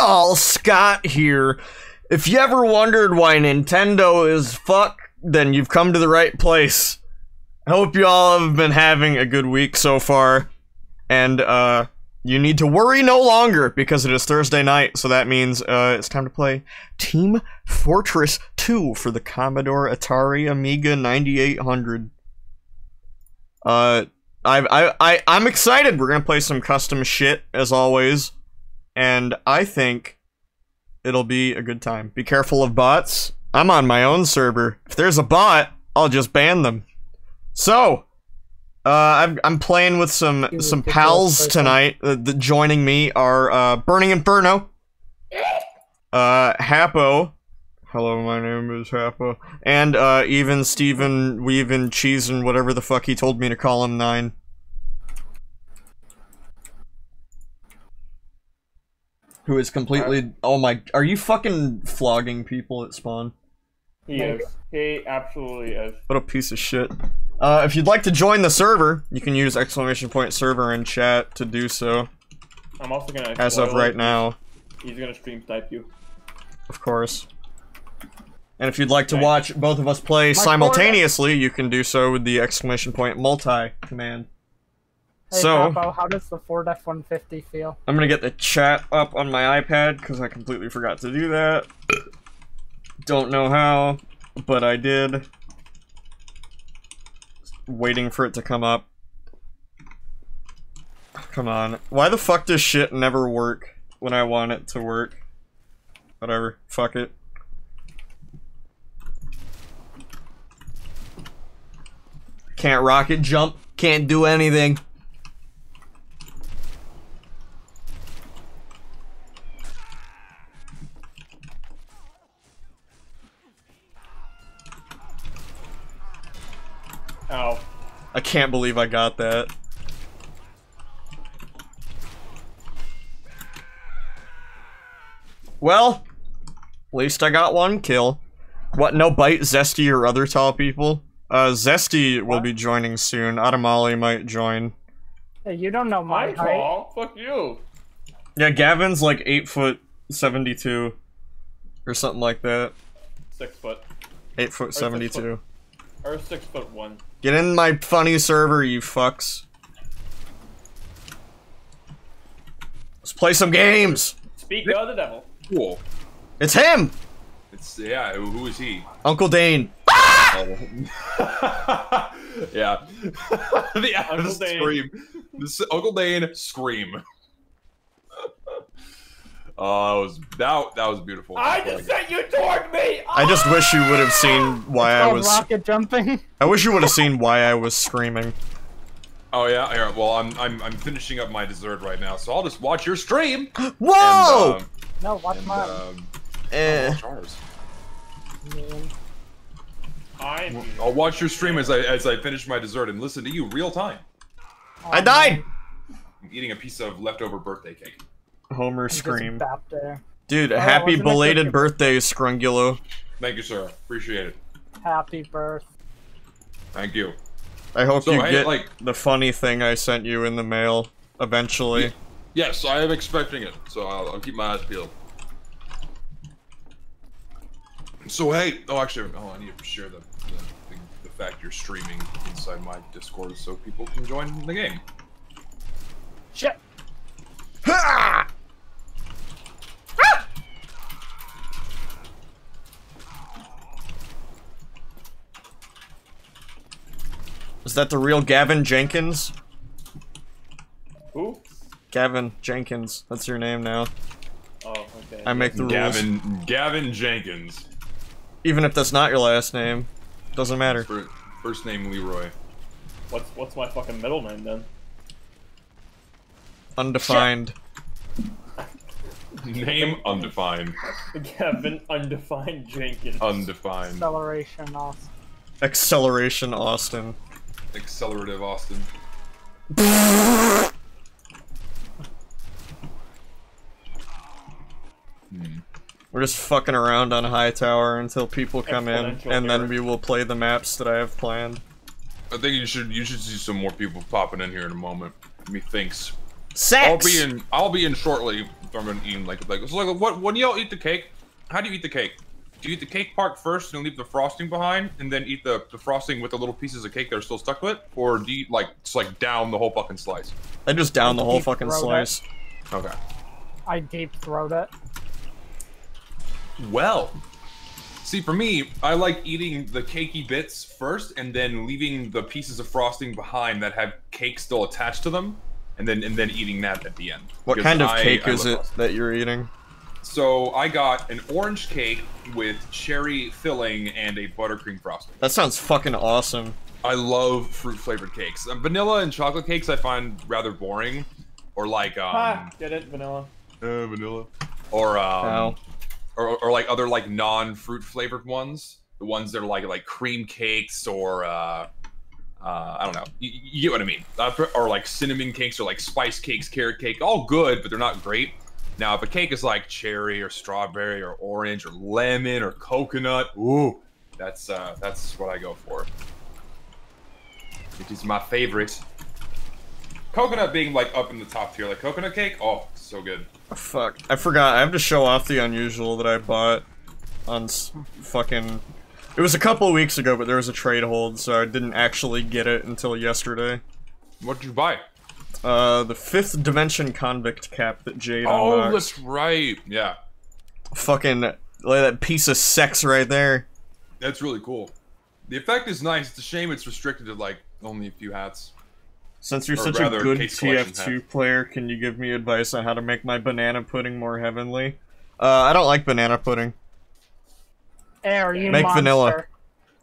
y'all, Scott here. If you ever wondered why Nintendo is fuck, then you've come to the right place. I hope you all have been having a good week so far. And, uh, you need to worry no longer because it is Thursday night, so that means, uh, it's time to play Team Fortress 2 for the Commodore Atari Amiga 9800. Uh, I, I, I, I'm excited. We're gonna play some custom shit, as always. And I think it'll be a good time. Be careful of bots. I'm on my own server. If there's a bot, I'll just ban them. So, uh, I'm, I'm playing with some You some pals tonight. Uh, the, joining me are uh, Burning Inferno, uh, Hapo. Hello, my name is Hapo, and uh, even Steven Weavin Cheese and whatever the fuck he told me to call him nine. Who is completely? Oh my! Are you fucking flogging people at spawn? He is. He absolutely is. What a piece of shit. Uh, if you'd like to join the server, you can use exclamation point server in chat to do so. I'm also gonna. As of right it. now, He's gonna stream type you. of course. And if you'd like to watch both of us play My simultaneously, you can do so with the exclamation point multi command. Hey, So- Papa, how does the Ford F-150 feel? I'm gonna get the chat up on my iPad because I completely forgot to do that. Don't know how, but I did. Waiting for it to come up. Come on. Why the fuck does shit never work when I want it to work? Whatever. Fuck it. Can't rocket jump. Can't do anything. Ow. I can't believe I got that. Well, at least I got one kill. What, no bite Zesty or other tall people? Uh, Zesty will be joining soon. Adamali might join. Hey, you don't know my My height. call. Fuck you. Yeah, Gavin's like 8 foot 72. Or something like that. Six foot 8 foot six 72. or six foot one. Get in my funny server, you fucks. Let's play some games! Speak of the devil. Cool. It's him! It's yeah. Who, who is he? Uncle Dane. Yeah. the Uncle the Dane. scream. This, Uncle Dane scream. Oh, that was that, that was beautiful. I just sent you toward me. I just wish you would have seen why I was. rocket jumping. I wish you would have seen why I was screaming. Oh yeah. Here, well, I'm I'm I'm finishing up my dessert right now, so I'll just watch your stream. Whoa! And, um, No, watch and, mine. um, Eh. I'll watch ours. Man. I'm. I'll watch your stream as I as I finish my dessert and listen to you real time. I died! I'm eating a piece of leftover birthday cake. Homer Just scream. Dude, Oh, happy belated birthday, Scrungulo. Thank you, sir. Appreciate it. Happy birth. Thank you. I hope So, you hey, get like- the funny thing I sent you in the mail eventually. Yes, I am expecting it, so I'll, I'll keep my eyes peeled. So hey, oh actually, oh I need to share the the, the, the fact you're streaming inside my Discord so people can join the game. Shit. Ha! Is that the real Gavin Jenkins? Who? Gavin Jenkins. That's your name now. Oh, okay. I make the rules. Gavin Gavin Jenkins. Even if that's not your last name. Doesn't matter. Fir- First name Leroy. What's what's my fucking middle name then? Undefined. Name undefined. Gavin Undefined Jenkins. Undefined. Acceleration Austin. Acceleration Austin. Accelerative Austin. Hmm. We're just fucking around on Hightower until people come in, Exponential and then we will play the maps that I have planned. I think you should you should see some more people popping in here in a moment. Me thinks. Sex! I'll be in I'll be in shortly I'm gonna eat like like so like what when y'all eat the cake? How do you eat the cake? Do you eat the cake part first and leave the frosting behind, and then eat the, the frosting with the little pieces of cake that are still stuck to it, or do you like just like down the whole fucking slice? I just down the whole fucking throat slice. Okay. I deep throat it. Well, see, for me, I like eating the cakey bits first, and then leaving the pieces of frosting behind that have cake still attached to them, and then and then eating that at the end. What kind of I- cake I is it frosting. that you're eating? So I got an orange cake with cherry filling and a buttercream frosting. That sounds fucking awesome. I love fruit flavored cakes. Um, vanilla and chocolate cakes I find rather boring, or like um, ah, get it, vanilla. uh, vanilla, or um, Ow. or, or like other like non fruit flavored ones. The ones that are like like cream cakes or uh, uh, I don't know. You, you get what I mean? Uh, or like cinnamon cakes or like spice cakes, carrot cake. All good, but they're not great. Now, if a cake is like cherry or strawberry or orange or lemon or coconut, ooh, that's uh, that's what I go for. It is my favorite. Coconut being like up in the top tier, like coconut cake. Oh, so good. Fuck. I forgot. I have to show off the unusual that I bought on s- fucking. It was a couple of weeks ago, but there was a trade hold, so I didn't actually get it until yesterday. What did you buy? Uh, the fifth dimension convict cap that Jade Oh, unlocks. that's right. Yeah, Fucking look at that piece of sex right there. that's really cool. The effect is nice. It's a shame it's restricted to like only a few hats. Since you're Or such rather, a good TF2 player, can you give me advice on how to make my banana pudding more heavenly? Uh, I don't like banana pudding. Air, you Make monster. vanilla.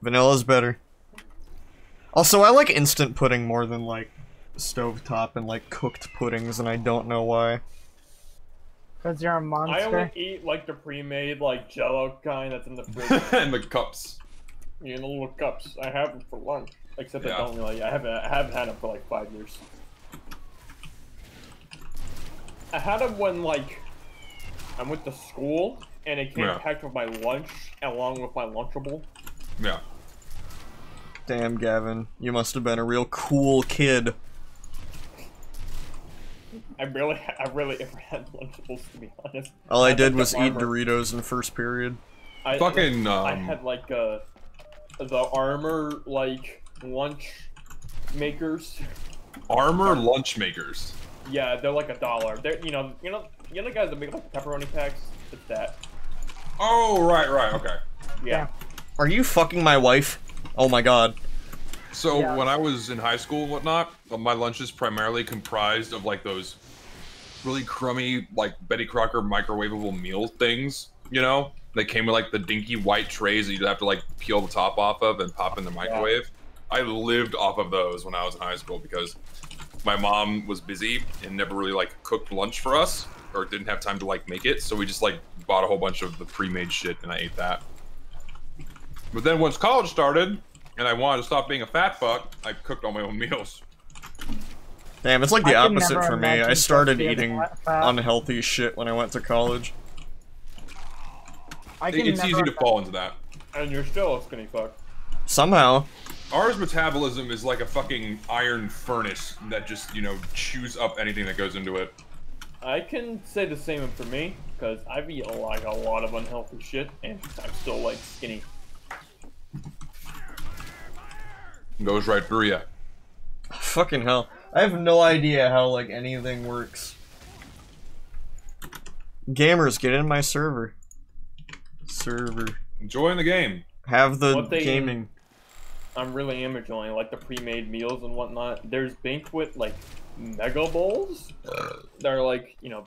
Vanilla's better. Also, I like instant pudding more than like stovetop and like cooked puddings, and I don't know why. Cause you're a monster. I only eat like the pre-made like Jello kind that's in the fridge. and the cups. in the little cups. I have them for lunch. Except Yeah. I don't really. I haven't. I haven't had them for like five years. I had them when like I went to school and it came Yeah. packed with my lunch along with my lunchable. Yeah. Damn, Gavin, you must have been a real cool kid. I really, I really ever had lunchables to be honest. All I had, did was eat armor. Doritos in first period. I, Fucking, I um, had like uh, the Armour like lunch makers. Armour lunch makers. Yeah, they're like a dollar. They're you know you know you know the guys that make like pepperoni packs. It's that. Oh, right, right, okay. Yeah. Are you fucking my wife? Oh my god. So Yeah. when I was in high school and whatnot, uh, my lunches primarily comprised of like those really crummy, like Betty Crocker microwavable meal things. You know, they came with like the dinky white trays that you'd have to like peel the top off of and pop in the microwave. I lived off of those when I was in high school because my mom was busy and never really like cooked lunch for us or didn't have time to like make it. So we just like bought a whole bunch of the pre-made shit and I ate that. But then once college started and I wanted to stop being a fat fuck, I cooked all my own meals. Damn, it's like the I opposite for me. I started eating fat- fat. unhealthy shit when I went to college. I It- can it's easy to fall into that. And you're still a skinny fuck. Somehow. Ours metabolism is like a fucking iron furnace that just, you know, chews up anything that goes into it. I can say the same for me because I've eaten like a lot of unhealthy shit and I'm still like skinny. Goes right through you. Fucking hell. I have no idea how, like, anything works. Gamers, get in my server. Server. Enjoying the game. Have the What they- gaming. I'm really am enjoying like the pre-made meals and whatnot. There's banquet like mega bowls. They're like you know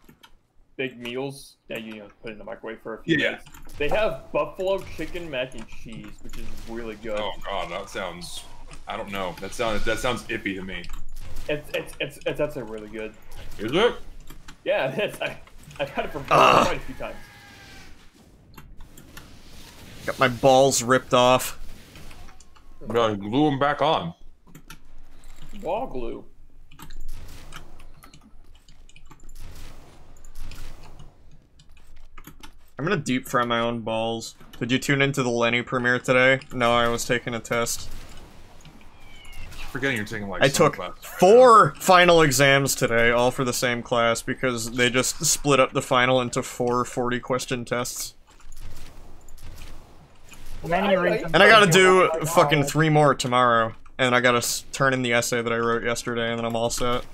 big meals that you, you know put in the microwave for a few Yeah. minutes. They have buffalo chicken mac and cheese, which is really good. Oh god, that sounds. I don't know. That sounds that sounds ippy to me. It's, it's it's it's that's a really good. Is it? Yeah, it is. I I've had it for Ah. quite a few times. Got my balls ripped off. Gotta glue them back on. Wall glue. I'm gonna deep fry my own balls. Did you tune into the Lenny premiere today? No, I was taking a test. Forgetting you're taking like I took classes. four final exams today, all for the same class, because they just split up the final into four 40 question tests. Many reasons. And I gotta do fucking three more tomorrow. And I gotta s- turn in the essay that I wrote yesterday, and then I'm all set.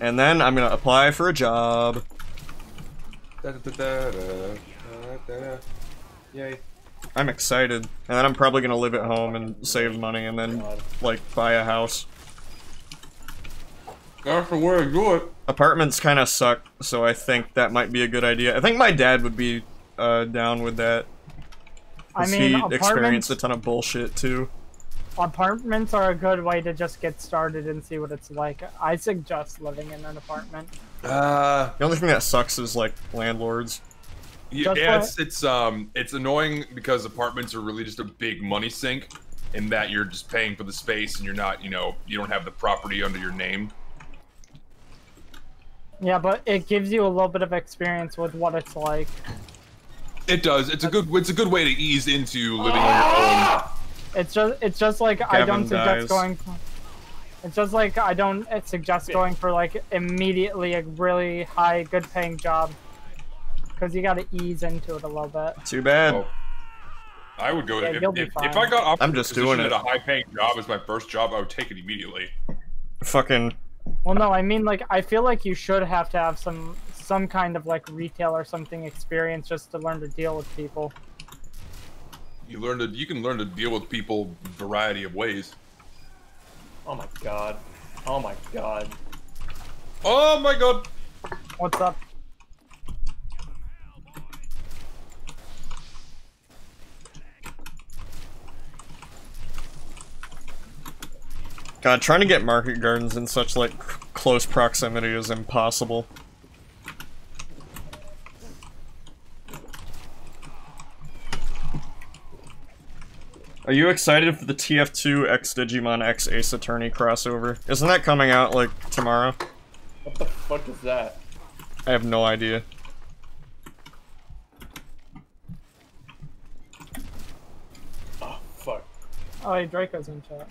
And then I'm gonna apply for a job. Da-da-da-da-da, Yay. I'm excited. And then I'm probably gonna live at home and save money, and then, like, buy a house. That's the way to do it. Apartments kinda suck, so I think that might be a good idea. I think my dad would be uh, down with that. I 'cause mean, he apartments, experienced a ton of bullshit, too. apartments are a good way to just get started and see what it's like. I suggest living in an apartment. Uh, The only thing that sucks is, like, landlords. Yeah, yeah it's, it's um, it's annoying because apartments are really just a big money sink, in that you're just paying for the space and you're not, you know, you don't have the property under your name. Yeah, but it gives you a little bit of experience with what it's like. It does. It's a good. It's a good way to ease into living on your own. It's just it's just like I don't suggest dies. going. For, it's just like I don't suggest going for like immediately a really high, good-paying job, because you got to ease into it a little bit. Too bad. Oh. I would go Yeah, if, if, if I got offered I'm just a doing it. at a high-paying job as my first job. I would take it immediately. Fucking Well, no, I mean like I feel like you should have to have some some kind of like retail or something experience just to learn to deal with people. You learn to. You can learn to deal with people variety of ways. Oh my god. Oh my god. Oh my god. What's up? God, trying to get market gardens in such like close proximity is impossible. Are you excited for the TF2 X Digimon X Ace Attorney crossover? Isn't that coming out like tomorrow? What the fuck is that? I have no idea. Oh fuck. Oh, hey, Draco's in chat.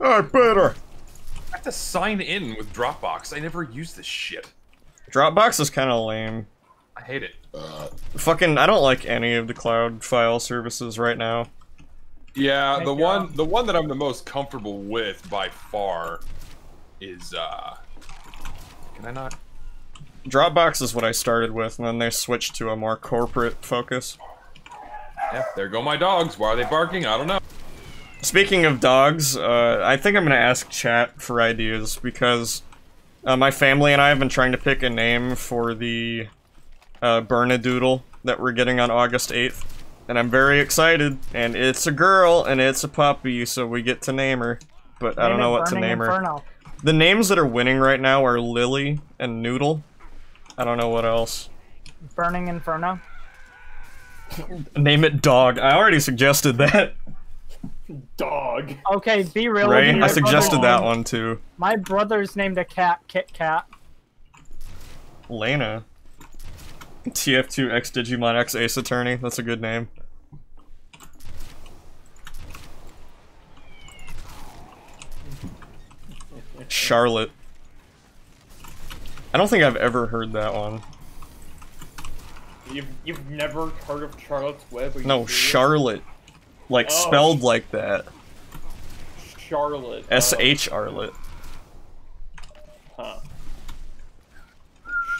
I better. I have to sign in with Dropbox. I never use this shit. Dropbox is kind of lame. I hate it. Fucking, I don't like any of the cloud file services right now. Yeah, Thank the you. one the one that I'm the most comfortable with by far is uh Can I not? Dropbox is what I started with, and then they switched to a more corporate focus. Yeah, there go my dogs. Why are they barking? I don't know. Speaking of dogs, uh, I think I'm gonna ask chat for ideas because uh, my family and I have been trying to pick a name for the uh, Bernedoodle that we're getting on August 8th, and I'm very excited. And it's a girl, and it's a puppy, so we get to name her. But I don't know what to name her. The names that are winning right now are Lily and Noodle. I don't know what else. Burning Inferno. Name it Dog. I already suggested that. Dog. Okay, be real. with me, I suggested that one too. My brother's named a cat Kit Kat. Lena. TF2 X Digimon X Ace Attorney. That's a good name. Charlotte. I don't think I've ever heard that one. You've you've never heard of Charlotte's Web? No. Charlotte. Like Oh, spelled like that. Charlotte. S H Arlet. Oh, huh.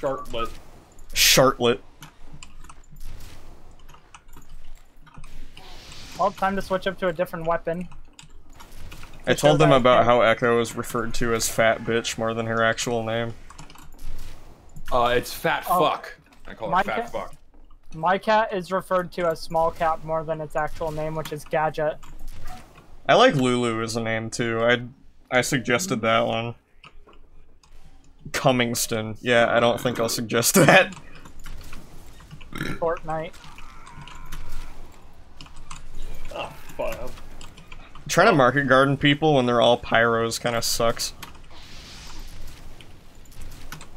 Charlotte. Charlotte. Well, time to switch up to a different weapon. I told them that- about how Echo is referred to as fat bitch more than her actual name. Uh, it's fat Oh. fuck. I call My it fat fuck. My cat is referred to as small cat more than its actual name, which is Gadget. I like Lulu as a name too. I I suggested mm. that one. Cummingston. Yeah, I don't think I'll suggest that. Fortnite. Oh fuck. Trying to market garden people when they're all pyros kind of sucks.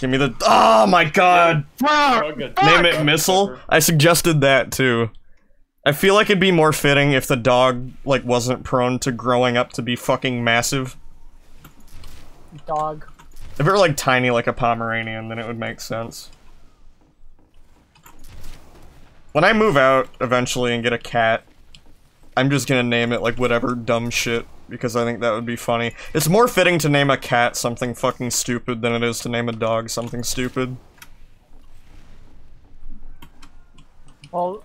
Give me the. Oh my god! Drug a Name it Missile? I suggested that too. I feel like it'd be more fitting if the dog like wasn't prone to growing up to be fucking massive. Dog. If it were like tiny like a Pomeranian, then it would make sense. When I move out eventually and get a cat, I'm just gonna name it like whatever dumb shit because I think that would be funny. It's more fitting to name a cat something fucking stupid than it is to name a dog something stupid. Well,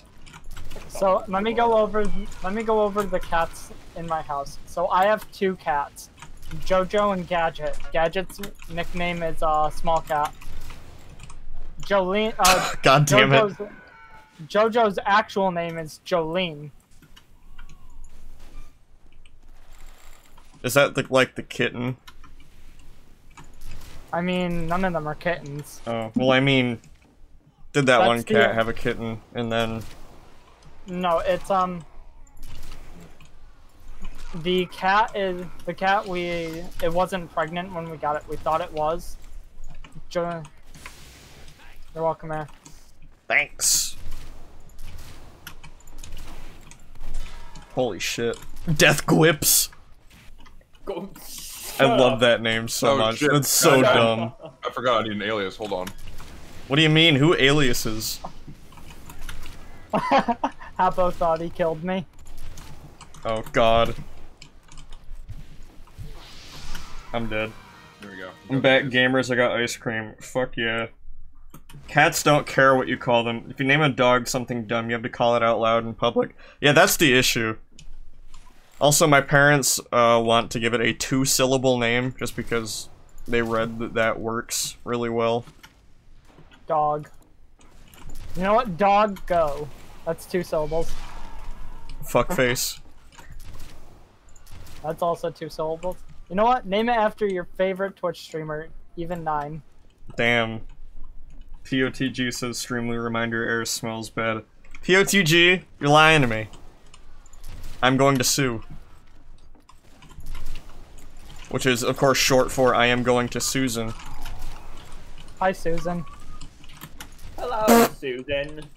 so let me go over. Let me go over the cats in my house. So I have two cats, Jojo and Gadget. Gadget's nickname is uh, Small Cat. Jolene. Uh, God damn it. Jojo's, Jojo's actual name is Jolene. Is that the, like the kitten? I mean, none of them are kittens. Oh, well I mean, did that That's one the- cat have a kitten and then No, it's um. The cat is the cat we. It wasn't pregnant when we got it. We thought it was. Jo- You're welcome, man. Thanks. Holy shit. Death Quips. Go. I love that name so Oh, much. shit. That's so God. dumb. I forgot I need an alias. Hold on. What do you mean? Who aliases? Hapo thought he killed me. Oh god. I'm dead. There we go. I'm back, gamers. I got ice cream. Fuck yeah. Cats don't care what you call them. If you name a dog something dumb, you have to call it out loud in public. Yeah, that's the issue. Also, my parents uh, want to give it a two-syllable name just because they read that that works really well. Dog. You know what? Dog go. That's two syllables. Fuckface. That's also two syllables. You know what? Name it after your favorite Twitch streamer, even nine. Damn. POTG says Streamly reminder air smells bad. POTG, you're lying to me. I'm going to sue. Which is, of course, short for I am going to Susan. Hi, Susan. Hello, Susan.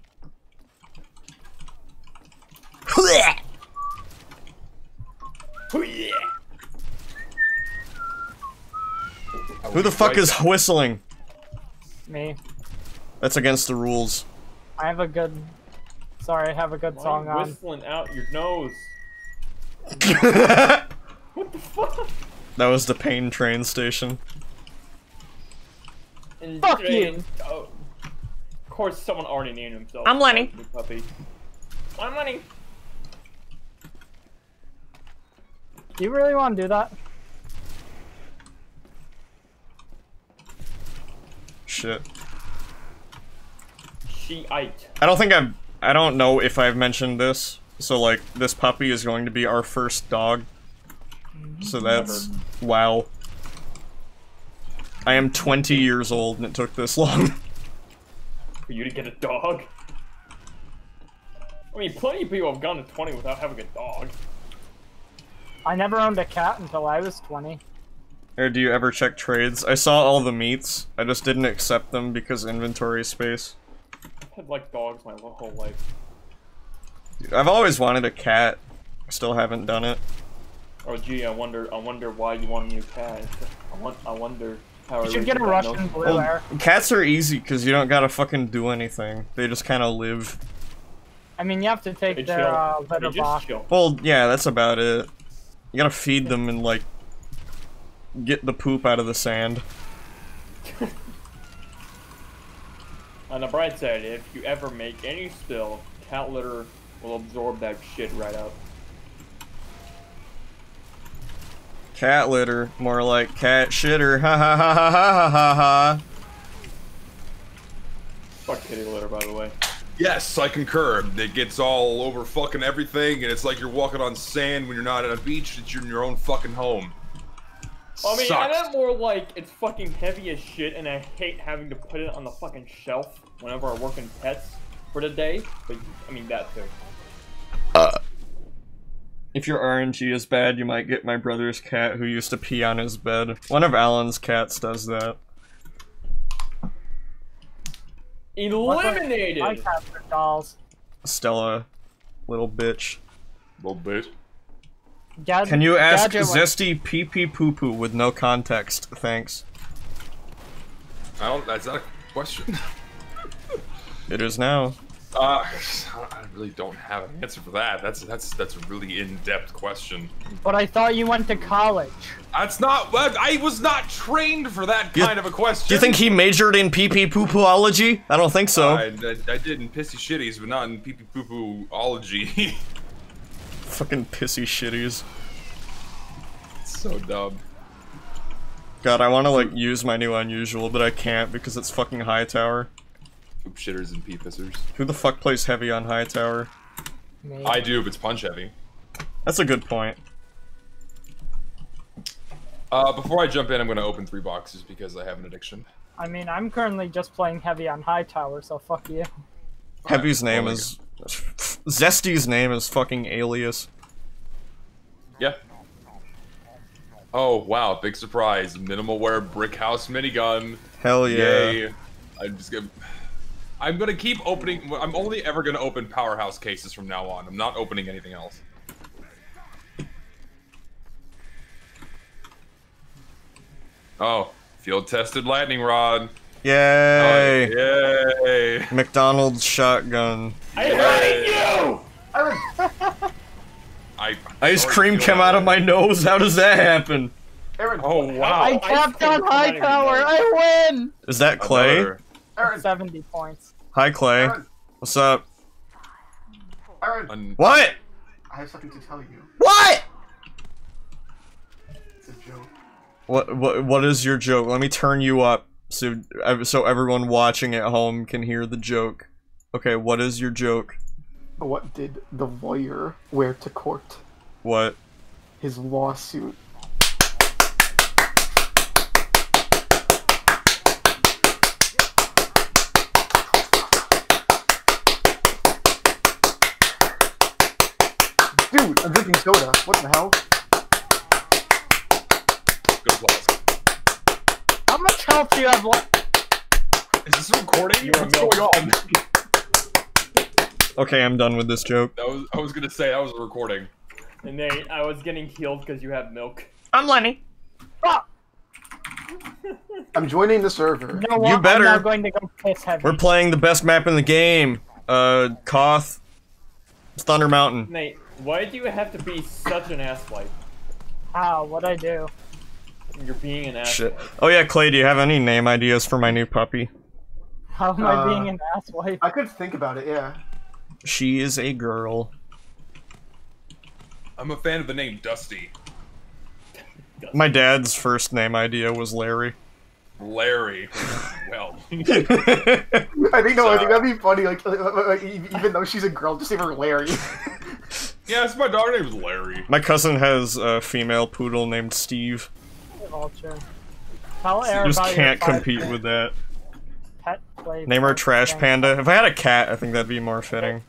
Who the fuck is whistling? Me. That's against the rules. I have a good. Sorry, I have a good Why song are you on. whistling out your nose? that What the fuck? That was the pain train station. And Fuck train- you. Oh. Of course, someone already named himself. I'm Lenny. Puppy. I'm Lenny. Do you really want to do that? Shit. She ate. I don't think I've. I don't know if I've mentioned this. So, like, this puppy is going to be our first dog. So that's. Wow. I am 20 years old and it took this long. For you to get a dog. I mean, plenty of people have gone to 20 without having a dog. I never owned a cat until I was 20. or do you ever check trades? I saw all the meats. I just didn't accept them because inventory space. I've had like dogs my whole life. Dude, I've always wanted a cat. Still haven't done it. Oh gee, I wonder. I wonder why you want a new cat. I want. I wonder how. You should get a Russian blue Well, hair. cats are easy because you don't gotta fucking do anything. They just kind of live. I mean, you have to take They their chill. uh, litter just box. chill. Well, yeah, that's about it. You gotta feed them and like get the poop out of the sand. On the bright side, if you ever make any spill, cat litter will absorb that shit right out. Cat litter, more like cat shitter. Ha ha ha ha ha ha ha. Fuck kitty litter, by the way. Yes, I concur. It gets all over fucking everything, and it's like you're walking on sand when you're not at a beach. It's you're in your own fucking home. I mean, I Sucks. meant more like it's fucking heavy as shit, and I hate having to put it on the fucking shelf whenever I work in pets for the day. But I mean that too. Uh. If your RNG is bad, you might get my brother's cat who used to pee on his bed. One of Alan's cats does that. Eliminated! My Eliminated. cats are dolls. Stella little bitch. Little bit. Gad- Can you ask Gadget went- Zesty pee pee poo poo with no context? Thanks. I don't. That's not a question. It is now. Uh, I really don't have an answer for that. That's that's that's a really in-depth question. But I thought you went to college. That's not. I was not trained for that You- kind of a question. Do you think he majored in pee pee poo pooology? I don't think so. I, I, I did in pissy shitties, but not in pee pee poo poo ology. Fucking pissy shitties. so dumb. God, I want to like use my new unusual, but I can't because it's fucking Hightower. Poop shitters and pee pissers. Who the fuck plays heavy on Hightower? Me. I do if it's punch heavy. That's a good point. Uh, before I jump in, I'm gonna open three boxes because I have an addiction. I mean, I'm currently just playing heavy on high tower, so fuck you. Heavy's name oh is Zesty's name is fucking Alias. Yeah. Oh wow! Big surprise! Minimal wear brick house minigun. Hell yeah. Yay! I'm just gonna. I'm gonna keep opening. I'm only ever gonna open powerhouse cases from now on. I'm not opening anything else. Oh, field tested lightning rod. Yay! Oh, yay! McDonald's shotgun. I hate you! I Ice cream Phil. came out of my nose. How does that happen? Aaron, Oh wow! I ice tapped on high out of your Hightower. nose. I win. Is that Clay? Another- Aaron, 70 points. Hi Clay. Aaron, What's up? Aaron, What? I have something to tell you. What? It's a joke. What what what is your joke? Let me turn you up so so everyone watching at home can hear the joke. Okay, what is your joke? What did the lawyer wear to court? What? His lawsuit. Dude, I'm drinking soda. What the hell? Good applause. How much you have left? Is this recording? You're What's going on? Okay, I'm done with this joke. That was, I was gonna say I was recording. And they, I was getting healed because you have milk. I'm Lenny. Ah, I'm joining the server. you know? You better. I'm going to go piss heavy. We're playing the best map in the game. Uh, Koth. It's Thunder Mountain. Nate, why do you have to be such an asswipe? How? What'd I do? You're being an asswipe. Shit. Oh yeah, Clay, do you have any name ideas for my new puppy? How am I Uh, being an asswipe? I could think about it, yeah. She is a girl. I'm a fan of the name Dusty. My dad's first name idea was Larry. Larry. well. I think no, I think that'd be funny. Like, uh, uh, uh, even though she's a girl, just name her Larry. yes, my daughter name's Larry. My cousin has a female poodle named Steve. Vulture. Tell You Air just can't five compete with that. pet play. Name her Trash thing. Panda. If I had a cat, I think that'd be more fitting.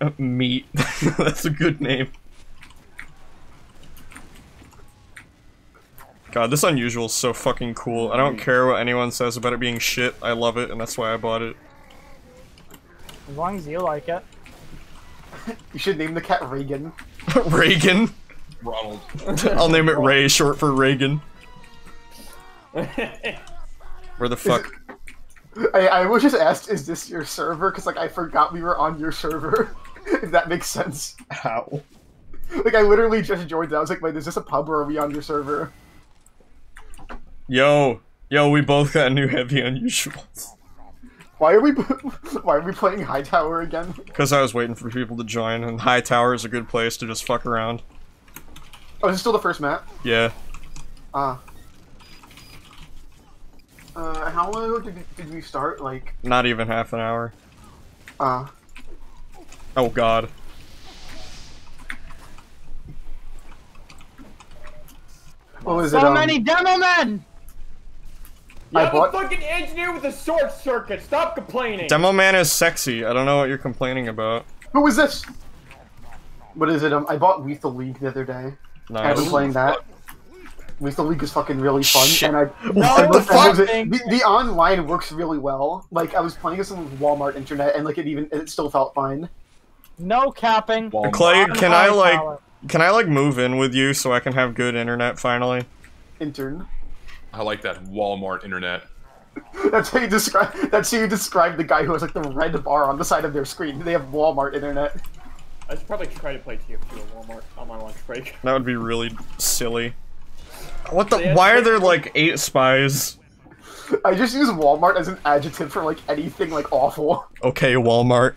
Uh, meat. That's a good name. God, this unusual is so fucking cool. I don't care what anyone says about it being shit. I love it, and that's why I bought it. As long as you like it. you should name the cat Reagan. Reagan. Ronald. I'll name it Ray, short for Reagan. Where the fuck? I, I was just asked, is this your server? Because like I forgot we were on your server. if that makes sense. How? Like I literally just joined. I was like, wait, is this a pub or are we on your server? Yo, yo, we both got new heavy unusuals. Why are we? Why are we playing Hightower again? Because I was waiting for people to join, and High Tower is a good place to just fuck around. Oh, is this still the first map? Yeah. Ah. Uh, how long ago did we, did we start? Like, Not even half an hour. uh, Oh god. what was So it? Um, many demo men! You I have bought- a fucking engineer with a short circuit. Stop complaining. Demo Man is sexy. I don't know what you're complaining about. Who is this? What is it? Um, I bought Lethal League the other day. I've been Nice. playing that. Lethal League is fucking really fun, Shit. and I No, I the looked- I was- fuck? The, the online works really well. Like I was playing this on Walmart internet, and like it even it still felt fine. No capping. Walmart. Clay, can high I like can I like move in with you so I can have good internet finally? Intern. I like that Walmart internet. That's how you describe. That's how you describe the guy who has like the red bar on the side of their screen. They have Walmart internet. I should probably try to play TF2 at Walmart on my lunch break. That would be really silly. What the? Why are there like eight spies? I just use Walmart as an adjective for like anything like awful. Okay, Walmart.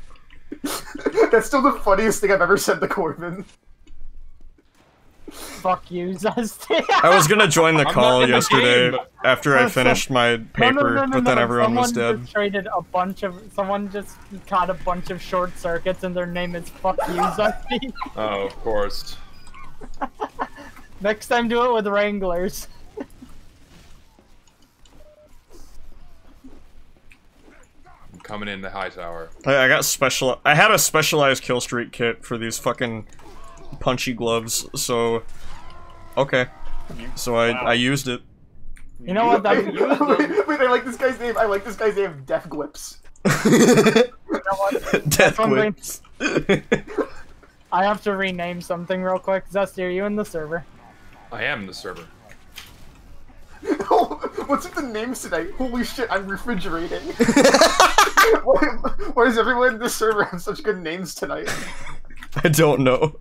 That's still the funniest thing I've ever said to Corbin. Fuck you, Zesty. I was gonna join the call not in the yesterday after I Oh, finished my paper, no, no, no, but then no. everyone was someone dead. Just traded a bunch of. Someone just caught a bunch of short circuits, and their name is "fuck you, Zesty." Oh, of course. Next time, do it with Wranglers. I'm coming in the high tower. I, I got special. I had a specialized kill streak kit for these fucking punchy gloves. So, okay. So I Wow. I used it. You know what? That, wait, you wait, I like this guy's name. I like this guy's name. Death Glips. what? Death one way- whips. I have to rename something real quick. Zesty, are you in the server? I am in the server. What's with the names today? Holy shit! I'm refrigerating. why, why does everyone in this server have such good names tonight? I don't know.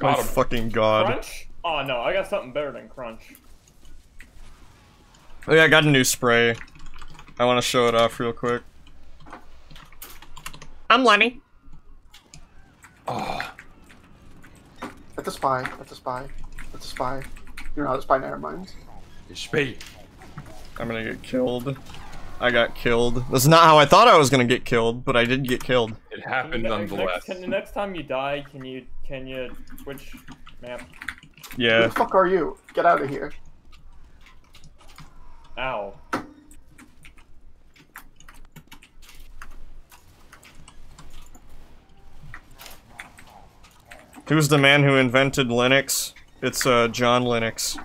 My Got him. fucking god. Crunch? Oh no, I got something better than Crunch. Oh yeah, I got a new spray. I want to show it off real quick. I'm Lenny. Ah. Oh, That's a spy. That's a spy. That's a spy. You're not a spy. Never mind. it's me. I'm gonna get killed. I got killed. That's not how I thought I was gonna get killed, but I did get killed. It Can happened you, nonetheless. next, can, the next time you die, can you can you switch map? Yeah. Who Yeah. the fuck are you? Get out of here. Ow. Who's the man who invented Linux? It's uh John Linux.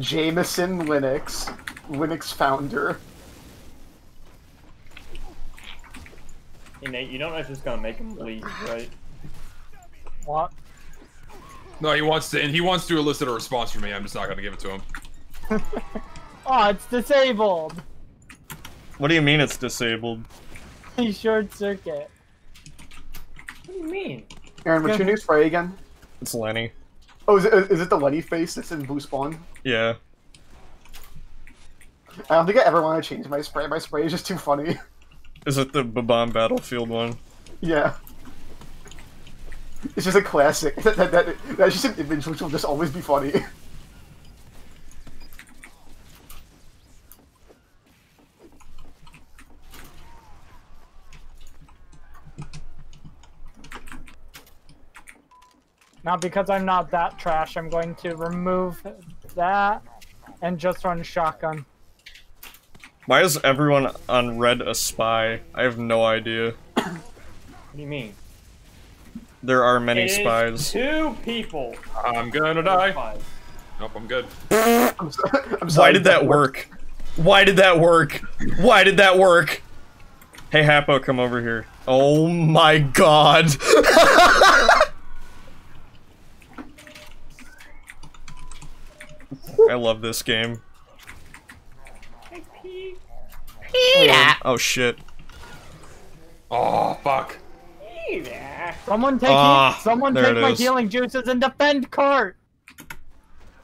Jameson Linux, Linux founder. Hey Nate, you know that's just gonna make him bleed, right? What? No, he wants to, and he wants to elicit a response from me. I'm just not gonna give it to him. Oh, it's disabled. What do you mean it's disabled? He Short circuit. What do you mean? Aaron, what's your new spray again? It's Lenny. Oh, is it, is it the Lenny face that's in Blue Spawn? Yeah. I don't think I ever want to change my spray. My spray is just too funny. Is it the Babam Battlefield one? yeah. It's just a classic. That, that, that, that's just an image which will just always be funny. Now, because I'm not that trash, I'm going to remove that and just run shotgun. Why is everyone on red a spy? I have no idea. What do you mean? There are many It is spies. Two people. I'm gonna die. Five. Nope, I'm good. I'm, so, I'm sorry. Why did that work? Why did that work? Why did that work? Hey, Hapo, come over here. Oh my god. I love this game. Oh shit. Oh fuck. Someone take he- someone take my is. healing juices and defend court.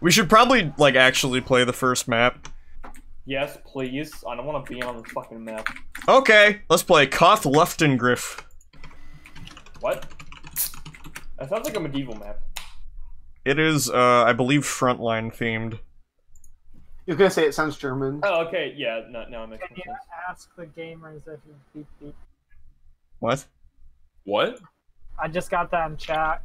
We should probably, like, actually play the first map. Yes, please. I don't want to be on the fucking map. Okay, let's play Koth Luftengriff. What? That sounds like a medieval map. It is, uh, I believe, frontline themed. You was gonna say it sounds German. Oh, okay. Yeah. No, now it makes Can you sense. ask the gamers if you beep beep? What? What? I just got that in chat.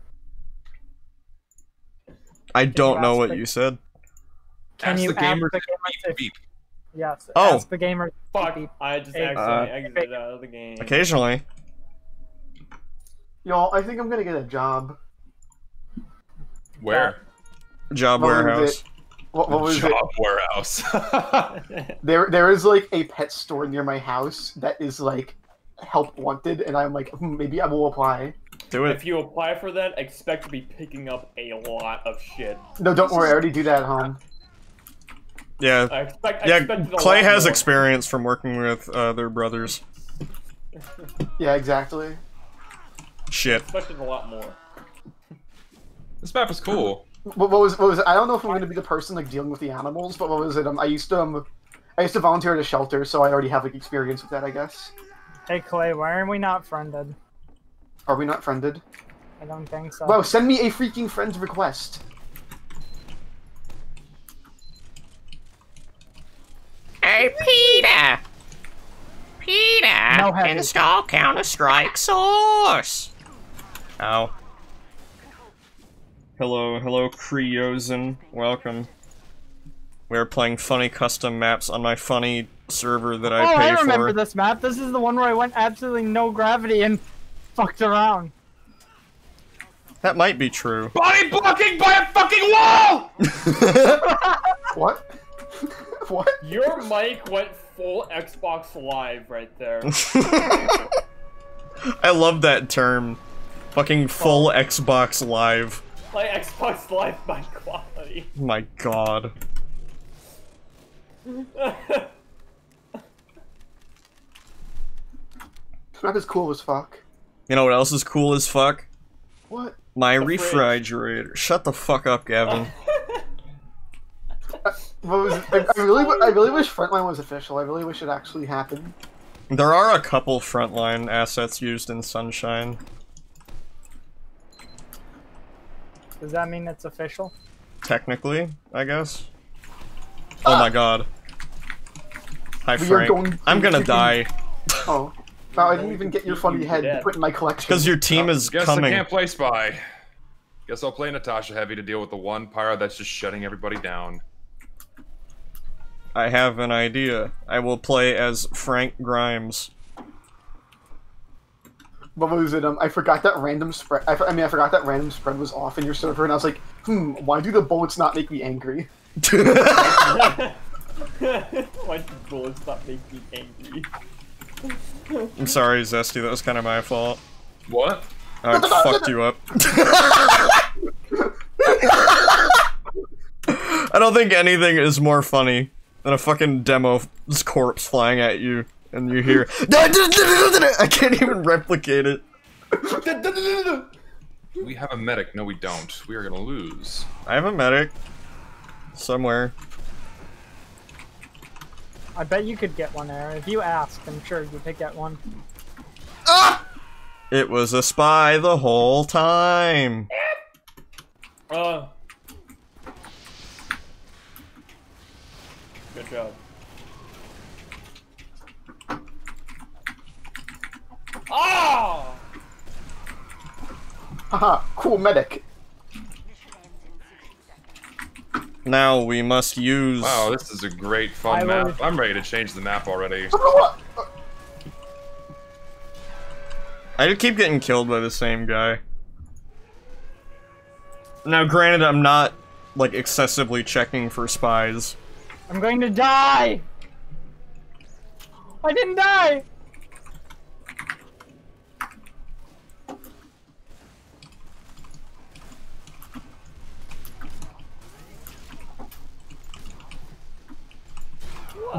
I don't know what the- you said. Can Ask you the ask gamers the gamers if, beep. yes? Oh. Ask the gamers. Fuck! beep. I just Hey, accidentally uh, exited out of the game. Occasionally. Y'all, I think I'm gonna get a job. Where? Job What warehouse. it? What, what was it? Job warehouse. There, there is like a pet store near my house that is like help wanted, and I'm like, hmm, maybe I will apply. Do it. if you apply for that, expect to be picking up a lot of shit. No, don't worry, I already do that at home. Yeah. I expect. I Yeah, Clay has more. experience from working with uh, their brothers. Yeah, exactly. Shit. Expected a lot more. this map is cool. What, what was what was it? I don't know if I'm going to be the person like dealing with the animals, but what was it? Um, I used to um, I used to volunteer at a shelter, so I already have like experience with that. I guess. Hey Clay, why aren't we not friended? Are we not friended? I don't think so. Wow, send me a freaking friend request. Hey, Peter! Peter! No install Counter Strike Source! Ow. Hello, hello, Creozen. Welcome. We're playing funny custom maps on my funny server that I oh, pay I remember for. this map. This is the one where I went absolutely no gravity and fucked around. That might be true. Body blocking by a fucking wall! What? what? Your mic went full Xbox Live right there. I love that term. Fucking full Xbox Live. Like Xbox Live by quality. My god. This map is cool as fuck. You know what else is cool as fuck? What? My fridge. refrigerator. Shut the fuck up, Gavin. Uh, what was? I, I really, I really wish Frontline was official. I really wish it actually happened. there are a couple frontline assets used in Sunshine. Does that mean it's official? Technically, I guess. Oh my ah. god. Hi, We Frank. going I'm gonna to- die. Oh. Wow, I didn't even get your funny head Yeah. to put in my collection. Because your team is Guess I can't play Spy. Guess I'll play Natasha Heavy to deal with the one pyro that's just shutting everybody down. I have an idea. I will play as Frank Grimes. What was it? Um, I forgot that random spread. I, I mean, I forgot that random spread was off in your server, and I was like, hmm, why do the bullets not make me angry? Why do bullets not make me angry? I'm sorry, Zesty. That was kind of my fault. What? I fucked you up. I don't think anything is more funny than a fucking demo's corpse flying at you, and you hear. I can't even replicate it. We have a medic. No, we don't. We are gonna lose. I have a medic somewhere. I bet you could get one there. If you ask, I'm sure you could get one. Ah! It was a spy the whole time. Uh. Good job. Ah! Haha, cool medic. Now we must use. Wow, this is a great fun I map. will- I'm ready to change the map already. I keep getting killed by the same guy. Now, granted, I'm not like excessively checking for spies. I'm going to die! I didn't die!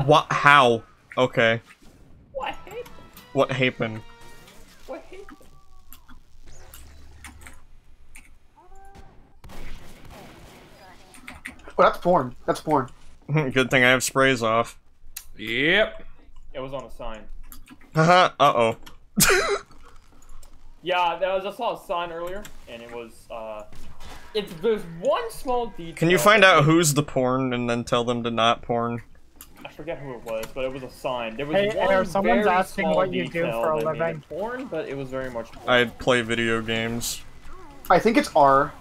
What? How? Okay. What happened? What happened? What happened? Oh, that's porn. That's porn. Good thing I have sprays off. Yep. It was on a sign. Haha. uh oh. Yeah, there was, I saw a sign earlier, and it was, uh... It's, there's one small detail... Can you find out who's the porn and then tell them to not porn? I forget who it was, but it was a sign. There was Hey, one Air, someone's very asking small what you do for a that made it living. Porn, but it was very much porn. I play video games. I think it's R.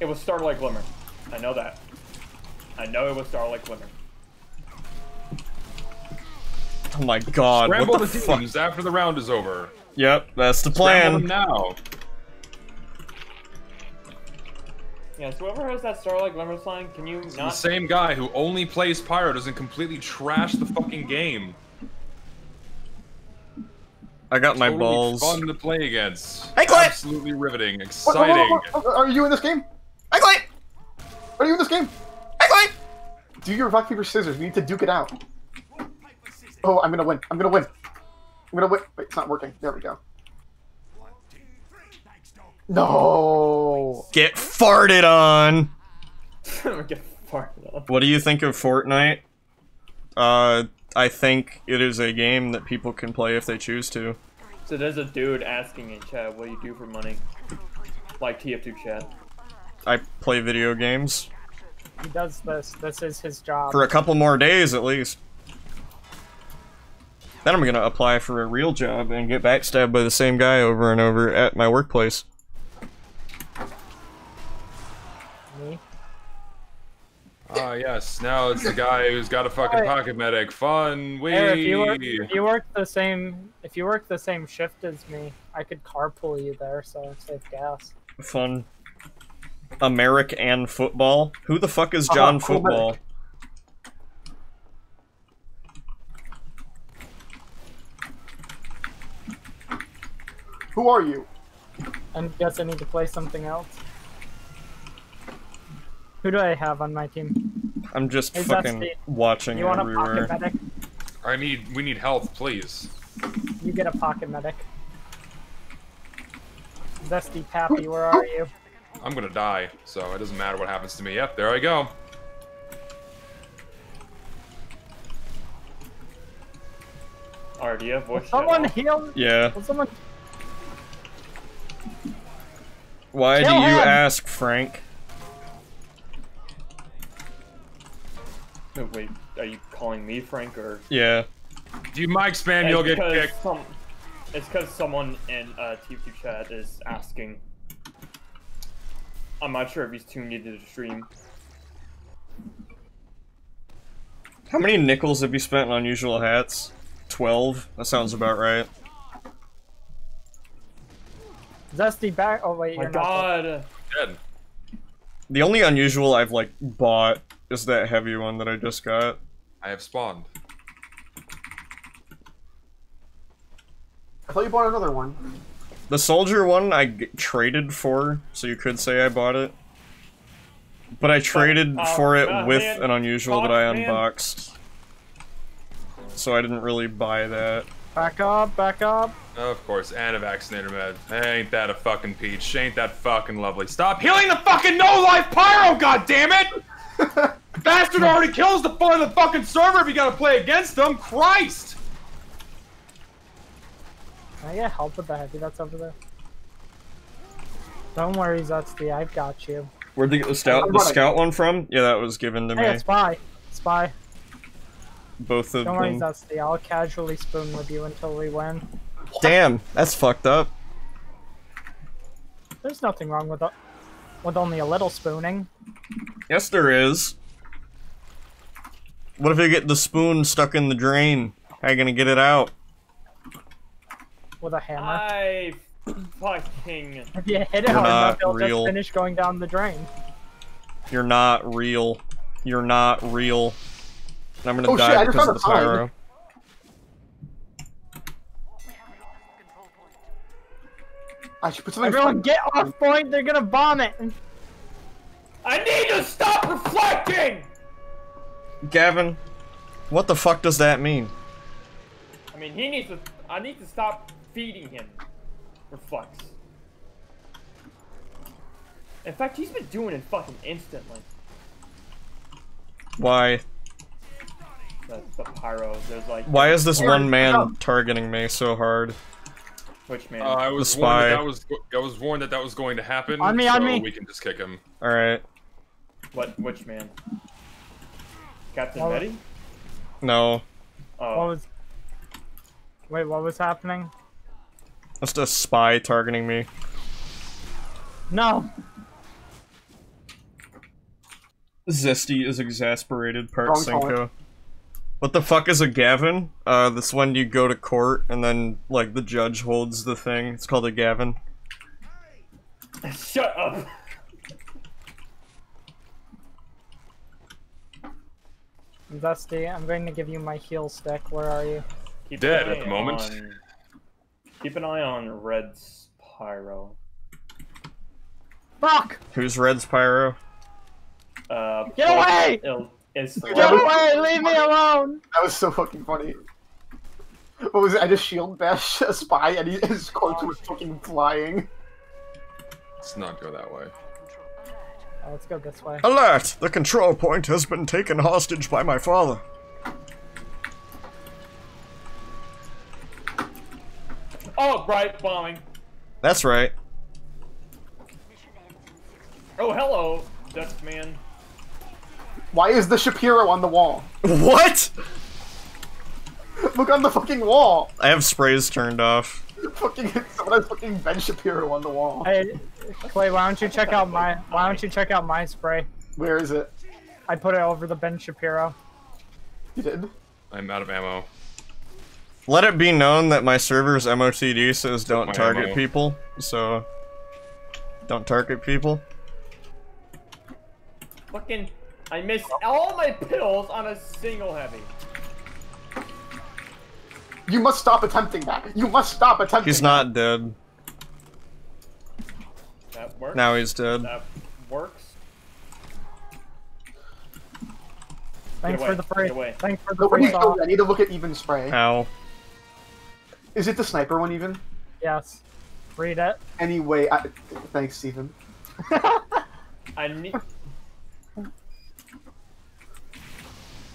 It was Starlight Glimmer. I know that. I know it was Starlight Glimmer. Oh my god. Scramble what the, the fuck? teams after the round is over. Yep, that's the plan. them now. Yeah, so whoever has that Starlight Glimmer sign, can you The not? same guy who only plays Pyro doesn't completely trash the fucking game. I got my Totally balls. Fun to play against. Hey, Clint! Absolutely riveting, What- what- exciting. what- what- what- Are you in this game? Hey, Clay! Are you in this game? Hey, Clay! Do your rock paper scissors. We need to duke it out. Oh, I'm gonna win. I'm gonna win. I'm gonna win. Wait, it's not working. There we go. No. Get farted on! Get farted up. What do you think of Fortnite? Uh, I think it is a game that people can play if they choose to. So there's a dude asking in chat, what do you do for money? Like TF2 chat. I play video games. He does this. This is his job. For a couple more days, at least. Then I'm gonna apply for a real job and get backstabbed by the same guy over and over at my workplace. Me. Ah, yes. Now it's the guy who's got a fucking Alright. pocket medic. Fun. Wee. Hey, if you work, if you work the same, if you work the same shift as me, I could carpool you there, so save gas. Fun. American and football? Who the fuck is John cool Football? medic. Who are you? I guess I need to play something else. Who do I have on my team? I'm just Hey, fucking Zesty, watching You want a pocket medic? I need. We need health, please. You get a pocket medic. Zesty Pappy, where are you? I'm gonna die, so it doesn't matter what happens to me. Yep, there I go. Alright, do you have voice chat Someone off? heal. Yeah. Will someone? Why do you him! ask, Frank? No, wait, are you calling me Frank or? Yeah. If you mic spam, you'll get kicked. Some, it's because someone in uh, TF2 chat is asking. I'm not sure if he's tuned into the stream. How many nickels have you spent on unusual hats? Twelve? That sounds about right. Zesty back. Oh wait, My you're not. God, Dead. The only unusual I've like bought is that heavy one that I just got. I have spawned. I thought you bought another one. The soldier one I g- traded for, so you could say I bought it. But I traded uh, for it uh, with man, an unusual that I fuck, man. unboxed. So I didn't really buy that. Back up, back up. Of course, and a vaccinator med. Ain't that a fucking peach? Ain't that fucking lovely? Stop healing the fucking no-life pyro, goddammit! Bastard already kills the fun of the fucking server if you gotta play against them. Christ! Can I get help with the heavy that's over there? Don't worry, Zesty, I've got you. Where'd they get the scout the scout one from? Yeah, that was given to Hey, me. a spy. Spy. Both of Don't worry, them. I'll casually spoon with you until we win. Damn, that's fucked up. There's nothing wrong with, a- with only a little spooning. Yes, there is. What if you get the spoon stuck in the drain? How you gonna get it out? With a hammer. I fucking. if you hit it You're hard not enough, it'll real. just finish going down the drain. You're not real. You're not real. And I'm gonna Oh, shit, die I just because of the a sign. pyro. I should put something. Everyone get off point, they're gonna bomb it! I need to stop reflecting. Gavin, what the fuck does that mean? I mean, he needs to. I need to stop feeding him. Reflex. In fact, he's been doing it fucking instantly. Why? The, the pyro. There's like. Why is this one man targeting me so hard? Which man? Uh, I was The warned that, spy. that was I was warned that that was going to happen. On me, on me. We can just kick him. Alright. what? Which man? Captain Well- Betty? No. Oh. What was... Wait, what was happening? Just a spy targeting me. No! Zesty is exasperated, part Wrong Cinco. caller. What the fuck is a Gavin? Uh, this when you go to court and then, like, the judge holds the thing. It's called a Gavin. Shut up! Dusty, I'm going to give you my heal stick. Where are you? Keep Dead at the moment. On... Keep an eye on Red's pyro. Fuck! Who's Red's pyro? Uh, Get away! Il it's Get away! Leave me alone! That was so fucking funny. What was it? I just shield bash a spy and he, his corpse was fucking flying. Let's not go that way. Oh, let's go this way. Alert! The control point has been taken hostage by my father. Oh, right, bombing. That's right. Oh, hello, Dustman. Man. Why is the Shapiro on the wall? What? Look on the fucking wall. I have sprays turned off. Fucking someone has fucking Ben Shapiro on the wall. Hey, Clay, why don't you check out my why don't you check out my spray? Where is it? I put it over the Ben Shapiro. You did. I'm out of ammo. Let it be known that my server's MOTD says don't target ammo. people, so don't target people. Fucking, I missed all my pills on a single heavy. You must stop attempting that. You must stop attempting. He's not dead. That works. Now he's dead. That works. Thanks for the free. get. Thanks for the But when free you saw. go, I need to look at even spray. How? Is it the sniper one even? Yes. Read it. Anyway, I, thanks, Steven. I need.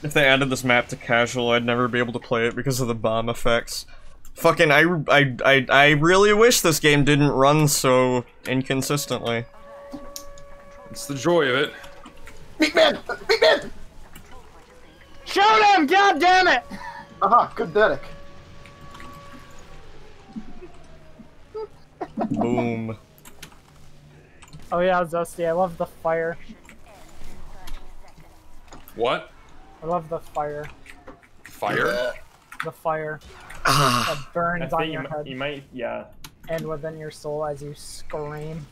If they added this map to casual, I'd never be able to play it because of the bomb effects. Fucking, I, I, I, I really wish this game didn't run so inconsistently. It's the joy of it. Meat man! Meat man! Shoot him! God damn it! Aha, good Derek. Boom. Oh yeah, Zesty, I love the fire. What? I love the fire. Fire? The fire Ah, that I burns on think you, your head you might, yeah. and within your soul as you scream.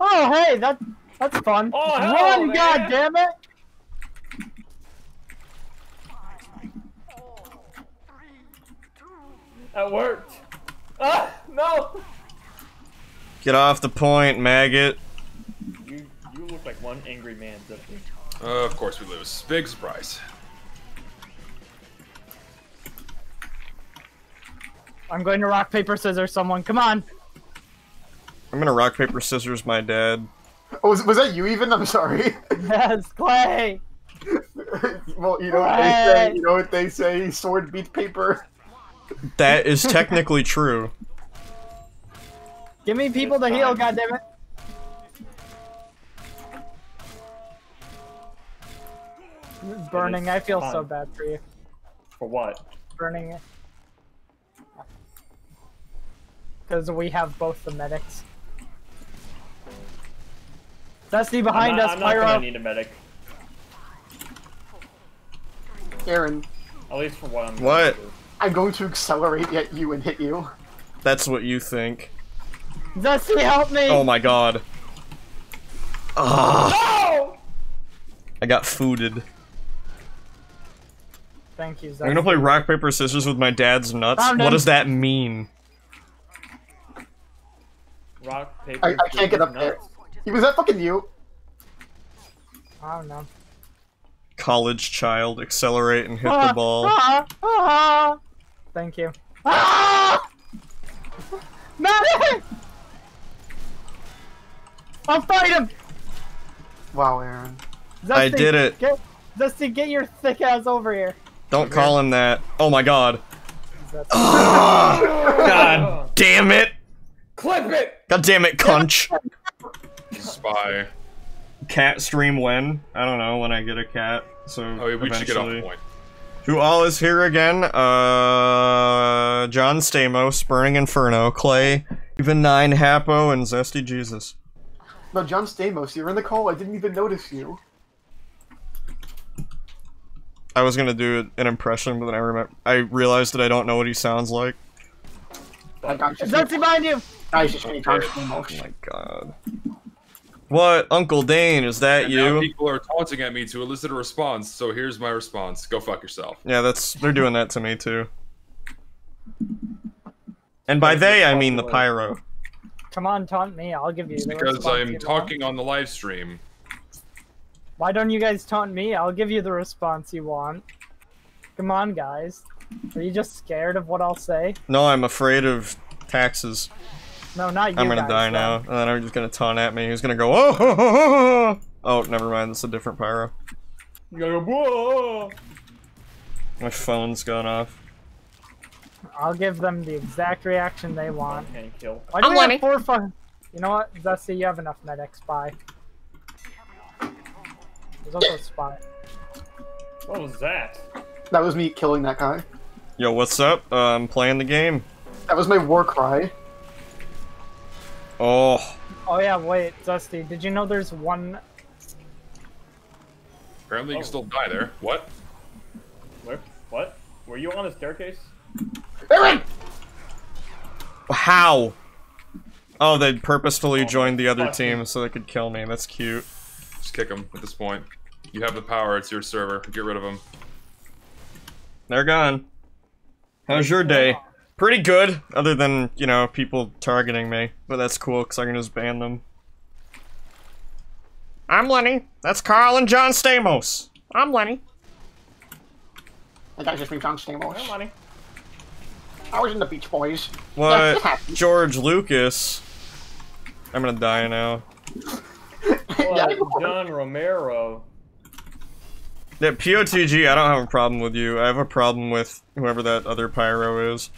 Oh hey, that that's fun. Oh, hello, Run, man. god damn it! That worked. Ah, no. Get off the point, maggot. You, you look like one angry man, Zephyr. Uh, of course we lose. Big surprise. I'm going to rock paper scissors. Someone, come on! I'm gonna rock, paper, scissors my dad. Oh, was, was that you even? I'm sorry. Yes, Clay. well, you know what they say. You know what they say. Sword beats paper. That is technically true. Give me people to heal. fine. God damn it! Burning. I feel so bad for you. For what? Burning. Because we have both the medics. Dusty behind I'm not, us, I'm not Pyro. gonna need a medic. Aaron, At least for what I'm. What? I'm going to accelerate at you and hit you. That's what you think. Dusty, help me! Oh my god. Ah, No! I got fooded. Thank you, I'm gonna play rock, paper, scissors with my dad's nuts. Found What him. does that mean? Rock, paper, I, I can't get up there. Was that fucking you? I don't know. College child, accelerate and hit Ah, the ball. ah, ah. Thank you. Ah! Medic! I'll fight him! Wow, Aaron. Dusty, I did it. Get, Dusty, get your thick ass over here. Don't call him that. Oh my god. Dusty. God damn it. Clip it! God damn it, cunch. Spy. Cat stream when? I don't know, when I get a cat. So Oh, we should get off eventually. point. Who all is here again? Uh, John Stamos, Burning Inferno, Clay, even Nine, Hapo, and Zesty Jesus. No, John Stamos, you're in the call. I didn't even notice you. I was gonna do an impression, but then I remember I realized that I don't know what he sounds like. I got you. Dusty behind you! I just need John Oh my god. What, Uncle Dane? Is that And now you? people are taunting at me to elicit a response. So here's my response: Go fuck yourself. Yeah, that's they're doing that to me too. And by they, I mean the pyro. Come on, taunt me. I'll give you the Because response I'm you want. talking on the live stream. Why don't you guys taunt me? I'll give you the response you want. Come on, guys. Are you just scared of what I'll say? No, I'm afraid of taxes. No, not you I'm gonna guys, die then. now, and then I'm just gonna taunt at me. He's gonna go, oh, ho, ho, ho, ho." oh, never mind. It's a different pyro. You gotta go, whoa! My phone's gone off. I'll give them the exact reaction they want. Can't kill. Why do I'm we have four fun? You know what, Zesty, you have enough medics. Bye. There's also a spy. What was that? That was me killing that guy. Yo, what's up? Uh, I'm playing the game. That was my war cry. Oh, Oh yeah, wait, Zesty, did you know there's one? Apparently, you Oh. can still die there. What? Where? What? Were you on a staircase? Aaron! how? Oh, they purposefully joined the other team so they could kill me. That's cute. Just kick them at this point. You have the power. It's your server. Get rid of them. They're gone. How's your day? Pretty good, other than, you know, people targeting me. But that's cool, because I can just ban them. I'm Lenny. That's Carl and John Stamos. I'm Lenny. That guy's just been John No Stamos. money. I was in the Beach Boys. What? George Lucas. I'm gonna die now. yeah, What? John Romero. Yeah, POTG, I don't have a problem with you. I have a problem with whoever that other pyro is.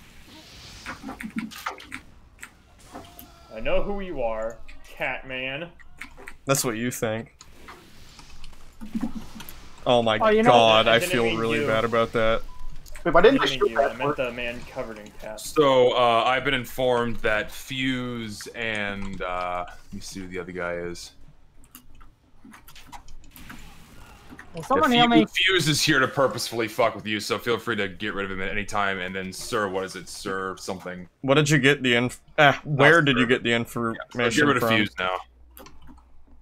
I know who you are, Catman. That's what you think. Oh my Oh, you know- god, I I feel really you. bad about that. Wait, why didn't I I shoot you. I meant the man covered in cats. So uh, I've been informed that Fuse and uh, let me see who the other guy is. Will Yeah, someone heal me? Fuse, Fuse is here to purposefully fuck with you, so feel free to get rid of him at any time. And then, sir, what is it, sir? Something. What did you get the inf- eh, where did you get the So information get rid of from? Fuse now.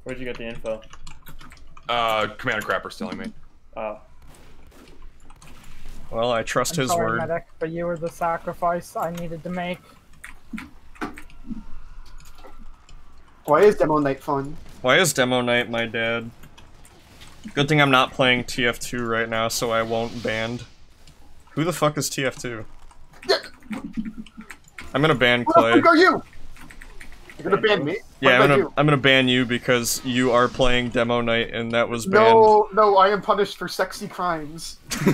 Where'd you get the info? Uh, Commander Crapper's telling me. Oh. Well, I trust I'm his sorry, word. medic, but you were the sacrifice I needed to make. Why is Demoknight fun? Why is Demoknight my dad? Good thing I'm not playing TF2 right now, so I won't band. Who the fuck is TF2? Yeah. I'm gonna ban Who the Clay. fuck are you? You're gonna ban me? What Yeah, I'm gonna? I'm gonna ban you because you are playing Demoknight and that was banned. No, no, I am punished for sexy crimes.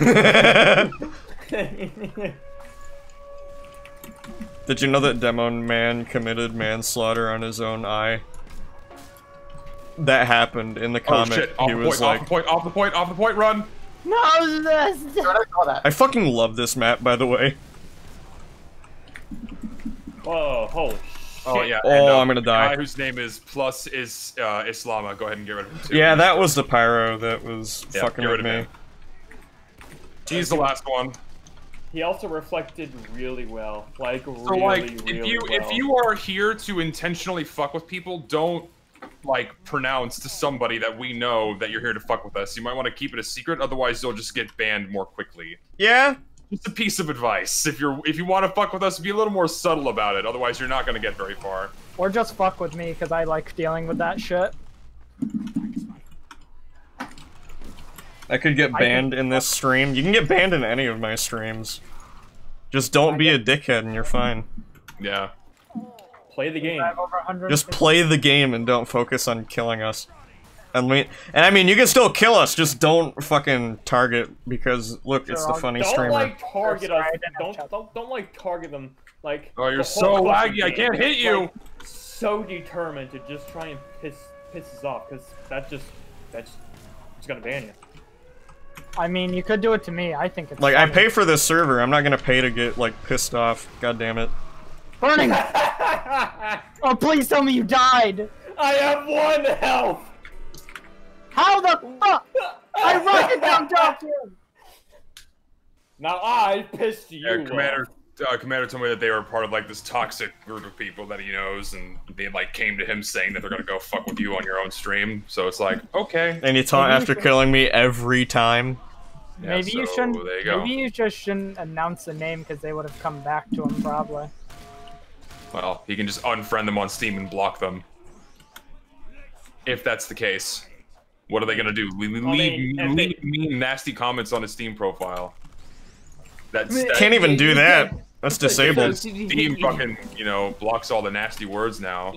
Did you know that Demo Man committed manslaughter on his own eye? That happened in the Oh comic. shit! Off he the was point! like, off the point! Off the point! Off the point! Run! No, this. I saw that. I fucking love this map, by the way. Whoa, holy Oh yeah. Oh, and, uh, I'm gonna the die. Guy whose name is plus is uh, Islama. Go ahead and get rid of him too. Yeah, that was the pyro that was Yeah, fucking get with of me. him. He's the last one. He also reflected really well. Like, So really, like, really if you well. if you are here to intentionally fuck with people, don't like pronounce to somebody that we know that you're here to fuck with us. You might want to keep it a secret, otherwise you'll just get banned more quickly. Yeah, Just a piece of advice. If you're if you want to fuck with us, be a little more subtle about it. Otherwise, you're not gonna get very far. Or just fuck with me, because I like dealing with that shit. I could get banned in this stream. You can get banned in any of my streams. Just don't be a dickhead and you're fine. Yeah. play the game. I have over 100. Just play the game and don't focus on killing us. And we, and I mean, you can still kill us. Just don't fucking target because look, it's the I'll- funny Don't streamer. like target us. I Don't, don't don't like target them. Like Oh, you're so whole fucking laggy, I can't hit you. Like, so determined to just try and piss piss us off because that just that's it's gonna ban you. I mean, you could do it to me. I think it's Like I pay for this server. I'm not gonna pay to get like pissed off. God damn it. burning. Oh, please tell me you died. I have one health. How the fuck? I rocket down top here. Now I pissed you. Yeah. Commander uh, Commander told me that they were part of like this toxic group of people that he knows, and they like came to him saying that they're gonna go fuck with you on your own stream. So it's like, okay, And you taunt after killing me every time. Yeah, maybe you shouldn't. there you go. Maybe you just shouldn't announce the name because they would have come back to him probably. well, he can just unfriend them on Steam and block them. If that's the case, what are they gonna do? Leave, I mean, if leave they- mean nasty comments on his Steam profile. That's that, Can't even do that. That's disabled. Steam fucking you know blocks all the nasty words now.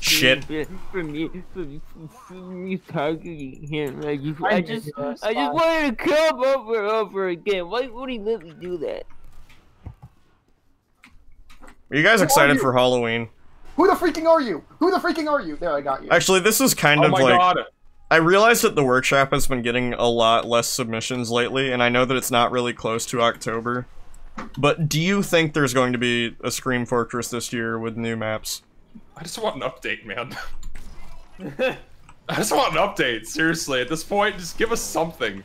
Shit. For me, for, for me targeting him, I just, I I just, you were a I spy. just wanted to come over and over again. Why would he let me do that? Are you guys excited for Halloween? Who the freaking are you? Who the freaking are you? There, I got you. Actually, this is kind Oh of my like god! I realized that the workshop has been getting a lot less submissions lately, and I know that it's not really close to October. But do you think there's going to be a Scream Fortress this year with new maps? I just want an update, man. I just want an update. Seriously, at this point, just give us something.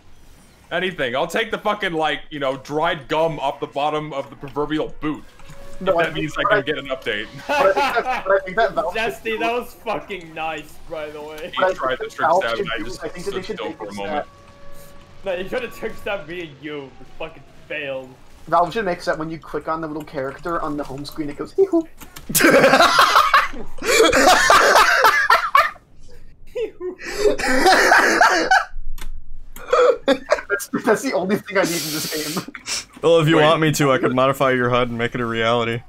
Anything. I'll take the fucking like you know dried gum off the bottom of the proverbial boot. No, that means I but can get an update. But I think that, but I think that Zesty, that was fucking nice, by the way. I He tried the trick Valve stab and I just I think that they stood still for a moment. No, you should have trick that me and you. It fucking failed. Valve should make that when you click on the little character on the home screen, it goes hee-hoo. that's, that's the only thing I need in this game. Well, if you Wait. want me to, I could modify your HUD and make it a reality.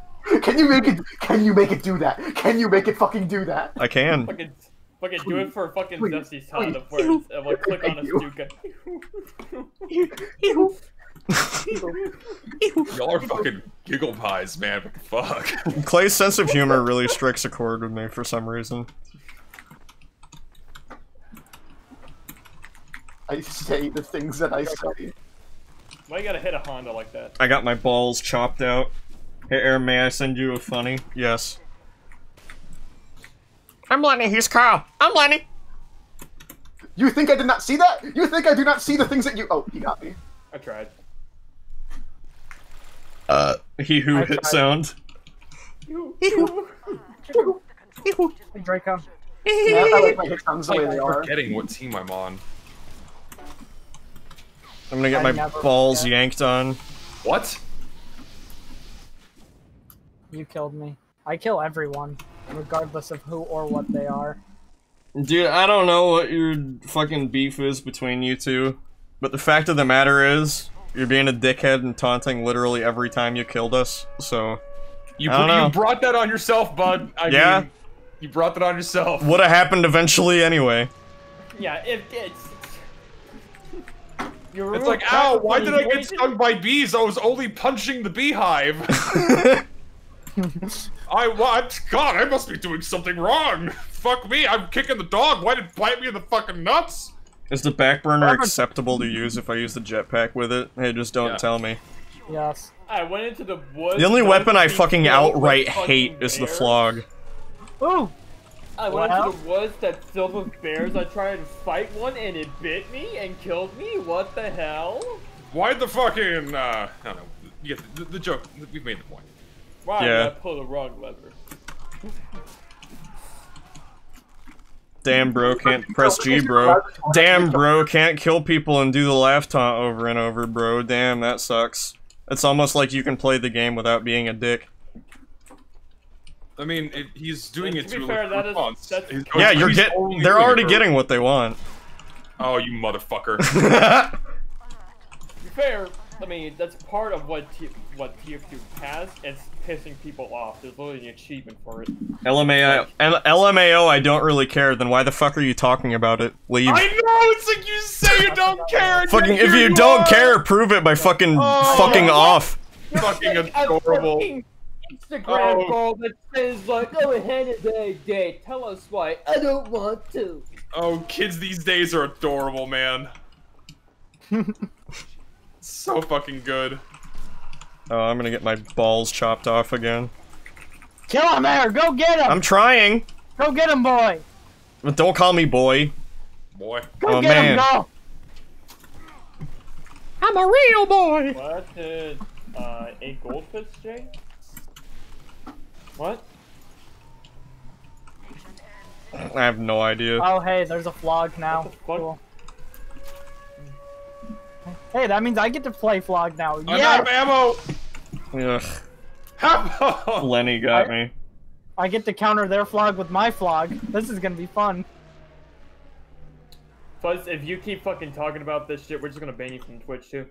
Can you make it? Can you make it do that? Can you make it fucking do that? I can. Fucking, fucking do it for fucking Please, Zesty's time. please. Of where it's, uh, like, click on a Thank you. Stuka. Y'all are fucking giggle pies, man. What the fuck? Clay's sense of humor really strikes a chord with me for some reason. I say the things that I say. Why you gotta hit a Honda like that? I got my balls chopped out. Hey, Aaron, may I send you a funny? Yes. I'm Lenny. He's Carl. I'm Lenny. You think I did not see that? You think I do not see the things that you? Oh, he got me. I tried. Uh, he who I hit tried. sound. Hey, Draco. Yeah, I like my hit sounds the way they are. Forgetting what team I'm on. I'm gonna get I my balls yanked on. What? You killed me. I kill everyone, regardless of who or what they are. Dude, I don't know what your fucking beef is between you two, but the fact of the matter is, you're being a dickhead and taunting literally every time you killed us, so... You, I don't put, you brought that on yourself, bud. I Yeah? mean, you brought that on yourself. Would've happened eventually anyway. Yeah, if it's. You're It's like, ow, why did I get stung by bees? I was only punching the beehive. I what? God, I must be doing something wrong. Fuck me, I'm kicking the dog. Why did it bite me in the fucking nuts? Is the back burner acceptable to use if I use the jetpack with it? Hey, just don't Yeah. tell me. Yes. I went into the woods. The only weapon I fucking outright fucking hate is the Phlog. Ooh! I went Well- into the woods that filled with bears. I tried to fight one and it bit me and killed me. What the hell? Why the fucking uh? I don't know. You get the, the joke. We've made the point. Wow, Yeah. I pull the wrong lever. Damn, bro, can't press G, bro. Damn, bro, can't kill people and do the laugh taunt over and over, bro. Damn, that sucks. It's almost like you can play the game without being a dick. I mean, it, he's doing And it to to, be fair, a that is- response. that's- He's- Yeah, you're he's get. only They're already for- getting what they want. Oh, you motherfucker! To be fair, I mean that's part of what T- what TF2 has. It's pissing people off. There's literally an achievement for it. LMAO, and LMAO, I don't really care. Then why the fuck are you talking about it? Leave. I know. It's like you say you don't care. Fucking, if here you don't are. care, prove it by fucking Oh. fucking off. fucking adorable. fucking Instagram Oh. girl that says like, "Go ahead and day date. Tell us why." I don't want to. Oh, kids these days are adorable, man. so fucking good. Oh, I'm gonna get my balls chopped off again. Kill him there! Go get him! I'm trying, Go get him, boy! but don't call me boy. Boy. Go Oh, get man. him, go! I'm a real boy. What did uh, a goldfish say? What? I have no idea. Oh, hey, there's a Phlog now. What? Cool. Hey, that means I get to play Phlog now. I'm Yeah, out of ammo. Ugh, Ammo. Lenny got I- me. I get to counter their Phlog with my Phlog. This is gonna be fun. Fuzz, if you keep fucking talking about this shit, we're just gonna ban you from Twitch too.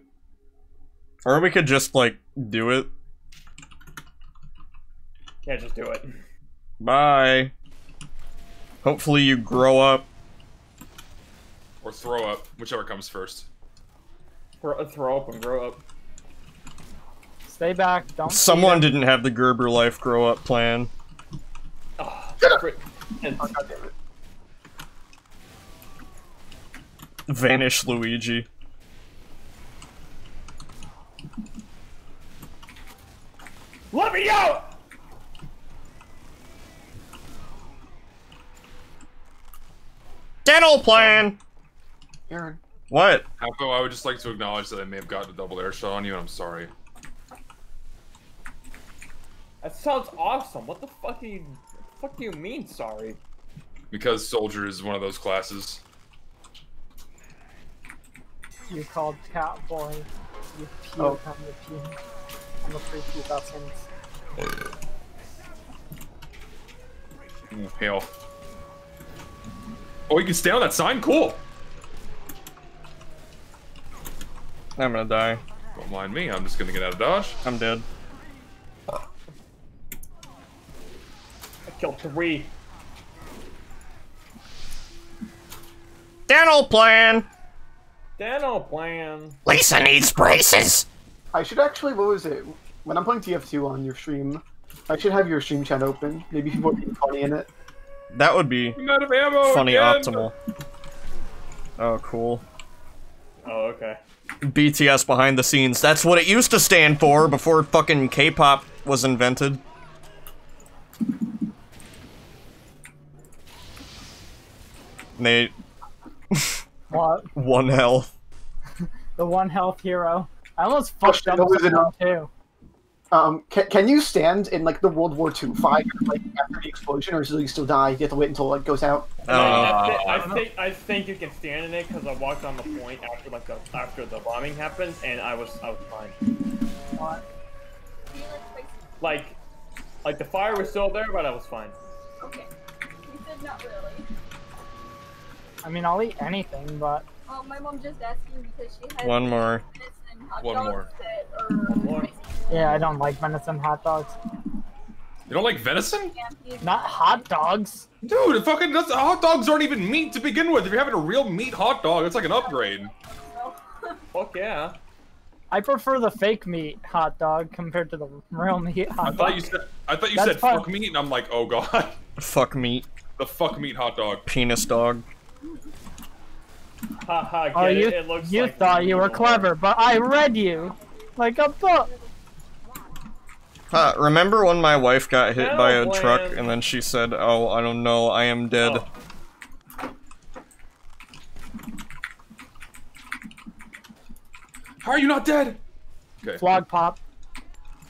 Or we could just like do it. Yeah, just do it. Bye. Hopefully you grow up. Or throw up, whichever comes first. Throw, throw up and grow up. Stay back. Don't. Someone didn't have the Gerber life grow up plan. Oh, frick. And Oh, God damn it. Vanish Luigi. Let me out! Dental plan. Aaron. What? Halfo, I would just like to acknowledge that I may have gotten a double air shot on you, and I'm sorry. That sounds awesome. What the fuck do you, fuck do you mean? Sorry. Because soldier is one of those classes. You called cat boy. You puke Oh. on the puke. On the prepubescence. Ooh, hail. Oh, you can stay on that sign? Cool. I'm gonna die. Don't mind me, I'm just gonna get out of dodge. I'm dead. I killed three. Dental plan. Dental plan. Lisa needs braces. I should actually, what was it? When I'm playing TF2 on your stream, I should have your stream chat open. Maybe people are being funny in it. That would be out of ammo funny again. optimal. Oh, cool. Oh, okay. BTS behind the scenes. That's what it used to stand for before fucking K-pop was invented. Nate, What? one health. The one health hero. I almost Oh, fucked shit, up that was someone enough. too. Um, can, can you stand in like the World War II fire like after the explosion, or do you still die? You have to wait until it goes out. Uh, I, thi- I think I think you can stand in it because I walked on the point after like the after the bombing happened and I was I was fine. What? Like, like the fire was still there, but I was fine. Okay. He said not really. I mean, I'll eat anything, but Oh, my mom just asked you because she has One more. venison hot One more. that more. yeah, I don't like venison hot dogs. You don't like venison? Not hot dogs. Dude, fucking does, hot dogs aren't even meat to begin with. If you're having a real meat hot dog, it's like an upgrade. Fuck yeah. I prefer the fake meat hot dog compared to the real meat hot I dog. thought you said I thought you That's said fuck meat, and I'm like, oh god, Fuck meat. the fuck meat hot dog. Penis dog. Ha ha. Oh, get Oh, you, it looks you like thought you were clever, but I read you like a book. Huh, remember when my wife got hit by a Hello, truck and then she said, oh, I don't know, I am dead. Oh. How are you not dead? Okay. Phlog pop.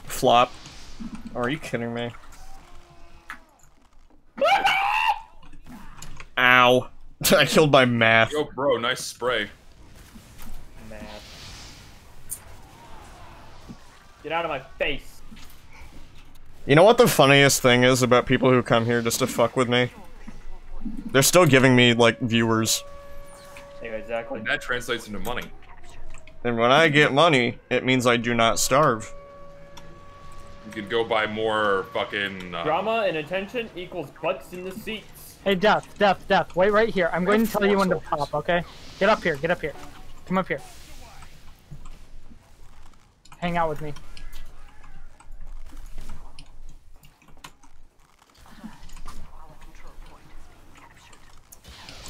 Flop. Oh, are you kidding me? Ow. I killed by math. Yo, bro, nice spray. Man. Get out of my face. You know what the funniest thing is about people who come here just to fuck with me? They're still giving me, like, viewers. Yeah, exactly. That translates into money. And when I get money, it means I do not starve. You could go buy more fucking. Uh, Drama and attention equals butts in the seats. Hey, Death, Death, Death, wait right here. I'm going to tell you when to pop, okay? Get up here, get up here. Come up here. Hang out with me.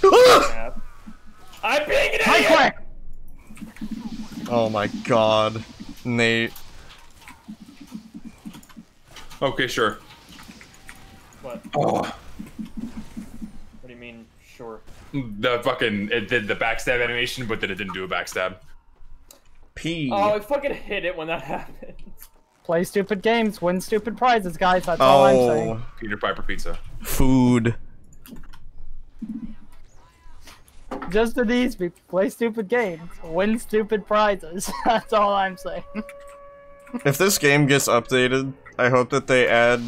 Yeah. I'm being an Right idiot! quick! Oh my god. Nate. Okay, sure. What? Oh, What do you mean? Sure. the fucking it did the backstab animation, but then it didn't do a backstab. P. Oh, I fucking hit it when that happened. Play stupid games, win stupid prizes, guys. That's all I'm oh. saying. Oh, Peter Piper pizza. food. Just to these people, play stupid games, win stupid prizes. That's all I'm saying. If this game gets updated, I hope that they add.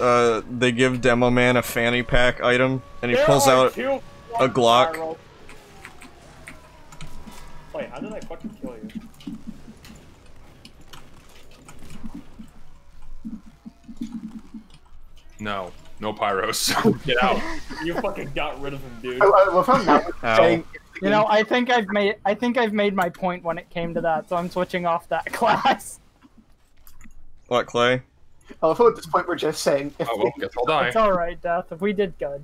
Uh, they give Demo Man a fanny pack item, and he There pulls out. a Glock. viral- Wait, how did I fucking kill you? No, no pyros. Get out. You fucking got rid of him, dude. I, I love how now we're saying You know, I think I've made I think I've made my point when it came to that, so I'm switching off that class. What, Clay? I love how at this point we're just saying if Oh well, guess I'll die. It's all right, Death. We did good.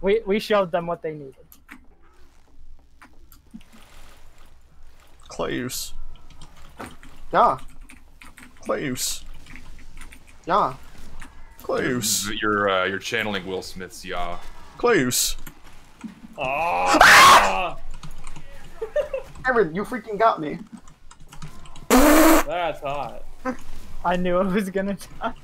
We we showed them what they needed. Clayus. yeah, Clayus. yeah. Clayus. You're uh, you're channeling Will Smith's yeah. Clayus. Ah! Aaron, you freaking got me. That's hot. I knew I was gonna die.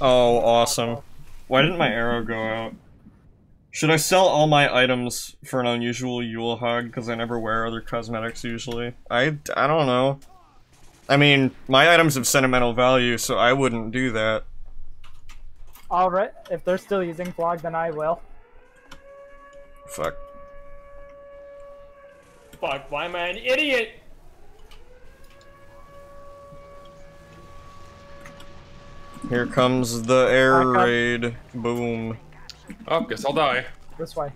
Oh, awesome. Why didn't my arrow go out? Should I sell all my items for an unusual Yule hog because I never wear other cosmetics usually? I, I don't know. I mean, my items have sentimental value, so I wouldn't do that. Alright, if they're still using Phlog, then I will. Fuck. Fuck, why am I an idiot? Here comes the air Back up. raid. Boom. Oh, guess I'll die. This way.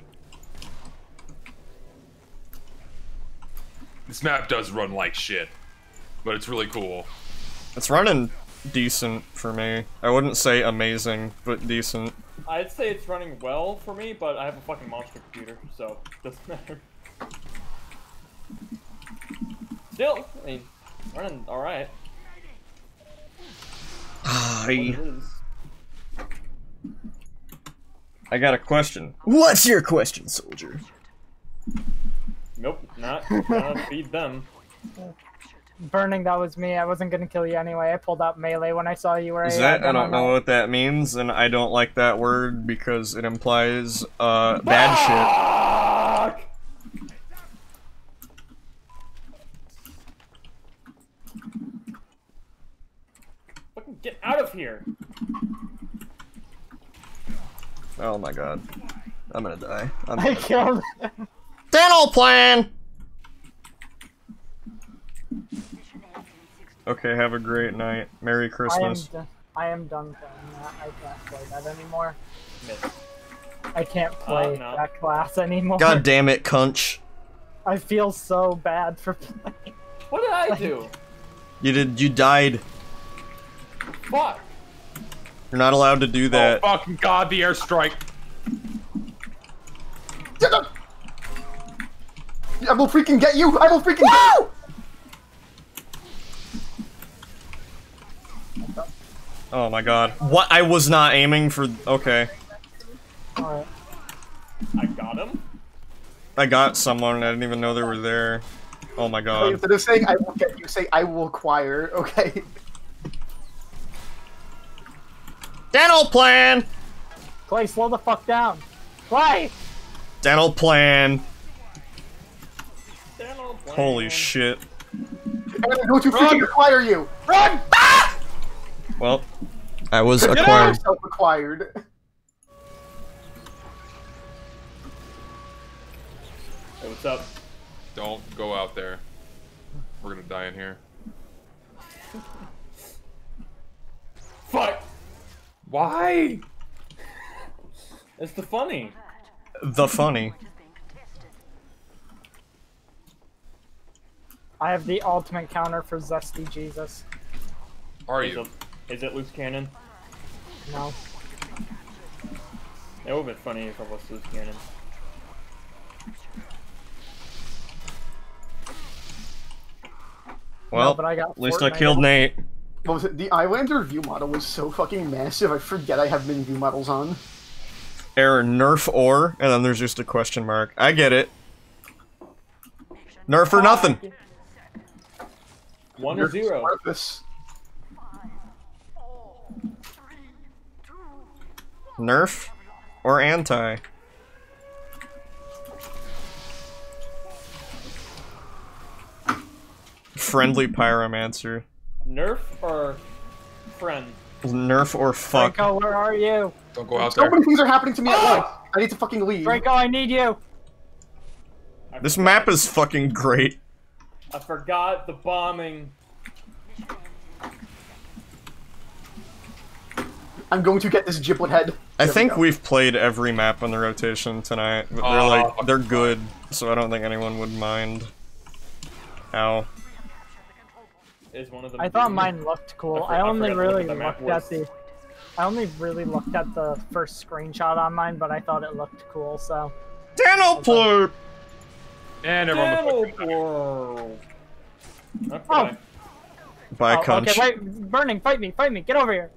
This map does run like shit, but it's really cool. It's running decent for me. I wouldn't say amazing, but decent. I'd say it's running well for me, but I have a fucking monster computer, so it doesn't matter. Still, I mean, running alright. What I. I got a question. What's your question, soldier? Nope, not, not feed them. Burning, that was me. I wasn't gonna kill you anyway. I pulled out melee when I saw you were Is a, that? uh, I don't know demo. what that means, and I don't like that word because it implies uh bad Fuck! Fucking get out of here! Oh my god, I'm gonna die. I'm gonna... killed him. Dental plan! Okay, have a great night. Merry I am, Christmas. I am done playing that. I can't play that anymore. Miss. I can't uh, play no. that class anymore. God damn it, Cunch. I feel so bad for playing. What did I do? You did. You died. Fuck! You're not allowed to do oh, that. Oh fucking god, the airstrike! I will freaking get you! I will freaking get you! Oh my god. What? I was not aiming for. Okay. Alright. I got him? I got someone. I didn't even know they were there. Oh my god. Instead of saying I will get you, say I will acquire, okay? Dental plan! Clay, slow the fuck down. Clay! Dental plan. Dental plan. Holy shit. And I'm going to freaking acquire you! Run! Ah! Well, I was Get acquired. Self-acquired. Hey, what's up? Don't go out there. We're gonna die in here. Fuck! Why? It's the funny. The funny. I have the ultimate counter for Zesty Jesus. Are Is you? it, is it loose cannon? No. It would've been funny if it was loose cannon. Well, but I got at least I Fortnite. killed Nate. What was it? The Eyelander view model was so fucking massive, I forget I have many view models on. Error nerf or, and then there's just a question mark. I get it. Nerf or nothing. One or zero. smart This. Nerf or anti. Friendly pyromancer. Nerf or friend? Nerf or fuck. Draco, where are you? Don't go out So many things are happening to me at oh! once. I need to fucking leave. Draco, I need you. I This forgot- map is fucking great. I forgot the bombing. I'm going to get this giblet head. I There we think go. we've played every map on the rotation tonight. but They're Oh, like they're good, so I don't think anyone would mind. Ow. Is one of them. I thought mine looked cool. I I, only really the map looked at the. I only really looked at the first screenshot on mine, but I thought it looked cool. So Danoplurp! And everyone the Channel fuck- World. Okay. Oh. By Oh, cunch. okay, wait, burning, fight me, fight me, get over here.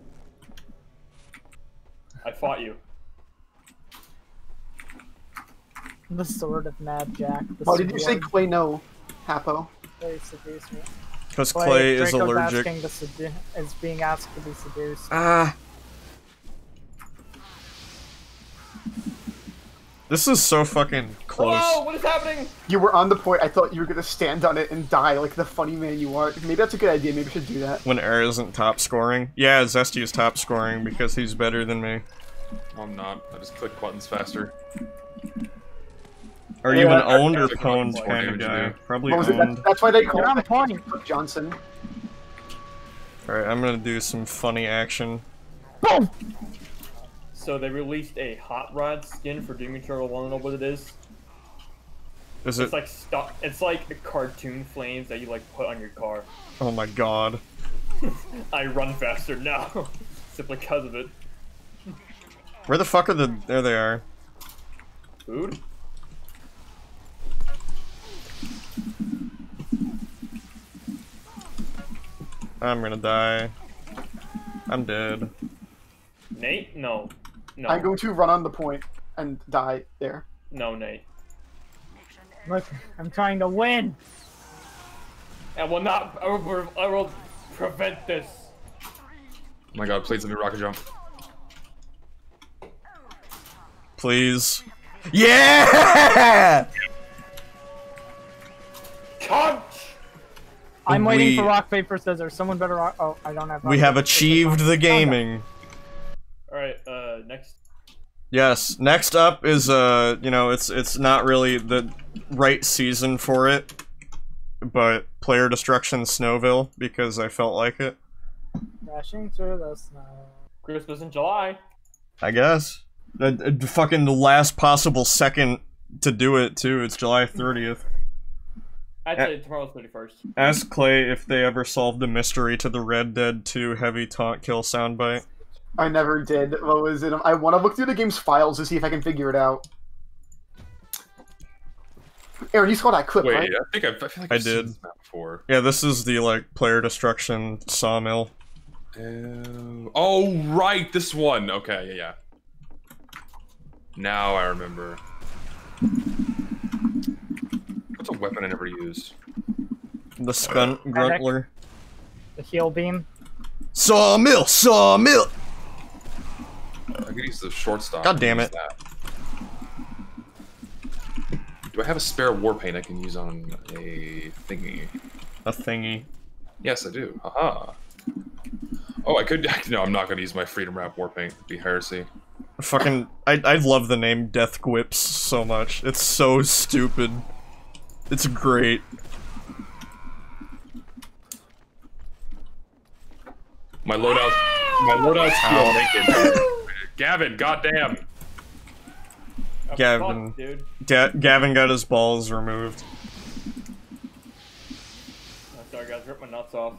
I fought you. The sword of Mad Jack. The Why did you say sword. Clay no, Hapo? They seduce me. Because Clay, Clay is allergic. Asking to sedu- is being asked to be seduced. Ah. This is so fucking close. Hello, what is happening? You were on the point. I thought you were gonna stand on it and die like the funny man you are. Maybe that's a good idea. Maybe we should do that. When Air isn't top scoring. Yeah, Zesty is top scoring because he's better than me. I'm not. I just click buttons faster. Are you an owned or that's a pwned kind of guy? Probably What was it? That, owned. that's why they call You're on it point. Johnson. Alright, I'm gonna do some funny action. Boom! So they released a hot rod skin for Doom Eternal. Want to know what it is? Is it? It's like stuff. It's like cartoon flames that you like put on your car. Oh my god. I run faster now, simply because of it. Where the fuck are the. There they are. Food. I'm gonna die. I'm dead. Nate? No. No. I'm going to run on the point and die there. No, Nate. Look, I'm trying to win. I will not. I will, I will prevent this. Oh my god, please let me rocket jump. Please. Yeah! Conch. I'm waiting We- for rock, paper, scissors. Someone better rock. Oh, I don't have rock, We have paper, scissors. achieved the gaming. All right. Uh, next. Yes. Next up is uh, you know, it's it's not really the right season for it, but player destruction Snowville because I felt like it. Dashing through the snow. Christmas in July. I guess. The, the fucking the last possible second to do it too. It's July 30th. I'd Uh, say tomorrow's thirty first. Ask Clay if they ever solved the mystery to the Red Dead 2 heavy taunt kill soundbite. I never did. What was it? I want to look through the game's files to see if I can figure it out. Aaron, you saw that clip, Wait, right? I think I've, I feel like I I've seen did. this before. Yeah, this is the like player destruction sawmill. Oh, oh, right, this one. Okay, yeah, yeah. Now I remember. What's a weapon I never used? The skunt gruntler. The heel beam. Sawmill, sawmill. I could use the shortstop. God damn it. that. Do I have a spare war paint I can use on a thingy? A thingy. Yes, I do. Haha. Oh, I could. No, I'm not going to use my Freedom Wrap war paint. It'd be heresy. Fucking, I I love the name Death Quips so much. It's so stupid. It's great. My loadout. My loadout's feel naked. Gavin, goddamn. Oh, Gavin. fuck, dude. Ga- Gavin got his balls removed. I'm sorry, guys. Rip my nuts off.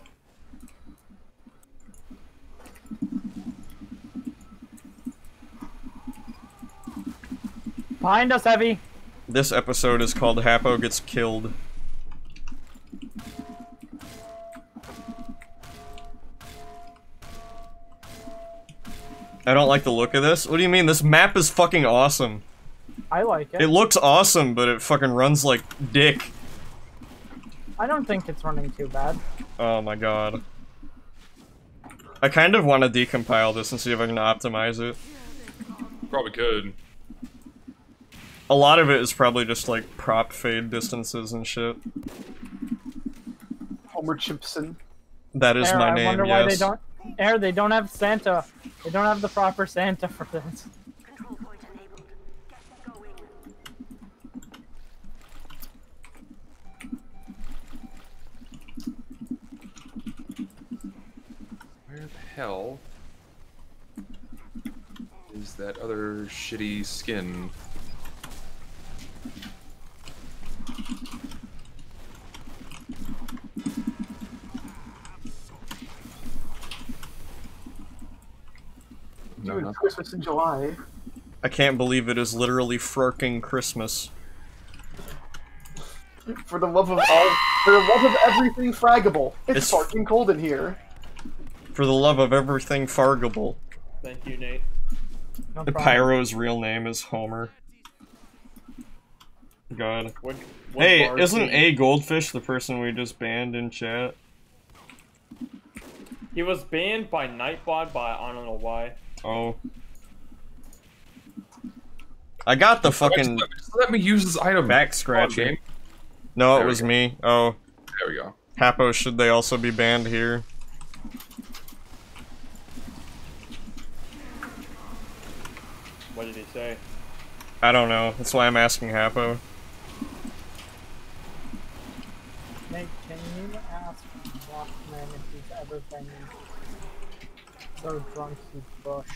Behind us, heavy. This episode is called Hapo Gets Killed. I don't like the look of this. What do you mean? This map is fucking awesome. I like it. It looks awesome, but it fucking runs like dick. I don't think it's running too bad. Oh my god. I kind of want to decompile this and see if I can optimize it. Probably could. A lot of it is probably just like prop fade distances and shit. Homer Chimpson. That is Air, my I name, wonder why they yes. don't. Air, they don't have Santa. They don't have the proper Santa for this. Where the hell is that other shitty skin? No, Dude, it's Christmas in July. I can't believe it is literally frarking Christmas. For the love of all, for the love of everything fraggable. It's, It's- fucking cold in here. For the love of everything fargable. Thank you, Nate. No The problem. Pyro's real name is Homer. God. What, what Hey, isn't he- A Goldfish the person we just banned in chat? He was banned by Nightbot, by I don't know why. Oh. I got the fucking Just let, just let me use this item. back Come on, eh? scratching. game. No, it There we was go. me. Oh. There we go. Hapo, should they also be banned here? What did he say? I don't know. That's why I'm asking Hapo. Nate, can you ask Walkman if he's ever been so drunk he's bush?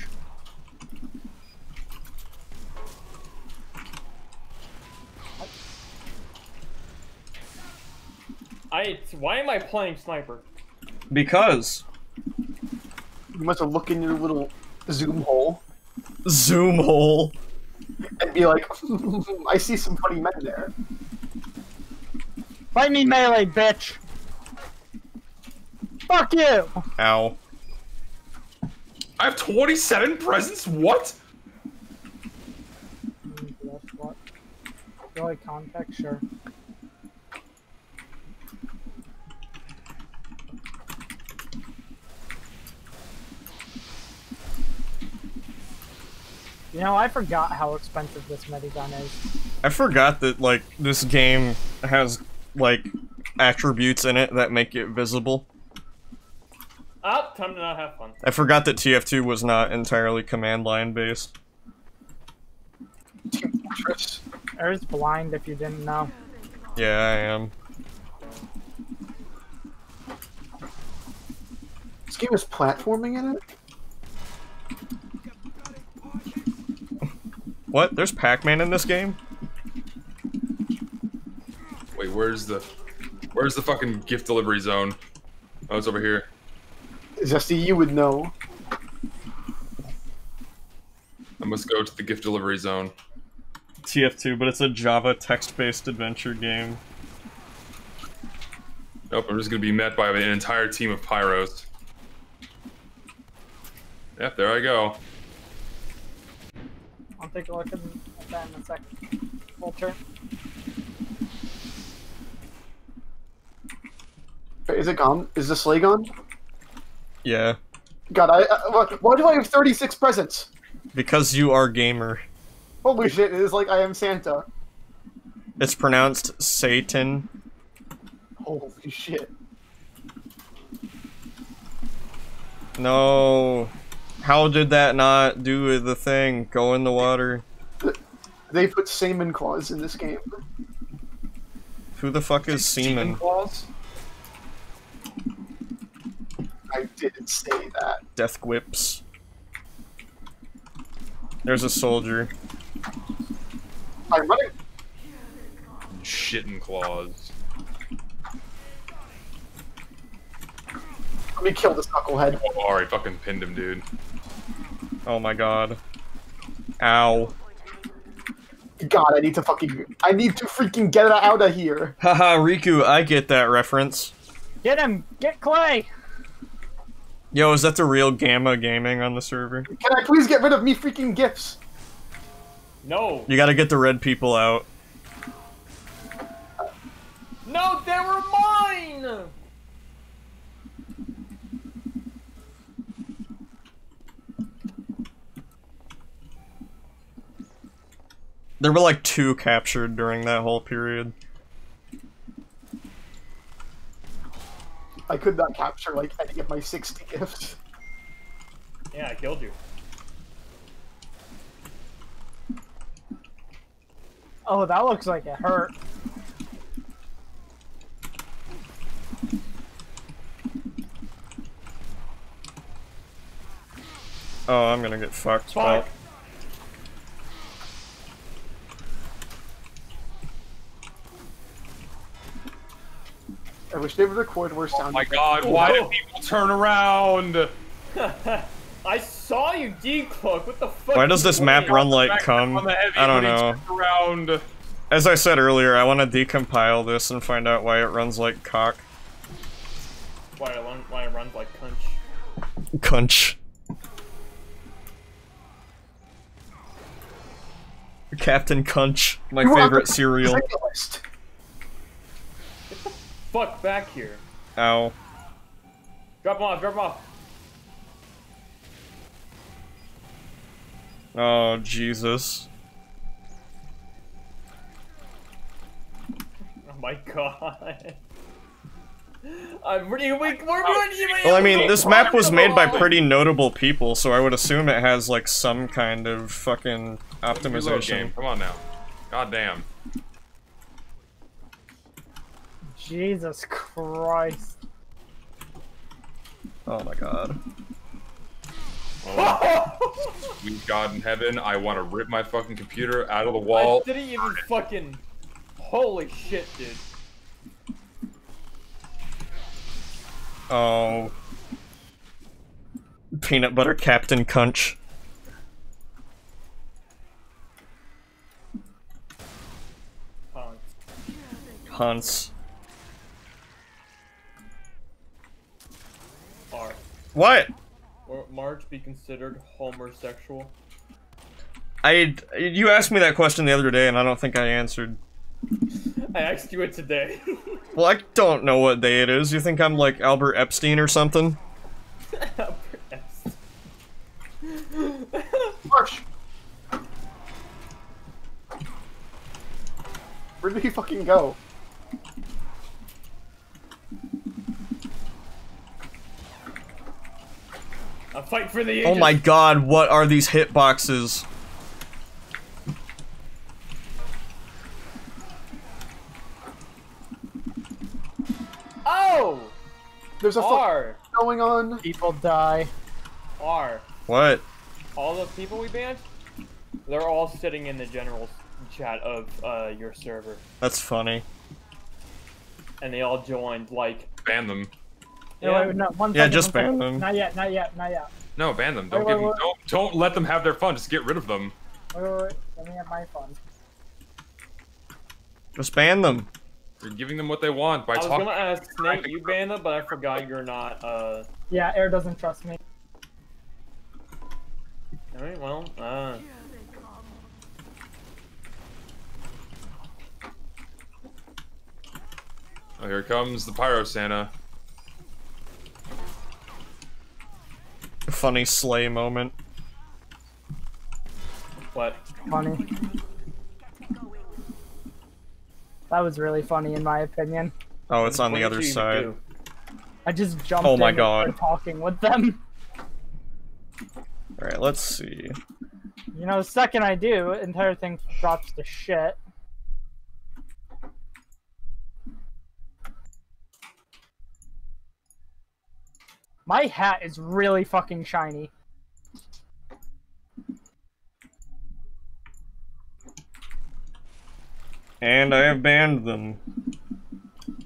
I. Why am I playing sniper? Because You must have looked in your little zoom hole Zoom hole. and be like, I see some funny men there. Fight me melee, bitch! Fuck you! Ow. I have 27 presents? What? That's what. Really context, sure. You know, I forgot how expensive this medigun is. I forgot that like this game has like attributes in it that make it visible. Ah, time to not have fun. I forgot that TF2 was not entirely command line based. Team Fortress. Air's blind if you didn't know. Yeah, I am. This game has platforming in it? What? There's Pac-Man in this game? Wait, where's the where's the fucking gift delivery zone? Oh, it's over here. Zesty, you would know. I must go to the gift delivery zone. TF2, but it's a Java text-based adventure game. Nope, I'm just gonna be met by an entire team of pyros. Yep, there I go. I'll take a look at at that in a second. Vulture. Wait, Is it gone? Is the sleigh gone? Yeah, God, I, I why do I have 36 presents? because you are gamer. Holy shit, it is like I am Santa. It's pronounced Satan. Holy shit. No. How did that not do the thing? Go in the water. They put semen claws in this game. Who the fuck is Seaman? clause? I didn't say that. Death whips. There's a soldier. I'm running. Shitting claws. Let me kill this knucklehead. Oh, alright, fucking pinned him, dude. Oh my god. Ow. God, I need to fucking. I need to freaking get it out of here. Haha, Riku, I get that reference. Get him! Get Clay! Yo, is that the real Gamma Gaming on the server? Can I please get rid of me freaking gifts? No, You gotta get the red people out. no, they were mine. mine! There were like two captured during that whole period. I could not capture like any of my 60 gifts. Yeah, I killed you. Oh, that looks like it hurt. Oh, I'm gonna get fucked. Fuck! I wish they would record where oh sound. Oh my god, why Whoa. did people turn around? I saw you decloak. What the fuck? Why does this map run like Back cum? on the heavy I don't know. Around. As I said earlier, I want to decompile this and find out why it runs like cock. Why it, run, why it runs like cunch? Cunch. Captain Cunch, my You are favorite the cereal. Cyclist. Fuck back here. Ow. Drop him off. Drop him off. Oh, Jesus. Oh my god. I'm really weak. We're running. Oh. Well, I mean, this map was made by pretty notable people, so I would assume it has, like, some kind of fucking Reload game. optimization. Come on now. God damn. Jesus Christ. Oh my god. Oh. Sweet God in heaven, I want to rip my fucking computer out of the wall. I wall. didn't even fucking. Holy shit, dude. Oh. Peanut butter Captain Cunch. Oh, Hunts. R. What? Will Marge be considered homosexual? I you asked me that question the other day and I don't think I answered. I asked you it today. Well, I don't know what day it is. You think I'm like Albert Epstein or something? March. Where did he fucking go? A fight for the Oh my god, what are these hitboxes? Oh! There's a fuck R. going on. People die. R. What? All the people we banned, they're all sitting in the general chat of uh, your server, That's funny. and they all joined. Like, Ban them. No, Yeah. wait, no, one Yeah, second, just one second. ban them. Not yet, not yet, not yet. No, ban them. Don't Wait, give them. wait. Don't don't let them have their fun. Just get rid of them. Wait, wait, wait. Let me have my fun. Just ban them. You're giving them what they want by talking. I was talking. gonna ask Snake, you banned them, but I forgot you're not. Uh, Yeah, Air doesn't trust me. all right, well, uh, Oh, here comes the Pyro Santa. Funny sleigh moment. what? Funny. That was really funny in my opinion. Oh, it's on What the did other side. do? I just jumped Oh my in and God. started talking with them. Alright, let's see. You know, the second I do, entire thing drops to shit. My hat is really fucking shiny. And I have banned them.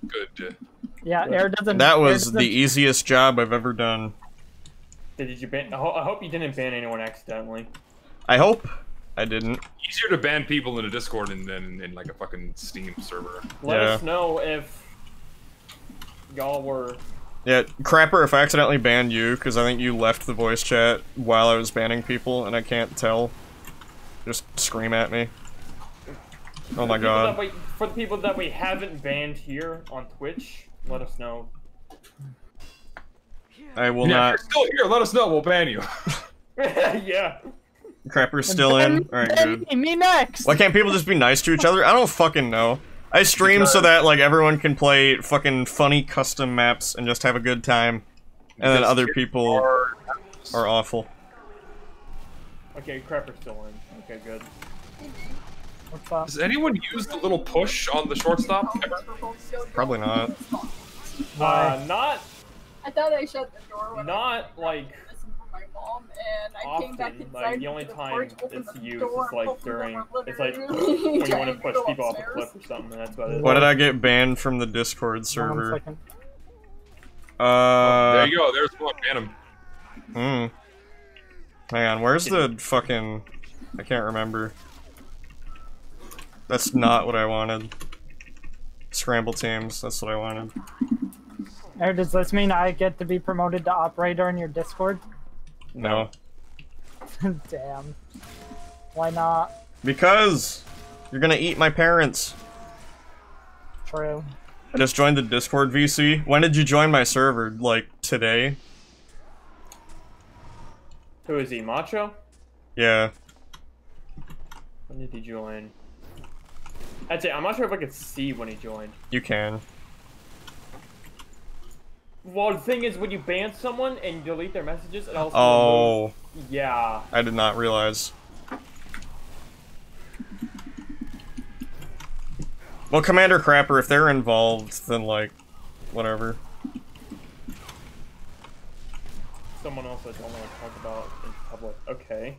Good. Yeah, Air doesn't. That was doesn't- the easiest job I've ever done. Did you ban? I, ho- I hope you didn't ban anyone accidentally. I hope I didn't. Easier to ban people in a Discord than than in like a fucking Steam server. Let Yeah. us know if y'all were. Yeah, Crapper, if I accidentally banned you, because I think you left the voice chat while I was banning people, and I can't tell, just scream at me. Oh my god. we- for the people that we haven't banned here on Twitch, let us know. I will yeah, not. if you're still here, let us know. We'll ban you. yeah. Crapper's still in. All right, good. Me next. Why can't people just be nice to each other? I don't fucking know. I stream so that like everyone can play fucking funny custom maps and just have a good time, and then other people are- are awful. Okay, Crapper's still in. Okay, good. Does anyone use the little push on the shortstop? Ever? Probably not. Uh, not, I thought I shut the door not like listened for my mom, and I came back often. inside. Like the only to the time porch, opened it's used door, is like during. It's like when you want to push go people off a cliff or something. That's about it. Why did I get banned from the Discord server? Uh, there you go. There's one. Ban him. hmm. Hang on, where's the fucking? I can't remember. That's not what I wanted. Scramble teams. That's what I wanted. Or does this mean I get to be promoted to operator in your Discord? No, Damn. Why not? because you're gonna eat my parents. True. I just joined the Discord VC. When did you join my server? Like today? Who is he? Macho? Yeah. When did he join? I'd say I'm not sure if I could see when he joined. You can. Well, the thing is, when you ban someone and you delete their messages, it also Oh, removes- yeah. I did not realize. Well, Commander Crapper, if they're involved, then like, whatever. Someone else I don't want to talk about in public. Okay.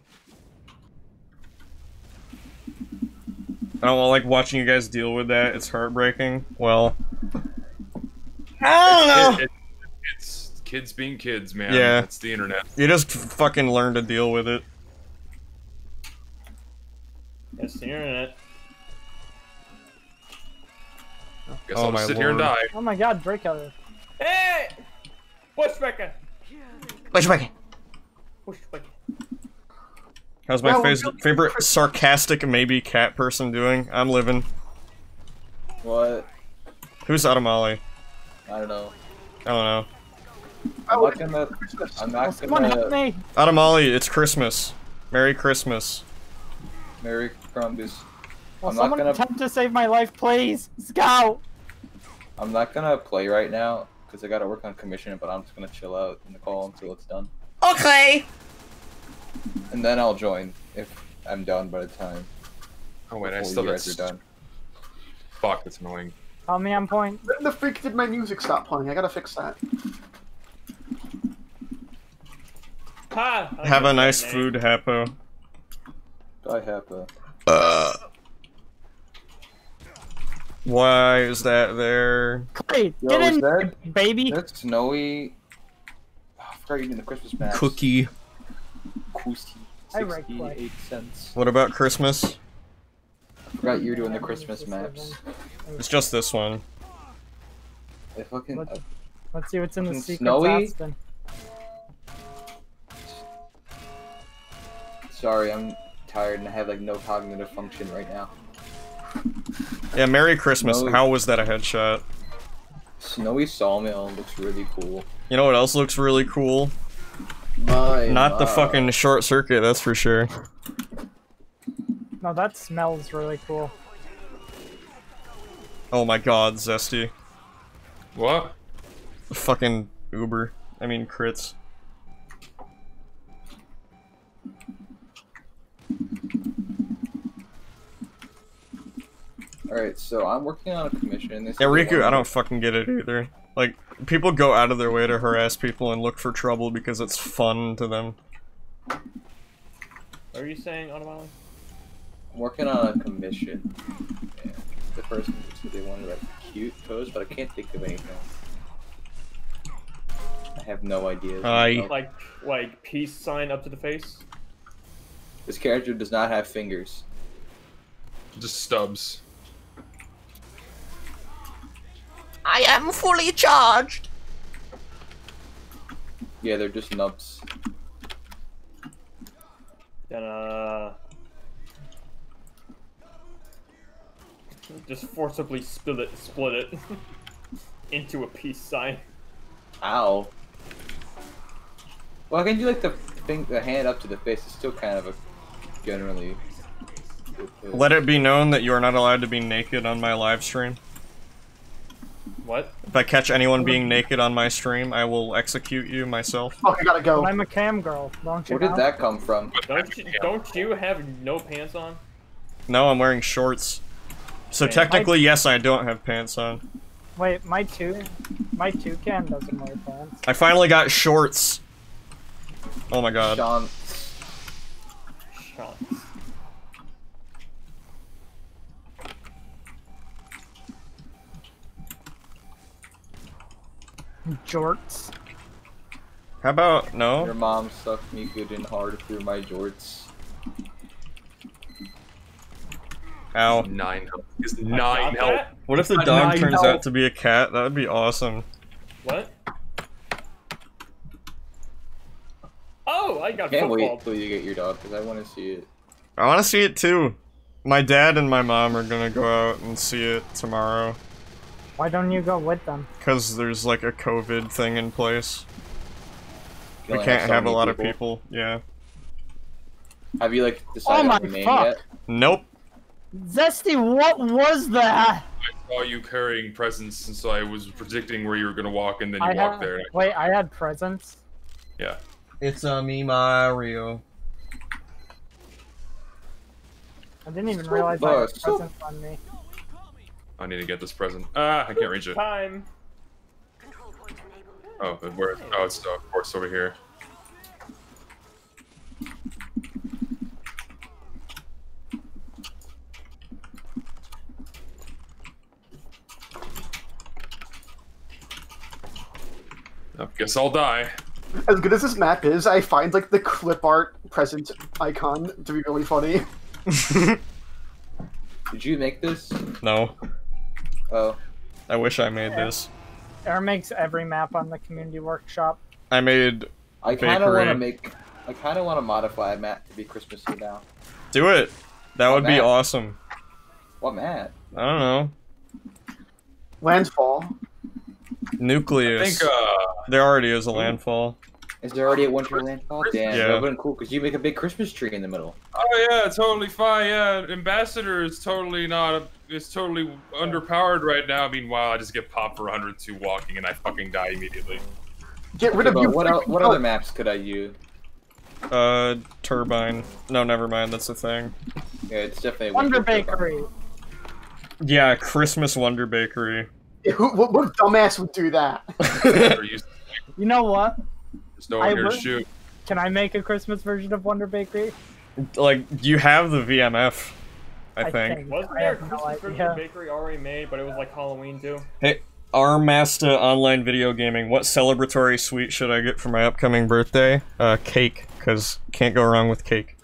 I don't like watching you guys deal with that. It's heartbreaking. Well, I don't know. It- it- it's kids being kids, man. Yeah. It's the internet. You just fucking learn to deal with it. It's the internet. Guess Oh I'll my just sit here and lord. die. Oh my god, Draco. Hey! Bushwhacker! Bushwhacker. Bushwhacker. How's my Well, face- really- favorite sarcastic maybe cat person doing? I'm living. What? Who's Adamali? I don't know. I don't know. Oh, I'm Oh, not gonna. I'm not Someone help gonna. me! Adamali, it's Christmas. Merry Christmas. Merry Crumbus. Will I'm not someone gonna- attempt to save my life, please? Scout! I'm not gonna play right now because I gotta work on commission, but I'm just gonna chill out in the call until it's done, Okay. and then I'll join if I'm done by the time. Oh wait, I before still you got guys are done. Fuck, that's annoying. Tell me on point. When the freak did my music stop playing? I gotta fix that. Ha! I Have a nice that food, Hapo. Bye, Happa. Uh. Why is that there? Clay, Yo, get in, that- baby! That's snowy. Oh, I forgot you did the Christmas maps. Cookie. Koosty. I right click. 68 cents. What about Christmas? I forgot you were doing the Christmas maps. It's just this one. I fucking. What- uh, Let's see what's in the Fucking secret snowy? Aston. sorry, I'm tired and I have like no cognitive function right now. Yeah, Merry Christmas. No. How was that a headshot? Snowy Sawmill looks really cool. You know what else looks really cool? My, Not the fucking short circuit, that's for sure. No, that smells really cool. Oh my god, Zesty. What? Fucking Uber. I mean, crits. Alright, so I'm working on a commission. This Yeah, is Riku, I don't fucking get it either. Like, people go out of their way to harass people and look for trouble because it's fun to them. What are you saying, Automatically? I'm working on a commission. And the person said they wanted like a cute pose, but I can't think of anything. I have no idea. Aye. Like, like peace sign up to the face? This character does not have fingers. Just stubs. I am fully charged. Yeah, they're just nubs. Then, uh... Just forcibly split it, split it. into a peace sign. Ow. Well, I can do like the thing, the hand up to the face. It's still kind of a generally. Let it be known that you are not allowed to be naked on my live stream. What? If I catch anyone being naked on my stream, I will execute you myself. Fuck, I gotta go. I'm a cam girl, don't you Where know? did that come from? Don't you, don't you have no pants on? No, I'm wearing shorts. So Man, technically, yes, I don't have pants on. Wait, my two, my toucan doesn't wear pants. I finally got shorts. Oh my god. Sean, Sean. Jorts. How about no? your mom sucked me good and hard through my jorts. Ow. Nine health. Is nine health. that? What if the Got dog nine turns health. out to be a cat? That would be awesome. What? Oh, I got Can't football. wait till you get your dog because I want to see it. I want to see it too. My dad and my mom are gonna go out and see it tomorrow. Why don't you go with them? Because there's like a COVID thing in place. You We only can't so have a many lot of people. Yeah. Have you like oh decided Oh my on the name fuck. yet? Nope. Zesty, what was that? I saw you carrying presents, and so I was predicting where you were gonna walk, and then you I walked had, there. wait, I had presents. Yeah. It's a me, Mario. I didn't even realize I uh, had so- presents on me. I need to get this present. Ah, I can't reach it. Time. Oh, where? Oh, it's uh, of course over here. I guess I'll die. As good as this map is, I find like the clip art present icon to be really funny. Did you make this? no. Oh, I wish I made this. Air makes every map on the community workshop. I made. I kind of want to make. I kind of want to modify a map to be Christmassy now. Do it. That would be awesome. What map? I don't know. Landfall. I Nucleus. think uh, there already is a landfall. Is there already a Winterland? landfall? damn, Yeah. that would been cool because you make a big Christmas tree in the middle. Oh yeah, totally fine. Yeah, ambassador is totally not. It's totally underpowered right now. Meanwhile, I just get popped for 102 walking, and I fucking die immediately. Get rid Okay, of you. what el- what other maps could I use? Uh, turbine. No, never mind. That's a thing. Yeah, it's definitely Wonder Winter Tree. Bakery. Yeah, Christmas Wonder Bakery. Who, what, what dumbass would do that? You know what? snow I in your would- shoe. Can I make a Christmas version of Wonder Bakery? like, you have the VMF. I, I think. think. Wasn't there a have no Christmas version of Bakery already made, but it was like Halloween too? Hey, Armasta Online Video Gaming. What celebratory sweet should I get for my upcoming birthday? Uh, cake, because can't go wrong with cake.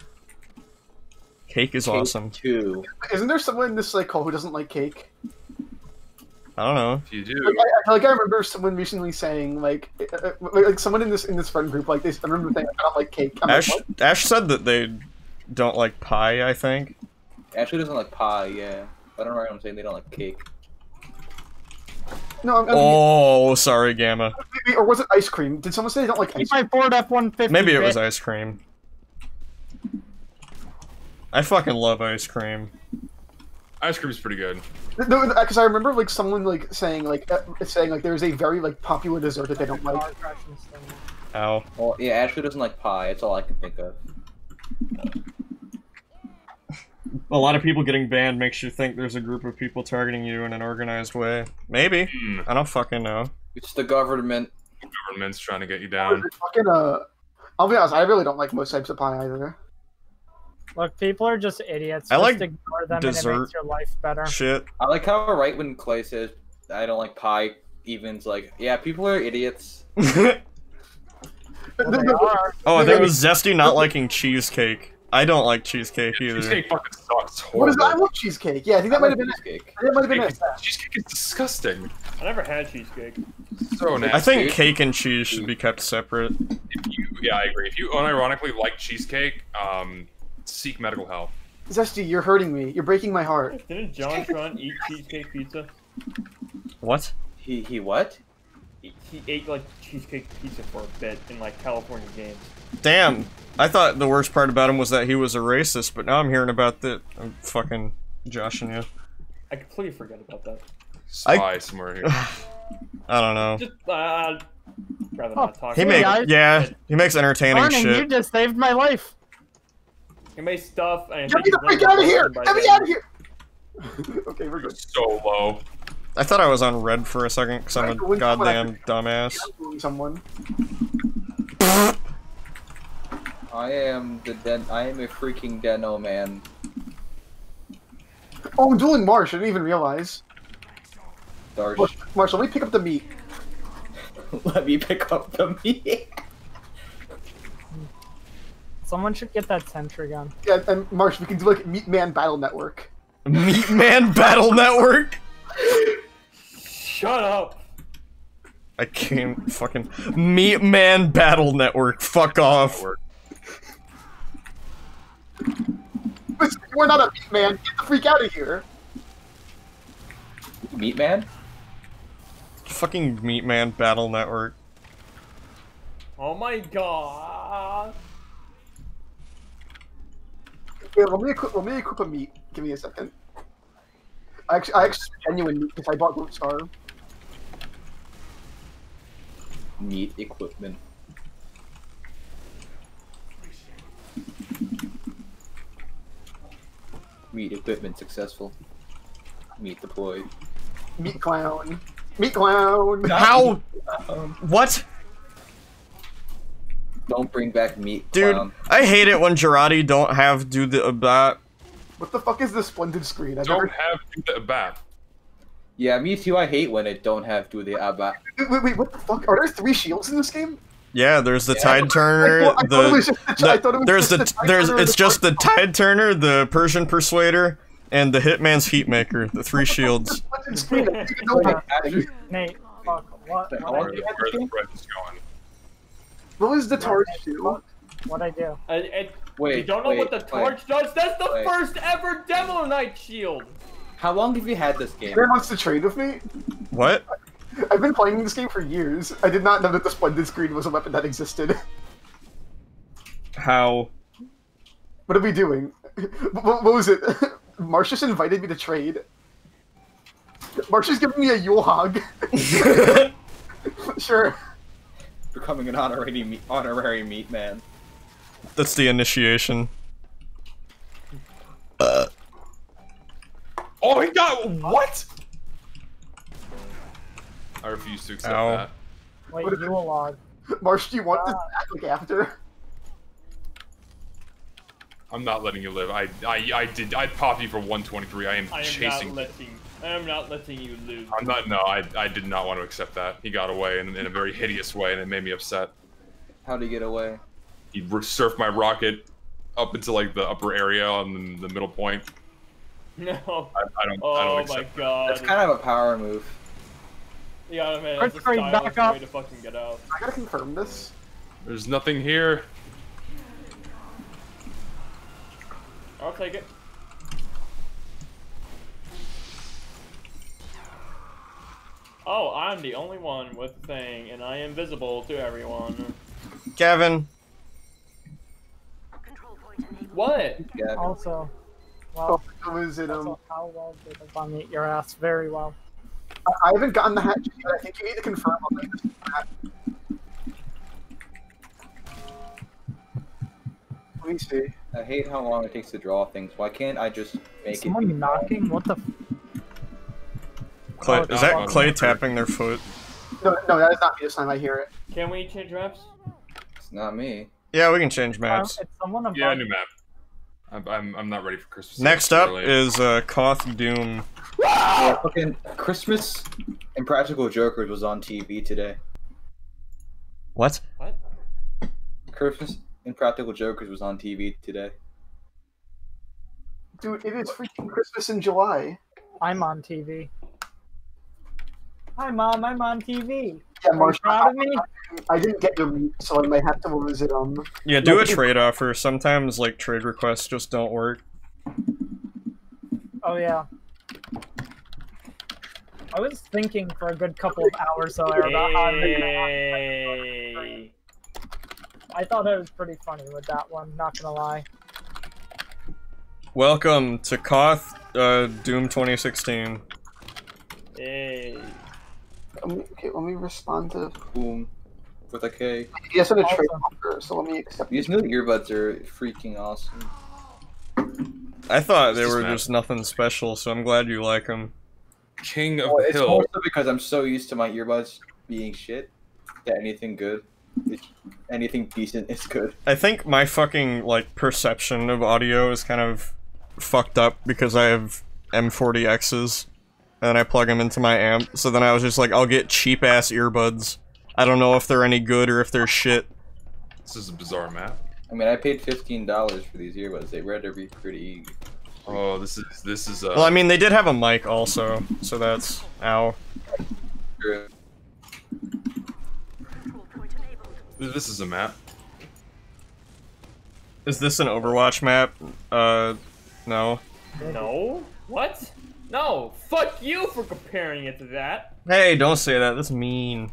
Cake is Cake awesome. Too. Isn't there someone in this like call who doesn't like cake? I don't know. If you do, Like I, like I remember someone recently saying like, uh, uh, like like, someone in this in this friend group like this. I remember saying I don't like cake. I'm Ash like. Ash said that they don't like pie. I think. Ashley doesn't like pie. Yeah, I don't know why I'm saying they don't like cake. No, I'm, I'm, Oh, sorry, Gamma. or was it ice cream? Did someone say they don't like ice Keep cream? my Ford F-150. Maybe it was ice cream. I fucking love ice cream. ice cream's pretty good. No, because I remember like someone like saying like uh, saying like there's a very like popular dessert that they don't like. Car. Ow. Well, yeah, Ashley doesn't like pie. That's all I can think of. A lot of people getting banned makes you think there's a group of people targeting you in an organized way. Maybe. Hmm, I don't fucking know. It's the government. The government's trying to get you down. Fucking uh, I'll be honest. I really don't like most types of pie either. Look, people are just idiots. I just like ignore them and it dessert makes your life better. Shit. I like how right when Clay says I don't like pie, Evan's like, yeah, people are idiots. oh, Well, they are. I think was Zesty not liking cheesecake. I don't like cheesecake either. Cheesecake fucking sucks. It's What is that? I love cheesecake. Yeah, I think that might have been. cheesecake. That might have been it. Cheesecake, cheesecake is disgusting. I never had cheesecake. So nasty. I think cake and cheese should be kept separate. If you, yeah, I agree. If you unironically like cheesecake, um, seek medical help. Zesty, you're hurting me. You're breaking my heart. Didn't John Tron eat cheesecake pizza? What? He he what? He, he ate like cheesecake pizza for a bit in like California games. Damn. I thought the worst part about him was that he was a racist, but now I'm hearing about that. I'm fucking joshing you. I completely forget about that. Spy somewhere here. I don't know. Just uh, rather Oh, not talk. He about make it. yeah, he makes entertaining Arnon, you just saved my life. He made stuff. And Get me the freak out of here! Get me then. out of here! okay, we're good. so low. I thought I was on red for a second because I'm a someone goddamn dumbass. Someone. I am the den. I am a freaking Deno man. Oh, I'm dueling Marsh. I didn't even realize. Darsh. Marsh, Marsh, let me pick up the meat. Let me pick up the meat. Someone should get that sentry gun. Yeah, and Marsh, we can do like Meat Man Battle Network. Meat Man Battle Network. Shut up. I can't fucking Meat Man Battle Network. Fuck off. We're not a meat man. Get the freak out of here. Meat man? Fucking Meat Man Battle Network. Oh my god. Yeah, let me equip. Let me equip a meat. Give me a second. I actually, I actually genuine meat because I bought Goat Star. Meat equipment. Meat equipment successful. Meat deployed. Meat clown. Meat clown. How? Um, What? Don't bring back meat Dude, clown. I hate it when Girardi don't have do the abat. What the fuck is this splendid screen? I've Don't never. have the bat. Yeah, me too. I hate when it don't have do the abat. Wait, wait, wait, what the fuck? Are there three shields in this game? Yeah, there's the Yeah. Tide I Turner. thought, I thought it was The, just the, I thought it the there's just the Tide there's Turner and it's just the Tide Turner, the Persian Persuader, and the Hitman's Heatmaker. The three shields. Splendid screen. I didn't know that. Actually, Nate, fuck, what, The what What was the Targe do? What I do? And, and wait. you don't know wait, what the wait. Targe does? That's the wait. first ever Demoknight shield. How long have you had this game? Aaron wants to trade with me. What? I've been playing this game for years. I did not know that the splendid screen was a weapon that existed. How? What are we doing? What, what was it? Marsh just invited me to trade. Marsh is giving me a Yule hog. sure. Becoming an honorary meat, honorary meat man. That's the initiation. Uh, Oh, he got what? I refuse to accept Ow. that. Wait, What is you it? log. Marsh, do you want this back like after? I'm not letting you live. I I I did. I popped you for 123. I am I am chasing. not letting. I am not letting you lose. I'm not. No, I I did not want to accept that. He got away in, in a very hideous way, and it made me upset. How'd he get away? He surfed my rocket up into like the upper area on the, the middle point. No. I, I don't. I don't Oh my accept. god. That's kind of a power move. Yeah, man. That's a Earthquake, stylish back up. way to fucking get out. I gotta confirm this. There's nothing here. I'll take it. Oh, I'm the only one with the thing, and I am visible to everyone. Kevin. What? Yeah. Also, Oh, well, was it, um, also, how well did I meet your ass? Very well. I, I haven't gotten the hatchet yet. I think you need to confirm on like this. Let me see. I hate how long it takes to draw things. Why can't I just make Is it? someone knocking? What the? F- Clay, Oh, is that Clay not. tapping their foot? No, no, that is not me this time. I hear it. Can we change maps? It's not me. Yeah, we can change uh, maps. it's someone above. Yeah, new map. I'm, I'm, I'm not ready for Christmas. Next up early. is uh, Koth Doom. Yeah, fucking Christmas Impractical Jokers was on TV today. What? What? Christmas and Practical Jokers was on TV today. Dude, it is freaking Christmas in July. I'm on TV. Hi, mom. I'm on TV. Yeah, Are you Marsh, proud of me? I didn't get your meat, so I might have to lose it um. Yeah, do a Like, if- trade offer. Sometimes like trade requests just don't work. Oh yeah. I was thinking for a good couple of hours though about how to Hey. I thought it was pretty funny with that one, not gonna lie. Welcome to Koth uh, Doom 2016. Hey. Let me, okay, let me respond to. Boom. With a K. He has a Awesome. trade offer, so let me accept. These new earbuds are freaking awesome. I thought they Just were mad. just nothing special, so I'm glad you like them. King of Well, the it's Hill. also because I'm so used to my earbuds being shit that anything good, it's, anything decent is good. I think my fucking like perception of audio is kind of fucked up because I have M40Xs and I plug them into my amp. So then I was just like, I'll get cheap ass earbuds. I don't know if they're any good or if they're shit. This is a bizarre map. I mean, I paid fifteen dollars for these earbuds. They better be pretty. Oh, this is this is uh. Well, I mean, they did have a mic also, so that's ow. good. this is a map. Is this an Overwatch map? Uh, no. No? What? No. Fuck you for comparing it to that. Hey, don't say that. That's mean.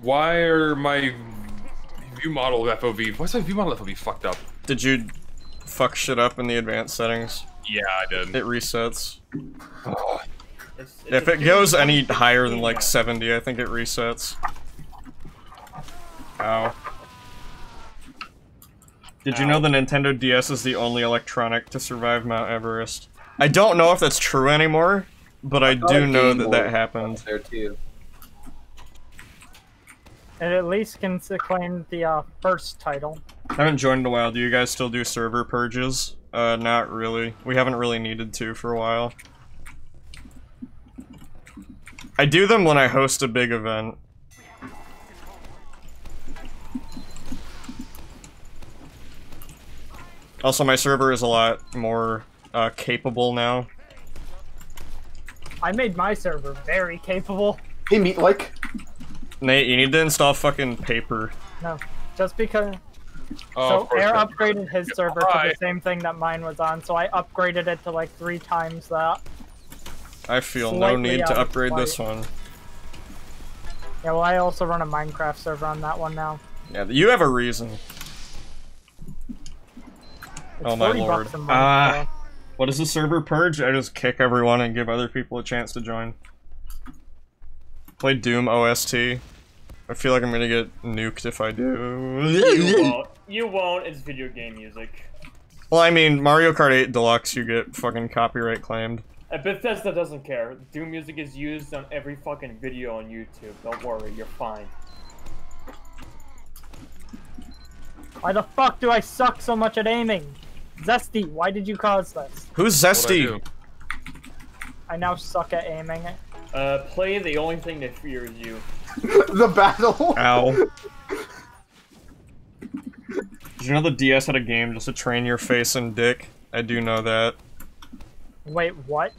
Why are my view model of FOV? Why's my view model of FOV fucked up? Did you fuck shit up in the advanced settings? Yeah, I did. It resets. Oh, It's, it's If it goes any higher than like 70, I think it resets. Ow. Did you know the Nintendo DS is the only electronic to survive Mount Everest? I don't know if that's true anymore, but I thought do know that that was happened. there too. It at least can claim the uh, first title. I haven't joined in a while. Do you guys still do server purges? Uh, not really. We haven't really needed to for a while. I do them when I host a big event. Also, my server is a lot more uh, capable now. I made my server very capable. Hey, meat like. Nate, you need to install fucking paper. No, just because. oh, so of course Air not. upgraded his server to Right. the same thing that mine was on, so I upgraded it to like three times that. I feel no need to of upgrade this one. Yeah, well, I also run a Minecraft server on that one now. Yeah, you have a reason. It's Oh my lord. bucks a Ah. What is the server purge? I just kick everyone and give other people a chance to join. Play Doom OST. I feel like I'm gonna get nuked if I do. You do. won't. You won't. It's video game music. well, I mean, Mario Kart 8 Deluxe, you get fucking copyright claimed. Uh, Bethesda doesn't care. Doom music is used on every fucking video on YouTube. Don't worry, you're fine. Why the fuck do I suck so much at aiming? Zesty, why did you cause this? Who's What'd I Zesty? I now suck at aiming. Uh, play the only thing that fears you. the battle. Ow. Did you know the DS had a game just to train your face and dick? I do know that. Wait, what?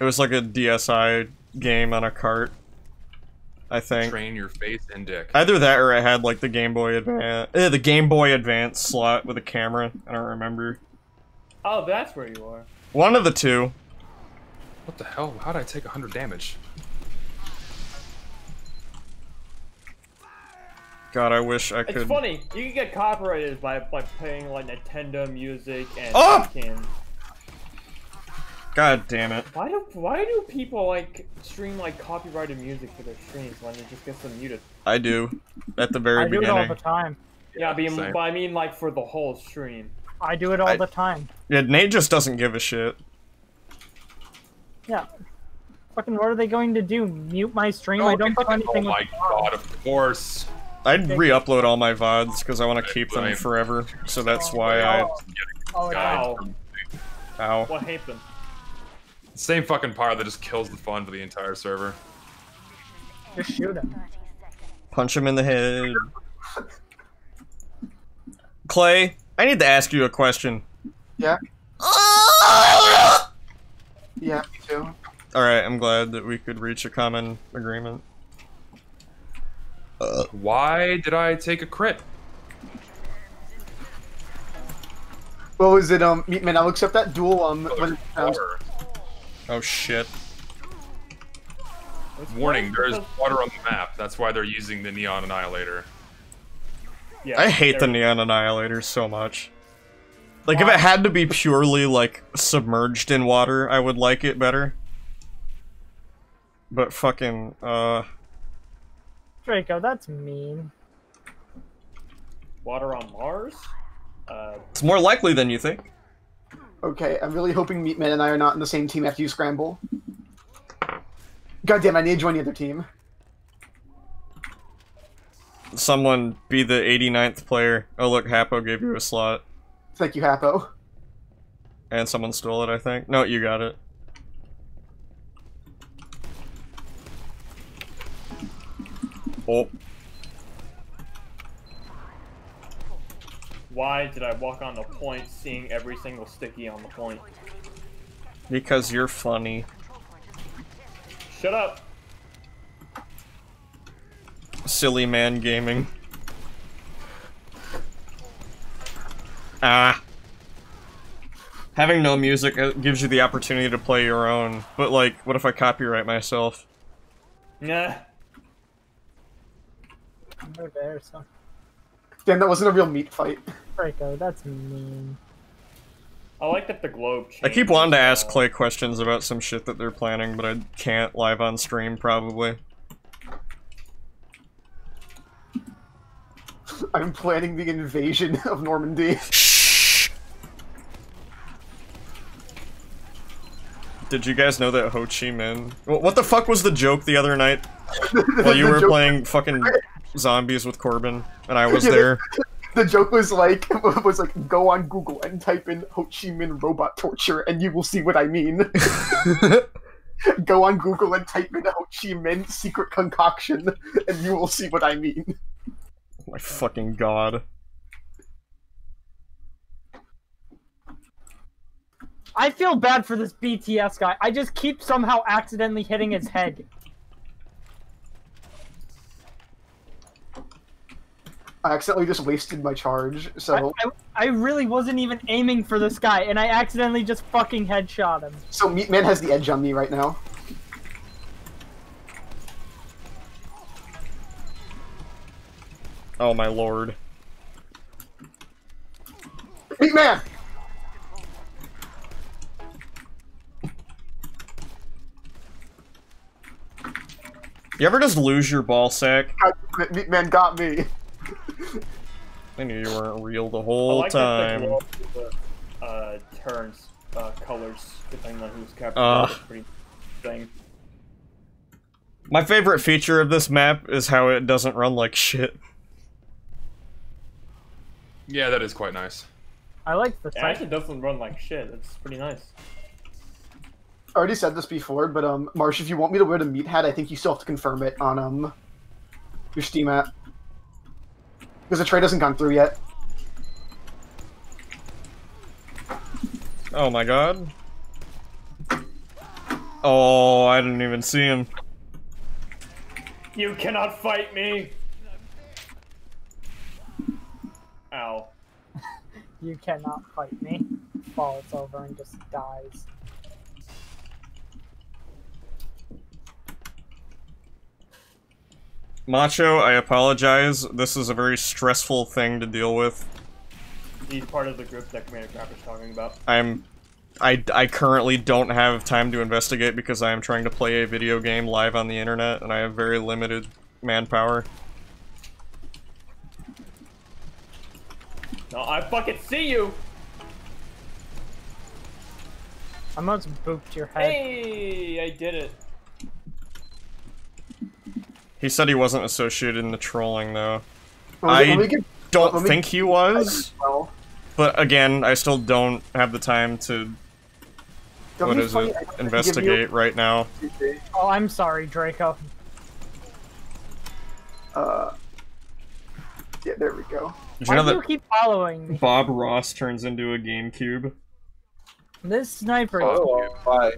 It was like a DSi game on a cart. I think. Train your face and dick. Either that or I had like the Game Boy Advance, uh, the Game Boy Advance slot with a camera. I don't remember. Oh, that's where you are. One of the two. What the hell? How did I take 100 damage? God, I wish I could. It's funny. You can get copyrighted by by playing like Nintendo music and Oh! fucking. God damn it. Why do why do people like stream like copyrighted music for their streams when it just gets them muted? I do. At the very I do it all beginning. the time. Yeah, I mean, but I mean like for the whole stream. I do it all I- the time. Yeah, Nate just doesn't give a shit. Yeah. Fucking what are they going to do? Mute my stream? Oh, I don't do anything. oh my with god, of course. I'd re-upload all my VODs because I want to keep them forever. So that's oh, why I. Oh, Ow. Ow. What hate them? Same fucking power that just kills the fun for the entire server. Just shoot him. Punch him in the head. Clay, I need to ask you a question. Yeah. Yeah, me too. Alright, I'm glad that we could reach a common agreement. Why did I take a crit? What was it? Um, Meatman, I'll accept that duel. Um, when it sounds. Water. Oh shit. Warning, there is water on the map. That's why they're using the Neon Annihilator. Yeah, I hate the Neon Annihilator so much. Like, if it had to be purely, like, submerged in water, I would like it better. But fucking, uh... Draco, that's mean. Water on Mars? Uh, It's more likely than you think. Okay, I'm really hoping Meatman and I are not in the same team after you scramble. God damn, I need to join the other team. Someone be the 89th player. Oh look, Hapo gave you a slot. Thank you, Hapo. And someone stole it, I think. No, you got it. Oh, why did I walk on the point seeing every single sticky on the point? because you're funny. Shut up! Silly man gaming. Ah. Having no music uh, gives you the opportunity to play your own, but like, what if I copyright myself? Nah. We're there, so. Damn, that wasn't a real meat fight. Draco, that's mean. I like that the globe I keep wanting to ask Clay questions about some shit that they're planning, but I can't live on stream, probably. I'm planning the invasion of Normandy. Did you guys know that Ho Chi Minh... What the fuck was the joke the other night? While you were playing fucking zombies with Corbin, and I was there. The joke was like, was like, go on Google and type in Ho Chi Minh robot torture, and you will see what I mean. go on Google and type in Ho Chi Minh secret concoction, and you will see what I mean. My fucking god. I feel bad for this BTS guy. I just keep somehow accidentally hitting his head. I accidentally just wasted my charge, so I, I, I really wasn't even aiming for this guy, and I accidentally just fucking headshot him. so Meatman has the edge on me right now. Oh my lord. Meatman! You ever just lose your ball sack? God damn Meatman got me. I knew you weren't real the I whole like that time. the uh, turns uh, colors depending on who's captured. Ugh. That's pretty thing. My favorite feature of this map is how it doesn't run like shit. Yeah, that is quite nice. I like the It type. actually doesn't run like shit. It's pretty nice. I already said this before, but um, Marsh, if you want me to wear the meat hat, I think you still have to confirm it on um your Steam app because the trade hasn't gone through yet. Oh my god. Oh, I didn't even see him. You cannot fight me! Ow. You cannot fight me. Falls over and just dies. Macho, I apologize. This is a very stressful thing to deal with. He's part of the group that Commander Crapper's talking about. I'm I, I currently don't have time to investigate because I am trying to play a video game live on the internet and I have very limited manpower. No, I fucking see you! I almost booped your head. Hey, I did it. He said he wasn't associated in the trolling though. Let me- I let me get- don't let me- think he was, well, but again, I still don't have the time to don't what be is funny, it I have to give investigate right now. Oh, I'm sorry, Draco. Uh, yeah, there we go. Did you know do you keep following me? Bob Ross turns into a GameCube? This sniper. Oh, bye.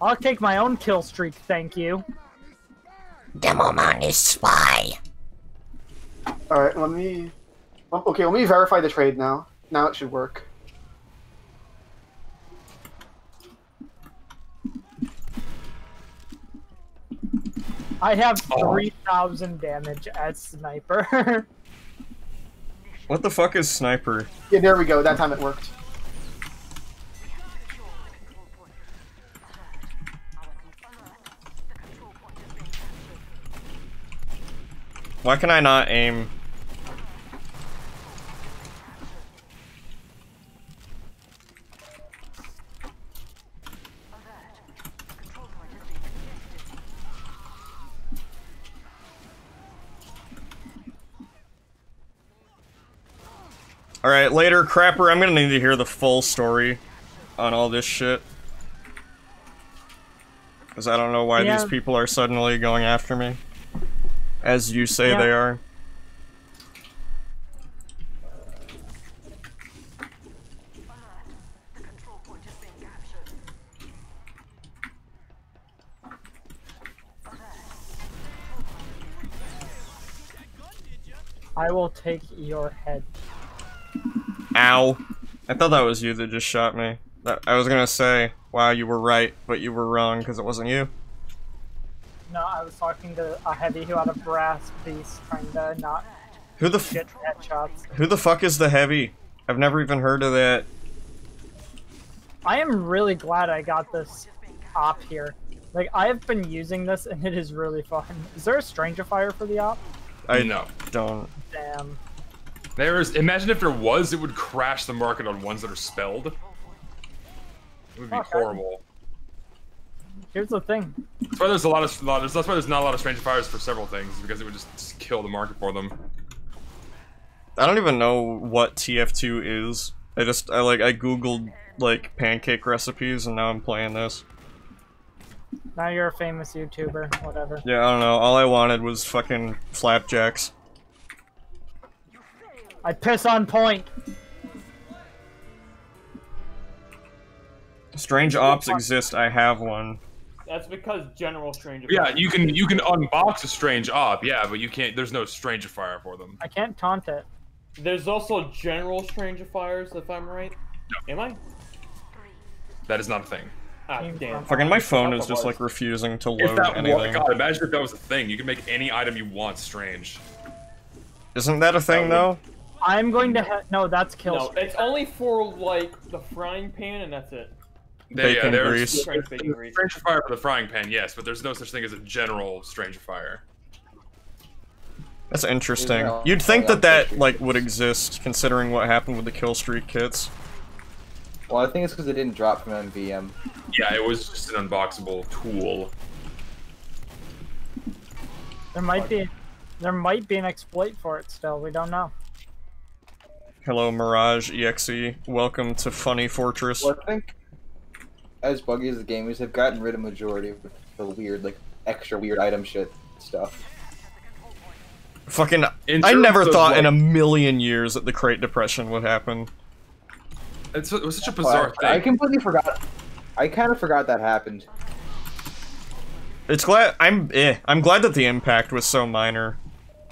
I'll take my own kill streak, thank you. Demoman is spy. All right, let me. Um, Okay, let me verify the trade now. Now it should work. I have Oh. 3,000 damage as sniper. What the fuck is sniper? Yeah, there we go. That time it worked. Why can I not aim? Alright, later, Crapper, I'm gonna need to hear the full story on all this shit. Because I don't know why Yeah. these people are suddenly going after me. As you say Yeah. they are. I will take your head. Ow. I thought that was you that just shot me. That- I was gonna say, wow, you were right, but you were wrong because it wasn't you. No, I was talking to a heavy who had a brass beast trying to not Who the f- get headshots. who the fuck is the heavy? I've never even heard of that. I am really glad I got this op here. Like, I have been using this and it is really fun. Is there a Strangifier for the op? I know. don't. Damn. There is. Imagine if there was, it would crash the market on ones that are spelled. It would be Okay. horrible. Here's the thing. That's why there's a lot of lot. That's why there's not a lot of Strangifiers for several things because it would just, just kill the market for them. I don't even know what TF2 is. I just I like I googled like pancake recipes and now I'm playing this. Now you're a famous YouTuber, whatever. Yeah, I don't know. All I wanted was fucking flapjacks. I piss on point. Strange ops exist. I have one. That's because General Strangifier. Yeah, you can you can unbox a strange op. Yeah, but you can't. There's no Strangifier for them. I can't taunt it. There's also General Strangifiers, if I'm right. Am I? That is not a thing. Ah, damn. Fucking my phone is just like refusing to If load that anything. was, God, imagine if that was a thing. You can make any item you want strange. Isn't that a thing though? I'm going to ha- no, that's kill. No, it's only for like the frying pan, and that's it. There, yeah, Bacon there's grease. Strange bacon grease. Strangifier for the frying pan, yes, but there's no such thing as a general Strangifier. That's interesting. Yeah. You'd think that that that's like would exist, considering what happened with the kill streak kits. Well, I think it's because it didn't drop from MVM. Yeah, it was just an unboxable tool. There might be, there might be an exploit for it still. We don't know. Hello, Mirage EXE. Welcome to Funny Fortress. Well, I think as buggy as the game is, they've gotten rid of majority of the weird, like extra weird item shit stuff. Fucking, I never of, thought in a million years that the Crate Depression would happen. It's, it was such a bizarre I, I thing. completely forgot. I kind of forgot that happened. It's glad I'm eh. I'm glad that the impact was so minor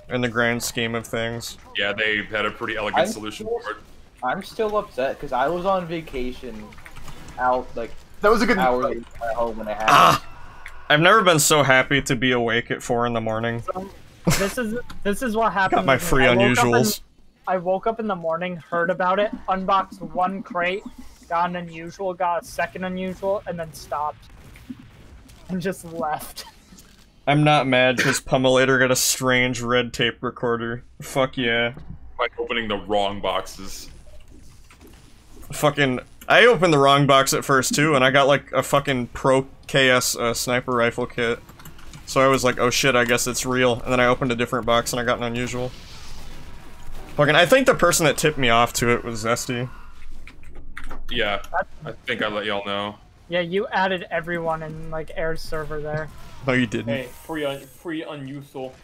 in the grand scheme of things. Yeah, they had a pretty elegant I'm solution still- for it. I'm still upset because I was on vacation, out like That was a good. hours away home when I had. Ah, I've never been so happy to be awake at four in the morning. This is this is what happened. Got my free I woke in- unusuals. I woke up in the morning, heard about it, unboxed one crate, got an unusual, got a second unusual, and then stopped. And just left. I'm not mad because Pummelator got a strange red tape recorder. Fuck yeah. By opening the wrong boxes. Fucking. I opened the wrong box at first too, and I got like a fucking Pro KS uh, sniper rifle kit. So I was like, oh shit, I guess it's real. And then I opened a different box and I got an unusual. Fucking, I think the person that tipped me off to it was Zesty. Yeah, I think I let y'all know. Yeah, you added everyone in like Air's server there. No, you didn't. Hey, free un free unusual.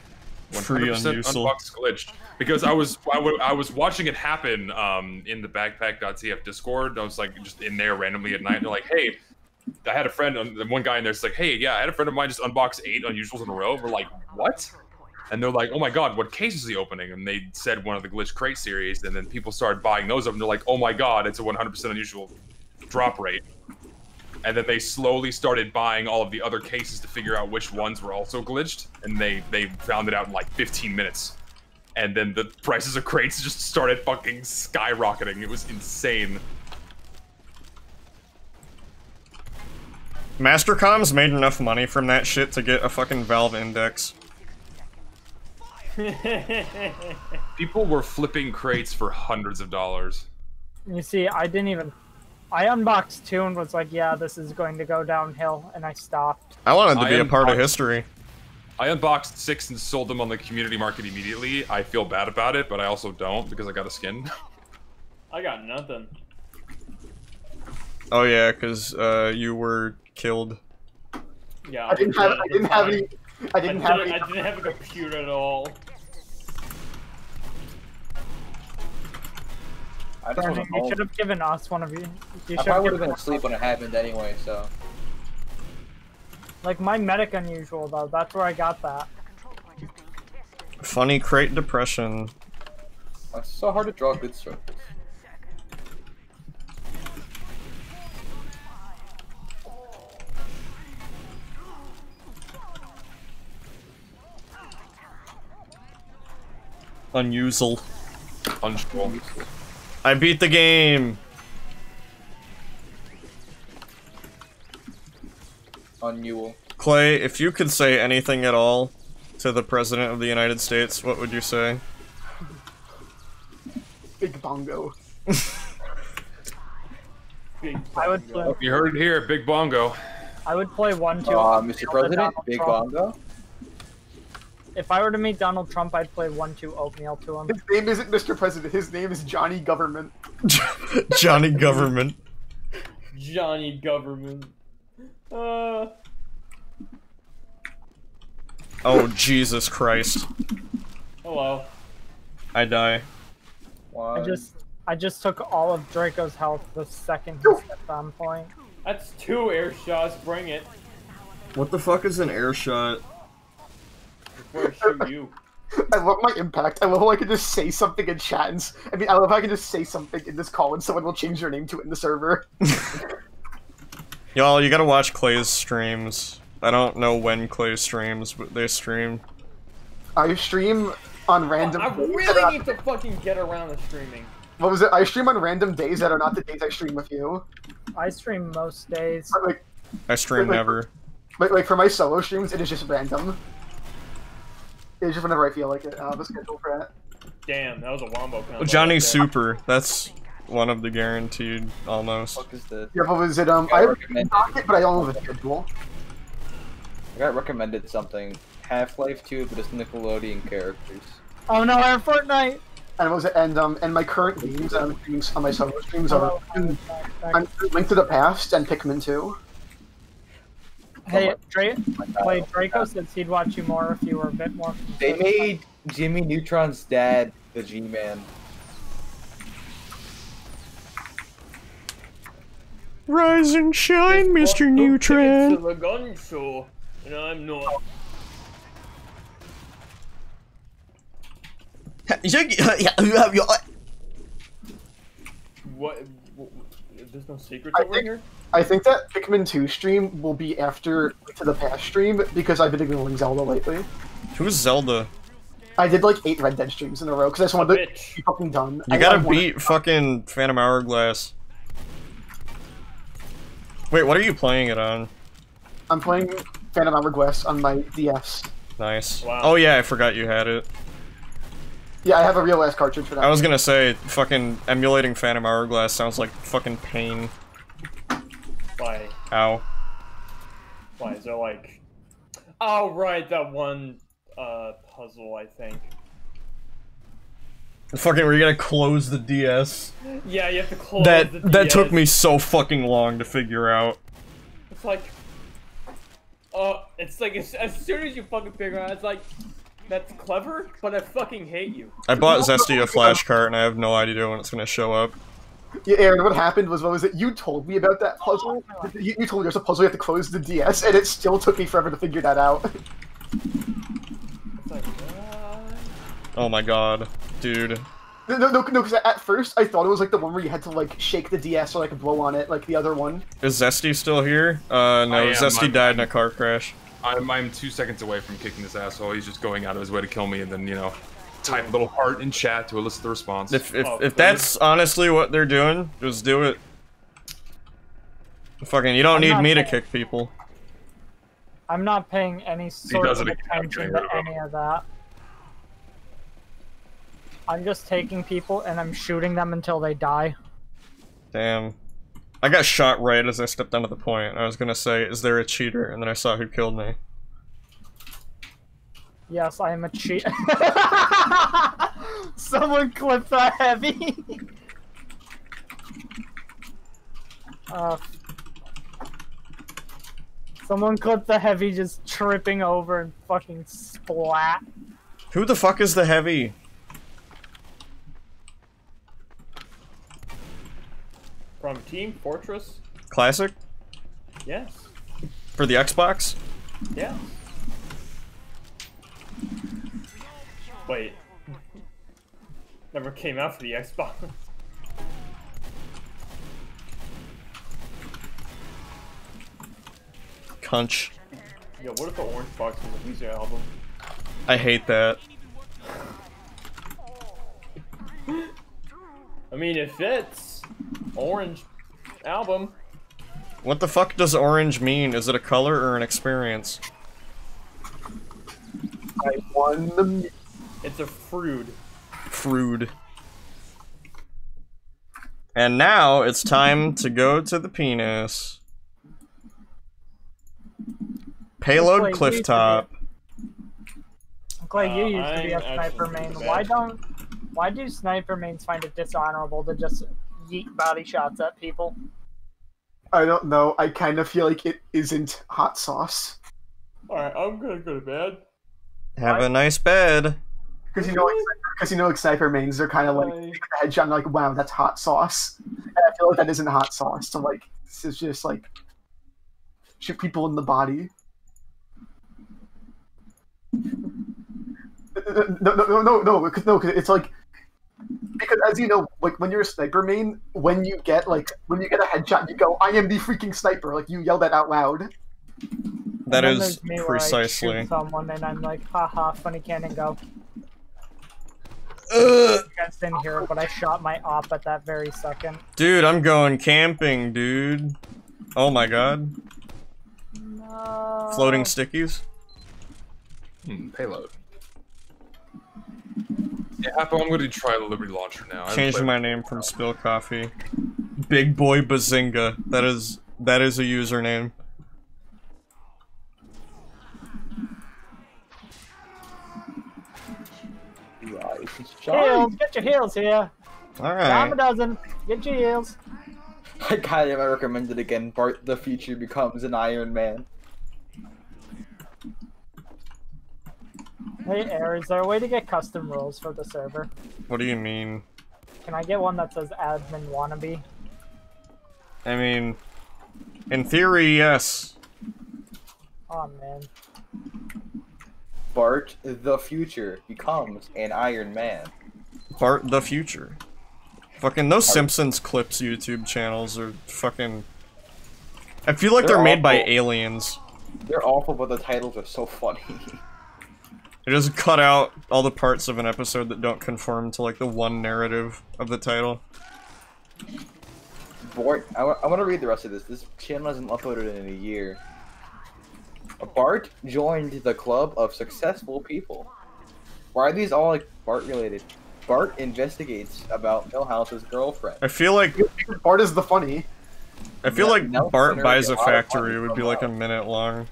Free 100% unusual. unbox glitched because I was I, I was watching it happen um, in the backpack.tf Discord. I was like just in there randomly at night. And they're like, hey, I had a friend, um, one guy in there's like, hey, yeah, I had a friend of mine just unbox eight unusuals in a row. We're like, what? And they're like, "Oh my god, what case is he opening?" And they said one of the glitch crate series, and then people started buying those up, and they're like, "Oh my god, it's a 100% unusual drop rate." And then they slowly started buying all of the other cases to figure out which ones were also glitched, and they they found it out in like 15 minutes. And then the prices of crates just started fucking skyrocketing. It was insane. Mastercom's made enough money from that shit to get a fucking Valve Index. People were flipping crates for hundreds of dollars. You see, I didn't even. I unboxed two and was like, yeah, this is going to go downhill, and I stopped. I wanted to I be a am part of history. I unboxed six and sold them on the community market immediately. I feel bad about it, but I also don't because I got a skin. I got nothing. Oh yeah, because uh, you were killed. Yeah, I didn't have. I didn't have any. I didn't have didn't, any. I didn't have a computer at all. I just Darn want it, to you should have given us one of you. you I probably would have been asleep when it happened anyway, so. Like my medic unusual though, that's where I got that. Funny crate depression. It's so hard to draw good circles. Unusual. Unsure. I beat the game. Unusual. Clay, if you could say anything at all to the President of the United States, what would you say? Big bongo. Big I would bongo. play. You heard it here, Big Bongo. I would play one two. Uh, Mr. President, Big Trump. Bongo. If I were to meet Donald Trump, I'd play one two oatmeal to him. His name isn't Mr. President. His name is Johnny Government. Johnny Government. Johnny Government. Uh, Oh, Jesus Christ. hello. I die. One. I just I just took all of Draco's health the second he stepped on point. That's two air shots. Bring it. What the fuck is an air shot? Before I shoot you. I love my impact. I love how I can just say something in chat. And, s- I mean, I love how I can just say something in this call and someone will change their name to it in the server. Y'all, you gotta watch Clay's streams. I don't know when Clay streams, but they stream. I stream on random. I days really need to fucking get around to streaming. What was it? I stream on random days that are not the days I stream with you. I stream most days. But like, I stream Wait, wait. never. like, like for my solo streams, it is just random. It's just whenever I feel like it. I have a schedule for that. Damn, that was a wombo combo. Johnny right. Super. That's one of the guaranteed, almost. What is this? Yeah, what was it? Um, I I have a recommend- docket, but I don't have a schedule. I got recommended something. Half-Life 2, but it's Nickelodeon characters. Oh no, I have Fortnite. And what was it? And um, and my current games I'm streaming on my solo streams are Oh, I'm I'm Link to the Past and Pikmin 2. Hey, Dra- wait, uh, Draco says he'd watch you more if you were a bit more. They made Jimmy Neutron's dad the G-Man. Rise and shine, Just Mr. bought two Neutron. tickets to the gun show, and I'm not. What? what there's no secrets I over think- here. I think that Pikmin 2 stream will be after to the Past stream because I've been ignoring Zelda lately. Who's Zelda? I did like eight Red Dead streams in a row because I just wanted to Bitch. be fucking done. You I- gotta I wanted- beat fucking Phantom Hourglass. Wait, what are you playing it on? I'm playing Phantom Hourglass on my DS. Nice. Wow. Oh yeah, I forgot you had it. Yeah, I have a real ass cartridge for that. I was gonna say, fucking emulating Phantom Hourglass sounds like fucking pain. Why? Ow. Why is there like? Oh right, that one uh puzzle I think. Fucking, we're gonna close the DS. Yeah, you have to close That the that took me so fucking long to figure out. It's like, uh, it's like as, as soon as you fucking figure out, it's like, that's clever, but I fucking hate you. I bought Zesty a flash cart and I have no idea when it's gonna show up. Yeah, Aaron, what happened was, what was it? You told me about that puzzle. You, you told me there's a puzzle you have to close the DS, and it still took me forever to figure that out. It's like, what? Oh my god, dude. No, no, no, no. Because at first I thought it was like the one where you had to like shake the DS or like blow on it, like the other one. Is Zesty still here? Uh, no, I am, Zesty I'm- died in a car crash. I'm, I'm two seconds away from kicking this asshole. He's just going out of his way to kill me, and then you know, type a little heart in chat to elicit the response. If if, Oh, if that's honestly what they're doing, just do it. Fucking, you don't I'm need not me to kick people. I'm not paying any sort of it again, I'm attention to any of that. I'm just taking people and I'm shooting them until they die. Damn. I got shot right as I stepped onto the point. I was gonna say, is there a cheater? And then I saw who killed me. Yes, I am a cheat. Someone clip the heavy. uh, someone clip the heavy just tripping over and fucking splat. Who the fuck is the heavy? From Team Fortress? Classic? Yes. For the Xbox? Yeah. Wait. Never came out for the Xbox. Cunch. Yo, what if the Orange Box was a music album? I hate that. I mean, it fits. Orange album. What the fuck does orange mean? Is it a color or an experience? I won the. It's a fruit. Frood. And now it's time to go to the penis. Payload Wait, cliff wait, top. Clay, you Uh, used to be a I'm sniper main. Why don't? Why do sniper mains find it dishonorable to just yeet body shots at people? I don't know. I kind of feel like it isn't hot sauce Alright, I'm gonna go to bed. Have a nice bed. Because you know, because you know, like sniper mains, they're kind of like Bye. take the headshot and like, wow, that's hot sauce. And I feel like that isn't hot sauce. So like, this is just like shoot people in the body. No, no, no, no, no, because it's like because as you know, like when you're a sniper main, when you get like when you get a headshot, you go, "I am the freaking sniper!" Like you yell that out loud. That is And then is there's me where I shoot precisely. someone and I'm like, haha, funny cannon go. Ugh. You guys didn't hear it, but I shot my op at that very second. Dude, I'm going camping, dude. Oh my god. No. Floating stickies? Hmm, payload. Yeah, Apple, I'm going to try the Liberty Launcher now. Changing my name from Spill Coffee. Big Boy Bazinga. That is that is a username. Heels, get your heels here. All right. Dime a dozen. Get your heels. I kind of recommend it again. Bart the Future becomes an Iron Man. Hey, Air, is there a way to get custom rules for the server? What do you mean? Can I get one that says admin wannabe? I mean, in theory, yes. Oh man. Bart the Future becomes an Iron Man. Bart the Future. Fucking those Simpsons clips YouTube channels are fucking. I feel like they're, They're made by aliens. They're awful, but the titles are so funny. They just cut out all the parts of an episode that don't conform to like the one narrative of the title. Bart, I, I want to read the rest of this. This channel hasn't uploaded in a year. Bart joined the club of successful people. Why are these all like Bart related? Bart investigates about Milhouse's girlfriend. I feel like Bart is the funny. I feel No- like no Bart buys a get a lot of factory money would be like a minute long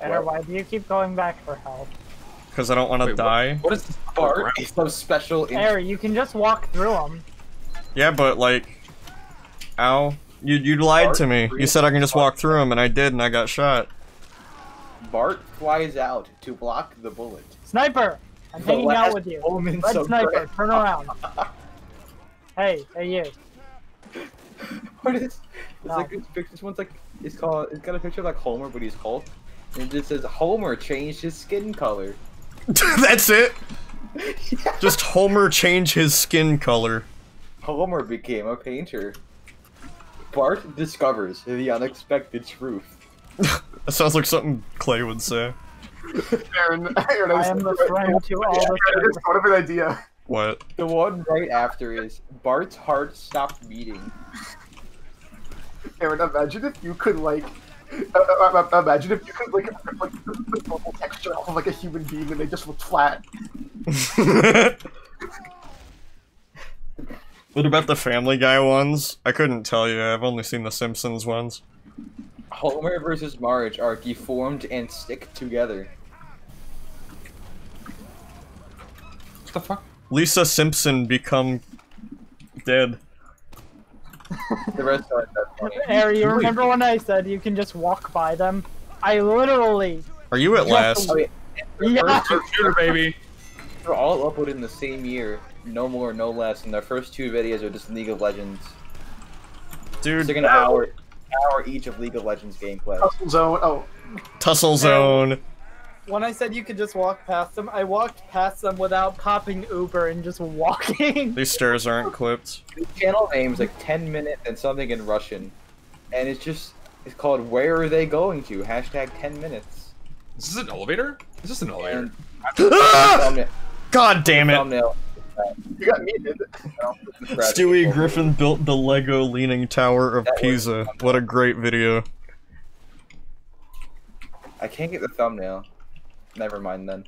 Air, why do you keep going back for help? because I don't want to Wait, what- die. What is this? Bart He's so special. in- Air, you can just walk through them. Yeah, but like, ow, you you lied to me. You said I can just walk through them, and I did, and I got shot. Bart flies out to block the bullet. Sniper! I'm The hanging out with you. moment Red of sniper, dread. turn around. hey, hey you. What is? It's No. like this picture. This one's like it's called. It's got a picture of like Homer, but he's Hulk. And it just says Homer changed his skin color. That's it. Just Homer change his skin color. Homer became a painter. Bart discovers the unexpected truth. That sounds like something Clay would say. Aaron, Aaron, I, was I am the friend to all the Aaron, I just thought of an idea. What? The one right after is Bart's heart stopped beating. Aaron, imagine if you could like. Uh, uh, uh, imagine if you could like like the normal texture off of like a human being and they just look flat. what about the Family Guy ones? I couldn't tell you. I've only seen the Simpsons ones. Homer versus Marge are deformed and stick together. What the fuck? Lisa Simpson become dead. The rest aren't that funny. Harry, you remember when I said you can just walk by them? I literally. Are you at last? Oh, yeah. Yeah. Shooter baby. They're all uploaded in the same year. No more, no less. And their first two videos are just League of Legends. Dude, It's Dude, like an hour, hour each of League of Legends gameplay. Tussle zone. Oh, Tussle Zone. When I said you could just walk past them, I walked past them without popping Uber and just walking. These stairs aren't clipped. The channel name's like 10 minutes and something in Russian. And it's just, it's called Where Are They Going To? Hashtag 10 minutes. This is this an elevator? This is this an elevator? And Ah! thumbnail, God damn it! thumbnail you got muted. Stewie Griffin built the Lego Leaning Tower of Pisa. What a great video. I can't get the thumbnail. Never mind then.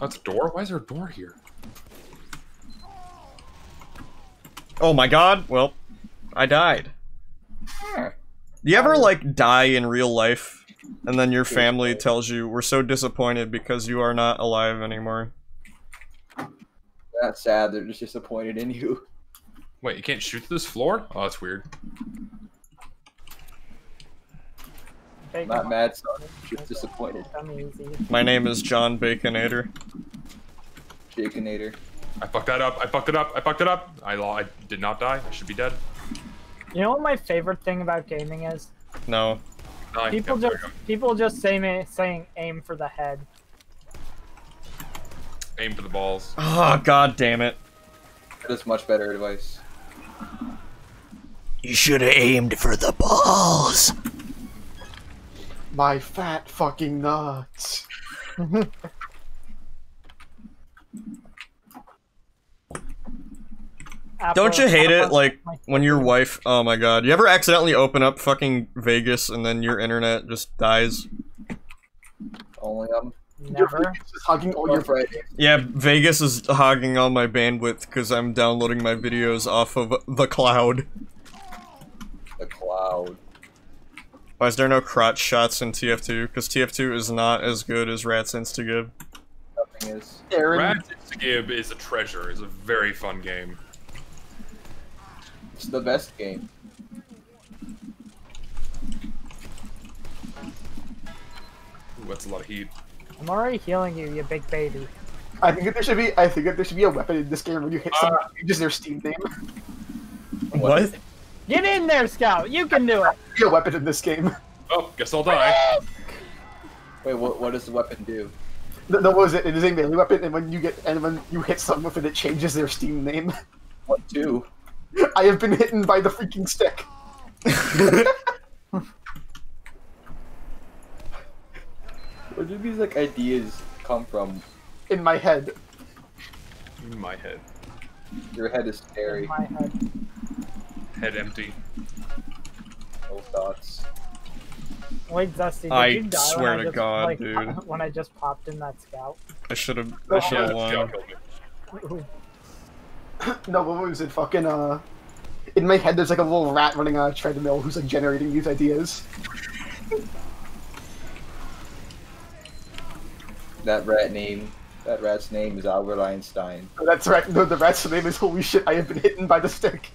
Oh, it's a door? Why is there a door here? Oh my god, well, I died. Huh. You ever, um, like, die in real life, and then your family tells you, we're so disappointed because you are not alive anymore? That's sad. They're just disappointed in you. Wait, you can't shoot through this floor? Oh, that's weird. Big Not mad, son. Just disappointed. My name is John Baconator. Shakenator. I fucked that up. I fucked it up. I fucked it up. I, lo- I did not die. I should be dead. You know what my favorite thing about gaming is? No. Die. People just people just say me saying aim for the head. Aim for the balls. Oh, god damn it. That is much better advice. You should have aimed for the balls. My fat fucking nuts. Don't you hate it, like, when your wife, oh my god, you ever accidentally open up fucking Vegas and then your internet just dies? Only um. Your Never. freaking just hugging all Your your Yeah, Vegas is hogging all my bandwidth because I'm downloading my videos off of the cloud. The cloud. Why is there no crotch shots in TF2? Because TF2 is not as good as Rats Instagib. Nothing is. Aaron. Rats Gib is a treasure. It's a very fun game. It's the best game. Ooh, that's a lot of heat. I'm already healing you, you big baby. I think that there should be. I think that there should be a weapon in this game where you hit someone, uh. it changes their Steam name. What? Get in there, Scout. You can do it. Be a weapon in this game. Oh, guess I'll die. Wait, what? What does the weapon do? No, no, what was it? It is a melee weapon, and when you get and when you hit someone with it, it changes their Steam name. What do? I have been hitten by the freaking stick. Where do these like ideas come from? In my head. In my head. Your head is scary. In my head. Head empty. No thoughts. Wait, Dusty, did I you die swear when I to just, God, like, dude. When I just popped in that Scout. I should have. I should have Scout won. killed me. Ooh. No, what was it? Fucking uh. In my head, there's like a little rat running on a treadmill who's like generating these ideas. That rat name. That rat's name is Albert Einstein. That's right. No, the rat's name is Holy shit! I have been hitten by the stick.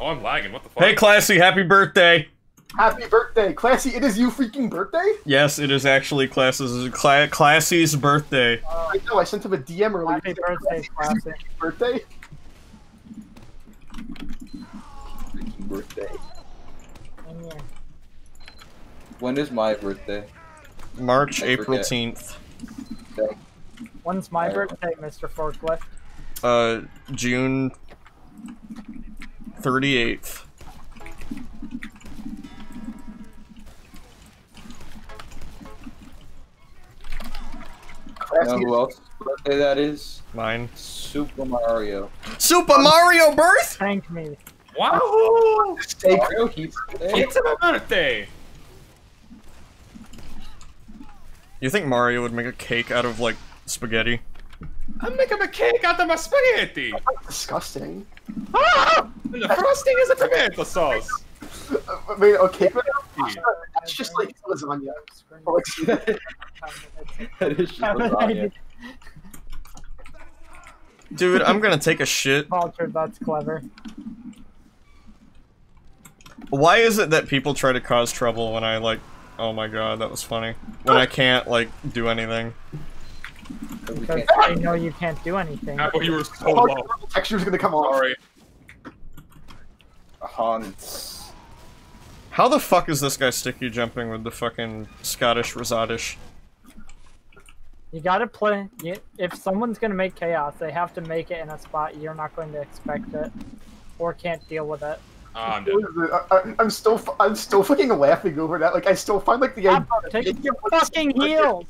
Oh, I'm lagging. What the fuck? hey, Classy, happy birthday! Happy birthday, Classy! It is you freaking birthday. Yes, it is actually Classy's, Cla- Classy's birthday. Uh, I know. I sent him a DM earlier. Happy birthday, Classy. Birthday. Birthday. In here. When is my birthday? March, I April forget. 10th. When's my I birthday, Mr. Forklift? Uh, June 38th. You know who else birthday that is? Mine. Super Mario. Super Mario birth? Thank me. Wow! Steak. Mario keeps It's my birthday! You think Mario would make a cake out of, like, spaghetti? I'm making a cake out of my spaghetti! Disgusting. Ah! And the frosting is a tomato sauce! I mean, okay, but that's just like lasagna. Or like, that is just lasagna. Dude, I'm gonna take a shit. Culture, that's clever. Why is it that people try to cause trouble when I, like... Oh my god, that was funny. When I can't, like, do anything. Because I know you can't do anything. Oh, you were so oh, low. the texture's gonna come off. Sorry. Hans. How the fuck is this guy sticky jumping with the fucking Scottish Rosadish? You gotta play. You, if someone's gonna make chaos, they have to make it in a spot you're not going to expect it, or can't deal with it. Ah, I'm dead. I, I, I'm still, I'm still fucking laughing over that. Like, I still find like the idea, Apple, take your fucking heels.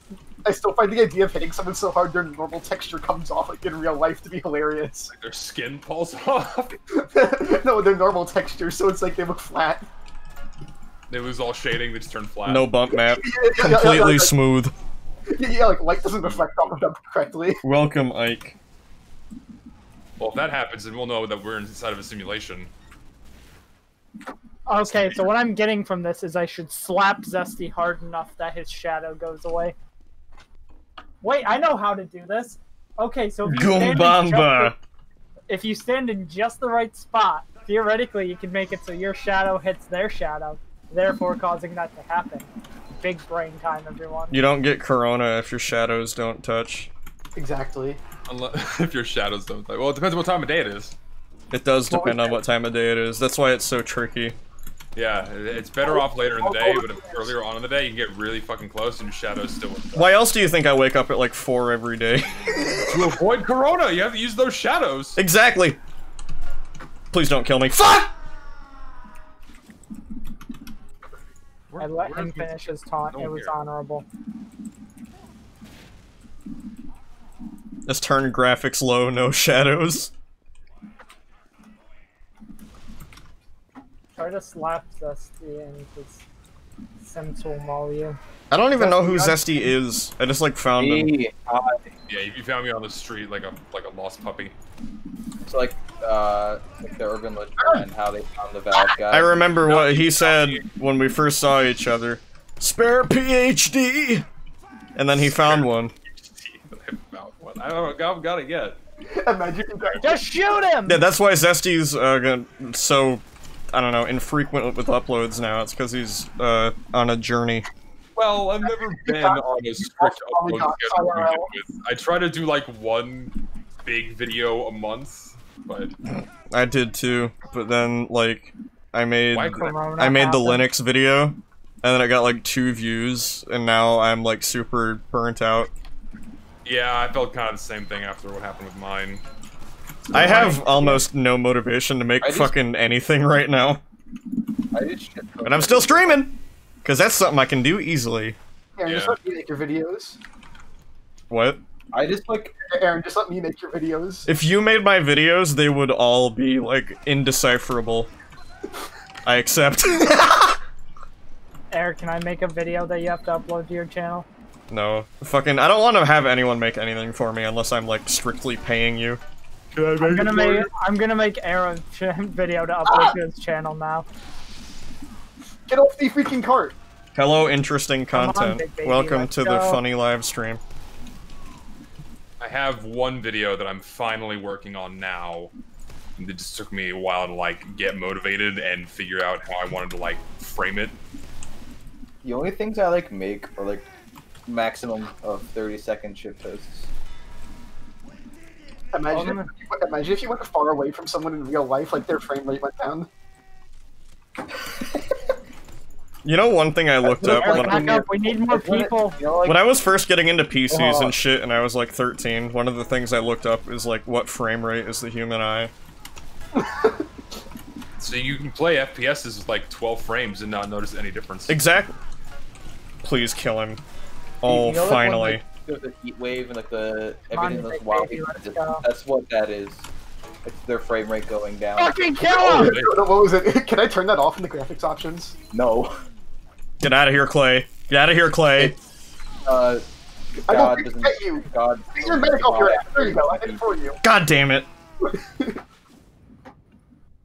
I still find the idea of hitting someone so hard their normal texture comes off like in real life to be hilarious. Their skin pulls off. no, their normal texture, so it's like they look flat. They lose all shading, they just turn flat. No bump map. Yeah, yeah, yeah, Completely smooth. yeah, yeah, like light doesn't reflect off of them correctly. Welcome, Ike. Well, if that happens, then we'll know that we're inside of a simulation. Okay, so what I'm getting from this is I should slap Zesty hard enough that his shadow goes away. Wait, I know how to do this. Okay, so if you, stand in just the, if you stand in just the right spot, theoretically you can make it so your shadow hits their shadow, therefore causing that to happen. Big brain time, everyone. You don't get corona if your shadows don't touch. Exactly. Unless if your shadows don't. Well, it depends on what time of day it is. It does depend on what time of day it is. That's why it's so tricky. Yeah, it's better off later in the day, but earlier on in the day, you can get really fucking close and your shadows still. Why else do you think I wake up at like 4 every day? To avoid corona, you have to use those shadows. exactly! Please don't kill me. Fuck! I let him finish his taunt. It was here. honorable. Just turn graphics low, no shadows. Try to slap Zesty and his Sim will maul you. I don't even know who Zesty is. I just like found him. Hi. Yeah, you found me on the street like a like a lost puppy. It's like, uh, like the urban legend and how they found the Valve guy. I remember what he said when we first saw each other. Spare PhD! And then he found one. I don't know, I've got it yet. Imagine. Just shoot him! Yeah, that's why Zesty's uh, gonna- so, I don't know, infrequent with uploads now. It's because he's uh, on a journey. Well, I've never been on a strict upload schedule. to with. I try to do like one big video a month, but I did too, but then, like, I made I? I made the happened. Linux video, and then I got like two views, and now I'm like super burnt out. Yeah, I felt kind of the same thing after what happened with mine. I have almost no motivation to make just- fucking anything right now, I did shit. but I'm still streaming, because that's something I can do easily. Aaron, just let me make your videos. What? I just like Aaron, just let me make your videos. If you made my videos, they would all be like indecipherable. I accept. Eric, can I make a video that you have to upload to your channel? no, fucking. I don't want to have anyone make anything for me unless I'm like strictly paying you. I'm gonna make I'm gonna make Aaron's video to upload ah! to his channel now. Get off the freaking cart. Hello, interesting Come on, content. baby, Welcome let's to the funny live stream. I have one video that I'm finally working on now. It just took me a while to like get motivated and figure out how I wanted to like frame it. the only things I like make are like maximum of thirty second shit posts. Imagine, Oh, if you, imagine if you went far away from someone in real life, like their frame rate went down. You know one thing I looked up Eric, when, back up. We need more That's when it- people. You know, like, when I was first getting into PCs and shit and I was like 13, one of the things I looked up is like what frame rate is the human eye. So you can play FPSs with like 12 frames and not notice any difference. Exactly. Please kill him. Oh, you know, like, finally. Like, there's the heat wave and like the everything big that's wild. That's- what that is. It's their frame rate going down. Fucking kill Oh, him! what was it? Can I turn that off in the graphics options? No. Get out of here, Clay. Get out of here, Clay. Uh, I don't God doesn't. get you. God. Take your medic off. There you go. I did it for you. God damn it.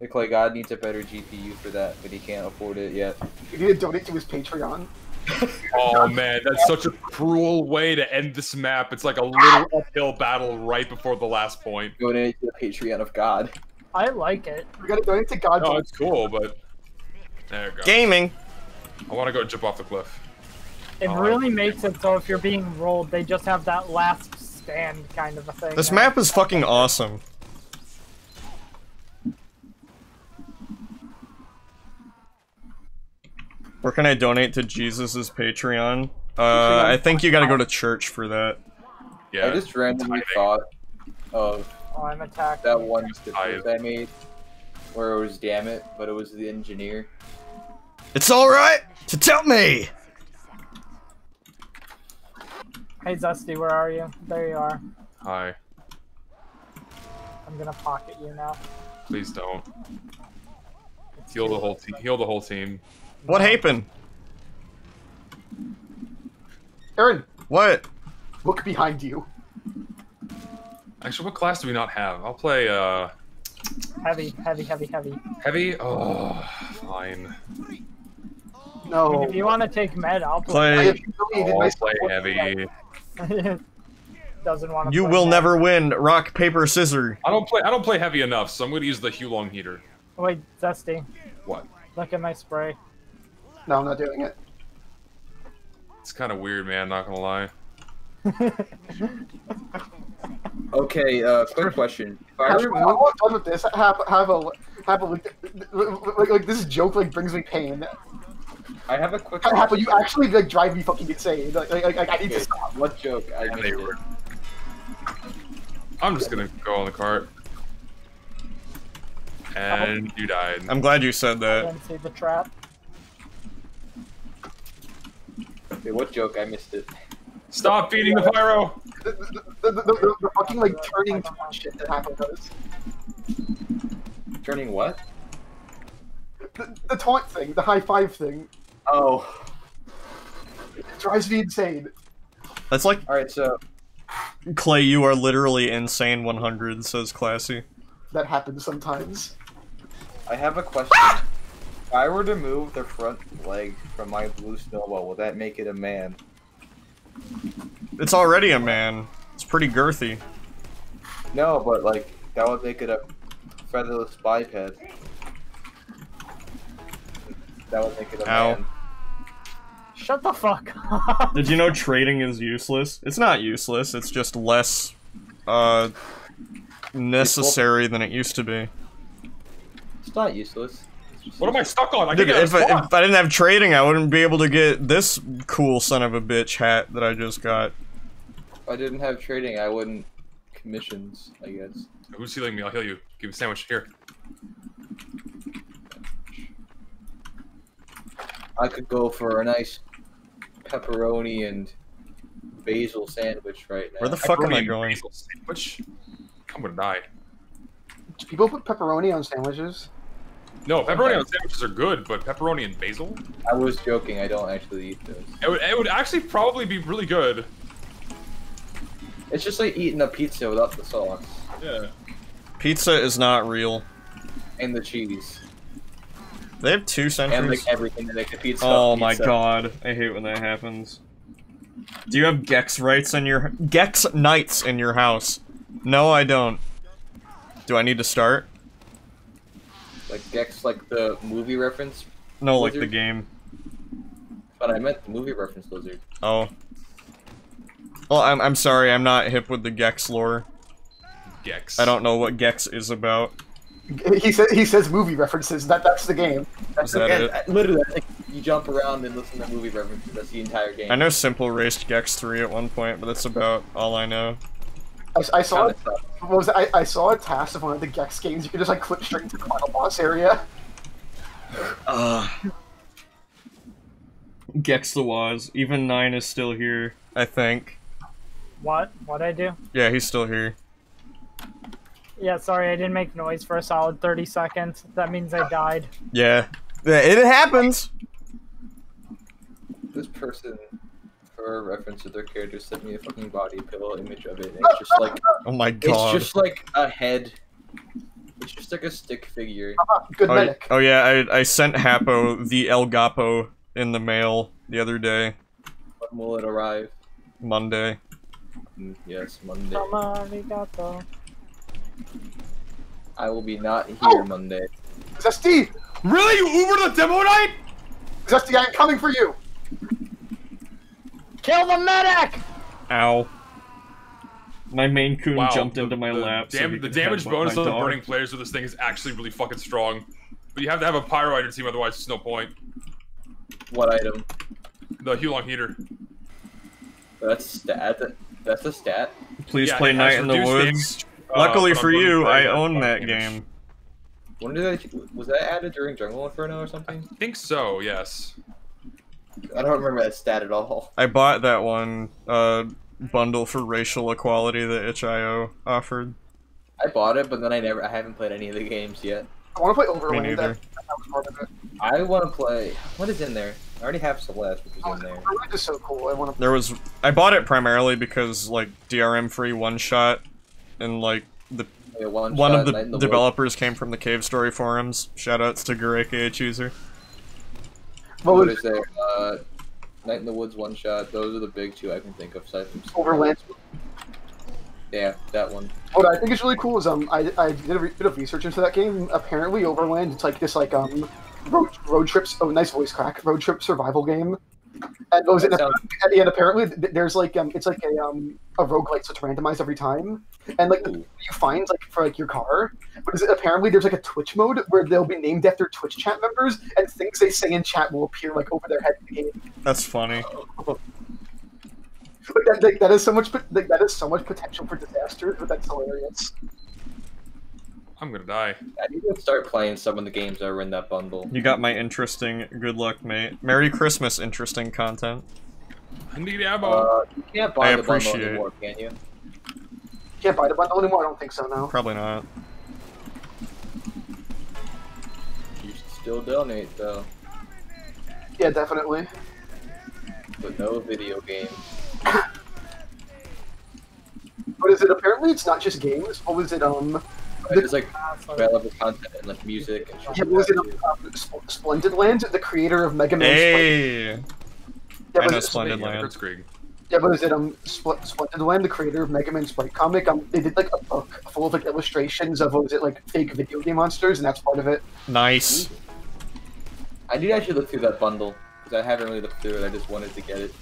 Clay God needs a better GPU for that, but he can't afford it yet. You need to donate to his Patreon. Oh man, that's such a cruel way to end this map. It's like a little uphill battle right before the last point. Donate to the Patreon of God. I like it. We're gonna donate to God. Oh, it's cool, but there you go. Gaming. I want to go jump off the cliff. It Oh, really okay. makes it so if you're being rolled, they just have that last stand kind of a thing. This now. map is fucking awesome. Where can I donate to Jesus' Patreon? Uh, I think you gotta go to church for that. Yeah. I just randomly tithing. thought of Oh, I'm attacked. that one Just skit I made where it was damn it, but it was the engineer. It's alright to tell me! Hey, Zesty, where are you? There you are. Hi. I'm gonna pocket you now. Please don't. Heal the whole team. Heal the whole team. What happened? Aaron, What? look behind you. Actually, what class do we not have? I'll play uh Heavy, heavy, heavy, heavy. heavy. Oh, fine. No. If you want to take med, I'll I Clay, have humiliated I'll play heavy. Doesn't want to. you will never win. Rock, paper, scissors. I don't play. I don't play heavy enough, so I'm gonna use the Huo-Long heater. Wait, Zesty, What? look at my spray. No, I'm not doing it. It's kind of weird, man. Not gonna lie. Okay, uh, quick question. If I Actually, remove, I'm all done with this. Have have a have a like, like, like this joke like brings me pain. I have a quick Apple, question. you actually like drive me fucking insane. Like, like, like I need to stop. What joke? I missed it. I'm just gonna go on the cart. And you died. I'm glad you said that. Didn't see the trap. Okay, what joke? I missed it. Stop feeding the pyro. The, the, the, the, the, the fucking like turning shit that Apple does. Turning what? The, the taunt thing, the high five thing, Oh, it drives me insane. That's like all right. So Clay. You are literally insane. 100 says classy. That happens sometimes. I have a question. If I were to move the front leg from my blue snowball, will that make it a man? It's already a man. It's pretty girthy. No, but like that would make it a featherless biped. That would make it a Ow. man. Shut the fuck up. Did you know trading is useless? It's not useless. It's just less uh necessary than it used to be. It's not useless. It's just What am I stuck on? I Dude, can't if I, if I didn't have trading, I wouldn't be able to get this cool son of a bitch hat that I just got. If I didn't have trading, I wouldn't commissions. I guess. Who's healing me? I'll heal you. Give me a sandwich. Here. I could go for a nice pepperoni and basil sandwich right now. Where the fuck am I and going? basil Sandwich? I'm gonna die. Do people put pepperoni on sandwiches? No, pepperoni on sandwiches are good, but pepperoni and basil? I was joking. I don't actually eat those. It would, it would actually probably be really good. It's just like eating a pizza without the sauce Yeah. Pizza is not real. and the cheese They have two and centuries. like everything that makes a pizza. Oh my pizza. god, I hate when that happens. Do you have Gex rights in your Gex Knights in your house? No, I don't. Do I need to start? Like Gex, like the movie reference, No, like the game. but I meant the movie reference lizard. Oh. Well, I'm I'm sorry, I'm not hip with the Gex lore. Gex. I don't know what Gex is about. He says he says movie references. That that's the game. Is that And, it? Literally, like you jump around and listen to movie references. That's the entire game. I know Simple raced Gex 3 at one point, but that's about all I know. I, I saw Kinda what was it? I, I saw a task of one of the Gex games. You could just like clip straight into the final boss area. Uh, Gex the Waz. Even 9 is still here, I think. What? What I do? Yeah, he's still here. Yeah, sorry, I didn't make noise for a solid 30 seconds. That means I died. Yeah. Yeah, It happens! This person, for reference to their character, sent me a fucking body pillow image of it. And it's just like Oh my god, it's just like a head. It's just like a stick figure. Good Oh, medic. oh yeah, I, I sent Hapo the El Gapo in the mail the other day, When will it arrive? Monday. Mm, Yes, Monday. Arigato. I will be not here Oh! Monday. Zesty! Really? You Uber the Demoknight? Zesty, I am coming for you! Kill the medic! Ow. My Maine Coon Wow. jumped the- into my the lap. so dam- he the damage bonus on the burning players with this thing is actually really fucking strong. But you have to have a pyro on your team, otherwise it's no point. What item? The Huo-Long heater. That's stat. That's a stat. Please Yeah, play Night in the Woods. Uh, Luckily but for you, I own that game. When did I, was that added during Jungle Inferno or something? I think so, yes. I don't remember that stat at all. I bought that one uh, bundle for racial equality that itch.io offered. I bought it, but then I never. I haven't played any of the games yet. I want to play Me Overland. neither. That, that was part of it. I want to play. What is in there? I already have Celeste, which is in there. Overland is so cool. I want to. There was I bought it primarily because like DRM free one shot, and like the Yeah, one one of the, Night in Woods. developers came from the Cave Story forums. Shoutouts to Gareke Chooser. What What was there? Uh, Night in the Woods one shot. Those are the big two I can think of. Overland? Yeah, that one. What I think is really cool is um I, I did a bit of research into that game. Apparently, Overland it's like this like um road road trips. Oh, nice voice crack. Road trip survival game. And what was it? Sounds- And, and apparently, there's like um it's like a um a roguelike, so it's randomized every time. And like the, you find like for like your car, but is it, apparently there's like a Twitch mode where they'll be named after Twitch chat members, and things they say in chat will appear like over their head in the game. That's funny. But that, like, that is so much. pot- Like, that is so much potential for disasters, but that's hilarious. I'm gonna die. I need to start playing some of the games that are in that bundle. You got my interesting. Good luck, mate. Merry Christmas, interesting content. I need ammo. Uh, you can't buy I the bundle anymore, can you? Can't buy the bundle anymore. I don't think so. No. Probably not. You should still donate though, Yeah, definitely. but no video game. what is it apparently it's not just games? What was it? Um, There's like That's like- relevant content and like music and shit. yeah, what was it? Um, Splendid Land, the creator of Mega Man. Hey, yeah, I was know it, Splendid Yeah, Land. Blitzkrieg. yeah, what is it? Um, Spl- Splendid Land, the creator of Mega Man Sprite comic. Um, they did like a book full of like illustrations of what was it like fake video game monsters, and that's part of it. Nice. I need to actually look through that bundle because I haven't really looked through it. I just wanted to get it.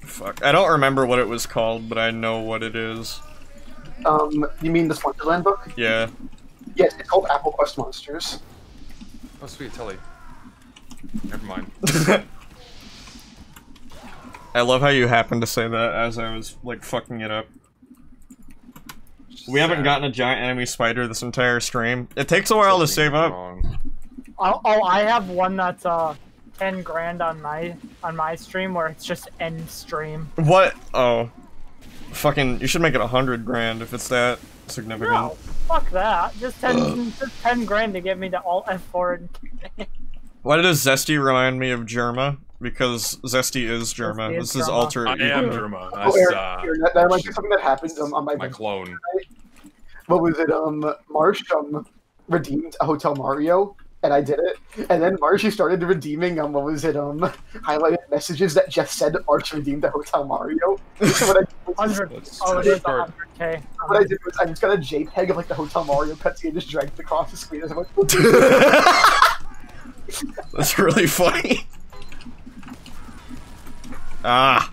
Fuck. I don't remember what it was called, but I know what it is. Um, you mean the Splendid book? Yeah. Yes, it's called Apple Quest Monsters. Oh, sweet, Telly. Never mind. I love how you happened to say that as I was like fucking it up. We haven't gotten a giant enemy spider this entire stream. It takes a while to save up. Oh, oh, I have one that's uh, ten grand on my on my stream where it's just end stream. What? Oh. Fucking, you should make it a hundred grand if it's that significant. No, fuck that. Just ten, just ten grand to get me to alt F4. And... Why does Zesty remind me of Jerma? Because Zesty is Jerma. Zesty is This is Jerma. alter I am ego. Jerma. Oh, That's Eric, uh, here, that, that reminds me of something that happened um, on my, my clone. what was it? Um, Marsh um redeemed a Hotel Mario, and I did it. And then Marsh he started redeeming um what was it? Um, highlighted messages that just said Marsh redeemed a Hotel Mario. so what I, did was- Hundred. Oh, it is hundred k. what I did was I just got a JPEG of like the Hotel Mario cutscene and just dragged it across the screen as I went. That's really funny. Ah.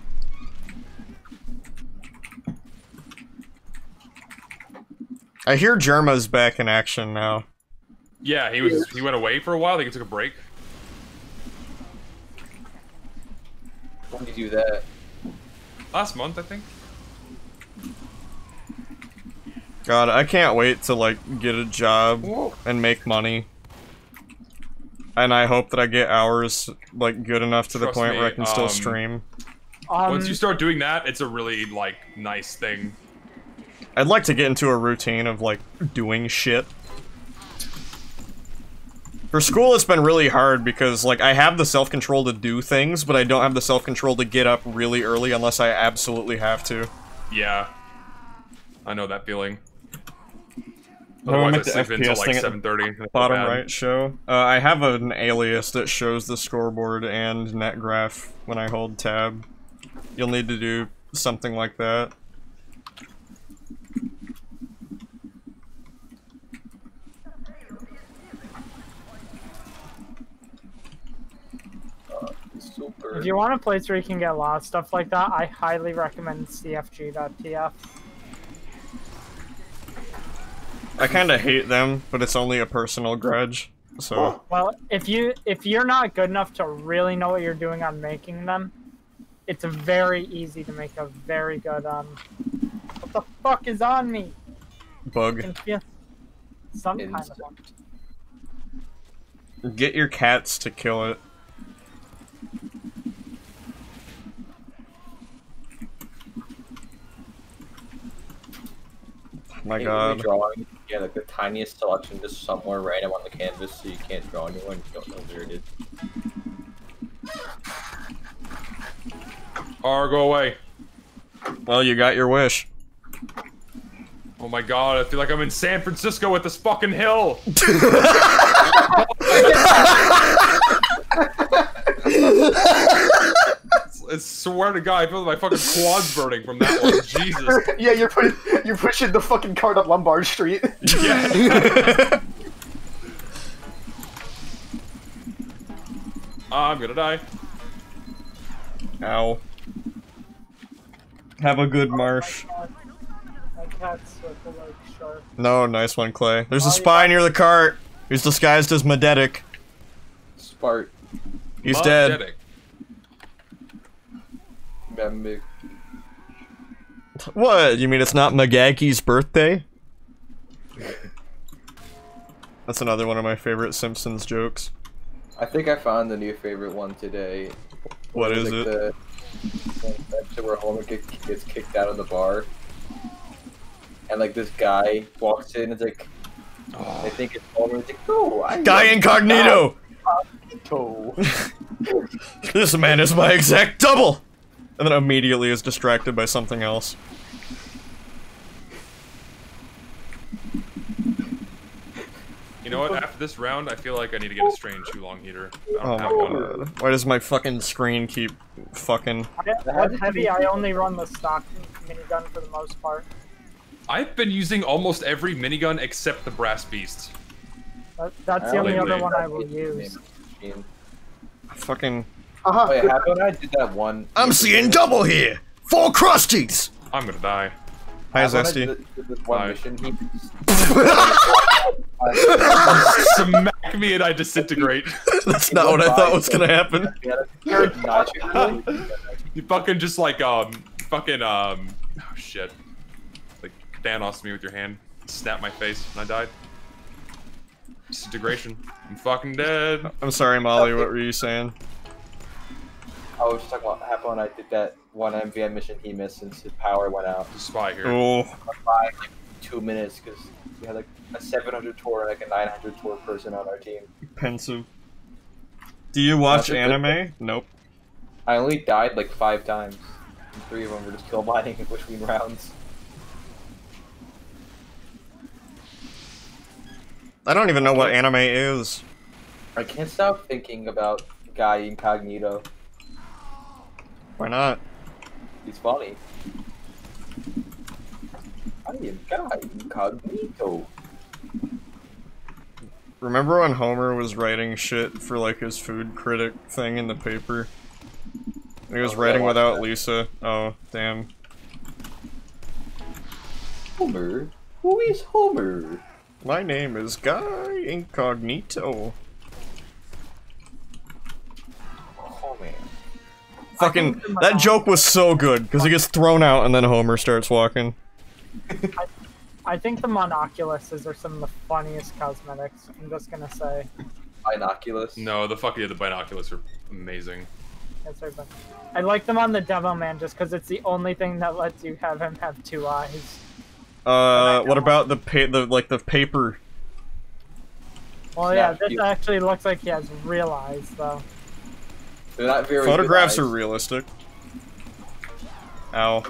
I hear Jerma's back in action now. Yeah, he was. He went away for a while. I think he took a break. When did you do that? Last month, I think. God, I can't wait to like get a job Whoa. and make money. And I hope that I get hours like good enough to Trust the point me, where I can um, still stream. Um, Once you um, start doing that, it's a really like nice thing. I'd like to get into a routine of like doing shit. For school, it's been really hard because like I have the self-control to do things, but I don't have the self-control to get up really early unless I absolutely have to. Yeah. I know that feeling. Oh, I'm Otherwise, I at the sleep until like thing at the 7:30. Bottom right show. Uh, I have an alias that shows the scoreboard and net graph when I hold tab. You'll need to do something like that. Super. If you want a place where you can get a lot of stuff like that, I highly recommend CFG.tf. I kind of hate them, but it's only a personal grudge. So Well, if you if you're not good enough to really know what you're doing on making them, it's very easy to make a very good um. What the fuck is on me? Bug. can feel some kind of one. Get your cats to kill it. Oh my Hey, god. when you're Drawing, yeah, like the tiniest selection just somewhere random on the canvas so you can't draw anyone, you don't know where it is. Or go away. Well, you got your wish. Oh my god, I feel like I'm in San Francisco with this fucking hill. I swear to God, I feel like my fucking quads burning from that one. Jesus. yeah, you're putting, you're pushing the fucking cart up Lombard Street. Yeah. I'm gonna die. Ow. Have a good marsh. My cat's circle like sharp. No, nice one, Clay. There's a spy near the cart. He's disguised as Medetic. Spart. He's dead. Magnetic. What? You mean it's not Magaki's birthday? That's another one of my favorite Simpsons jokes. I think I found the new favorite one today. What is like it? The, the where Homer gets kicked out of the bar. And like this guy walks in and it's like, oh. I think it's Homer. It's like, no, I Guy Incognito! Ah. Incognito. This man is my exact double! And then immediately is distracted by something else. You know what? After this round, I feel like I need to get a strange too long heater. Oh don't my one. god. Why does my fucking screen keep fucking... I, with heavy, I only run the stock minigun for the most part. I've been using almost every minigun except the brass beast. That, that's the only only other one I will use. Machine. Fucking... Uh-huh. Wait, how about I did that one? I'm seeing double here! Four crusties! I'm gonna die. Hi, How Zesty. did- did this one Hi. mission, he Smack me and I disintegrate. That's not what I thought was gonna happen. You fucking just like um fucking um oh shit. Like Thanos me with your hand. Snap my face and I died. Disintegration. I'm fucking dead. I'm sorry, Molly, what were you saying? I was just talking about how when I did that one MVM mission he missed since his power went out. There's a spy here. Oh, By like two minutes because we had like a 700 tour and like a 900 tour person on our team. pensive. Do you watch That's good anime? Nope. I only died like five times. And three of them were just kill mining in between rounds. I don't even know what anime is. I can't stop thinking about Guy Incognito. Why not? He's funny. I am Guy Incognito. Remember when Homer was writing shit for like his food critic thing in the paper? He was Oh, writing without that. Lisa. Oh, damn. Homer? Who is Homer? My name is Guy Incognito. Oh man. fucking that joke was so good because he gets thrown out and then Homer starts walking. I think the monoculuses are some of the funniest cosmetics. I'm just gonna say. Binoculus. No, the fuck yeah, the binoculars are amazing. Yes, sir, but I like them on the Demo Man just because it's the only thing that lets you have him have two eyes. Uh, what about the pa- the like the paper? Well, yeah, this you. actually looks like he has real eyes, though. They're not very. Photographs good are realistic. Ow.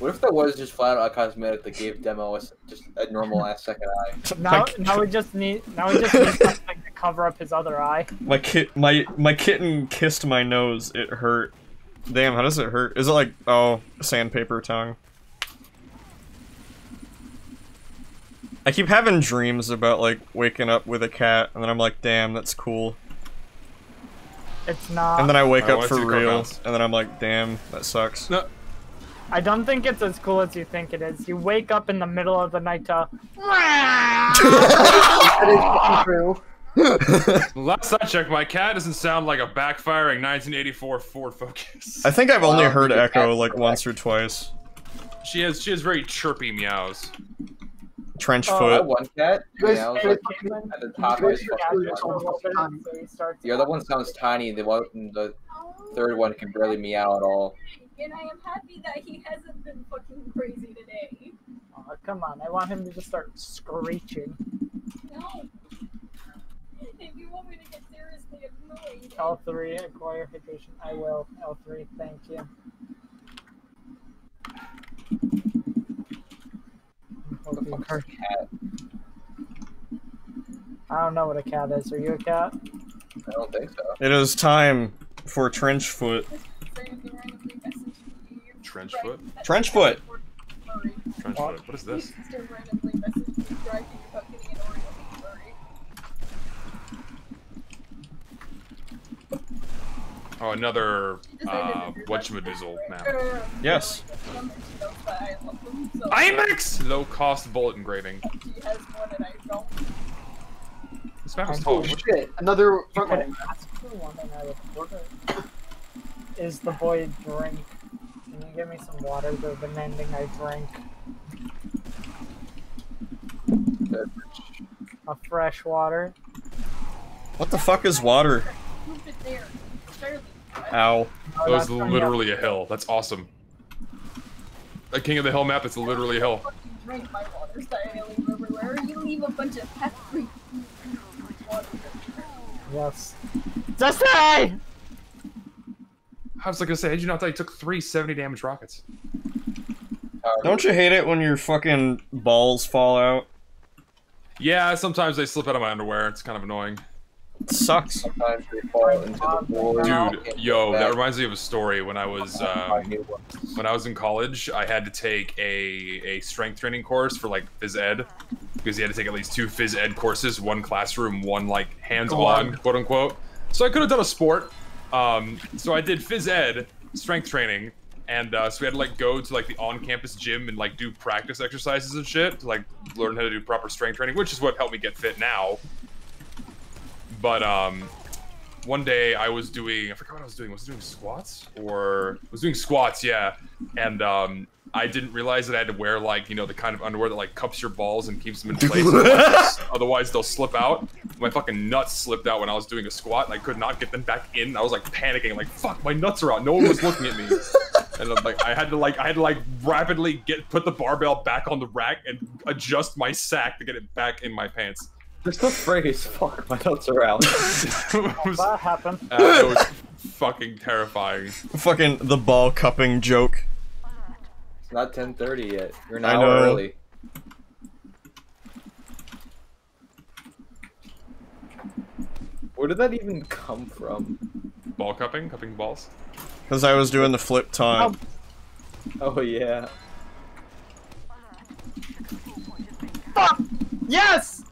What if there was just flat out a cosmetic that gave Demo a s just a normal ass second eye? Now, now we just need, now we just need something to cover up his other eye. My kit, my my kitten kissed my nose. It hurt. Damn, how does it hurt? Is it like oh sandpaper tongue? I keep having dreams about like waking up with a cat, and then I'm like, damn, that's cool. It's not. And then I wake I up wanna for real, and then I'm like, damn, that sucks. No, I don't think it's as cool as you think it is. You wake up in the middle of the night to. That is true. last I checked, my cat doesn't sound like a backfiring 1984 Ford Focus. I think I've only Wow, heard Echo like correct. once or twice. She has she has very chirpy meows. Trench Oh, That foot. one cat. You guys- meows like at the top of his you guys- fucking you guys- lungs. So he starts- The other one sounds tiny. The one, the third one can barely meow at all. And I am happy that he hasn't been fucking crazy today. Oh, come on, I want him to just start screeching. No. If you want me to get seriously annoyed. L3, acquire hydration. I will. L3, thank you. What the fuck is cat? I don't know what a cat is. Are you a cat? I don't think so. It is time for trench foot. Randomly messaged Trench foot? Trench foot. Trench foot. What is this? Sister randomly messaged me bragging about getting an Oreo McFlurry. Oh, another uh, whatchamadizzle map. Uh, Yes. She knows that I love them, so IMAX! Low cost bullet engraving. She has one and I don't. This map is Oh shit! Another front Could line. ask for one and I would order it. Is the boy drink? Can you give me some water? They're demanding I drink. A fresh water. What the fuck is water? Move it Ow. Oh, That was literally a hill. That's awesome. A King of the Hill map, it's literally a hill. Drink my water so I everywhere. You leave a bunch of pet. Yes. Jesse! I was like gonna say, did you not thought I took three 70 damage rockets? Uh, Don't you hate it when your fucking balls fall out? Yeah, sometimes they slip out of my underwear. It's kind of annoying. It sucks. Sometimes they fall into the water. Dude, yo, that reminds me of a story when I was um, when I was in college. I had to take a a strength training course for like phys ed because you had to take at least two phys ed courses, one classroom, one like hands-on, quote unquote. So I could have done a sport. Um, so I did phys ed strength training, and uh, so we had to like go to like the on-campus gym and like do practice exercises and shit to like learn how to do proper strength training, which is what helped me get fit now. But um, one day I was doing I forgot what I was doing. Was I doing squats or I was doing squats? Yeah, and um, I didn't realize that I had to wear like you know the kind of underwear that like cups your balls and keeps them in place. otherwise, otherwise they'll slip out. My fucking nuts slipped out when I was doing a squat, and I could not get them back in. I was like panicking, like fuck, my nuts are out. No one was looking at me, and I'm like I had to like I had to like rapidly get put the barbell back on the rack and adjust my sack to get it back in my pants. There's the phrase, fuck, my nuts are out. it was, That happened. uh, it was fucking terrifying. Fucking the ball cupping joke. It's not 10.30 yet. You're an I hour know. early. Where did that even come from? Ball cupping, cupping balls. Because I was doing the flip time. Oh yeah. Fuck! Yes!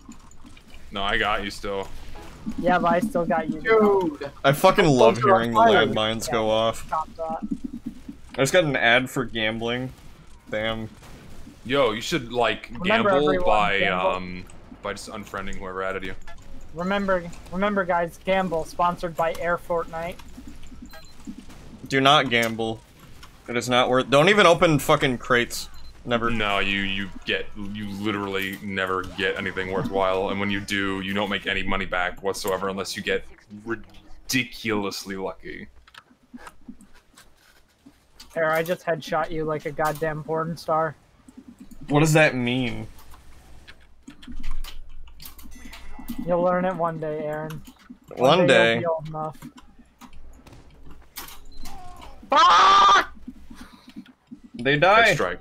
No, I got you still. Yeah, but I still got you. Dude. I fucking love hearing the fire. landmines Yeah. go off. I just got an ad for gambling. Damn. Yo, you should like Remember, gamble everyone, by gamble. um by just unfriending whoever added you. Remember, remember, guys, Gamble, sponsored by Air Fortnite. Do not gamble. It is not worth. Don't even open fucking crates. Never. No, you you get you literally never get anything worthwhile, and when you do, you don't make any money back whatsoever unless you get ridiculously lucky. Here, I just headshot you like a goddamn porn star. What does that mean? You'll learn it one day, Aaron. One you'll day. be old enough. Fuck! They Nice die. strike.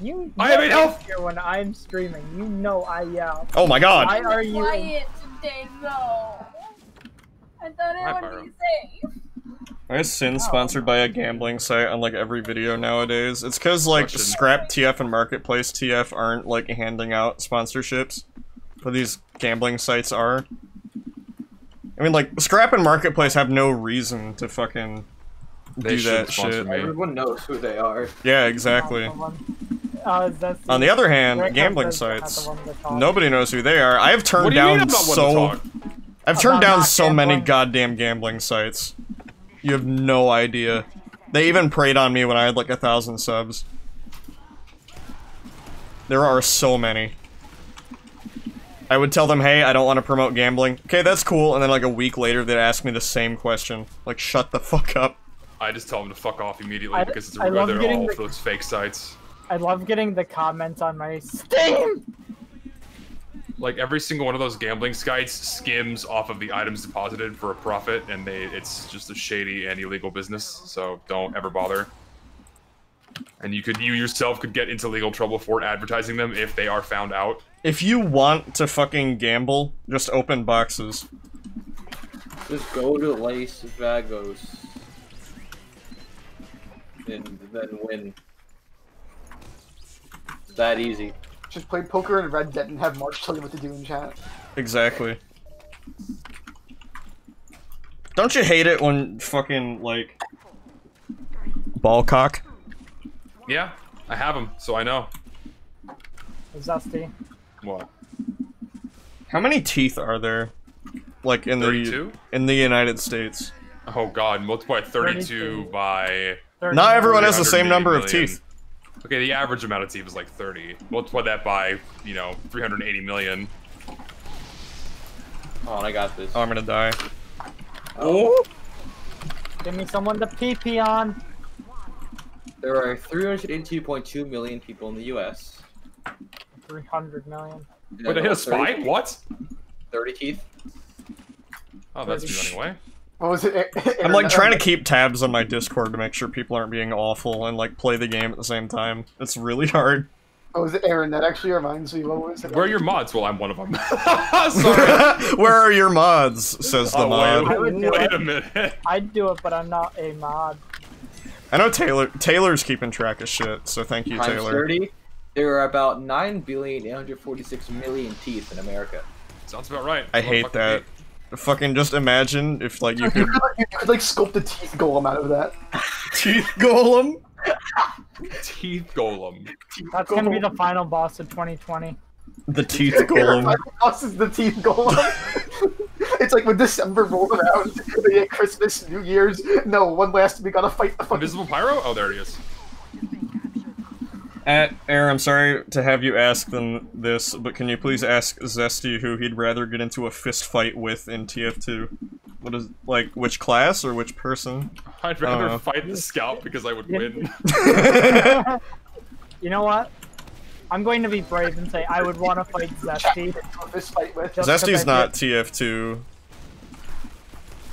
You I have yell eight health! here when I'm streaming. You know I yell. Oh my god. Why are you? Quiet today, though. I thought Hi, I would be safe. Why is Sin oh. sponsored by a gambling site on like every video nowadays? It's cause like Question. Scrap TF and Marketplace TF aren't like handing out sponsorships, but these gambling sites are. I mean, like Scrap and Marketplace have no reason to fucking They do that shit. me. Everyone knows who they are. Yeah, exactly. Uh, that's On the other hand, Rick gambling has not the sites, one to talk. nobody knows who they are. I have turned What do you mean down I'm not one to so talk? I've turned About down not so many goddamn gambling sites. You have no idea. They even preyed on me when I had like a thousand subs. There are so many. I would tell them, hey, I don't want to promote gambling. Okay, that's cool. And then like a week later, they'd ask me the same question. Like, shut the fuck up. I just tell them to fuck off immediately I- because it's I love they're all the- those fake sites. I love getting the comments on my Steam. Like every single one of those gambling sites skims off of the items deposited for a profit, and they it's just a shady and illegal business. So don't ever bother. And you could you yourself could get into legal trouble for advertising them if they are found out. If you want to fucking gamble, just open boxes. Just go to Las Vegas. And then win. It's that easy. Just play poker and Red Dead and have March tell you what to do in chat. Exactly. Don't you hate it when fucking, like... Ballcock? Yeah, I have them, so I know. Zesty. What? How many teeth are there? Like, in the... In the United States. Oh god, multiply 32 32. by Not everyone has the same 380 number of teeth. Okay, the average amount of teeth is like 30. Multiply that by, you know, 380 million. Oh, I got this. Oh, I'm gonna die. Oh! Give me someone to pee pee on. There are 382.2 million people in the U.S. 300 million. You Wait, I hit a what spy? 30 What? 30 teeth? Oh, that's me running away. Oh, what was it? I'm like trying to keep tabs on my Discord to make sure people aren't being awful and like play the game at the same time. It's really hard. Oh, what was it, Aaron? That actually reminds me. What was it? Where are your mods? Well, I'm one of them. Where are your mods? Says the Oh, mod. I wait, wait a minute. I'd do it, but I'm not a mod. I know Taylor. Taylor's keeping track of shit, so thank you, Times Taylor. 30? There are about 9 billion 846 million teeth in America. Sounds about right. I hate that. Fucking just imagine if like you You could could, like, you could like sculpt a teeth golem out of that. teeth golem. Teeth golem. That's gonna be the final boss of 2020. The teeth golem. Us is the teeth golem. it's like when December rolls around, they get Christmas, New Year's. No, one last we gotta fight the fucking. Invisible pyro? Oh, there he is. At Air, I'm sorry to have you ask them this, but can you please ask Zesty who he'd rather get into a fist fight with in TF2? What is like which class or which person? I'd rather know. fight the scout because I would win. You know what? I'm going to be brave and say I would want to fight Zesty. a fist fight with. Just 'cause I Zesty's not TF2.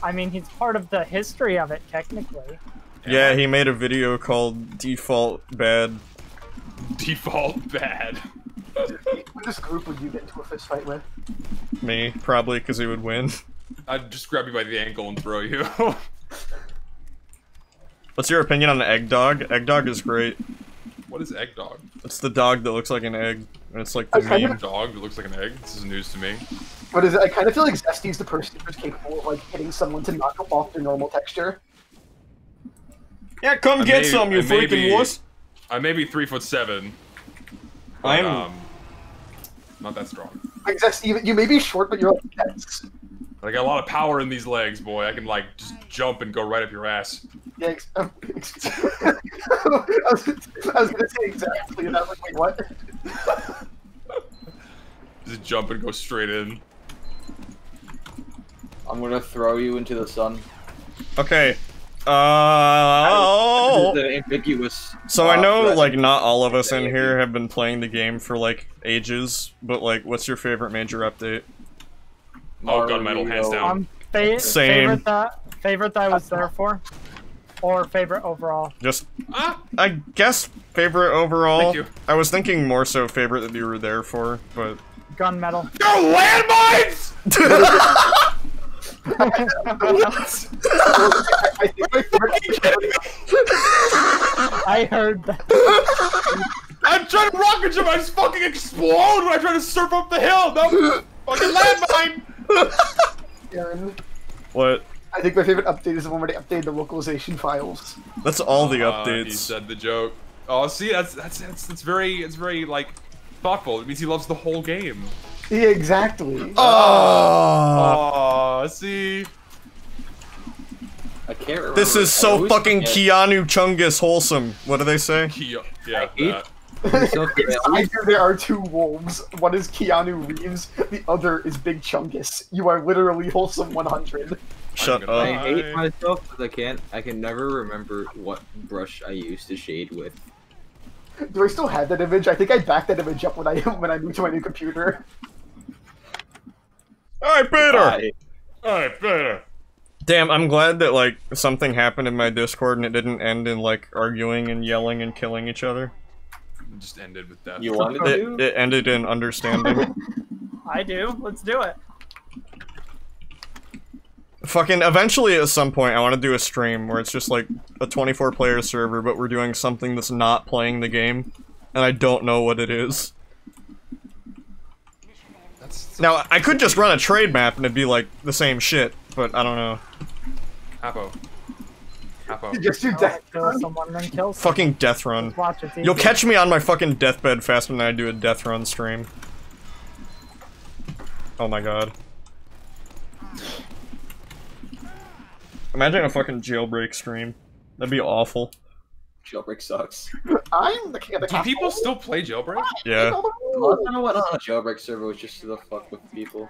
I mean, he's part of the history of it, technically. Yeah, he made a video called Default Bad. Default bad. What this group would you get into a fist fight with? Me, probably because he would win. I'd just grab you by the ankle and throw you. What's your opinion on Egg Dog? Egg Dog is great. what is egg dog? It's the dog that looks like an egg. And it's like the I meme. of- Dog that looks like an egg? This is news to me. What is it? I kind of feel like Zesty's the person who's capable of like hitting someone to knock them off their normal texture. Yeah, come I get may- some, you I freaking be- wuss. I may be three foot seven. But, I'm- um, not that strong. Like Zesty, you, you may be short, but you're like dense. I got a lot of power in these legs, boy. I can like just jump and go right up your ass. Yeah, ex- ex- I, was, I was gonna say exactly, and I was like, wait, what? Just jump and go straight in. I'm gonna throw you into the sun. Okay. Uh, This is an ambiguous. so I know, threat. like, not all of us in here have been playing the game for, like, ages, but, like, what's your favorite major update? Oh, gunmetal, hands down. Um, fa- Same. favorite that favorite that I was there for, or favorite overall. Just, Ah, I guess, favorite overall. Thank you. I was thinking more so favorite that you were there for, but. Gunmetal. Yo, landmines! I think my favorite I heard that. I'm trying to rocket jump, I just fucking explode when I try to surf up the hill. No, fucking landmine. Aaron, What? I think my favorite update is the one where they update the localization files. That's all the Uh, he said the joke. Oh, see, that's that's that's, that's very it's very like thoughtful. It means he loves the whole game. Yeah, exactly. Oh, Oh, see. I can't remember. this is so fucking forget. Keanu Chungus wholesome. What do they say? Kia, yeah, hate- that. So good. Inside here there are two wolves. One is Keanu Reeves, the other is Big Chungus. You are literally wholesome 100. Shut gonna- up. I hate myself because I can't. I can never remember what brush I used to shade with. Do I still have that image? I think I backed that image up when I when I moved to my new computer. Alright, Peter! I- Alright, better. Damn, I'm glad that, like, something happened in my Discord and it didn't end in, like, arguing and yelling and killing each other. It just ended with death. You wanted It, to? it ended in understanding. I do. Let's do it. Fucking, eventually at some point, I want to do a stream where it's just, like, a 24 player server, but we're doing something that's not playing the game, and I don't know what it is. That's Now, I could just run a trade map and it'd be, like, the same shit, but I don't know. Apo. Apo. Just do I'll that. kill someone, then kill someone. Fucking death run. Watch. You'll catch me on my fucking deathbed faster than I do a death run stream. Oh my god. Imagine a fucking jailbreak stream. That'd be awful. Jailbreak sucks. I'm the king of the Do castle. people still play jailbreak? Yeah. Last time I went on a jailbreak server was just to the fuck with people.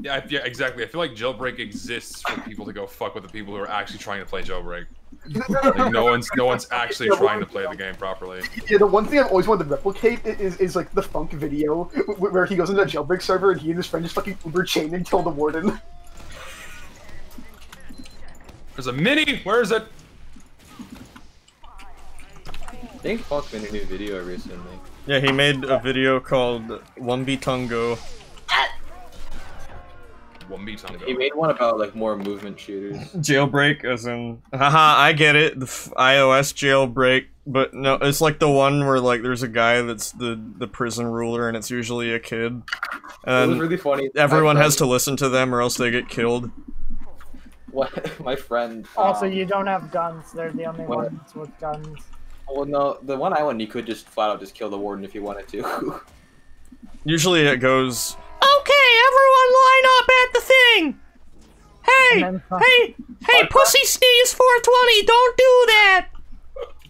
Yeah, I- yeah, exactly. I feel like jailbreak exists for people to go fuck with the people who are actually trying to play jailbreak. Like no one's no one's actually trying to play the game properly. Yeah, the one thing I've always wanted to replicate i- is, is like the funk video where he goes into a jailbreak server and he and his friend just fucking uber chain and kill the warden. There's a mini. Where is it? I think Funk made a new video recently. Yeah, he made a video called Wumbi Tungo. Wumbi Tungo. He made one about like more movement shooters. Jailbreak, as in, haha, I get it, the f- iOS jailbreak, but no, it's like the one where like there's a guy that's the the prison ruler, and it's usually a kid, it was and really funny. Everyone has to listen to them or else they get killed. What my friend. Also, um, you don't have guns. They're the only what? ones with guns. Well, no, the one I went, you could just flat out just kill the warden if you wanted to. Usually it goes, okay, everyone line up at the thing. Hey, And then- hey, hey, pussy sneeze 420, don't do that.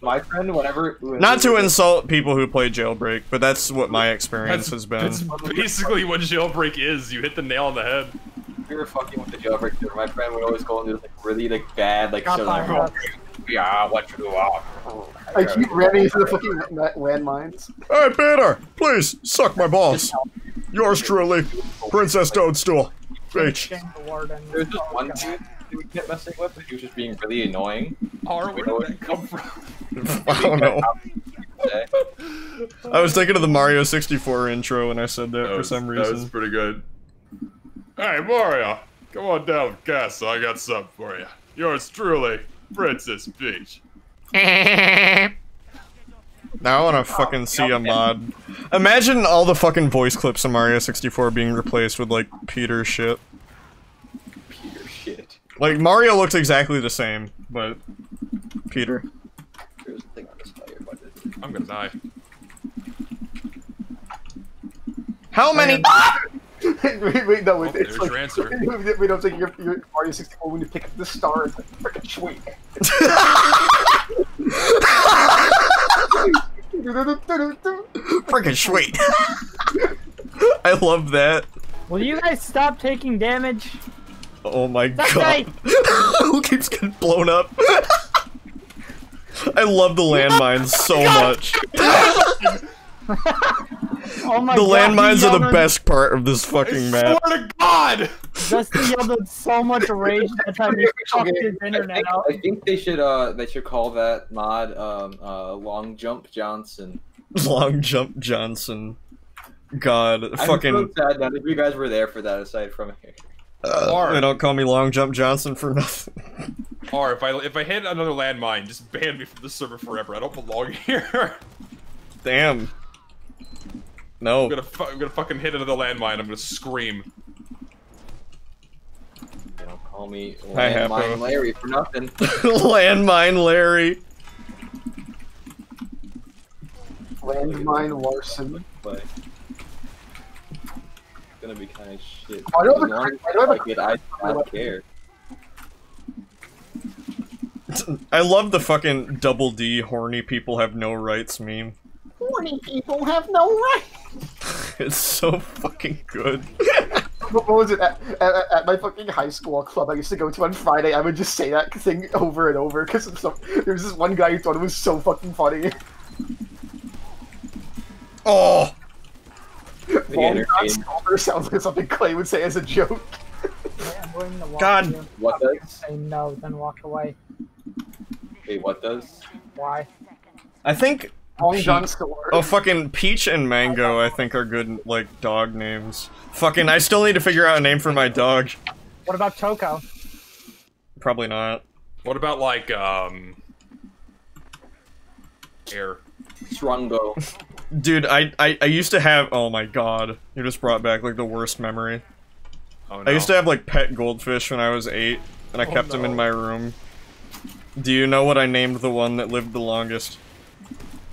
my friend, whenever. Not to insult people who play jailbreak, but that's what my experience has been. That's basically what jailbreak is. You hit the nail on the head. we were fucking with the jailbreak server, my friend would always go into like really like bad like so like, yeah, what you do? Ah. Ah." I keep running into the fucking la- landmines. Hey, Peter, please suck my balls. Yours truly, Princess Toadstool. Bitch. Shame the. There's just one dude we kept messing with, but he was just being really annoying. Or where did that come from? I don't know. I was thinking of the Mario 64 intro when I said that, That for was- some reason. That was pretty good. Hey, Mario, come on down to the castle. I got something for you. Yours truly, Princess Peach. Now I want to fucking see a mod. Imagine all the fucking voice clips in Mario 64 being replaced with like Peter shit. Peter shit. Like Mario looks exactly the same, but Peter. There's a thing on this fire, but I'm gonna die. How many? Wait, wait, no, it, Oh, it's there's like your answer. we don't think you're, you're Mario 64 when you pick up the star. It's like freaking sweet. Freaking sweet. I love that. Will you guys stop taking damage? Oh my That god. Who keeps getting blown up? I love the landmines so much. Oh my The god. landmines are the yelled- best part of this fucking map. Swear to God! Dusty yelled in so much rage that time he fucked his I internet think, out. I think they should uh they should call that mod um uh long jump Johnson. Long Jump Johnson. God, I'm fucking. so sad none of you guys were there for that aside from Uh, they don't call me Long Jump Johnson for nothing. Or if I if I hit another landmine, just ban me from the server forever. I don't belong here. Damn. No. I'm gonna fu- I'm gonna fucking hit another landmine. I'm gonna scream. They don't call me Landmine Larry for nothing. Landmine Larry. Landmine Larson. But it's gonna be kind of shit. I don't have a- long as I don't have a- like it, I do not care. I love the fucking double D horny people have no rights meme. Horny people have no right. It's so fucking good. What what was it at, at, at my fucking high school club I used to go to on Friday? I would just say that thing over and over because there was this one guy who thought it was so fucking funny. Oh, Long entertainment. John sounds like something Clay would say as a joke. I'm going to walk God. What does? Say no, then walk away. Wait, what does? Why? I think Long John Silver. Oh, fucking Peach and Mango, I think, are good, like, dog names. Fucking, I still need to figure out a name for my dog. What about Toko? Probably not. What about like um air? Strungo. Dude, I, I, I used to have- oh my god. You just brought back, like, the worst memory. Oh no. I used to have, like, pet goldfish when I was eight, and I Oh, kept them in my room. Do you know what I named the one that lived the longest?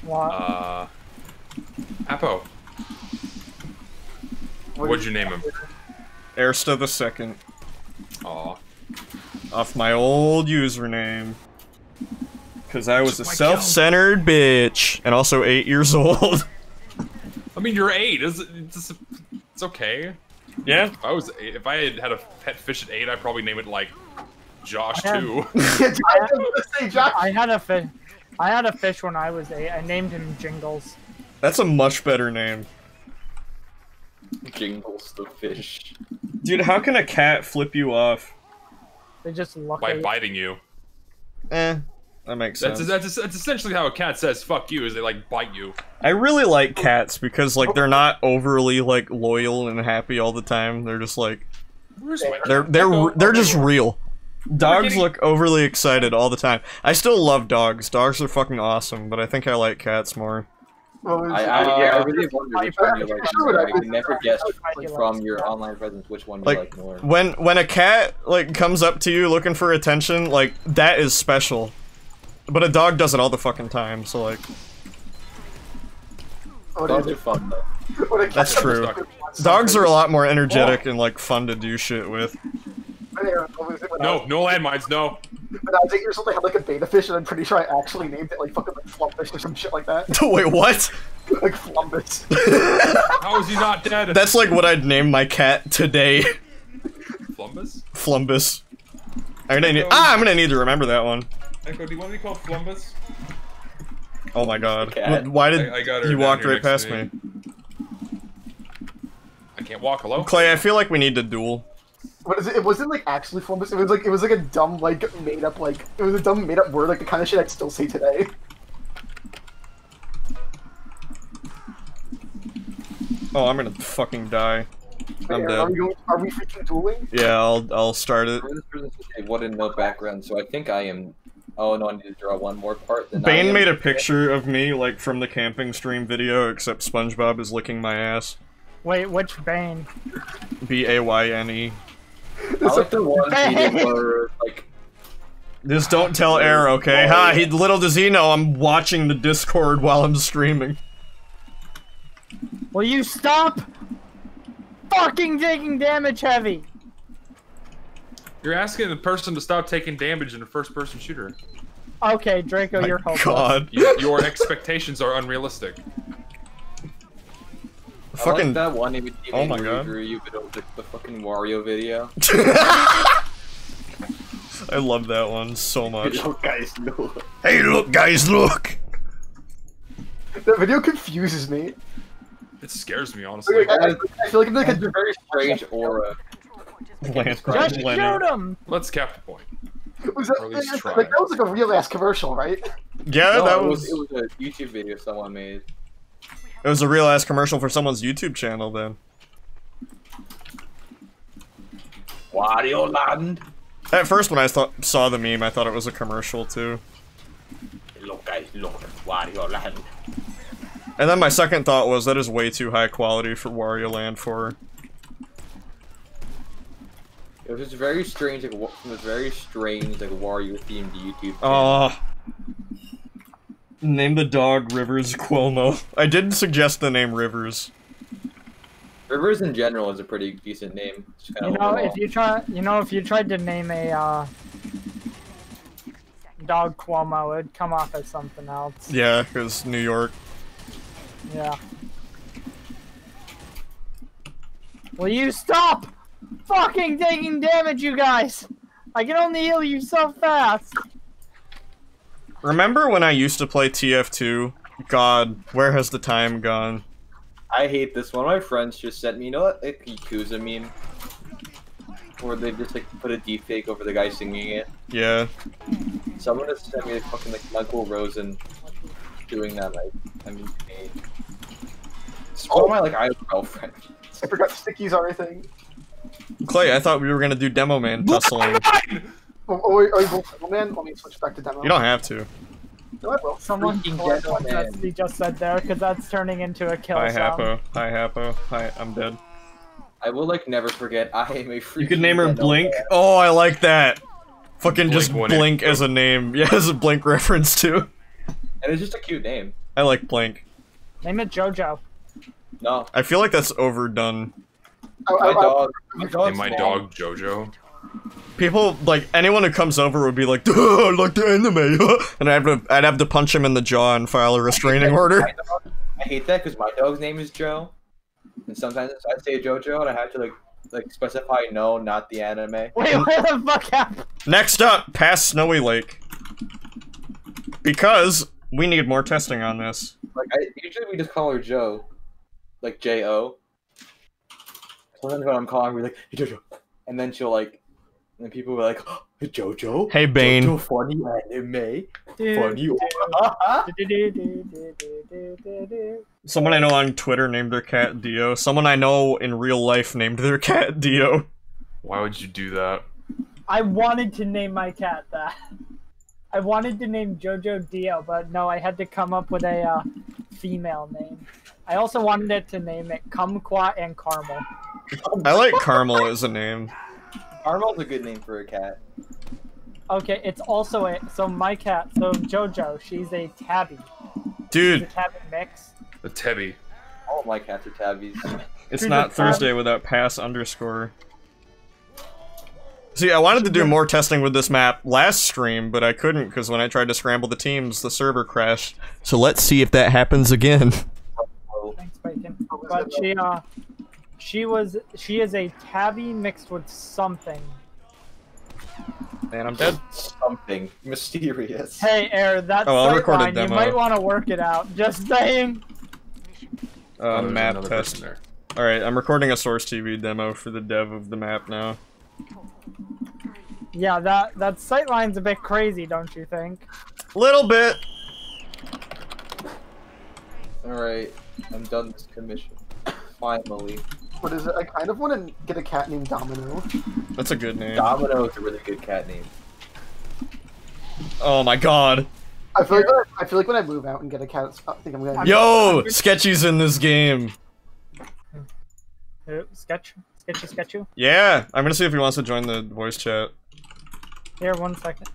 What? Uh, Apo. What'd you name him? Ersta the second. Aw. Off my old username. Cause I was a self-centered bitch, and also eight years old. I mean, you're eight. It's, it's, it's okay. yeah? If I was eight, if I had had a pet fish at eight, I'd probably name it like Josh I have- too. I was gonna say, Josh. I had a fish. I had a fish when I was eight. I named him Jingles. That's a much better name. Jingles the fish. Dude, how can a cat flip you off? They just look by biting you. Eh, that makes sense. That's, that's that's essentially how a cat says "fuck you" is they like bite you. I really like cats because like they're not overly like loyal and happy all the time. They're just like Where's my they're they're they're just real. Dogs getting- look overly excited all the time. I still love dogs. Dogs are fucking awesome, but I think I like cats more. What I, it? I, yeah, I Uh, really wonder which one you like. I sure. I can never guess from your online presence which one you Like like more. when when a cat like comes up to you looking for attention, like that is special. But a dog does it all the fucking time, so like Dogs are fun though. A That's true. dogs are a lot more energetic and like fun to do shit with. What was it when I No, was- no landmines, no. When I was eight years old, I had like a betta fish, and I'm pretty sure I actually named it like fucking like Flumbus or some shit like that. Wait, what? like Flumbus. How is he not dead? That's like what I'd name my cat today. Flumbus. Flumbus. I'm gonna need, ah, I'm gonna need to remember that one. Echo, do you want to be called Flumbus? Oh my god. cat. Why did I- I got her you down walk right past me? me. I can't walk. Hello. Clay, I feel like we need to duel. What is it? It wasn't like actually Flumbus. It was like it was like a dumb like made up like it was a dumb made up word like the kind of shit I'd still say today. Oh, I'm gonna fucking die. I'm Wait, Are we dead. going? Are we freaking dueling? Yeah, I'll I'll start it. This person said, What in no background? So I think I am. Oh no, I need to draw one more part. Then Bayne am- made a picture of me like from the camping stream video, except SpongeBob is licking my ass. Wait, which Bayne? B A Y N E. I like the one Bayne! where like Just don't tell Air, okay? Oh, ha! He little does he know I'm watching the Discord while I'm streaming. Will you stop? fucking taking damage heavy. You're asking the person to stop taking damage in a first-person shooter. Okay, Draco, My you're hopeless. God. You, your expectations are unrealistic. I Fucking. like that one image you Oh made my God. you drew you, but it was the, the fucking Wario video. I love that one so much. Oh, guys, no. Hey, look, guys, look! That video confuses me. It scares me, honestly. Like, I, I feel like I'm like It's a a very strange aura. Lance Just Leonard. shoot him. Let's cap the point. was that, Or at least like, that was like a real ass commercial, right? Yeah, No, that it was. was, it was a YouTube video someone made. It was a real ass commercial for someone's YouTube channel then. Wario Land. At first, when I thought, saw the meme, I thought it was a commercial too. Look, guys, look, Wario Land. And then my second thought was that is way too high quality for Wario Land for. It was just very strange, like wa- from this very strange, like Wario themed YouTube. Ah. channel. Oh. Name the dog Rivers Cuomo. I did suggest the name Rivers. Rivers in general is a pretty decent name. You know, overall. if you try, you know, if you tried to name a uh, dog Cuomo, it'd come off as something else. Yeah, because New York. Yeah. Will you stop fucking taking damage, you guys? I can only heal you so fast. Remember when I used to play TF2? God, where has the time gone? I hate this. One of my friends just sent me, you know what, like Yakuza meme, where they just like put a deep fake over the guy singing it. Yeah. Someone just sent me like fucking like Michael Rosen doing that. Like, I mean, me. It's one of my like IRL friends. I forgot stickies are a thing. Clay, I thought we were gonna do Demo Man tussling. Oh, oh, wait, are you both oh. Let me switch back to demo. You don't have to. No, I will. Someone Freaking collect dead what man. Destiny just said there, because that's turning into a kill Hi, sound. Hapo. Hi, Hapo. Hi, I'm dead. I will like never forget. I am a freaking. You could name her Blink. man. Oh, I like that. Fucking just Blink Blink as a name. Yeah, as a Blink reference too. and it's just a cute name. I like Blink. Name it JoJo. No, I feel like that's overdone. Oh, my dog. My And dog's my dog Jojo. People like anyone who comes over would be like, "Duh, I like the anime," and I'd have to I'd have to punch him in the jaw and file a restraining order. Dog- I hate that because my dog's name is Joe, and sometimes I say JoJo, and I have to like like specify no, not the anime. Wait, where the fuck happened? Next up, past Snowy Lake, because we need more testing on this. Like I usually we just call her Joe, like J O. Sometimes when I'm calling her, we're like hey, JoJo, and then she'll like, and then people were like, oh, JoJo. Hey Bayne, JoJo funny anime, funny. someone I know on Twitter named their cat Dio. Someone I know in real life named their cat Dio. Why would you do that? I wanted to name my cat that. I wanted to name JoJo Dio, but no, I had to come up with a uh, female name. I also wanted it to name it Kumquat and Caramel. I like Caramel as a name. Armel's a good name for a cat. Okay, it's also a so my cat. So JoJo, she's a tabby. She's a tabby mix. The tabby. All of my cats are tabbies. it's Dude, not the tab- Thursday without pass underscore. See, I wanted to do more testing with this map last stream, but I couldn't because when I tried to scramble the teams, the server crashed. So let's see if that happens again. Thanks, Bacon. But she uh, she was she is a tabby mixed with something. Man, I'm dead. Something mysterious. Hey, Air, that Oh, I'll record a line, you might want to work it out. Just saying. Uh, there's map another test. there. Alright, I'm recording a Source TV demo for the dev of the map now. Yeah, that that sightline's a bit crazy, don't you think? Little bit. Alright, I'm done this commission. Finally. What is it? I kind of want to get a cat named Domino. That's a good name. Domino is a really good cat name. Oh my god. I feel like I feel like when I move out and get a cat, I think I'm gonna. Yo! Sketchy's in this game. Uh, Sketch, sketchy, sketchy. Yeah, I'm gonna see if he wants to join the voice chat. Here, one second.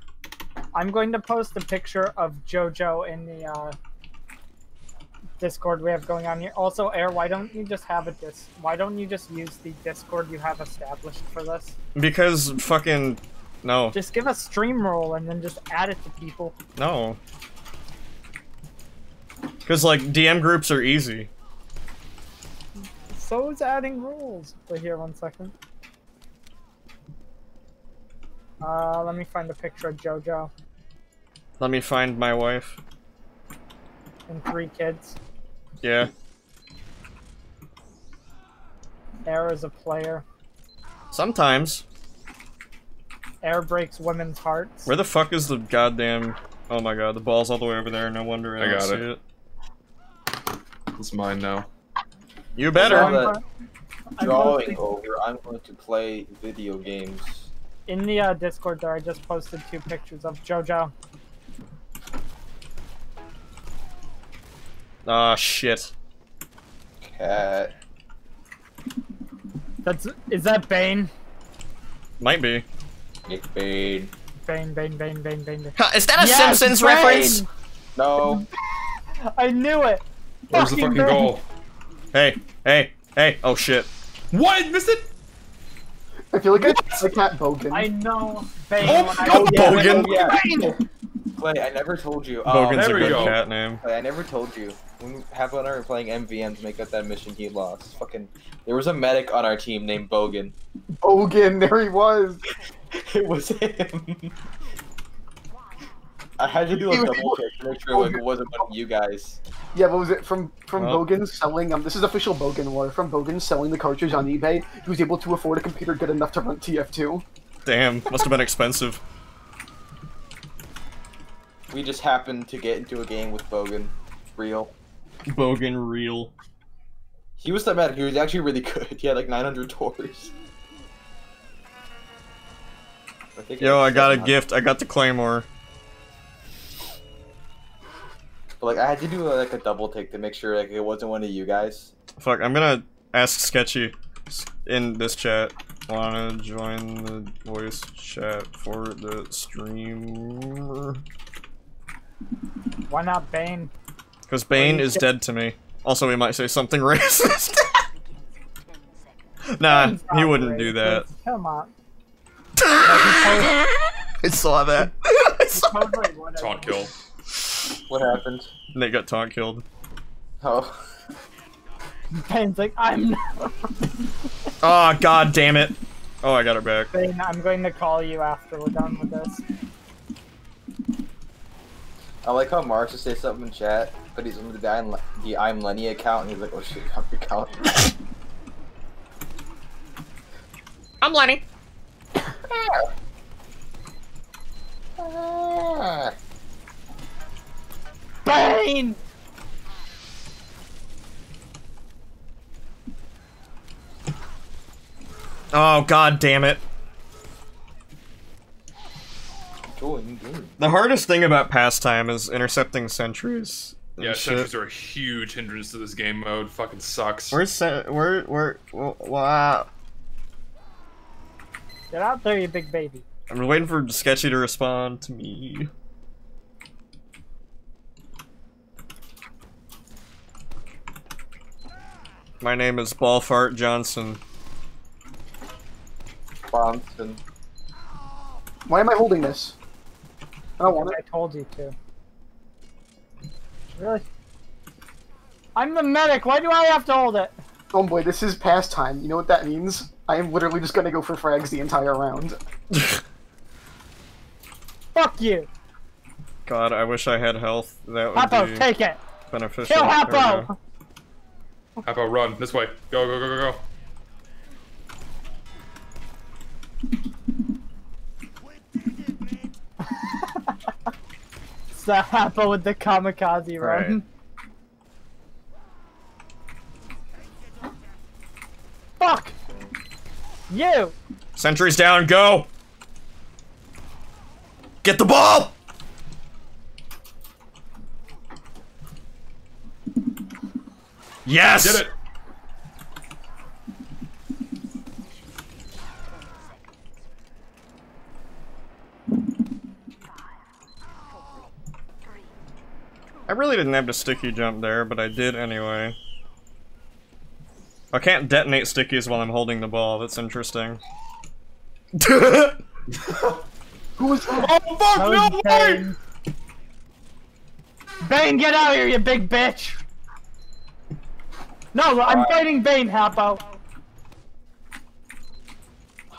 I'm going to post a picture of JoJo in the uh, Discord we have going on here. Also, Air, why don't you just have a dis? Why don't you just use the Discord you have established for this? Because fucking no, Just give a stream role and then just add it to people. no. Because like DM groups are easy. So is adding rules. Wait here one second. Uh, let me find a picture of JoJo Let me find my wife. and three kids. Yeah. Air is a player. Sometimes. Air breaks women's hearts. Where the fuck is the goddamn? Oh my god, the ball's all the way over there. No wonder I, I don't got see it. it. It's mine now. You So better. I'm I'm drawing over, I'm going to play video games. In the uh, Discord there, I just posted two pictures of JoJo. Ah shit. Cat. That's is that Bane? Might be. Nick Bane. Bane, Bane, Bane, Bane, Bane. Bane. Huh, is that a Yes, Simpsons Bane! reference? No. I knew it. Where's the fucking Bane. goal? Hey, hey, hey! Oh shit! What? Missed it? I feel like I, I cat Bogan. I know Bane. Oh, when I oh, yeah, Bogan. Yeah. Clay, I never told you. Um, Bogan's a there we good go. cat name. Clay, I never told you. When Happo and I were playing MVM to make up that mission he lost. Fucking, there was a medic on our team named Bogan. Bogan, there he was. It was him. I had to do a He double check to make sure like it wasn't one of you guys. Yeah, what was it from from Well. Bogan selling? Um, this is official Bogan war. From Bogan selling the cartridge on eBay, he was able to afford a computer good enough to run TF2. Damn, must have been expensive. We just happened to get into a game with Bogan. Real. Bogan real. He was the bad. He was actually really good. He had like 900 tours. I Yo, I got a gift. I got the claymore. But like I had to do like a double take to make sure like it wasn't one of you guys. Fuck, I'm gonna ask Sketchy in this chat. Wanna join the voice chat for the streamer? Why not Bayne? Because Bayne is dead to me. Also, he might say something racist. nah, Bayne's he wouldn't do that. Come on. I saw that. I saw Totally would. Taunt kill. What happened? Nate got taunt killed. Oh, Bayne's like, I'm not. Oh, god damn it. Oh, I got her back. Bayne, I'm going to call you after we're done with this. I like how Marks just say something in chat, but he's on the I'm, the I'm Lenny account, and he's like, "Oh shit, I'm your account." I'm Lenny. Bayne! Oh, god damn it. The hardest thing about PASS Time is intercepting sentries. Yeah, shit. sentries are a huge hindrance to this game mode. Fucking sucks. Where's sen- where where wow? Get out there, you big baby. I'm waiting for Sketchy to respond to me. My name is Ballfart Johnson. Bronson. Why am I holding this? I don't want I told you to. Really? I'm the medic. Why do I have to hold it? Oh boy, this is PASS Time. You know what that means? I am literally just gonna go for frags the entire round. Fuck you. God, I wish I had health. That would Happo, be take it. beneficial. Kill There we Happo. How about run this way? Go go go go go. It's the Happo with the kamikaze run. Fuck. You. Sentries down, go! Get the ball! Yes! Did it. I really didn't have to sticky jump there, but I did anyway. I can't detonate stickies while I'm holding the ball. That's interesting. Who was that? Oh fuck! That No was way! Bayne. Bayne, get out of here, you big bitch! No, I'm fighting Bayne, Hapo.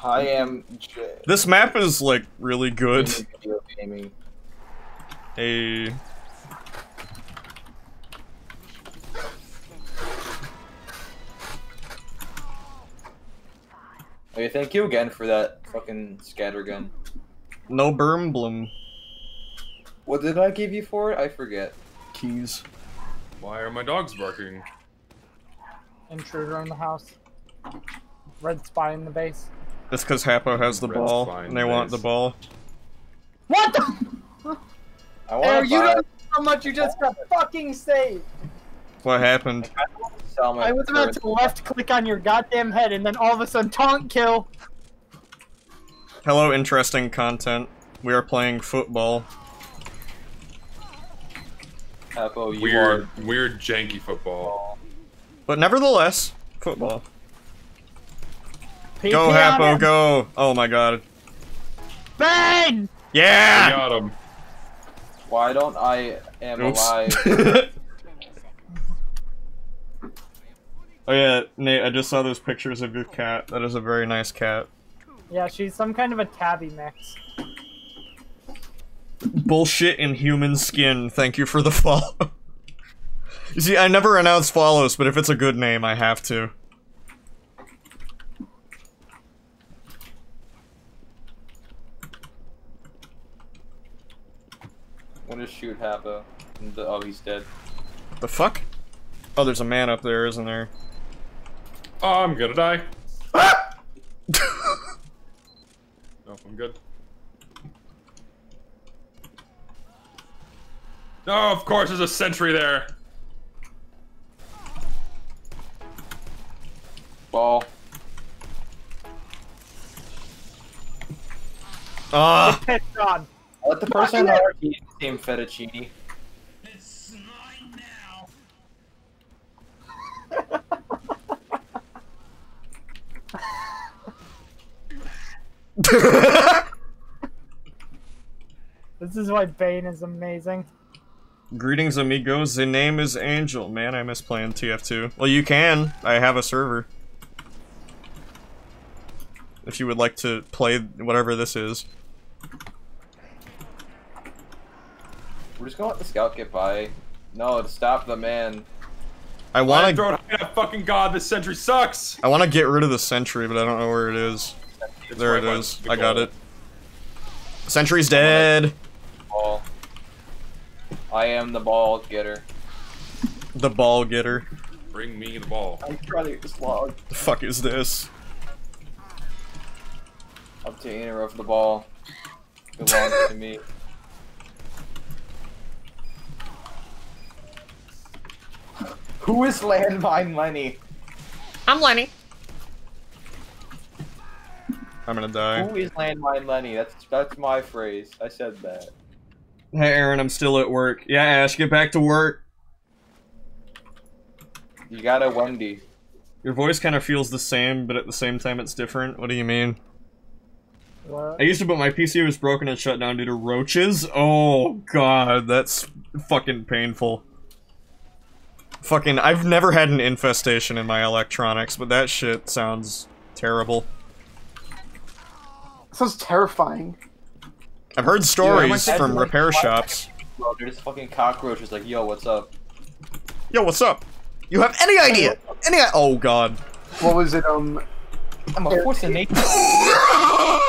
I am J- this map is like really good. Hey. Okay, thank you again for that fucking scatter gun. No bloom. What did I give you for it? I forget. keys. Why are my dogs barking? Intruder in the house. Red spy in the base. That's because Hapo has the Red's ball, and they want the ball. What the? I want Air, to you don't know how much you just got fucking saved. What happened? Sell my I was about to left click on your goddamn head and then all of a sudden taunt kill. Hello, interesting content. We are playing football. Capo, you Weird, weird, janky football. But nevertheless, football. PP Go, on Hapo, go! Oh my god. Bayne! I Yeah! got him. Why don't I am Oops. alive? oh yeah, Nate, I just saw those pictures of your cat. That is a very nice cat. Yeah, she's some kind of a tabby mix. Bullshit in human skin. Thank you for the follow. you see, I never announce follows, but if it's a good name, I have to. I'm gonna shoot Hapo. Oh, he's dead. The fuck? Oh, there's a man up there, isn't there? Oh, I'm gonna die. No, I'm good. No, of course there's a sentry there. Ball. Ah! Pissed on. Let the person on our team name Fettuccine. This is why Bayne is amazing. Greetings, amigos. The name is Angel. Man, I miss playing TF2. Well, you can. I have a server. If you would like to play whatever this is. We're just gonna let the scout get by. No, to stop the man. I Why want throw to. it at fucking god? This sentry sucks. I want to get rid of the sentry, but I don't know where it is. It's There right it the I got it. Sentry's dead. Ball. I am the ball getter. The ball getter. Bring me the ball. I'm trying to get this log. The fuck is this? Obtainer of the ball. Belongs to me. Who is landmine Lenny? I'm Lenny. I'm gonna die. Who is landmine Lenny? That's that's my phrase. I said that. Hey, Aaron, I'm still at work. Yeah, Ash, get back to work. You got a Wendy. Your voice kind of feels the same, but at the same time it's different. What do you mean? What? I used to, but my PC was broken and shut down due to roaches. Oh god, that's fucking painful. Fucking, I've never had an infestation in my electronics, but that shit sounds terrible. Sounds terrifying. I've heard stories Yeah, from like- repair shops. Bro, there's fucking cockroaches like, yo, what's up? Yo, what's up? You have any idea? Any? i- Oh god. What was it? Um, I'm a force of nature. what,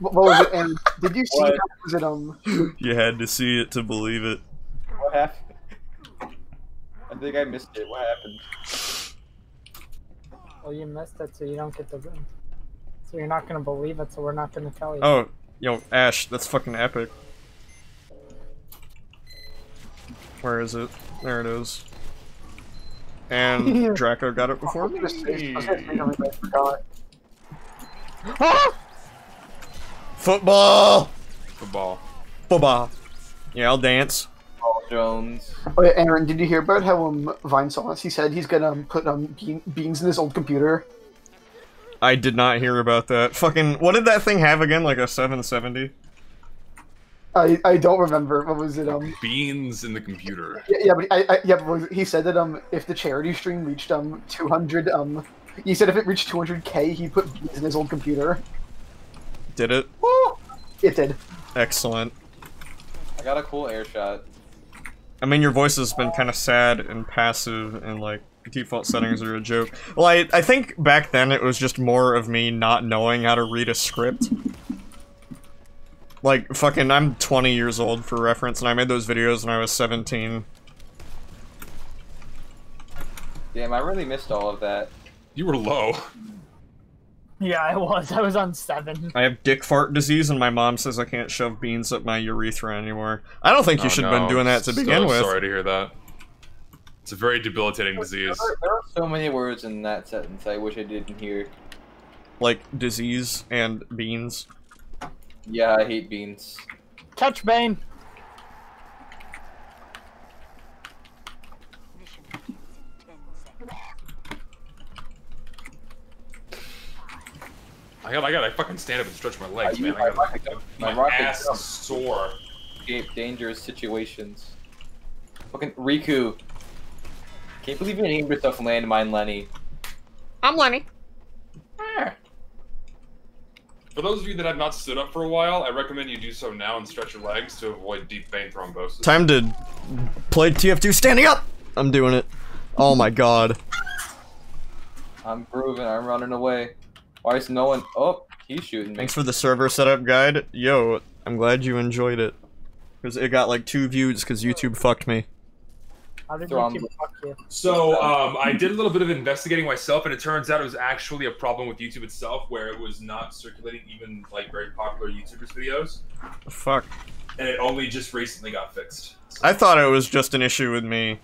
what was it? And did you see? What? That, was it? Um, You had to see it to believe it. What happened? I think I missed it. What happened? Well, you missed it, so you don't get the. So you're not gonna believe it, so we're not gonna tell you. Oh, yo, Ash, that's fucking epic. Where is it? There it is. And Draco got it before was me. gonna say, I was gonna say something, but I forgot. Ah! Football! The. Football. Yeah, I'll dance. Oh, Jones. Oh, yeah, Aaron, did you hear about how um Vinesauce? He said he's gonna um, put um bean- beans in his old computer. I did not hear about that. Fucking, what did that thing have again? Like a 770? I I don't remember what was it um Beans in the computer. yeah, yeah but I, I yeah but he said that um if the charity stream reached um 200 um he said if it reached 200k he put beans in his old computer. Did it? It did. Excellent. I got a cool air shot. I mean, your voice has been kind of sad and passive, and like default settings are a joke. Well, I I think back then it was just more of me not knowing how to read a script. Like fucking, I'm 20 years old for reference, and I made those videos when I was 17. Damn, I really missed all of that. You were low. Yeah, I was. I was on seven. I have dick fart disease, and my mom says I can't shove beans up my urethra anymore. I don't think you Oh, should have no. been doing that to So begin with. Sorry to hear that. It's a very debilitating disease. There, there are so many words in that sentence I wish I didn't hear. Like disease and beans. Yeah, I hate beans. Catch Bayne. I got, I got, I fucking stand up and stretch my legs, I man. use I my got rocket my, jump- my, my rocket ass jump. is sore. Escape dangerous situations. Fucking Riku. Can't believe you named yourself Landmine Lenny. I'm Lenny. Ah. For those of you that have not stood up for a while, I recommend you do so now and stretch your legs to avoid deep vein thrombosis. Time to play TF2 standing up! I'm doing it. Oh my god. I'm grooving, I'm running away. Why is no one oh, he's shooting me. Thanks for the server setup guide. Yo, I'm glad you enjoyed it. Because it got like two views because YouTube fucked me. How did Throw 'em- YouTube fuck you? So um, I did a little bit of investigating myself, and it turns out it was actually a problem with YouTube itself, where it was not circulating even like very popular YouTubers' videos, Fuck. and it only just recently got fixed. I thought it was just an issue with me.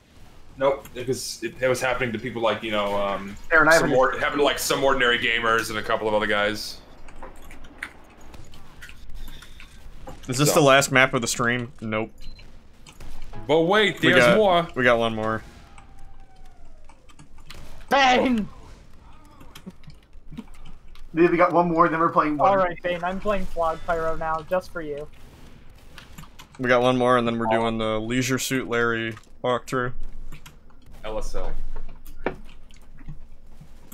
Nope, it was it, it was happening to people like you know um, Aaron, some an- or, happened to like some ordinary gamers and a couple of other guys. Is this So- the last map of the stream? Nope. But wait, We got, more. We got one more. Bayne! Maybe we got one more, then we're playing one. Alright, Bayne, I'm playing Phlog Pyro now, just for you. We got one more, and then we're oh. doing the Leisure Suit Larry walkthrough. LSL.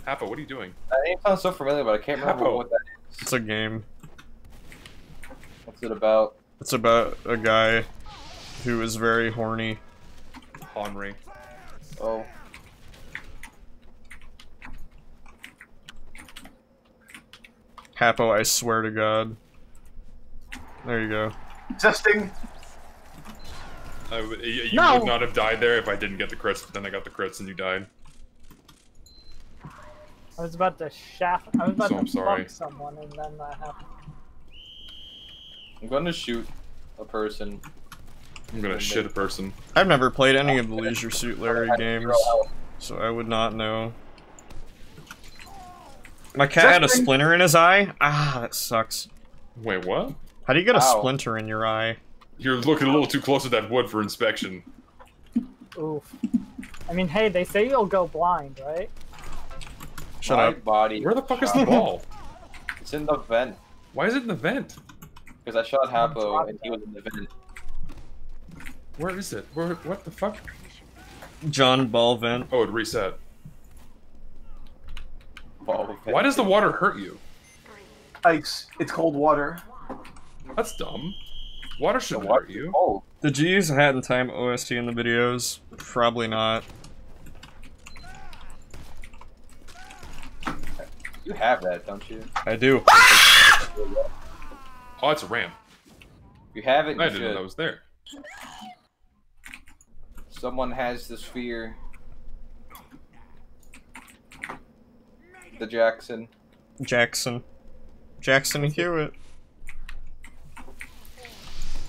Appa, what are you doing? That name sounds so familiar, but I can't remember Capo. what that is. It's a game. What's it about? It's about a guy who is very horny. Henri. Oh. Hapo, I swear to God. There you go. Testing. I would- y- you No! would not have died there if I didn't get the crits, but then I got the crits and you died. I was about to shaft. I was about So to I'm sorry. fuck someone, and then that happened. I'm gonna shoot a person. I'm gonna shit a person. I've never played any of the Leisure Suit Larry games, so I would not know. My cat had a splinter in his eye? Ah, that sucks. Wait, what? How do you get a Ow. splinter in your eye? You're looking a little too close at that wood for inspection. Oof. I mean, hey, they say you'll go blind, right? Shut My up. body. Where the fuck is the ball? It's in the vent. Why is it in the vent? Because I shot Hapo and he was in the vent. Where is it? Where? What the fuck? John Ballvent. Oh, it reset. Ball of Why does the water hurt you? Ice. It's cold water. That's dumb. Water shouldn't water hurt you. Oh, Did you use Hat in Time OST in the videos? Probably not. you have that, don't you? I do. Ah! Oh, it's a ramp. You have it. I You didn't know that was there. Someone has the sphere. The Jackson. Jackson. Jackson Hewitt.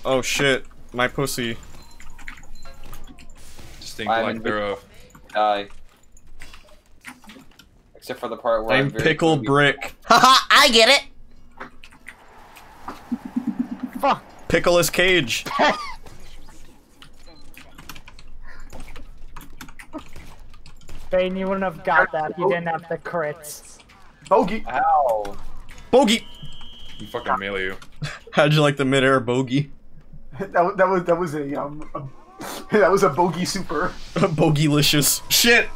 Oh shit. My pussy. Distinct I'm lack in- thereof. Die. Except for the part where I'm, I'm Pickle groovy. Brick. Haha, I get it. Fuck. Pickle's Cage. Bayne, you wouldn't have got that. if You didn't have the crits. Bogey. Ow. Bogey! You fucking melee you. How'd you like the midair bogey? That, wa- that was that was a um a, that was a bogey super. Bogeylicious. Shit!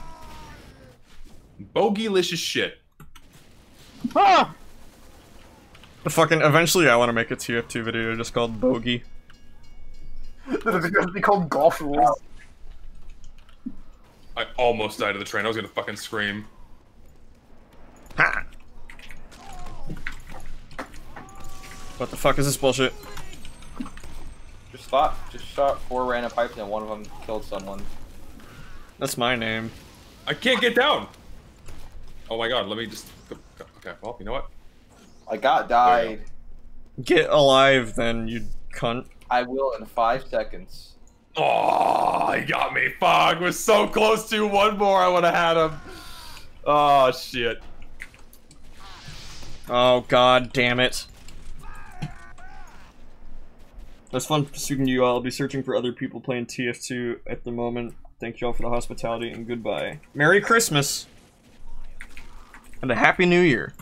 Bogeylicious shit. Ah! The fucking eventually I want to make a TF2 video just called Bogey. The video would be called golf rules. I almost died of the train. I was gonna fucking scream. Ha! What the fuck is this bullshit? Just fought, just shot four random pipes and one of them killed someone. That's my name. I can't get down. Oh my god, let me just. Okay, well, you know what? I got died. Get alive then, you cunt. I will in five seconds. Oh, he got me. Fuck, was so close to one more. I would have had him. Oh shit. Oh god damn it. That's fun speaking you all. I'll be searching for other people playing TF2 at the moment. Thank you all for the hospitality and goodbye. Merry Christmas! And a Happy New Year.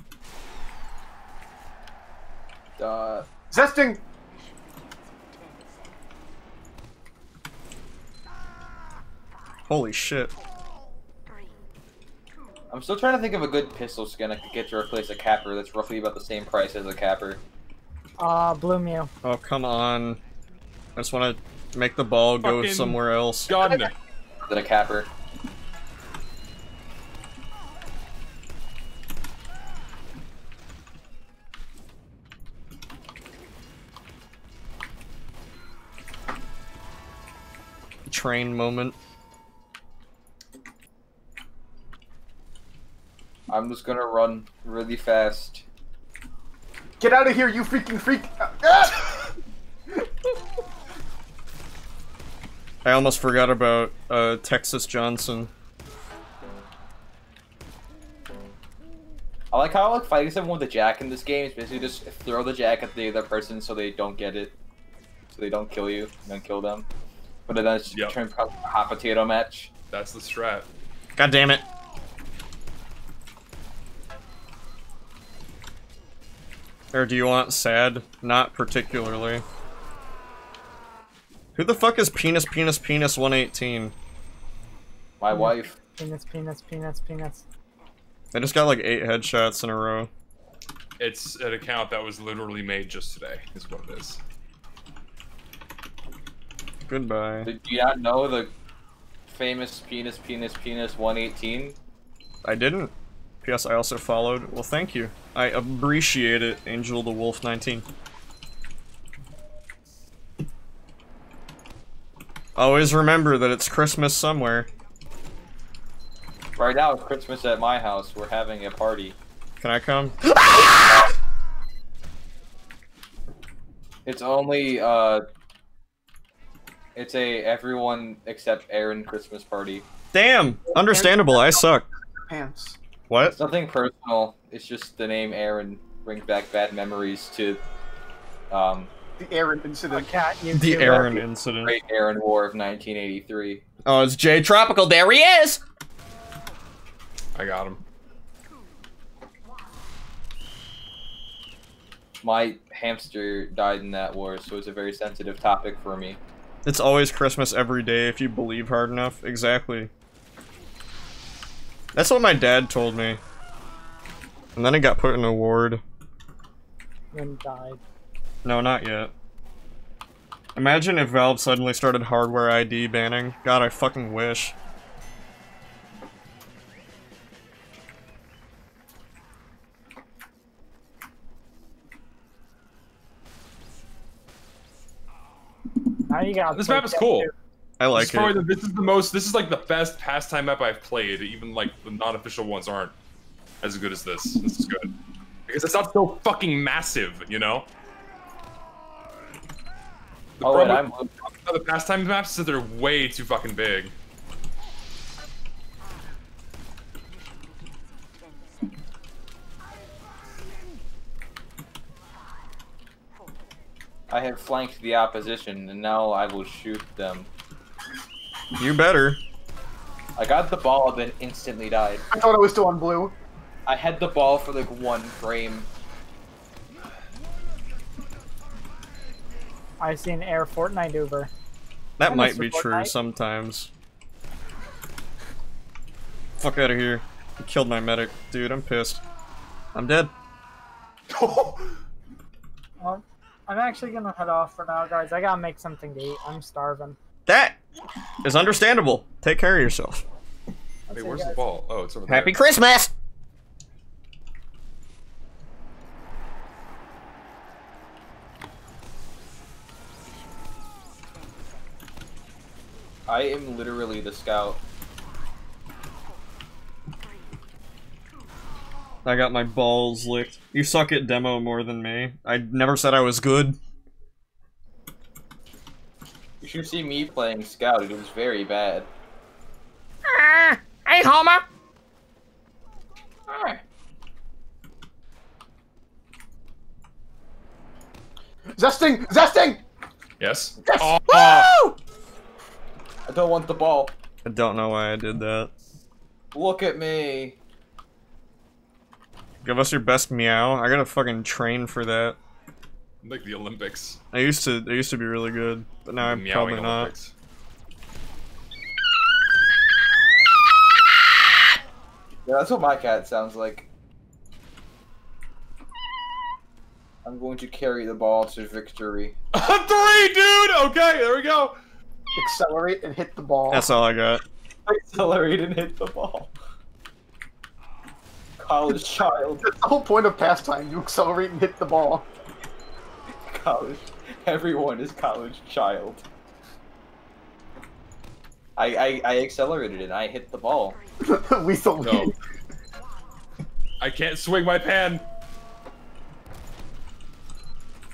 Uh, Zesting. Holy shit. I'm still trying to think of a good pistol skin I could get to replace a capper that's roughly about the same price as a capper. Uh, Blue Mew. Oh, come on. I just want to make the ball go Fucking somewhere else. God. Than a capper. Train moment. I'm just gonna run really fast. Get out of here, you freaking freak! Ah! I almost forgot about uh, Texas Johnson. I like how like fighting someone with a jack in this game is basically just throw the jack at the other person so they don't get it, so they don't kill you and then kill them. But then it's Yep. turn a hot potato match. That's the strat. God damn it. Or do you want sad? Not particularly. Who the fuck is penis penis penis 118? My hmm. wife. Penis, penis, penis, penis. I just got like eight headshots in a row. It's an account that was literally made just today, is what it is. Goodbye. Do you not know the famous penis penis penis 118? I didn't. P.S. I also followed. Well, thank you. I appreciate it, Angel the Wolf 19. Always remember that it's Christmas somewhere. Right now it's Christmas at my house. We're having a party. Can I come? It's only uh it's a everyone except Aaron Christmas party. Damn! Understandable, I suck. Pants. What? It's nothing personal. It's just the name Aaron brings back bad memories to um The Aaron incident. cat YouTuber. The Aaron incident. Great Aaron War of 1983. Oh, it's Jay Tropical. There he is! I got him. My hamster died in that war, so it's a very sensitive topic for me. It's always Christmas every day if you believe hard enough. Exactly. That's what my dad told me. And then it got put in a ward. And died. No, not yet. Imagine if Valve suddenly started hardware ID banning. God, I fucking wish. Now you got. This map is cool. I like is probably it. the- this is the most. This is like the best PASS Time map I've played. Even like the non-official ones aren't as good as this. This is good because it's not so fucking massive, you know. The Oh, and problem I'm with the PASS Time maps is that they're way too fucking big. I have flanked the opposition, and now I will shoot them. You better. I got the ball, then instantly died. I thought I was still on blue. I had the ball for like one frame. I see an air Fortnite Uber. That Hi, might Mr. be true sometimes. Fuck out of here. You killed my medic. Dude, I'm pissed. I'm dead. Well, I'm actually gonna head off for now, guys. I gotta make something to eat. I'm starving. That is understandable. Take care of yourself. Wait, where's the ball? Oh, it's over Happy. Christmas! I am literally the scout. I got my balls licked. You suck at demo more than me. I never said I was good. If you should see me playing scout. It was very bad. Ah, hey, Homer. Zesting! Zesting! Yes. Yes! Oh, Woo! I don't want the ball. I don't know why I did that. Look at me. Give us your best meow. I gotta fucking train for that. like the Olympics. I used to I used to be really good, but now I'm The probably not. Olympics. Yeah, that's what my cat sounds like. I'm going to carry the ball to victory. Three, dude. Okay, there we go. Accelerate and hit the ball. That's all I got. Accelerate and hit the ball. College child. That's the whole point of PASS Time. You accelerate and hit the ball. College. Everyone is college child. I, I, I accelerated and I hit the ball. Lethal No. lead. I can't swing my pen.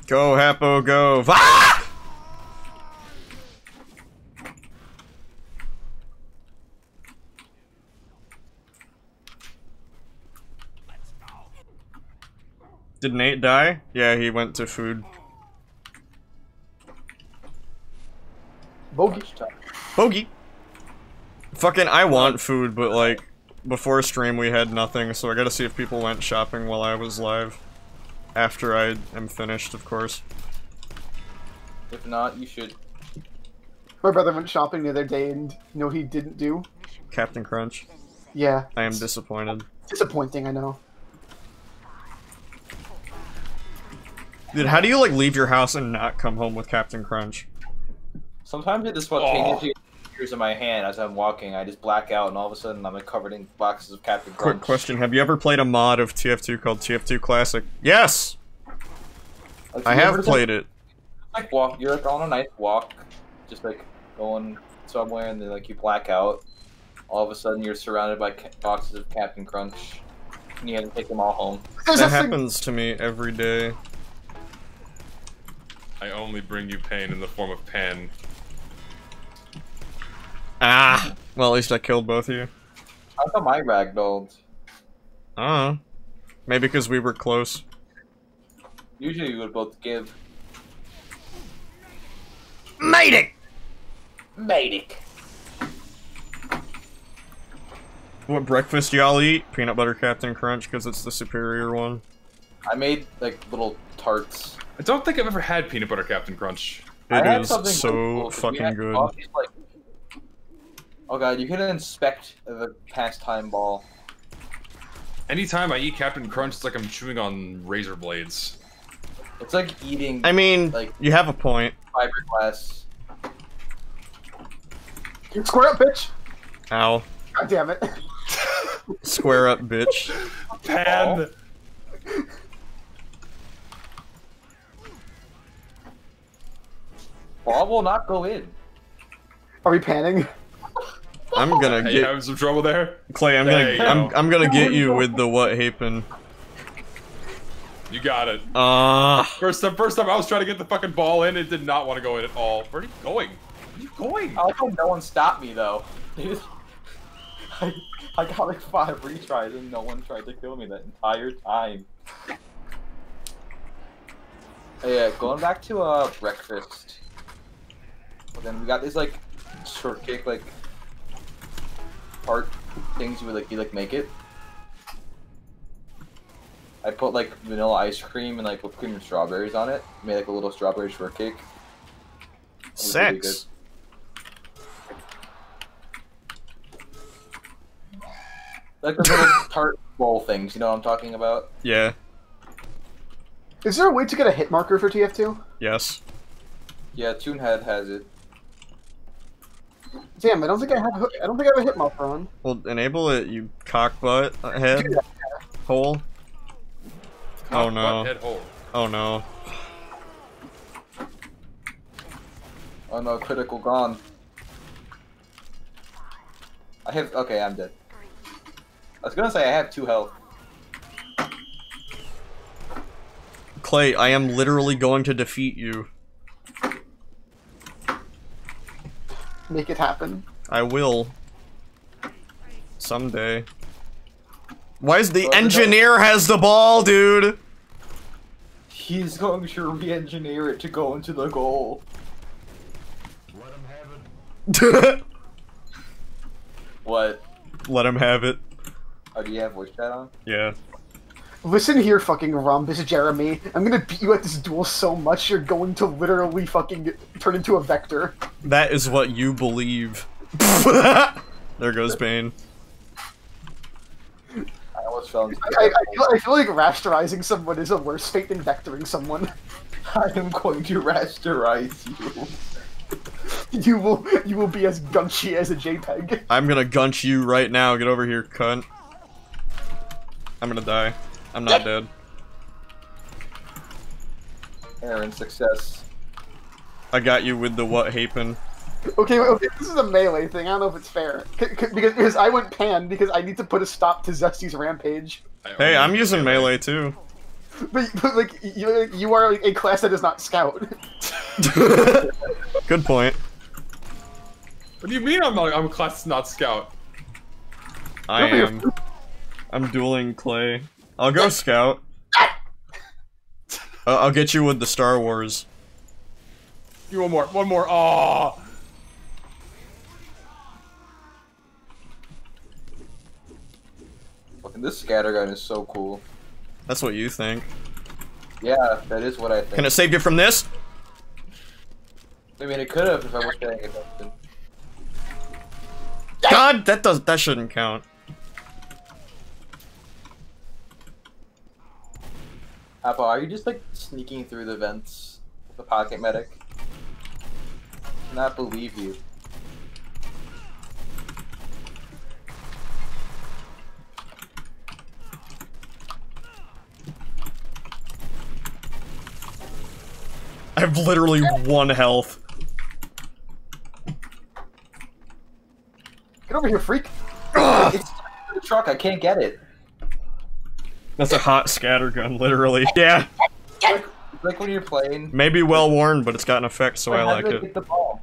Go Hapo, go! Ah! Did Nate die? Yeah, he went to food. Bogey. Bogey. Fucking, I want food, but like, before stream we had nothing, so I gotta see if people went shopping while I was live. After I am finished, of course. If not, you should. My brother went shopping the other day and you know he didn't do? Captain Crunch. Yeah. I am disappointed. Disappointing, I know. Dude, how do you like leave your house and not come home with Captain Crunch? Sometimes it just spontaneously appears in my hand as I'm walking. I just black out, and all of a sudden I'm covered in boxes of Captain Crunch. Quick question, have you ever played a mod of TF2 called TF2 Classic? Yes! Like, I have ever just, played it. Like walk, you're like on a nice walk, just like going somewhere, and then like you black out. All of a sudden, you're surrounded by ca- boxes of Captain Crunch, and you have to take them all home. There's That happens to me every day. I only bring you pain in the form of pen. Ah! Well, at least I killed both of you. How come I ragdolled? Uh Maybe because we were close. Usually, we would both give. Made it! Made it. What breakfast y'all eat? Peanut butter Captain Crunch because it's the superior one. I made like little tarts. I don't think I've ever had peanut butter Captain Crunch. I It had is so cool, 'cause we fucking good. all these, like- Oh god, you can inspect the PASS Time ball. Anytime I eat Captain Crunch, it's like I'm chewing on razor blades. It's like eating I mean, like you have a point. fiberglass. Square up, bitch! Ow. God damn it. Square up, bitch. Pen! Ball will not go in. Are we panning? I'm gonna Hey, you get having some trouble there? Clay. I'm There you gonna I'm, go. I'm gonna get you with the what happened. You got it. Uh First time, first time I was trying to get the fucking ball in, it did not want to go in at all. Where are you going? Where are you going? I like how no one stopped me though. I, I got like five retries and no one tried to kill me that entire time. Oh, yeah, going back to uh breakfast. But then we got this like shortcake like tart things you would like you like make it. I put like vanilla ice cream and like whipped cream and strawberries on it. Made like a little strawberry shortcake. It was really good. Sex. Like the little tart bowl things, you know what I'm talking about? Yeah. Is there a way to get a hit marker for TF2? Yes. Yeah, Toonhead has it. Damn, I don't think I have. I don't think I have a hit marker on. Well, enable it, you cock butt head Dude, hole. Oh no. butt, head hole. Oh no. Oh no, critical gone. I have. Okay, I'm dead. I was gonna say I have two health. Clay, I am literally going to defeat you. Make it happen. I will. Someday. Why is the Well, no. engineer has the ball, dude? He's going to re-engineer it to go into the goal. Let him have it. What? Let him have it. Oh, do you have voice chat on? Yeah. Listen here, fucking Rumbus Jeremy. I'm gonna beat you at this duel so much you're going to literally fucking turn into a vector. That is what you believe. there goes Bayne. I almost fell into I, I, feel, I feel like rasterizing someone is a worse fate than vectoring someone. I am going to rasterize you. You will you will be as gunchy as a JPEG. I'm gonna gunch you right now. Get over here, cunt. I'm gonna die. I'm not dead. Aaron, success. I got you with the what happen. Okay, okay, this is a melee thing. I don't know if it's fair C- c- because because I went pan because I need to put a stop to Zesty's rampage. Hey, I'm using melee too. But, but like you you are a class that is not scout. Good point. What do you mean I'm not, I'm class not scout? I am. I'm dueling Clay. I'll go scout. Uh, I'll get you with the Star Wars. You one more, one more. Ah. Fucking this scattergun is so cool. That's what you think. Yeah, that is what I think. Can it save you from this? I mean, it could have if I was paying attention. God, that does that shouldn't count. Apple, are you just like sneaking through the vents with the pocket medic? I Cannot believe you. I have literally one health. Get over here, freak! It's the truck. I can't get it. That's a hot scattergun, literally. Yeah, like, like when you're playing. maybe well worn, but it's got an effect, so I like it. Get the ball.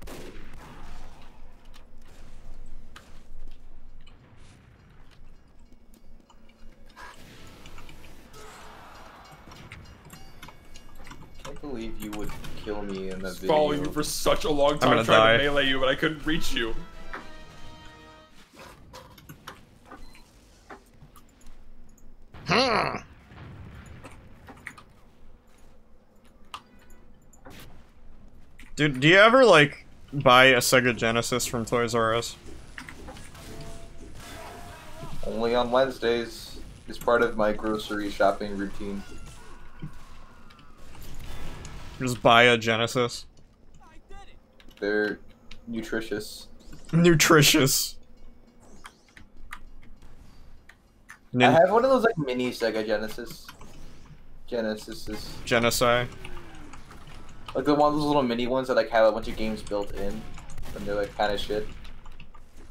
can't believe you would kill me in the video. Following you for such a long time gonna trying die. to melee you, but I couldn't reach you. Dude, do you ever like buy a Sega Genesis from Toys R Us? Only on Wednesdays. It's part of my grocery shopping routine. Just buy a Genesis. They're nutritious. Nutritious. I have one of those like mini Sega Genesis. Genesis. Genocide. Like the one of those little mini ones that like have a bunch of games built in. And they're like kind of shit.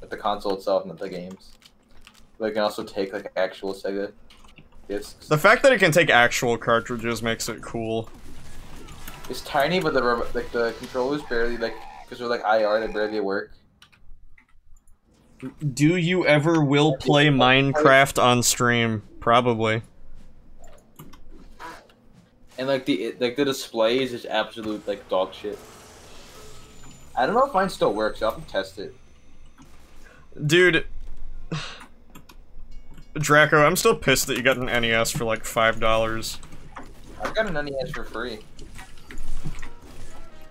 Like the console itself, not the games. They can also take like actual Sega discs. The fact that it can take actual cartridges makes it cool. It's tiny, but the like the controllers barely like because they're like IR, they barely work. Do you ever will play Minecraft on stream? Probably. And like the like the display is just absolute like dog shit. I don't know if mine still works. I'll have to test it. Dude, Draco, I'm still pissed that you got an NES for like five dollars. I got an NES for free.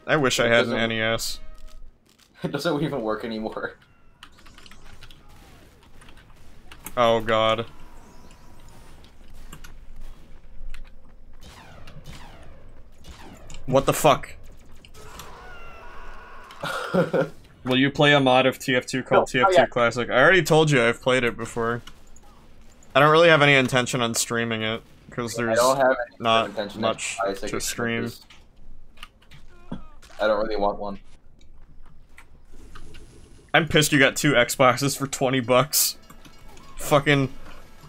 I wish I had an NES. It doesn't even work anymore. Oh god. What the fuck? Will you play a mod of TF2 called No, TF2 oh, yeah. Classic? I already told you I've played it before. I don't really have any intention on streaming it because there's not much to stream. I don't really want one. I'm pissed you got two Xboxes for 20 bucks. Fucking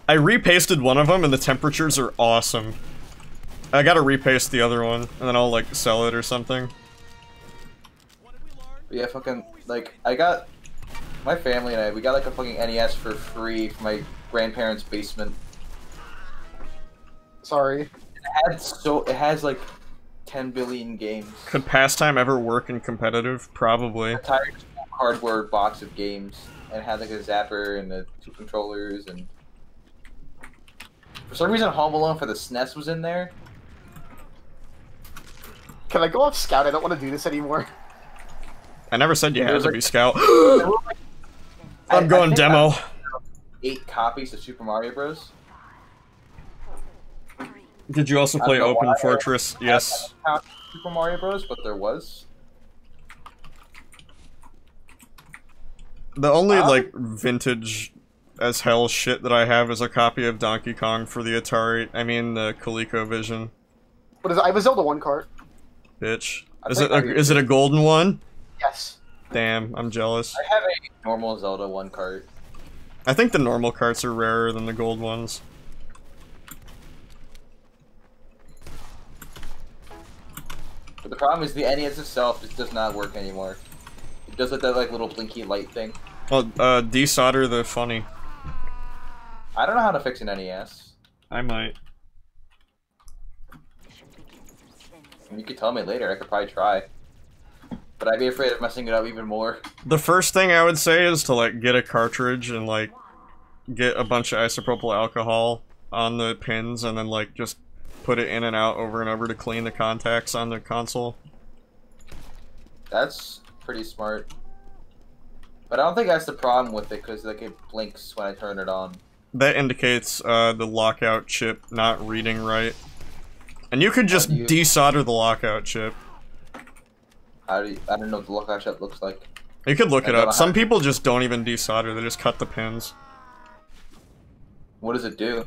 I repasted one of them and the temperatures are awesome. I gotta repaste the other one and then I'll like sell it or something. Yeah, fucking like I got my family and I we got like a fucking NES for free from my grandparents' basement. Sorry. It had so it has like ten billion games. Could PASS Time ever work in competitive? Probably. Entire cardboard box of games and had like a zapper and the two controllers and for some reason Home Alone for the SNES was in there. Can I go off scout? I don't want to do this anymore. I never said you had to like- be scout. There were, like- I- I'm I going think demo. Eight copies of Super Mario Bros. Did you also play Open. Fortress? Yes. Super Mario Bros, but there was. The only Um, like vintage as hell shit that I have is a copy of Donkey Kong for the Atari. I mean the ColecoVision. What is it? I have a Zelda 1 cart. Bitch. I Is it think a, I- is it a golden one? Yes. Damn, I'm jealous. I have a normal Zelda one cart. I think the normal carts are rarer than the gold ones. But the problem is the NES itself just does not work anymore. It does like that like little blinky light thing. Well, uh, desolder the funny. I don't know how to fix an NES. I might. You could tell me later. I could probably try. But I'd be afraid of messing it up even more. The first thing I would say is to like get a cartridge and like get a bunch of isopropyl alcohol on the pins and then like just put it in and out over and over to clean the contacts on the console. That's pretty smart. But I don't think that's the problem with it because like it blinks when I turn it on. That indicates uh, the lockout chip not reading right. And you could just you- desolder the lockout chip. How do you, I don't know what the lockout chip looks like. You could look I it up. Some people just don't even desolder, they just cut the pins. What does it do?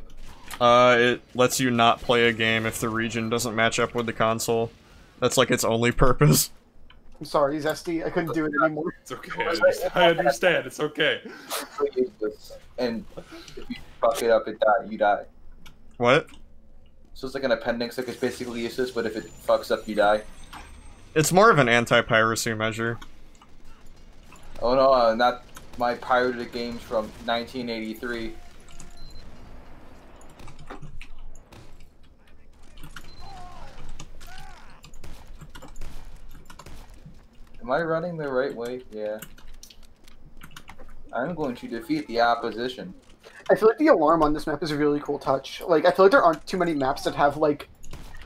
Uh, it lets you not play a game if the region doesn't match up with the console. That's like its only purpose. I'm sorry, Zesty. I couldn't do it anymore. It's okay. I understand. I understand. It's okay. It's so useless. And if you fuck it up, it die. You die. What? So it's like an appendix. Like it's basically useless, but if it fucks up, you die. It's more of an anti-piracy measure. Oh no, uh, not my pirated games from 1983. Am I running the right way? Yeah. I'm going to defeat the opposition. I feel like the alarm on this map is a really cool touch. Like, I feel like there aren't too many maps that have like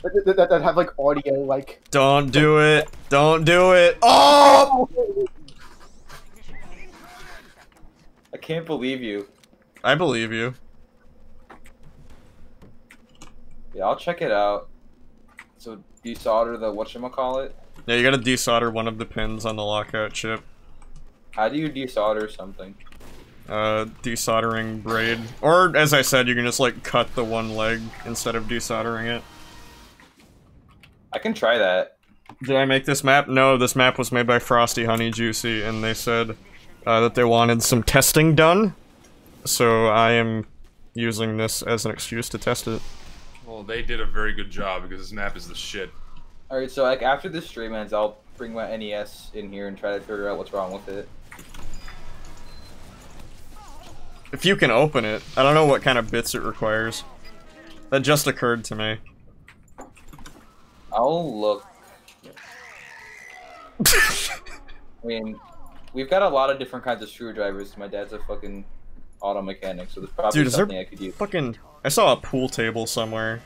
that, that, that have like audio. Like, Don't do it. Don't do it. Oh! I can't believe you. I believe you. Yeah, I'll check it out. So desolder the whatchamacallit? Yeah, you gotta desolder one of the pins on the lockout chip. How do you desolder something? Uh, desoldering braid. Or, as I said, you can just, like, cut the one leg instead of desoldering it. I can try that. Did I make this map? No, this map was made by Frosty Honey Juicy, and they said uh, that they wanted some testing done. So I am using this as an excuse to test it. Well, they did a very good job because this map is the shit. Alright, so like after this stream ends, I'll bring my NES in here and try to figure out what's wrong with it. If you can open it, I don't know what kind of bits it requires. That just occurred to me. I'll look. I mean, we've got a lot of different kinds of screwdrivers. My dad's a fucking auto mechanic, so there's probably Dude, something I could use. fucking? I saw a pool table somewhere.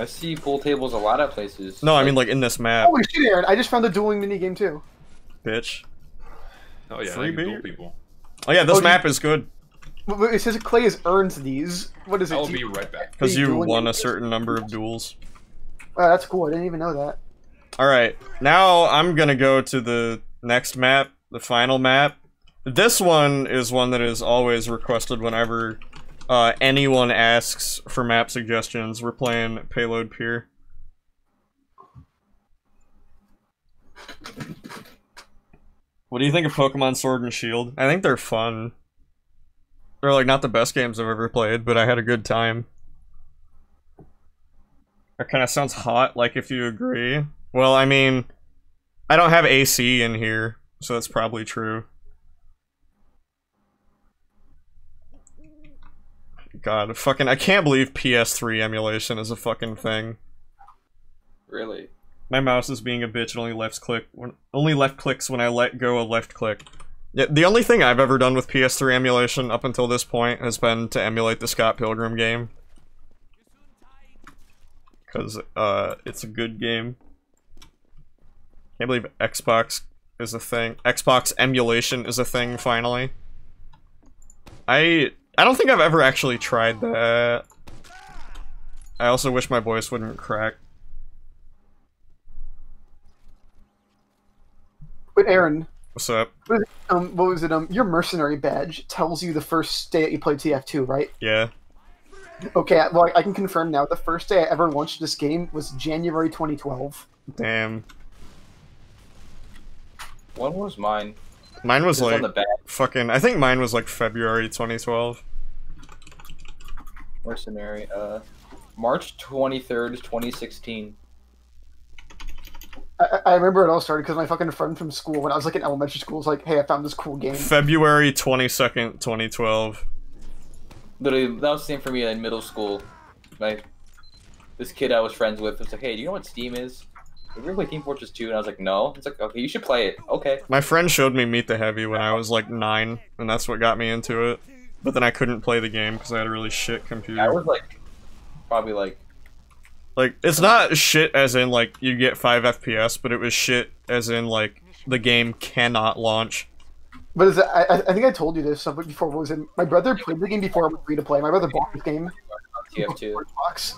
I see pool tables a lot of places. No, I mean like in this map, Holy shit, Aaron! I just found a dueling mini game too. bitch. Oh yeah, Free duel people. Oh yeah, this Oh, you- map is good W- w- It says Clay has earned these. What is it? I'll be right back. because you you won a certain number of duels. Oh, that's cool. I didn't even know that. All right, now I'm gonna go to the next map, the final map. This one is one that is always requested whenever uh, anyone asks for map suggestions. We're playing Payload Pier. What do you think of Pokemon Sword and Shield? I think they're fun. They're like not the best games I've ever played, but I had a good time. That kind of sounds hot, like if you agree. Well, I mean, I don't have AC in here, so that's probably true. God, fucking, I can't believe PS3 emulation is a fucking thing. Really? My mouse is being a bitch and only left click only left clicks when I let go of left click. Yeah, the only thing I've ever done with PS3 emulation up until this point has been to emulate the Scott Pilgrim game. Cause uh it's a good game. Can't believe Xbox is a thing. Xbox emulation is a thing finally. I I don't think I've ever actually tried that. I also wish my voice wouldn't crack. But Aaron, What's up? um, what was it? Um, your mercenary badge tells you the first day that you played TF2, right? Yeah. Okay, well, I- I can confirm now. The first day I ever launched this game was January 2012. Damn. When was mine? Mine was It's on like the fucking I think mine was like February 2012. Mercenary. Uh, March twenty third, twenty sixteen. I, I- I remember it all started because my fucking friend from school, when I was like in elementary school, was like, "Hey, I found this cool game." February 22nd, 2012. Literally, that was the same for me in middle school. Like, this kid I was friends with was like, "Hey, do you know what Steam is?" Have you ever played Team Fortress 2? And I was like, "No." It's like, "Okay, you should play it." Okay. My friend showed me Meet the Heavy when I was like 9 and that's what got me into it. But then I couldn't play the game because I had a really shit computer. I was like, probably like, Like it's not shit as in like you get 5 FPS, but it was shit as in like the game cannot launch. But is it, I, I I think I told you this something before. What was it? My brother played the game before it was free to play. My brother bought this game. TF2. for Xbox.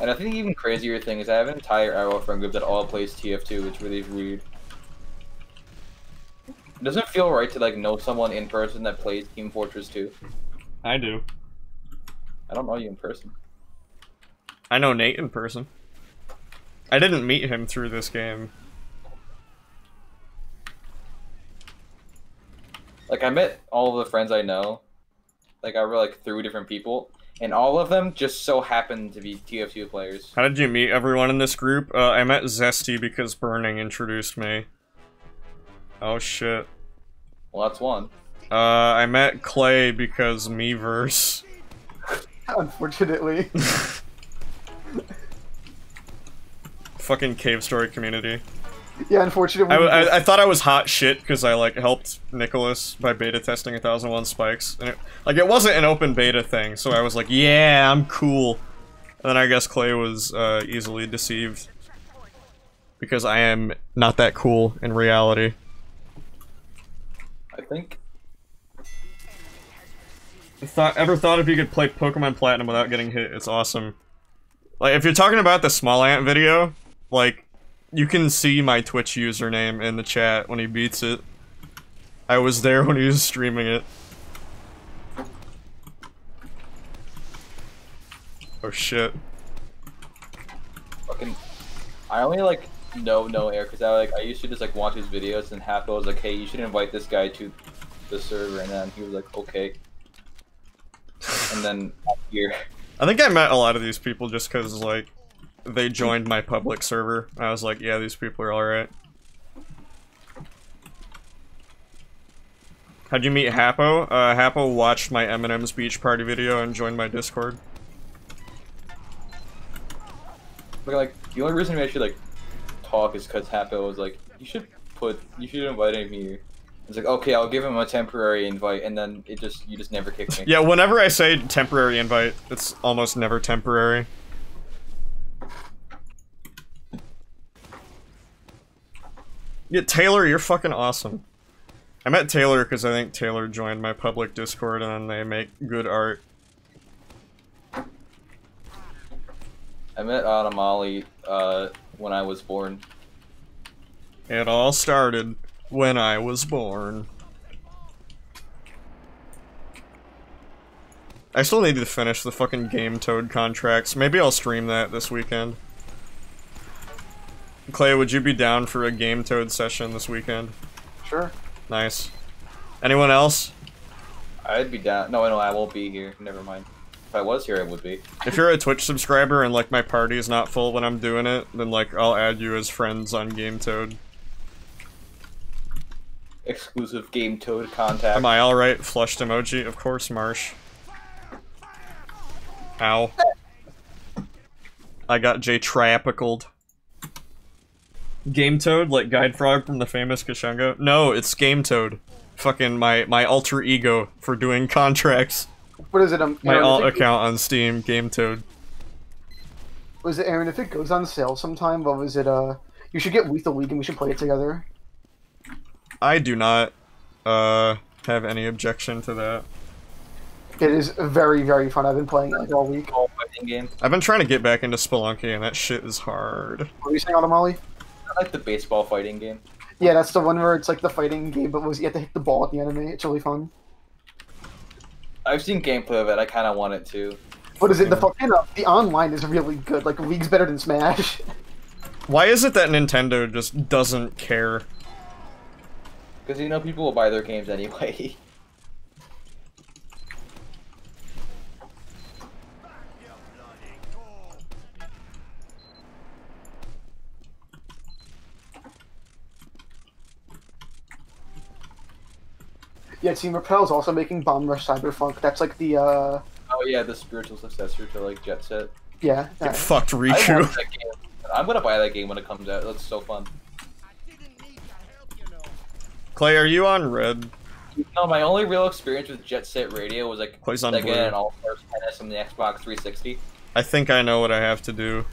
And I think the even crazier thing is I have an entire Arrow friend group that all plays TF2, which really is weird. It doesn't feel right to like know someone in person that plays Team Fortress 2. I do. I don't know you in person. I know Nate in person. I didn't meet him through this game. Like I met all of the friends I know, like I were like through different people, and all of them just so happened to be TF2 players. How did you meet everyone in this group? Uh, I met Zesty because Burning introduced me. Oh shit. Well, that's one. Uh, I met Clay because Meverse. Unfortunately, Fucking cave story community. yeah. Unfortunately, I, I, I thought I was hot shit because I like helped Nicalis by beta testing 1001 spikes. And it, like it wasn't an open beta thing, so I was like, yeah, I'm cool. And then I guess Clay was uh, easily deceived. Because I am not that cool in reality. I think Thought ever thought if you could play Pokemon Platinum without getting hit? It's awesome. Like if you're talking about the SmallAnt video, like you can see my Twitch username in the chat when he beats it. I was there when he was streaming it. Oh shit. fucking. I only like know no air because I like I used to just like watch his videos and half I was like, hey, you should invite this guy to the server, and then he was like, okay. And then here, I think I met a lot of these people just because like they joined my public server. I was like, yeah, these people are alright. How'd you meet Hapo? Uh, Hapo watched my M&M's beach party video and joined my Discord. but like the only reason we actually like talk is because Hapo was like You should put. You should invite him here. It's like, okay, I'll give him a temporary invite, and then it just you just never kick me. Yeah, whenever I say temporary invite, it's almost never temporary. Yeah, Taylor, you're fucking awesome. I met Taylor because I think Taylor joined my public Discord and they make good art. I met Anamali uh, when I was born. It all started when I was born. I still need to finish the fucking Game Toad contracts. Maybe I'll stream that this weekend. Clay, would you be down for a Game Toad session this weekend? Sure. Nice. Anyone else? I'd be down. No, no, I won't be here. Never mind. If I was here, I would be. If you're a Twitch subscriber and like my party is not full when I'm doing it, then like I'll add you as friends on Game Toad. Exclusive Game Toad contact. Am I alright? Flushed emoji? Of course, Marsh. Ow. I got J trapicled. Game Toad, like Guide Frog from the famous Kashunga? No, it's Game Toad. Fucking my my alter ego for doing contracts. What is it? Um, My Aaron, alt it- account on Steam, Game Toad. Was it Aaron? If it goes on sale sometime, what was it? Uh, you should get Lethal League and we should play it together. I do not uh have any objection to that. It is very, very fun. I've been playing it like all week. All fighting game. I've been trying to get back into Spelunky and that shit is hard. What are you saying, Automali? I like the baseball fighting game. Yeah, that's the one where it's like the fighting game, but was you have to hit the ball at the enemy. It's really fun. I've seen gameplay of it. I kind of want it to. What is it? The fucking uh, the online is really good. Like League's better than Smash. Why is it that Nintendo just doesn't care? Because you know people will buy their games anyway. yeah, Team Reptile is also making Bomb Rush Cyberpunk. That's like the uh, oh yeah, the spiritual successor to like Jet Set. yeah. Get that. fucked, I Riku. want that game. I'm gonna buy that game when it comes out. It looks so fun. Clay, are you on Red? No, my only real experience with Jet Set Radio was like Plays on like Blue. getting an All Stars tennis on the Xbox 360. I think I know what I have to do.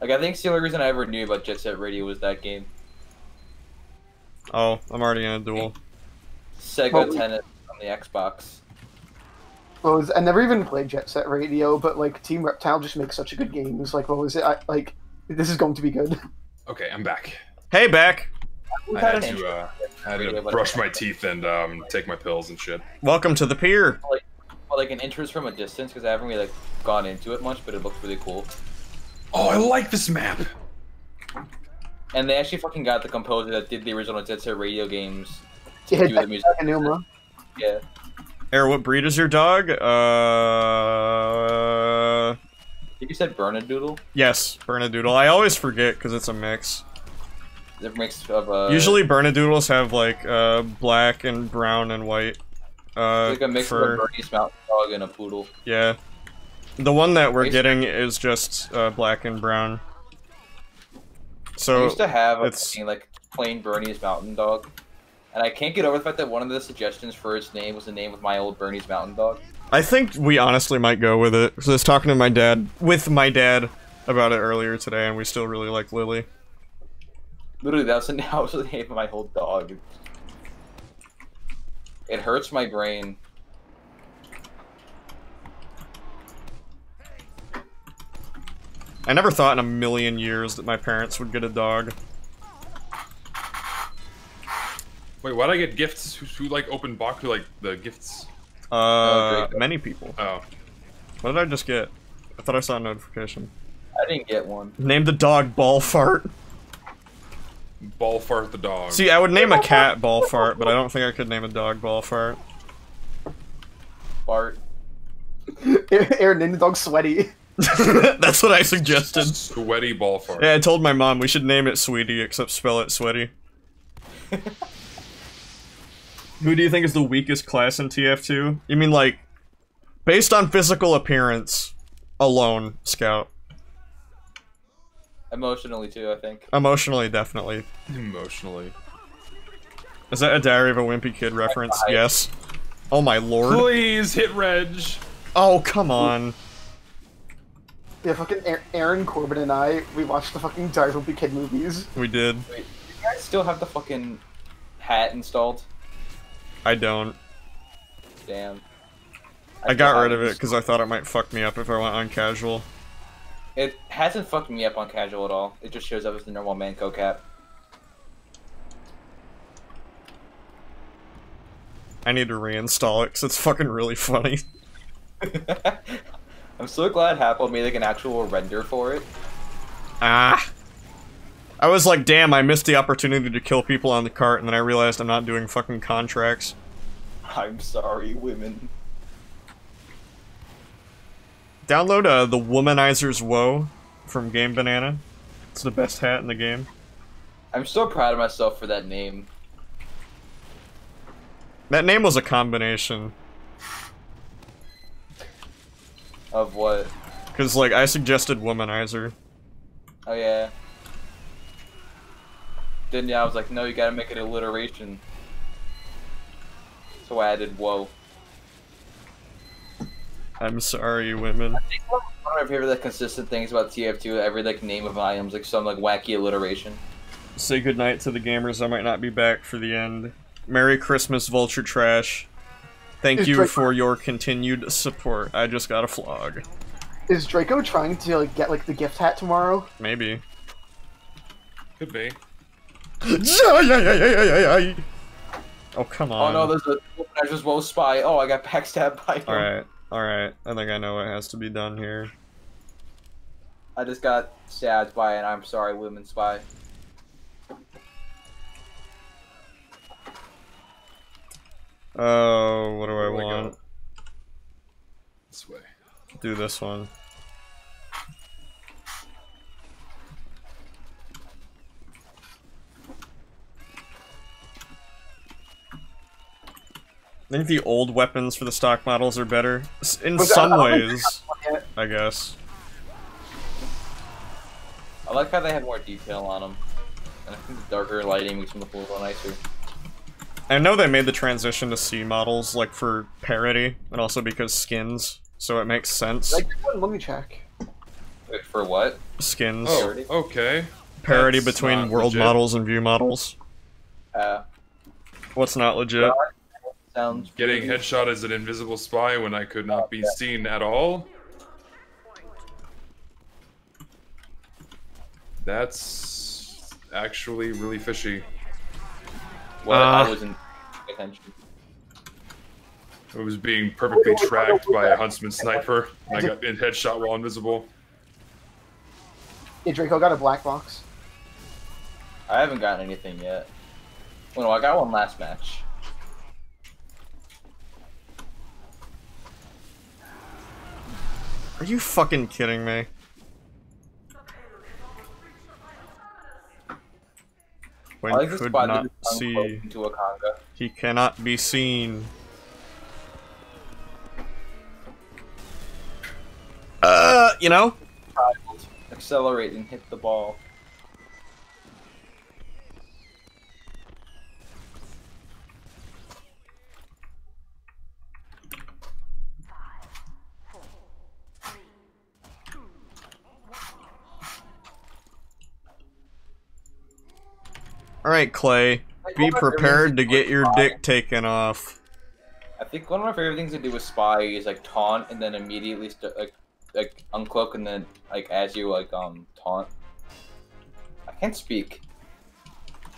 Like I think the only reason I ever knew about Jet Set Radio was that game. Oh, I'm already in a duel. Sega Well, Tennis on the Xbox. What was I never even played Jet Set Radio, but like Team Reptile just makes such a good game. It's Like what was it? I, like this is going to be good. Okay, I'm back. Hey, back. I had to, uh, I had to brush my teeth and um, take my pills and shit. Welcome to the pier. Well, like an interest from a distance because I haven't really like gone into it much, but it looks really cool. Oh, I like this map. And they actually fucking got the composer that did the original Jet Set Radio games to Yeah, do the music. Enuma. Yeah. Air, what breed is your dog? Uh, You said Bernedoodle? yes, Bernedoodle. I always forget because it's a mix. It's a mix of uh. Usually, Bernedoodles have like uh black and brown and white. Uh, it's like a mix fur. of a Bernese Mountain Dog and a poodle. Yeah. The one that we're Basically- getting is just uh, black and brown. I So used to have a it's- fucking, like plain Bernese Mountain Dog, and I can't get over the fact that one of the suggestions for its name was the name of my old Bernese Mountain Dog. I think we honestly might go with it. So I was talking to my dad, with my dad, about it earlier today, and we still really like Lily. Literally, that's the, that was the name of my whole dog. It hurts my brain. I never thought in a million years that my parents would get a dog. Wait, why'd I get gifts? Who, who like opened box? Who like the gifts? Uh, Drake. many people. Oh, What did I just get? I thought I saw a notification. I didn't get one. Name the dog Ball Fart. ball fart the dog. See, I would name a cat Ball Fart, but I don't think I could name a dog Ball Fart. Bart. Aaron named the dog Sweaty. That's what I suggested. Sweaty ball fart. Yeah, I told my mom we should name it Sweetie, except spell it Sweaty. Who do you think is the weakest class in TF2? You mean like, based on physical appearance alone, Scout? Emotionally too, I think. Emotionally, definitely. Emotionally. Is that a Diary of a Wimpy Kid reference? Yes. Oh my lord. Please hit Reg. Oh, come on. Yeah, fucking Aaron- Aaron Corbin and I, we watched the fucking Diary of a Wimpy Kid movies. We did. Wait, You guys still have the fucking hat installed? I don't. Damn. I got rid of it because I thought it might fuck me up if I went on casual. It hasn't fucked me up on casual at all. It just shows up as the normal Mann Co. cap. I need to reinstall it because it's fucking really funny. I'm so glad Apple made like an actual render for it. Ah. I was like, damn, I missed the opportunity to kill people on the cart, and then I realized I'm not doing fucking contracts. I'm sorry, women. Download uh, the Womanizer's Woe from GameBanana. It's the best hat in the game. I'm so proud of myself for that name. That name was a combination. Of what? Because, like, I suggested Womanizer. Oh yeah. Then yeah, I was like, no, you gotta make it alliteration. So I added whoa. I'm sorry, women. I think One of my favorite like, consistent things about TF2, every like name of items, like some like wacky alliteration. Say goodnight to the gamers. I might not be back for the end. Merry Christmas, Vulture Trash. Thank Is you Drake- for your continued support. I just got a Phlog. Is Draco trying to like get like the gift hat tomorrow? Maybe. Could be. Oh, come on. Oh no, there's a I just whoa spy. Oh, I got backstabbed by him. Alright, alright. I think I know what has to be done here. I just got stabbed by an I'm sorry women spy. Oh, what do I Where do I go? want? This way. Do this one. I think the old weapons for the stock models are better. In Was some I don't ways, yet. I guess. I like how they have more detail on them. And I think the darker lighting makes them look a little nicer. I know they made the transition to C models, like for parity, and also because skins, so it makes sense. Like, let me check. Wait, for what? Skins. Oh, okay. Parity that's between world legit. models and view models. Uh, What's not legit? Sounds Getting pretty- headshot as an invisible spy when I could not be seen at all. That's actually really fishy. What? Uh, I wasn't paying attention. I was being perfectly tracked by a huntsman sniper. and I got in headshot while invisible. Yeah, Draco got a black box. I haven't gotten anything yet. Well, no, I got one last match. Are you fucking kidding me? When I could not see. into a conga. He cannot be seen. Uh, you know? Accelerate and hit the ball. Alright, Clay. Be prepared to get your dick taken off. I think one of my favorite things to do with spy is like taunt and then immediately st- like like uncloak and then like as you like um taunt. I can't speak.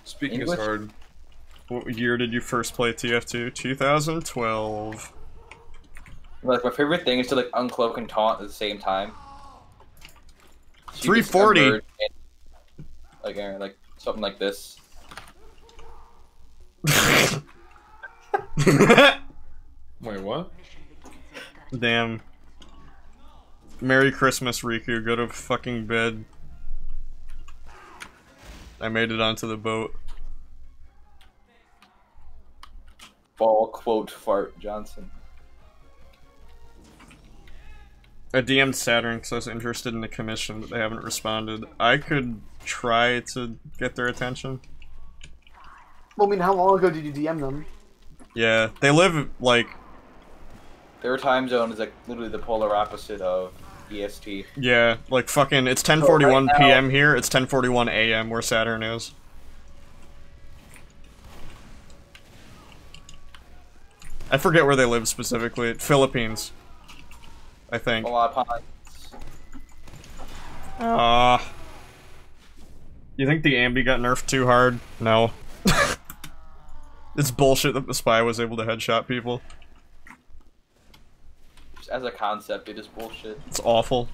Speaking English? is hard. What year did you first play TF2? 2012. Like my favorite thing is to like uncloak and taunt at the same time. So 340. emerge and- Like like something like this. Wait, what? Damn. Merry Christmas, Riku. Go to fucking bed. I made it onto the boat. Ball quote fart Johnson. I DM'd Saturn because I was interested in the commission, but they haven't responded. I could try to get their attention. Well, I mean, how long ago did you DM them? Yeah, they live like Their time zone is like literally the polar opposite of EST. yeah, like fucking. It's 10:41 now- p.m. here. It's 10:41 a.m. where Saturn is. I forget where they live specifically. Philippines, I think. A lot of pines. Ah. you think the Ambi got nerfed too hard? No. it's bullshit that the spy was able to headshot people. Just as a concept, it is bullshit. It's awful.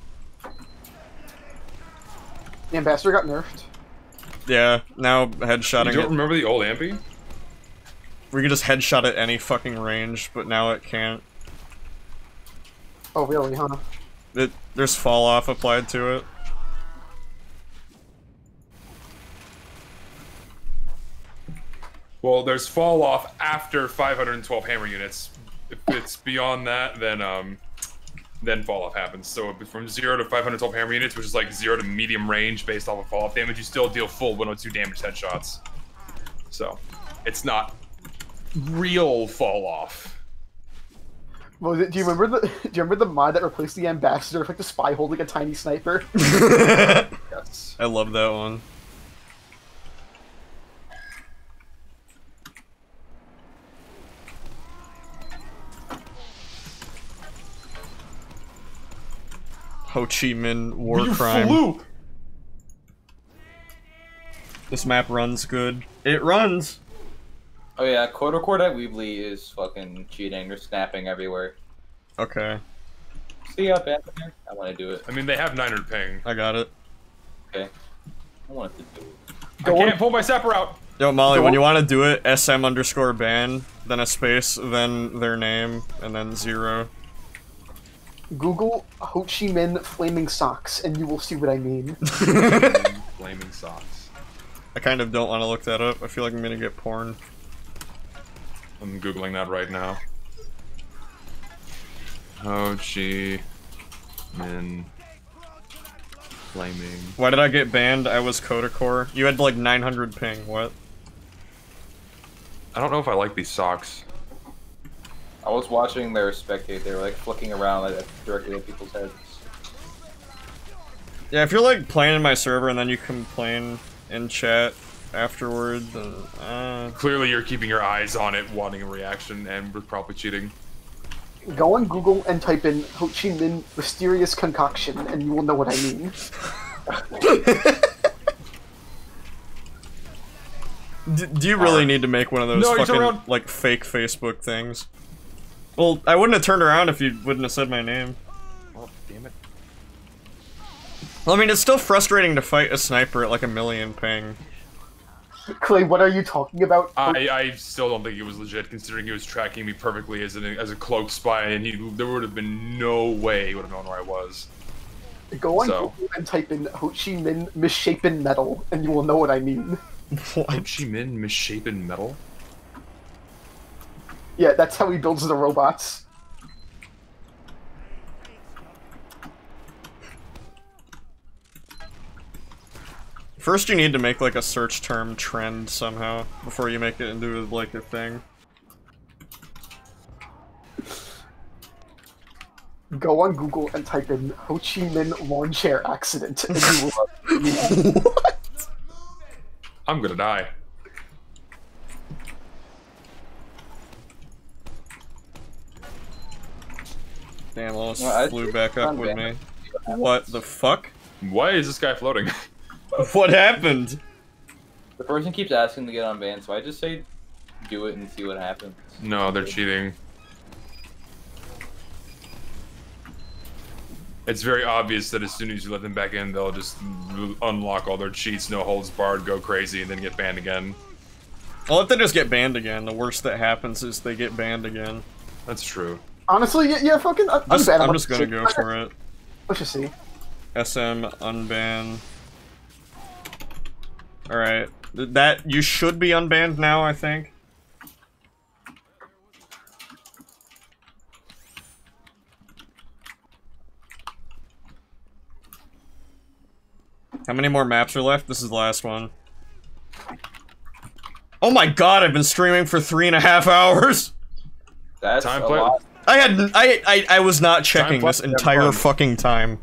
The ambassador got nerfed. Yeah, now headshotting. You don't it. remember the old Ampy? We could just headshot at any fucking range, but now it can't. Oh, really, huh? It, there's fall off applied to it. Well, there's fall off after 512 hammer units. If it's beyond that, then um, then fall off happens. So from zero to 512 hammer units, which is like zero to medium range based off of fall off damage, you still deal full 102 damage headshots. So it's not real fall off. Well, do you remember the? Do you remember the mod that replaced the ambassador with like the spy holding a tiny sniper? Yes. I love that one. Ho Chi Minh war You crime. flew! This map runs good. It runs. Oh yeah, quote unquote at Weebly is fucking cheating. They're snapping everywhere. Okay, See up at there? I want to do it. I mean, they have 900 ping. I got it. Okay. I want to do it. I can't pull my sapper out. Yo, Molly, Go when on. you want to do it, SM underscore ban, then a space, then their name, and then zero. Google Ho Chi Minh flaming socks, and you will see what I mean. Flaming socks. I kind of don't want to look that up. I feel like I'm gonna get porn. I'm googling that right now. Ho Chi Minh flaming. Why did I get banned? I was Kodacore. You had like 900 ping. What? I don't know if I like these socks. I was watching their spectate. They were like flicking around like directly at people's heads. Yeah, if you're like playing in my server and then you complain in chat afterward, then uh, Clearly, you're keeping your eyes on it, wanting a reaction, and we're probably cheating. Go on Google and type in Ho Chi Minh mysterious concoction, and you will know what I mean. D- do you really need to make one of those No, fucking around. like fake Facebook things? Well, I wouldn't have turned around if you wouldn't have said my name. Oh, damn it. Well, I mean, it's still frustrating to fight a sniper at like a million ping. Clay, what are you talking about? I, I still don't think it was legit, considering he was tracking me perfectly as, an, as a cloak spy, and he there would have been no way he would have known where I was. Go on so- Google and type in Ho Chi Minh misshapen metal, and you will know what I mean. Ho Chi Minh misshapen metal? Yeah, that's how he builds the robots. First, you need to make like a search term trend somehow before you make it into like a thing. Go on Google and type in Ho Chi Minh lawn chair accident, and you will what I'm gonna die. Damn, almost Well, flew back up with me. What the fuck? Why is this guy floating? What happened? The person keeps asking to get on ban, so I just say do it and see what happens. no, they're cheating. It's very obvious that as soon as you let them back in, they'll just unlock all their cheats, no holds barred, go crazy, and then get banned again. Well, if they just get banned again, the worst that happens is they get banned again. That's true. Honestly, yeah, yeah fucking. Just, I'm just gonna go for it. Let's just see. SM unban. All right, that you should be unbanned now. I think. How many more maps are left? This is the last one. Oh my god, I've been streaming for three and a half hours! That's Time a play. lot. I had I I, I was not checking this entire fun. fucking time.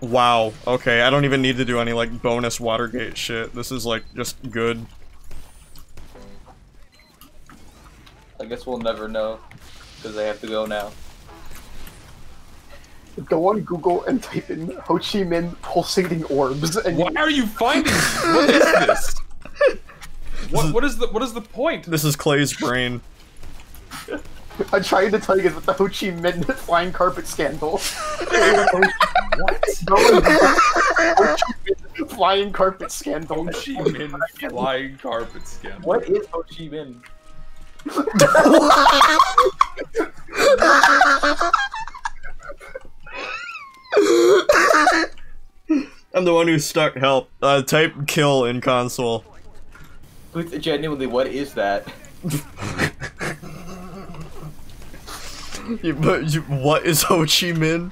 Wow. Okay, I don't even need to do any like bonus Watergate shit. This is like just good. I guess we'll never know because I have to go now. Go on Google and type in Ho Chi Minh pulsating orbs, and Why are you finding these? What is this? What, what is the what is the point? This is Clay's brain. I'm trying to tell you guys about the Ho Chi Minh flying carpet scandal. What? Go on Ho Chi Minh flying carpet scandal. Ho Chi Minh flying carpet scandal. What is Ho Chi Minh? I'm the one who stuck help. Uh, type kill in console. Genuinely, what is that? You- but you, what is Ho Chi Minh?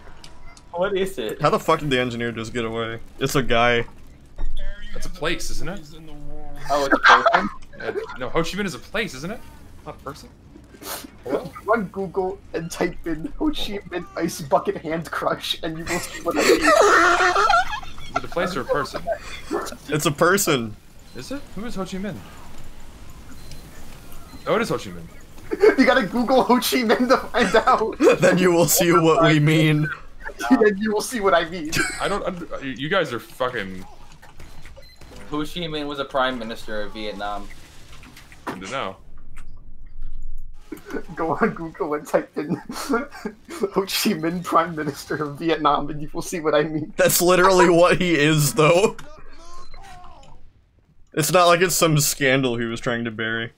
What is it? How the fuck did the engineer just get away? It's a guy. That's a place, isn't it? Oh, it's a person? Uh, no, Ho Chi Minh is a place, isn't it? Not a person. Go on Google and type in Ho Chi Minh ice bucket hand crush, and you will see what I mean. Is it a place or a person? It's a person. Is it? Who is Ho Chi Minh? Oh, it is Ho Chi Minh. You gotta Google Ho Chi Minh to find out. then you will see what we mean. then you will see what I mean. I don't. Under, you guys are fucking. Ho Chi Minh was a prime minister of Vietnam. Good to know. Go on Google and type in Ho Chi Minh Prime Minister of Vietnam, and you will see what I mean. That's literally what he is, though. It's not like it's some scandal he was trying to bury.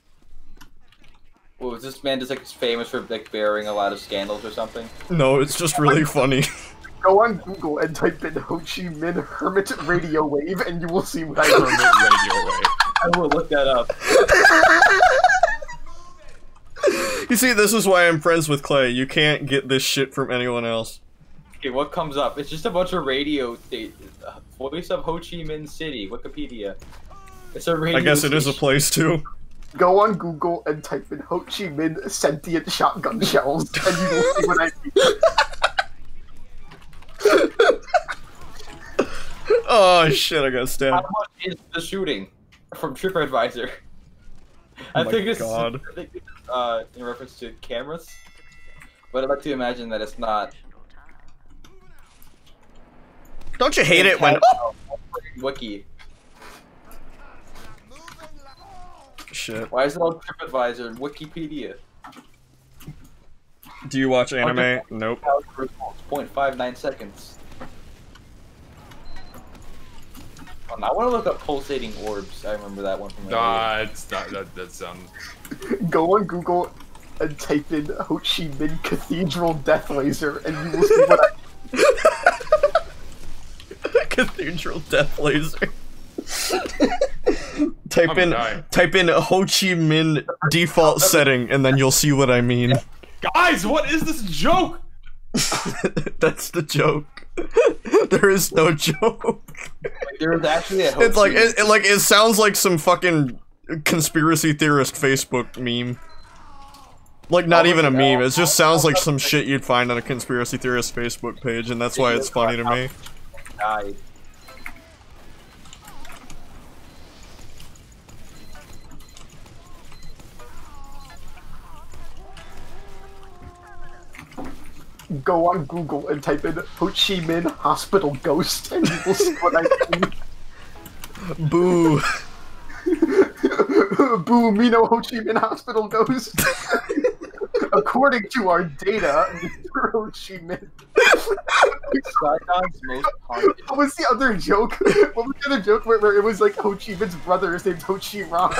Well, was this man just like famous for like bearing a lot of scandals or something? No, it's just really funny. Go on Google and type in Ho Chi Minh Hermit Radio Wave, and you will see what I Hermit mean. radio wave. I will look that up. You see, this is why I'm friends with Clay. You can't get this shit from anyone else. Okay, what comes up? It's just a bunch of radio stations. Uh, Voice of Ho Chi Minh City, Wikipedia. It's a radio. I guess it is a place too. Go on Google and type in Ho Chi Minh Sentient Shotgun Shells, and you will see what I mean. Oh shit, I got How stabbed. much is the shooting from TripAdvisor? I Oh my think this God. is I think this is, uh, in reference to cameras, but I'd like to imagine that it's not. Don't you hate it when Wiki. Shit? Why is it on TripAdvisor? And Wikipedia. Do you watch anime? Nope. 0.59 seconds. Now I want to look up pulsating orbs. I remember that one from earlier. Nah, it's not. That, that sounds. Go on Google and type in Ho Chi Minh Cathedral Death Laser, and you will see what I Cathedral Death Laser. type I'm in dying. type in Ho Chi Minh default setting, and then you'll see what I mean. Guys, what is this joke? That's the joke. there is no joke. Like, there actually a. It's like it, it like it sounds like some fucking conspiracy theorist Facebook meme. Like not oh, even a meme. It just sounds like some shit you'd find on a conspiracy theorist Facebook page, and that's why it's funny to me. died. Go on Google and type in Ho Chi Minh Hospital Ghost, and you will see what I mean. Boo. Boo, me no Ho Chi Minh Hospital Ghost. According to our data, Mr. Ho Chi Minh. Saigon's most haunted. What was the other joke? What was the other joke where, where it was like Ho Chi Minh's brother is named Ho Chi Ron?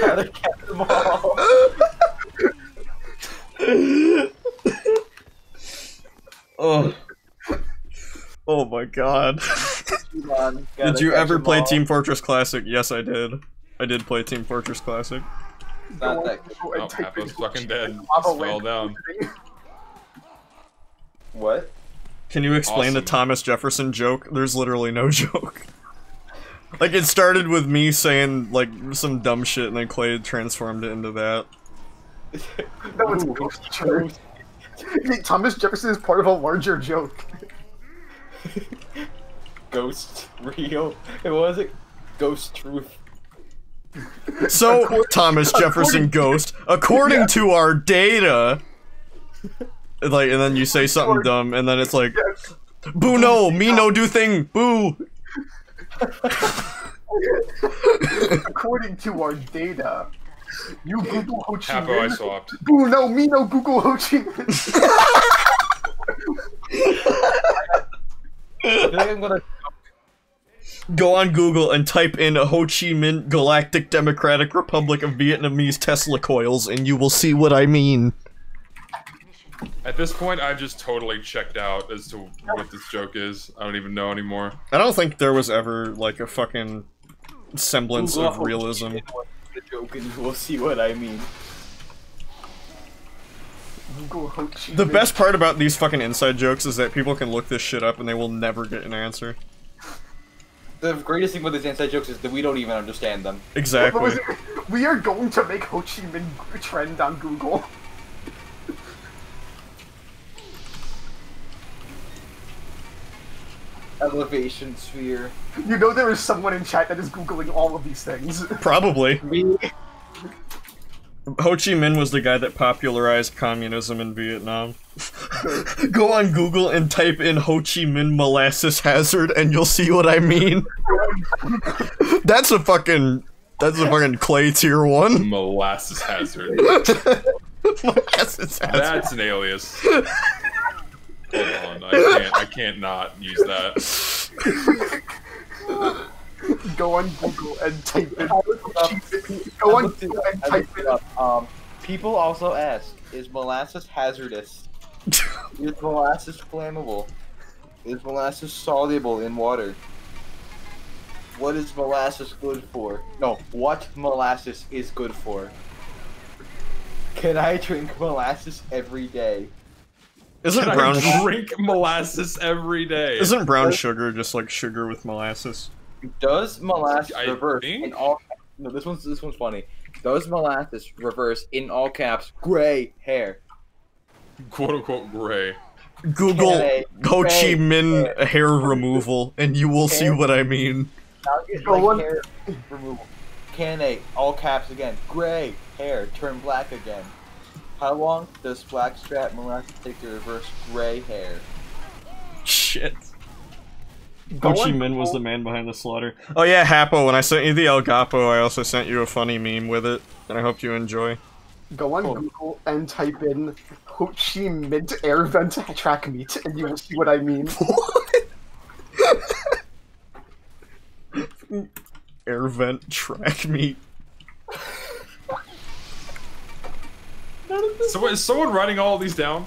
Gotta catch them all. Oh. Oh my god. Elon, Did you ever play all. Team Fortress Classic? Yes, I did. I did play Team Fortress Classic. Not that good. Go and Oh, type in Apple's Ho Chi fucking dead. lava Fell down. What? Can you explain the Thomas Jefferson joke? There's literally no joke. like it started with me saying like some dumb shit, and then Clay transformed it into that. No, it's Ooh, Ghost True. Thomas Jefferson is part of a larger joke. Ghost real. It was it. Ghost truth. So Thomas Jefferson Ghost, according to our data, like, and then you say something dumb, and then it's like, boo no, me no do thing, boo. According to our data, you Google Ho Chi Capo, I Minh. swapped. Boo, no, me no Google Ho Chi Minh. I feel I'm gonna. Go on Google and type in Ho Chi Minh Galactic Democratic Republic of Vietnamese Tesla coils, and you will see what I mean. At this point, I've just totally checked out as to what this joke is. I don't even know anymore. I don't think there was ever like a fucking semblance Google of Ho Chi realism. Minh was The joke, and you will see what I mean. Google Ho Chi The best part about these fucking inside jokes is that people can look this shit up and they will never get an answer. The greatest thing with these inside jokes is that we don't even understand them. Exactly. We are going to make Ho Chi Minh trend on Google. Elevation sphere. You know there is someone in chat that is googling all of these things. Probably. Ho Chi Minh was the guy that popularized communism in Vietnam. Go on Google and type in Ho Chi Minh molasses hazard and you'll see what I mean. that's a fucking that's a fucking clay tier one. Molasses hazard. molasses hazard. That's an alias. Hold on, I can't. I can't not use that. Go on Google and type in. Ho Chi Minh- Go on Google and type in. it up. Um, people also ask, is molasses hazardous? is molasses flammable? Is molasses soluble in water? What is molasses good for? No, what molasses is good for? Can I drink molasses every day? Isn't Can brown I drink molasses every day? isn't brown sugar just like sugar with molasses? Does molasses I reverse think- in all? No, this one's this one's funny. Does molasses reverse in all caps gray hair? quote unquote gray? Google Okay, Ho Chi Minh hair removal and you will see what I mean. Now get like on. hair removal. Can a all caps again? Gray hair turn black again. How long does blackstrap molasses take to reverse gray hair? Shit. Go Ho Chi on was the man behind the slaughter. Oh yeah, Hapo, when I sent you the El Gapo, I also sent you a funny meme with it, and I hope you enjoy. Go on Google and type in Ho Chi Minh air vent track meet, and you will see what I mean. Air vent track meet. So is someone writing all these down?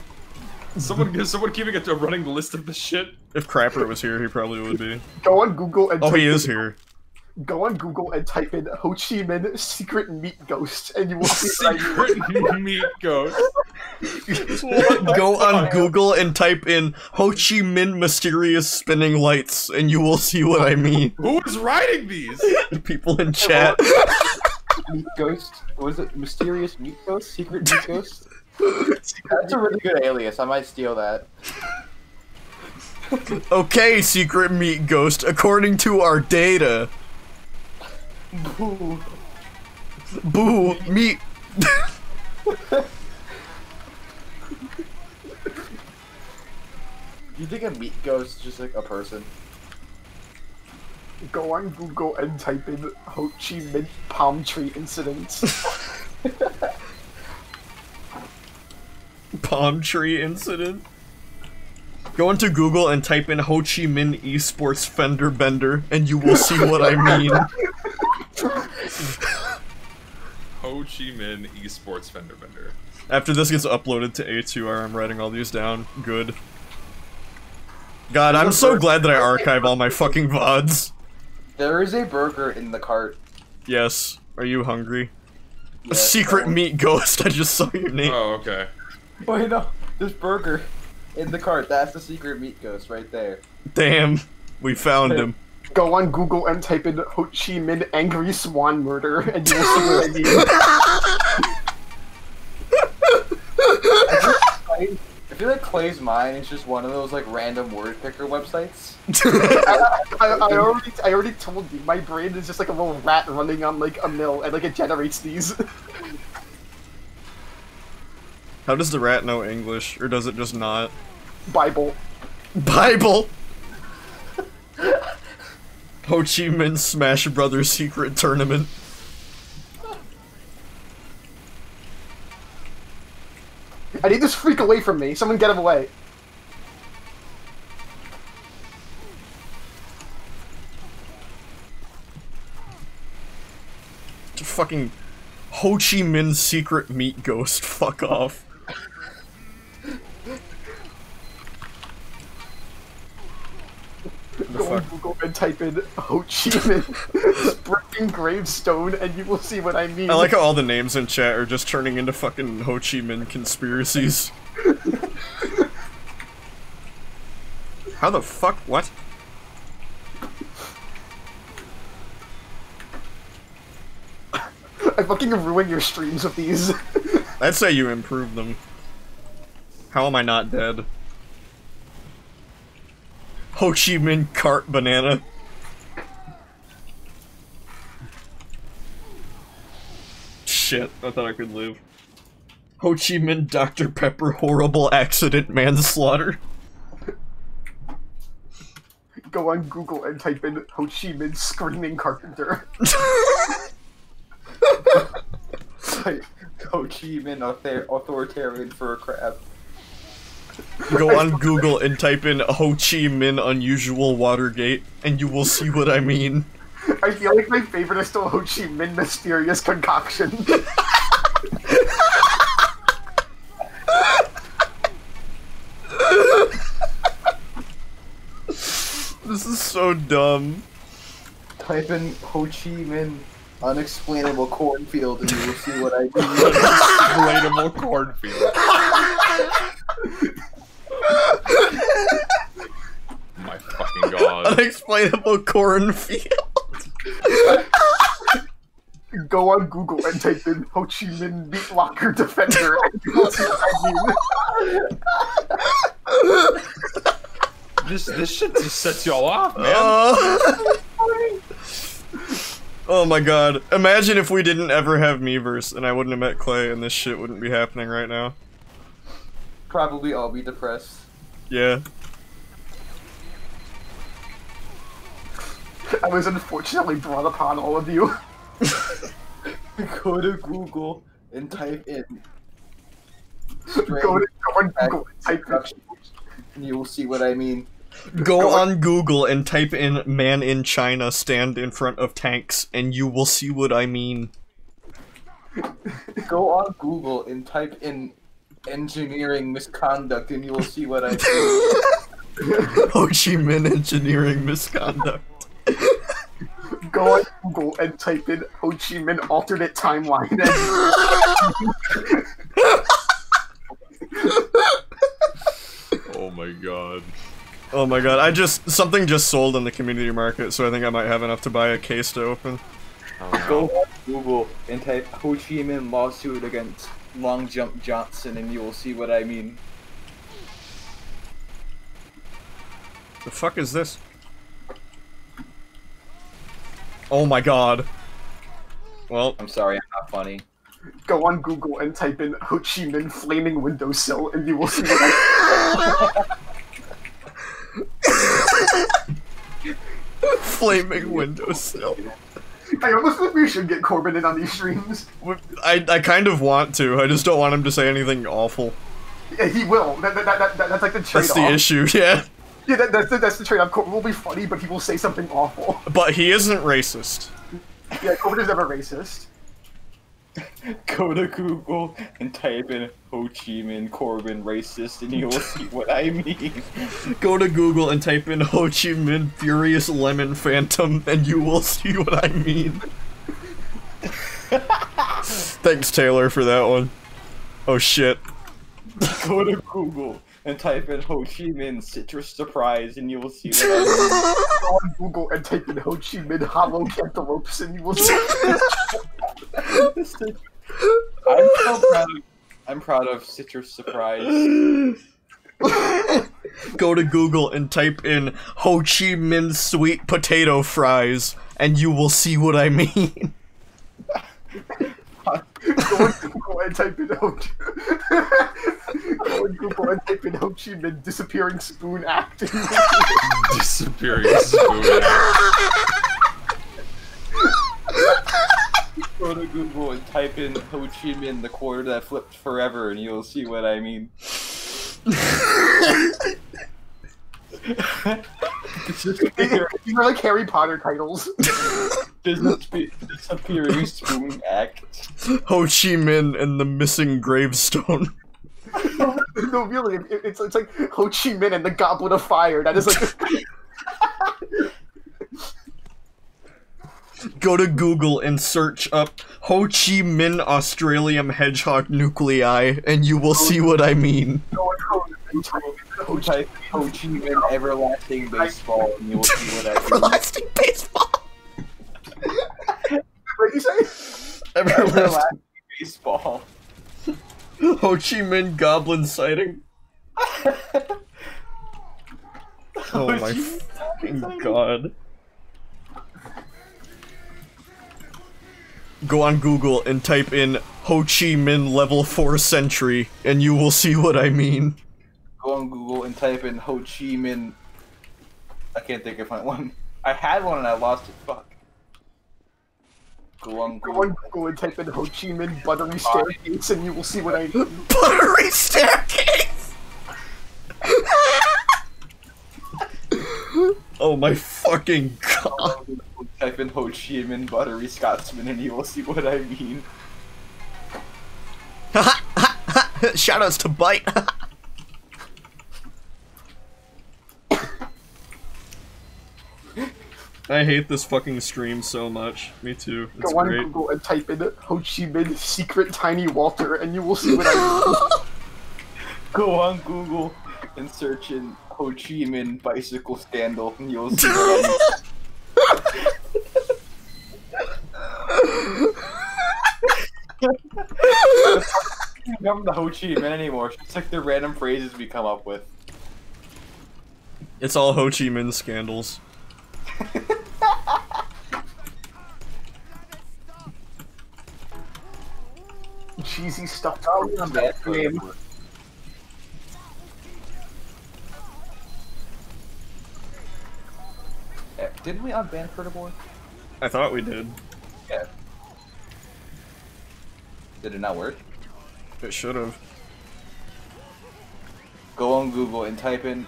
Someone, is someone keeping a, a running list of this shit? If Crapper was here, he probably would be. Go on Google and Oh, he is in, here. Go on Google and type in Ho Chi Minh secret meat ghost, and you will see what I mean. Secret meat ghost. Go on Google and type in Ho Chi Minh mysterious spinning lights, and you will see what I mean. Who is writing these? The people in chat. Meat ghost? What was it? Mysterious meat ghost? Secret meat ghost? That's a really good alias. I might steal that. Okay, secret meat ghost, according to our data. Boo. Boo, meat. You think a meat ghost is just like a person? Go on Google and type in Ho Chi Minh palm tree incident. palm tree incident. Go into Google and type in Ho Chi Minh esports fender bender, and you will see what I mean. Ho Chi Minh esports fender bender. After this gets uploaded to A2R, I'm writing all these down. Good. God, I'm so glad that I archive all my fucking VODs. There is a burger in the cart. Yes. Are you hungry? Yes, Secret um, meat ghost, I just saw your name. Oh, okay. Wait, no. This burger. In the cart, that's the secret meat ghost right there. Damn, we found him. Go on Google and type in Ho Chi Minh Angry Swan Murder, and you will see what I mean. I feel like Clay's Mine is just one of those like random word picker websites. I, I, I already, I already told you. My brain is just like a little rat running on like a mill, and like it generates these. How does the rat know English, or does it just not? Bible. Bible. Ho Chi Minh Smash Brothers Secret Tournament. I need this freak away from me. Someone get him away. Fucking Ho Chi Minh Secret Meat Ghost. Fuck off. Go on Google and type in Ho Chi Minh Spring Gravestone, and you will see what I mean. I like how all the names in chat are just turning into fucking Ho Chi Minh conspiracies. how the fuck? What? I fucking ruin your streams with these. I'd say you improved them. How am I not dead? Ho Chi Minh cart banana. Shit, I thought I could live. Ho Chi Minh Dr. Pepper horrible accident manslaughter. Go on Google and type in Ho Chi Minh Screaming Carpenter. Like, Ho Chi Minh author- authoritarian for a crab. Go on Google and type in Ho Chi Minh unusual Watergate, and you will see what I mean. I feel like my favorite is still Ho Chi Minh Mysterious Concoction. This is so dumb. Type in Ho Chi Minh unexplainable cornfield and you will see what I do. unexplainable cornfield. My fucking god. Unexplainable cornfield. Go on Google and type in Ho Chi Minh Meat Locker Defender, and you will see what I mean. This this shit just sets y'all off, man. Oh. Oh my god. Imagine if we didn't ever have Meverse and I wouldn't have met Clay and this shit wouldn't be happening right now. Probably all be depressed. Yeah. I was unfortunately brought upon all of you. Go to Google and type in Go, to, go on Google and type in and you will see what I mean. Go on Google and type in man in China stand in front of tanks and you will see what I mean. Go on Google and type in engineering misconduct and you will see what I mean. Ho Chi Minh engineering misconduct. Go on Google and type in Ho Chi Minh alternate timeline. Oh my god. Oh my god, I just- something just sold in the community market, so I think I might have enough to buy a case to open. Oh, Go on Google and type Ho Chi Minh lawsuit against Long Jump Johnson and you will see what I mean. The fuck is this? Oh my god. Well, I'm sorry, I'm not funny. Go on Google and type in Ho Chi Minh flaming windowsill, and you will see what I flaming windowsill. I almost think we should get Corbin in on these streams. I, I kind of want to, I just don't want him to say anything awful. Yeah, he will. That, that, that, that, that's like the trade That's the issue, yeah. Yeah, that, that's the, that's the trade-off. Corbin will be funny, but he will say something awful. But he isn't racist. Yeah, Corbin is never racist. Go to Google and type in Ho Chi Minh Corbin racist and you will see what I mean. Go to Google and type in Ho Chi Minh Furious Lemon Phantom, and you will see what I mean. Thanks, Taylor, for that one. Oh shit. Go to Google and type in Ho Chi Minh Citrus Surprise, and you will see what I mean. Go on Google and type in Ho Chi Minh Hollow Cantaloupes, and you will see. I'm so proud of. I'm proud of Citrus Surprise. Go to Google and type in Ho Chi Minh sweet potato fries, and you will see what I mean. Go on Google and type in Ho. Go on Google and type in Ho Chi Minh disappearing spoon act. and you will see- Disappearing spoon. Go to Google and type in Ho Chi Minh the quarter that flipped forever, and you'll see what I mean. Disappear- These are like Harry Potter titles. disappear- Disappearing spoon act. Ho Chi Minh and the missing gravestone. no, really, it, it's it's like Ho Chi Minh and the Goblet of Fire. That is like Go to Google and search up Ho Chi Minh Australium hedgehog nuclei, and you will see what I mean. Ho Chi Ho Chi Minh everlasting baseball, and you will see what I mean. Everlasting baseball. what you say? Everlasting Everlasting baseball. Ho Chi Minh goblin sighting. Oh my fucking god. Go on Google and type in Ho Chi Minh level 4 sentry, and you will see what I mean. Go on Google and type in Ho Chi Minh. I can't think of my one. I had one and I lost it. Fuck. Go on Go Google. on Google and type in Ho Chi Minh buttery uh, staircase, and you will see what I mean. Buttery staircase! oh my fucking god. Type in Ho Chi Minh buttery Scotsman, and you will see what I mean. Shoutouts to Bite. I hate this fucking stream so much. Me too. It's Go on great. Google and type in Ho Chi Minh secret tiny Walter, and you will see what I mean. Go on Google and search in Ho Chi Minh bicycle scandal, and you'll see what I mean. Come to Ho Chi Minh anymore. It's like the random phrases we come up with. It's all Ho Chi Minh scandals. Cheesy stuff. Oh, oats. bad name. Yeah, eh, Didn't we unban Furtivore? I thought we did. Yeah. Did it not work? It should have. Go on Google and type in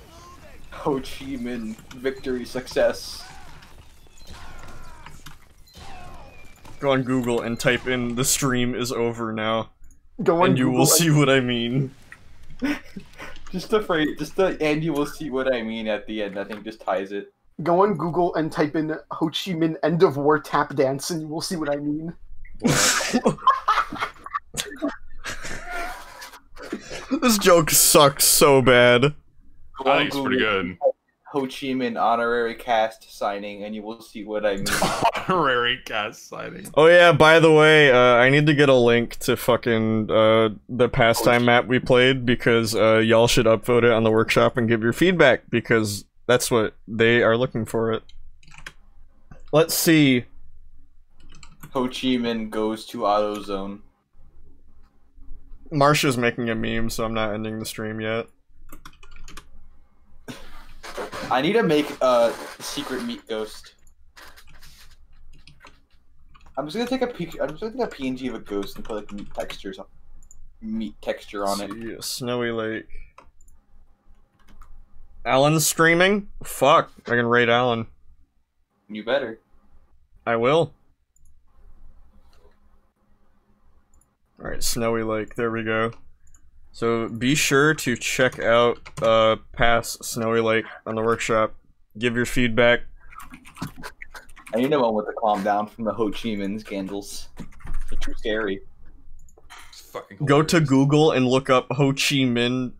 Ho Chi Minh victory success. Go on Google and type in the stream is over now. Go on And you Google will see what I mean. Just the phrase, just the and you will see what I mean at the end. I think just ties it. Go on Google and type in Ho Chi Minh end of war tap dance, and you will see what I mean. This joke sucks so bad. Go I think it's pretty good. Ho Chi Minh honorary cast signing, and you will see what I mean. Honorary cast sighting. Oh yeah, by the way, uh, I need to get a link to fucking uh, the PASS Time map we played because uh, y'all should upvote it on the workshop and give your feedback because that's what they are looking for it. Let's see. Ho Chi Minh goes to AutoZone. Marsha's making a meme, so I'm not ending the stream yet. I need to make a secret meat ghost. I'm just gonna take a peek. I'm just gonna take a PNG of a ghost and put like meat textures, on, meat texture on it. Snowy Lake. Alan's streaming? Fuck, I can raid Alan. You better. I will. Alright, Snowy Lake, there we go. So be sure to check out uh past Snowy Lake on the workshop. Give your feedback. I need a moment to calm down from the Ho Chi Minh scandals. They're too scary. It's fucking Go to. Google and look up Ho Chi Minh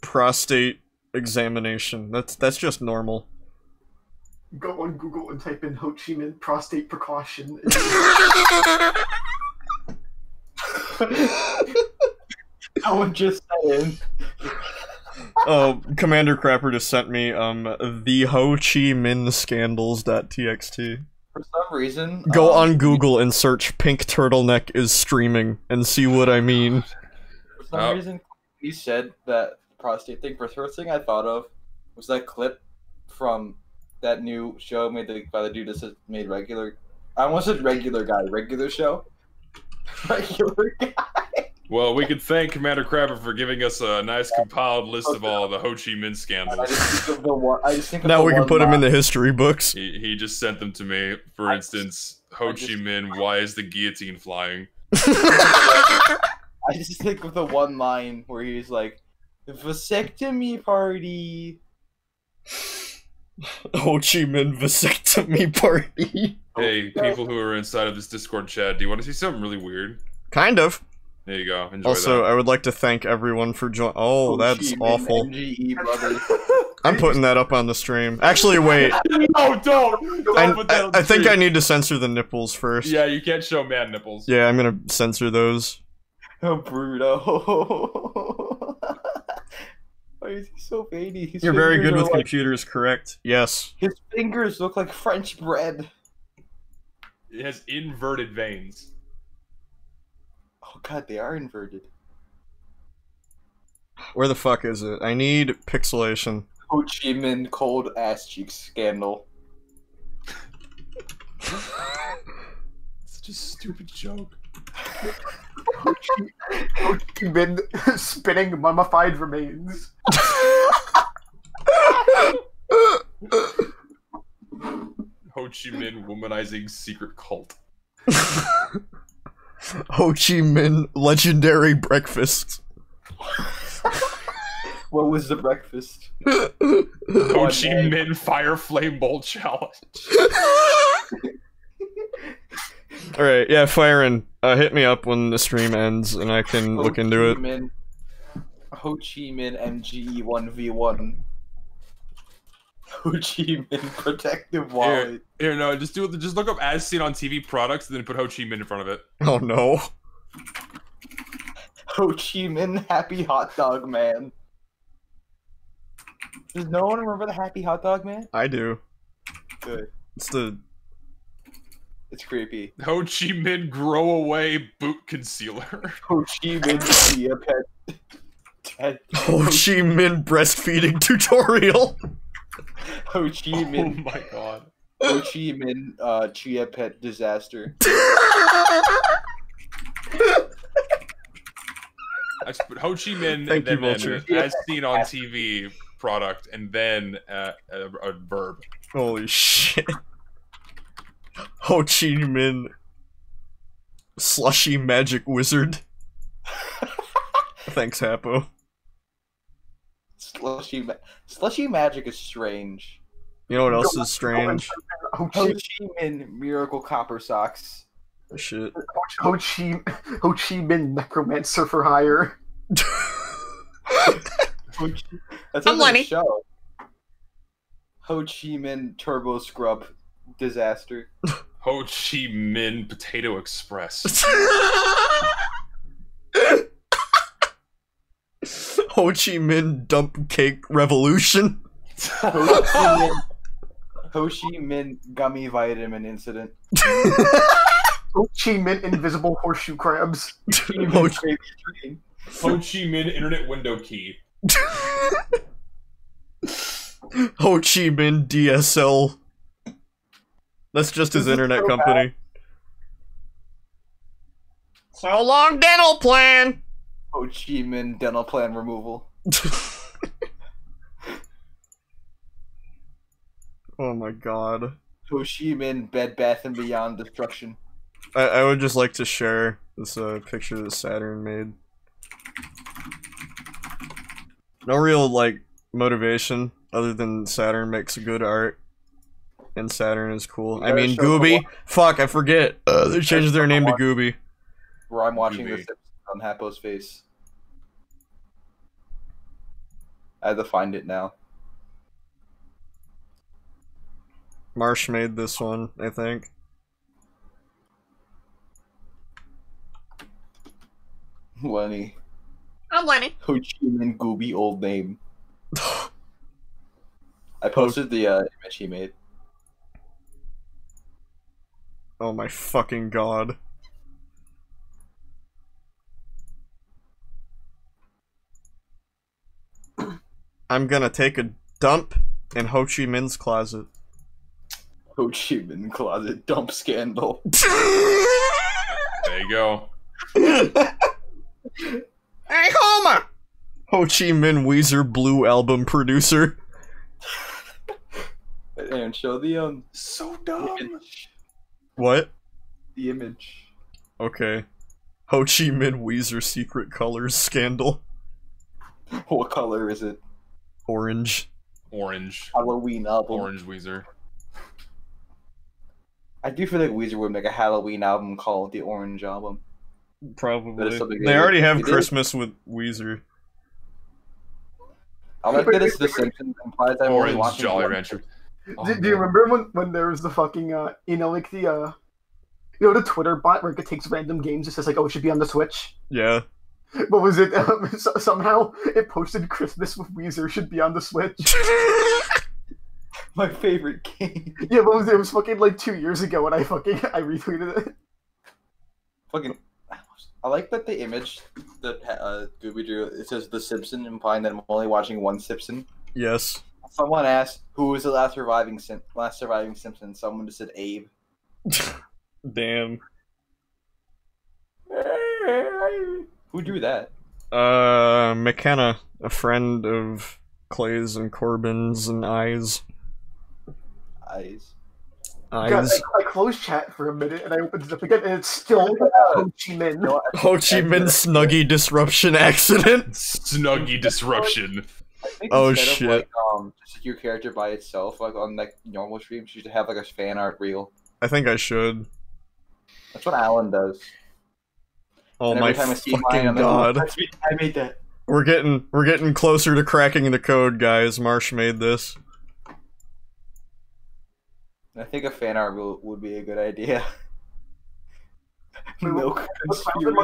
prostate examination. That's that's just normal. Go on Google and type in Ho Chi Minh prostate precaution. I was just saying. Oh, Commander Crapper just sent me um the Ho Chi Minh scandals.txt. For some reason, Go um, on Google and search pink turtleneck is streaming and see what I mean. For some Oh. reason, he said that prostate thing. First, first thing I thought of was that clip from that new show made the, by the dude that made regular. I almost said regular guy, regular show. Regular guy. Well, we could thank Commander Crabber for giving us a nice compiled list of all the Ho Chi Minh I scandals. just think of the one. I just think Now we can put him in the history books. He, he just sent them to me. For I instance, Ho I Chi just- Minh, why is the guillotine flying? I just think of the one line where he's like, the "Vasectomy party." Ho Chi Minh vasectomy party. Hey, people who are inside of this Discord chat, do you want to see something really weird? Kind of. There you go. Enjoy Also, that. I would like to thank everyone for joining. Oh, that's Ho awful. MGE. I'm putting that up on the stream. Actually, wait. no, don't! Don't I, I, I think I need to censor the nipples first. Yeah, you can't show man nipples. Yeah, I'm gonna censor those. Oh, Bruto. Why is he so veiny? His You're very good with like- computers, correct? Yes. His fingers look like French bread. It has inverted veins. Oh god, they are inverted. Where the fuck is it? I need pixelation. Ho Chi Minh cold ass cheek scandal. Such a stupid joke. Ho Chi Minh spinning mummified remains. Ho Chi Minh womanizing secret cult. Ho Chi Minh legendary breakfast. What was the breakfast? Ho Chi. Minh Fire Flame bowl Challenge. All right, yeah, firing. Uh, hit me up when the stream ends, and I can Ho look into Chi it. Ho Chi Minh MGE one v one. Ho Chi Minh protective Here, wallet. here, no, just do it. Just look up as seen on TV products, and then put Ho Chi Minh in front of it. Oh no. Ho Chi Minh Happy Hot Dog Man. Does no one remember the Happy Hot Dog Man? I do. Good. It's the It's creepy. Ho Chi Minh Grow Away Boot Concealer. Ho Chi Minh Chia Pet. Ho Chi Minh breastfeeding tutorial. Ho Chi Minh. oh my god. Ho Chi Minh uh, Chia Pet disaster. I just put Ho Chi Minh Thank and you, then Vulture. an as seen on TV product, and then uh, a, a verb. Holy shit. Ho Chi Minh slushy magic wizard. Thanks, Hapo. Slushy, ma- slushy magic is strange. You know what else is strange? Ho Ho Chi, Chi Minh miracle copper socks. Oh, shit. Ho Chi, Ho Chi Minh necromancer for hire. That's I'm Lenny. show. Ho Chi Minh turbo scrub disaster. Ho Chi Minh Potato Express. Ho Chi Minh dump cake revolution. Ho Chi Minh, Ho Chi Minh gummy vitamin incident. Ho Chi Minh invisible horseshoe crabs. Ho, Crazy train. Ho Chi Minh Internet Window Key. Ho Chi Minh DSL. That's just his This is internet so company. So long, dental plan. Ho Chi Minh dental plan removal. oh my god. Ho Chi Minh Bed Bath and Beyond destruction. I, I would just like to share this uh, picture that Saturn made. No real like motivation other than Saturn makes good art, and Saturn is cool. I mean, Gooby. Fuck, I forget. Uh, they changed their name to Gooby. Where I'm watching Movie. this on Hapo's face. I had to find it now. Marsh made this one, I think. Lenny. I'm Lenny. Ho Chi Minh Gooby old name. I posted the uh, image he made. Oh my fucking god. I'm gonna take a dump in Ho Chi Minh's closet. Ho Chi Minh closet dump scandal. There you go. Hey Homer! Ho Chi Minh Weezer Blue album producer. And show the um So dumb. image. What? The image. Okay. Ho Chi Minh Weezer secret colors scandal. What color is it? Orange. Orange. Halloween album. Orange Weezer. I do feel like Weezer would make a Halloween album called the Orange Album. Probably. They they- already have they did. Christmas with Weezer. I like that it's The Simpsons implies I'm only Orange watching Jolly one- Rancher. Oh, do, do you remember when, when there was the fucking uh you know like the uh you know the Twitter bot where it takes random games it says like oh it should be on the Switch Yeah. What was it um, so, somehow it posted Christmas with Weezer should be on the Switch My favorite game. yeah what was it? it was fucking like two years ago when I fucking I retweeted it Fucking. I like that the image that uh, Gooby drew. It says The Simpson, implying that I'm only watching one Simpson. yes. Someone asked who was the last surviving Sim- last surviving Simpson. Someone just said Abe. Damn. Who drew that? Uh, McKenna, a friend of Clay's and Corbin's and Eyes. Eyes. God, Eyes. I, I closed chat for a minute and I opened it up again and it's still Ho Chi Minh Ho Chi Minh Snuggie disruption accident. Snuggie disruption. I think Oh, instead shit. Of, like, um, just your character by itself, like on like normal streams, you should have like a fan art reel. I think I should. That's what Alan does. Oh And my time I see mine, fucking I'm god. "That's me. I made that. We're getting we're getting closer to cracking the code, guys. Marsh made this. I think a fan art reel would be a good idea. Wait, Milk what's happening?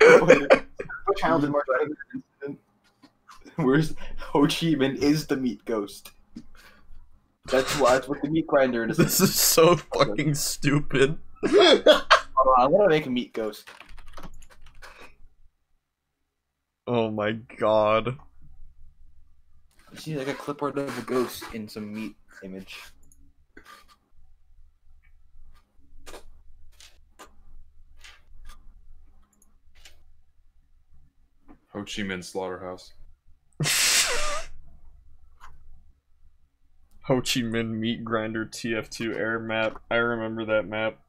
conspirator. What channel did Mark Where's Ho Chi Minh is the meat ghost. That's why it's with the meat grinder. This This is so fucking stupid. Hold on, I want to make a meat ghost. Oh my god. You see like a clipboard of a ghost in some meat image. Ho Chi Minh Slaughterhouse. Ho Chi Minh Meat Grinder TF2 air map. I remember that map.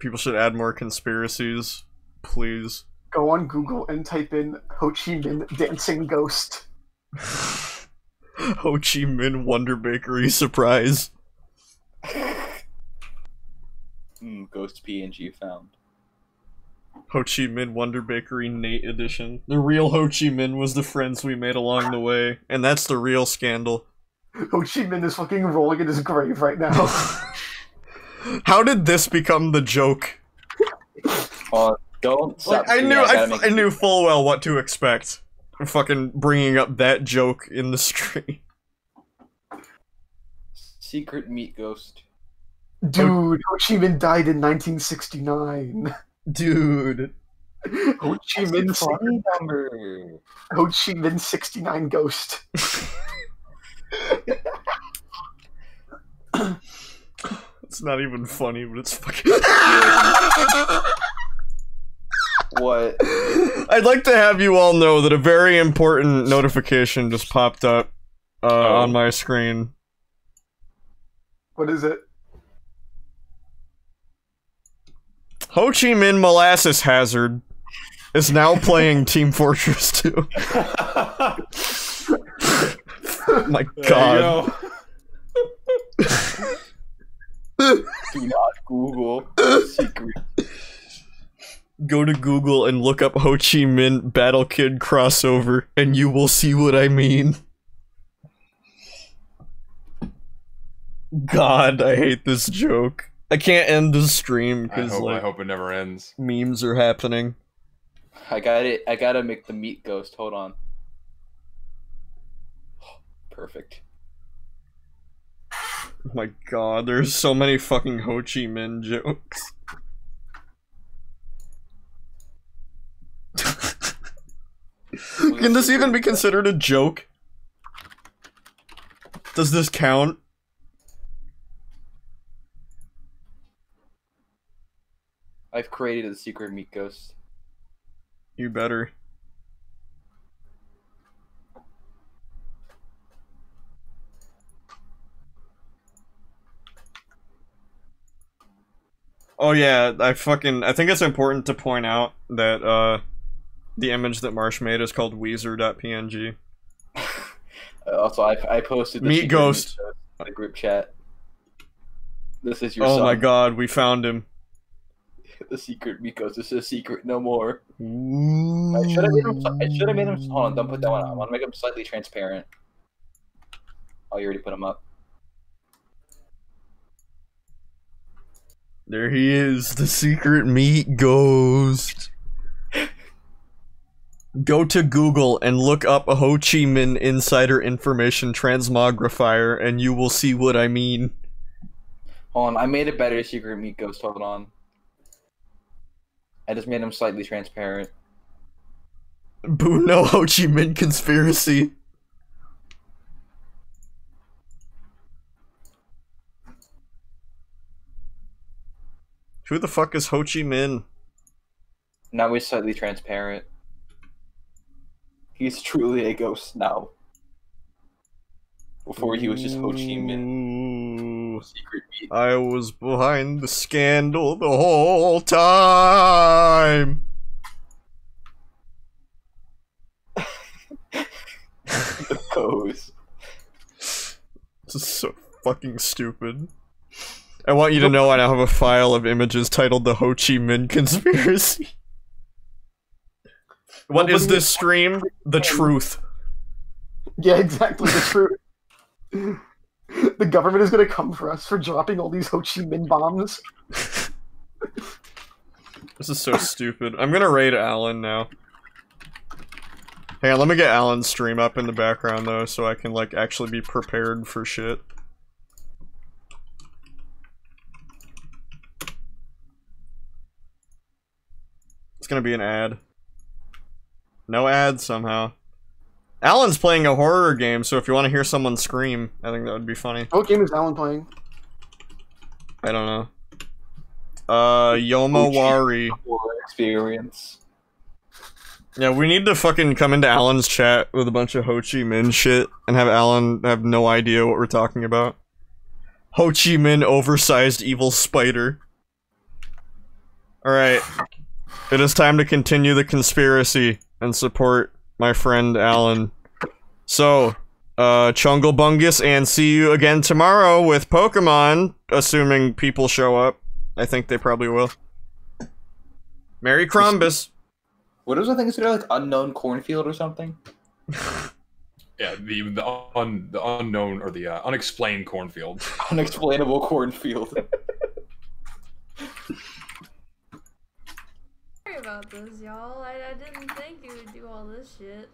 People should add more conspiracies, please. Go on Google and type in Ho Chi Minh dancing ghost. Ho Chi Minh Wonder Bakery surprise. Mm, ghost PNG found. Ho Chi Minh Wonder Bakery Nate edition. The real Ho Chi Minh was the friends we made along the way, and that's the real scandal. Ho Chi Minh is fucking rolling in his grave right now. How did this become the joke? Oh, don't. Like I knew, that, I, gotta f- make I knew full well what to expect. Fucking bringing up that joke in the stream. Secret meat ghost. Dude, Ho Chi Minh died in 1969. Dude. Ho Chi Minh, Funny number. Ho Chi Minh 69 ghost. It's not even funny, but it's fucking. What? I'd like to have you all know that a very important notification just popped up uh, Oh. on my screen. What is it? Ho Chi Minh Molasses Hazard is now playing Team Fortress 2. My There god. you go. Do not Google secret. Go to Google and look up Ho Chi Minh Battle Kid crossover, and you will see what I mean. God, I hate this joke. I can't end the stream I because hope, I like hope it never ends. memes are happening. I got it. I gotta make the meat ghost. Hold on. Perfect. Oh my god, there's so many fucking Ho Chi Minh jokes. Can this even be considered a joke? Does this count? I've created a secret meat ghost. You better. Oh yeah, I fucking I think it's important to point out that uh the image that Marsh made is called Weezer.png. Uh, also, I, I posted Meat ghost. in the group chat. This is your Oh son. my god, we found him. The secret meat ghost. This is a secret no more. I should have made him. I should have made him. Hold on, don't put that one. on. I want to make him slightly transparent. Oh, you already put him up. There he is, the secret meat ghost. Go to Google and look up a Ho Chi Minh Insider Information Transmogrifier, and you will see what I mean. Hold on, I made a better secret meat ghost. Hold on. I just made him slightly transparent. Boo no Ho Chi Minh conspiracy. Who the fuck is Ho Chi Minh? Now he's slightly transparent. He's truly a ghost now. Before he was just Ho Chi Minh. I was behind the scandal the whole time. Ghost. This is so fucking stupid. I want you to know I now have a file of images titled the Ho Chi Minh Conspiracy. What is this stream? The truth. Yeah, exactly. The truth. the government is gonna come for us for dropping all these Ho Chi Minh bombs. This is so stupid. I'm gonna raid Alan now. Hang on, let me get Alan's stream up in the background though, so I can like actually be prepared for shit. Gonna be an ad. No ad somehow. Alan's playing a horror game, so if you want to hear someone scream, I think that would be funny. What game is Alan playing? I don't know. Uh, Yomawari. Experience. Yeah, we need to fucking come into Alan's chat with a bunch of Ho Chi Minh shit and have Alan have no idea what we're talking about. Ho Chi Minh oversized evil spider. Alright. It is time to continue the conspiracy and support my friend Alan. So, uh, Chungle Bungus, and see you again tomorrow with Pokemon, assuming people show up. I think they probably will. Merry Crombus. What was the thing? Is it like unknown cornfield or something? Yeah, the the, un, the unknown or the uh, unexplained cornfield. Unexplainable cornfield. About this, y'all. I, I didn't think you would do all this shit.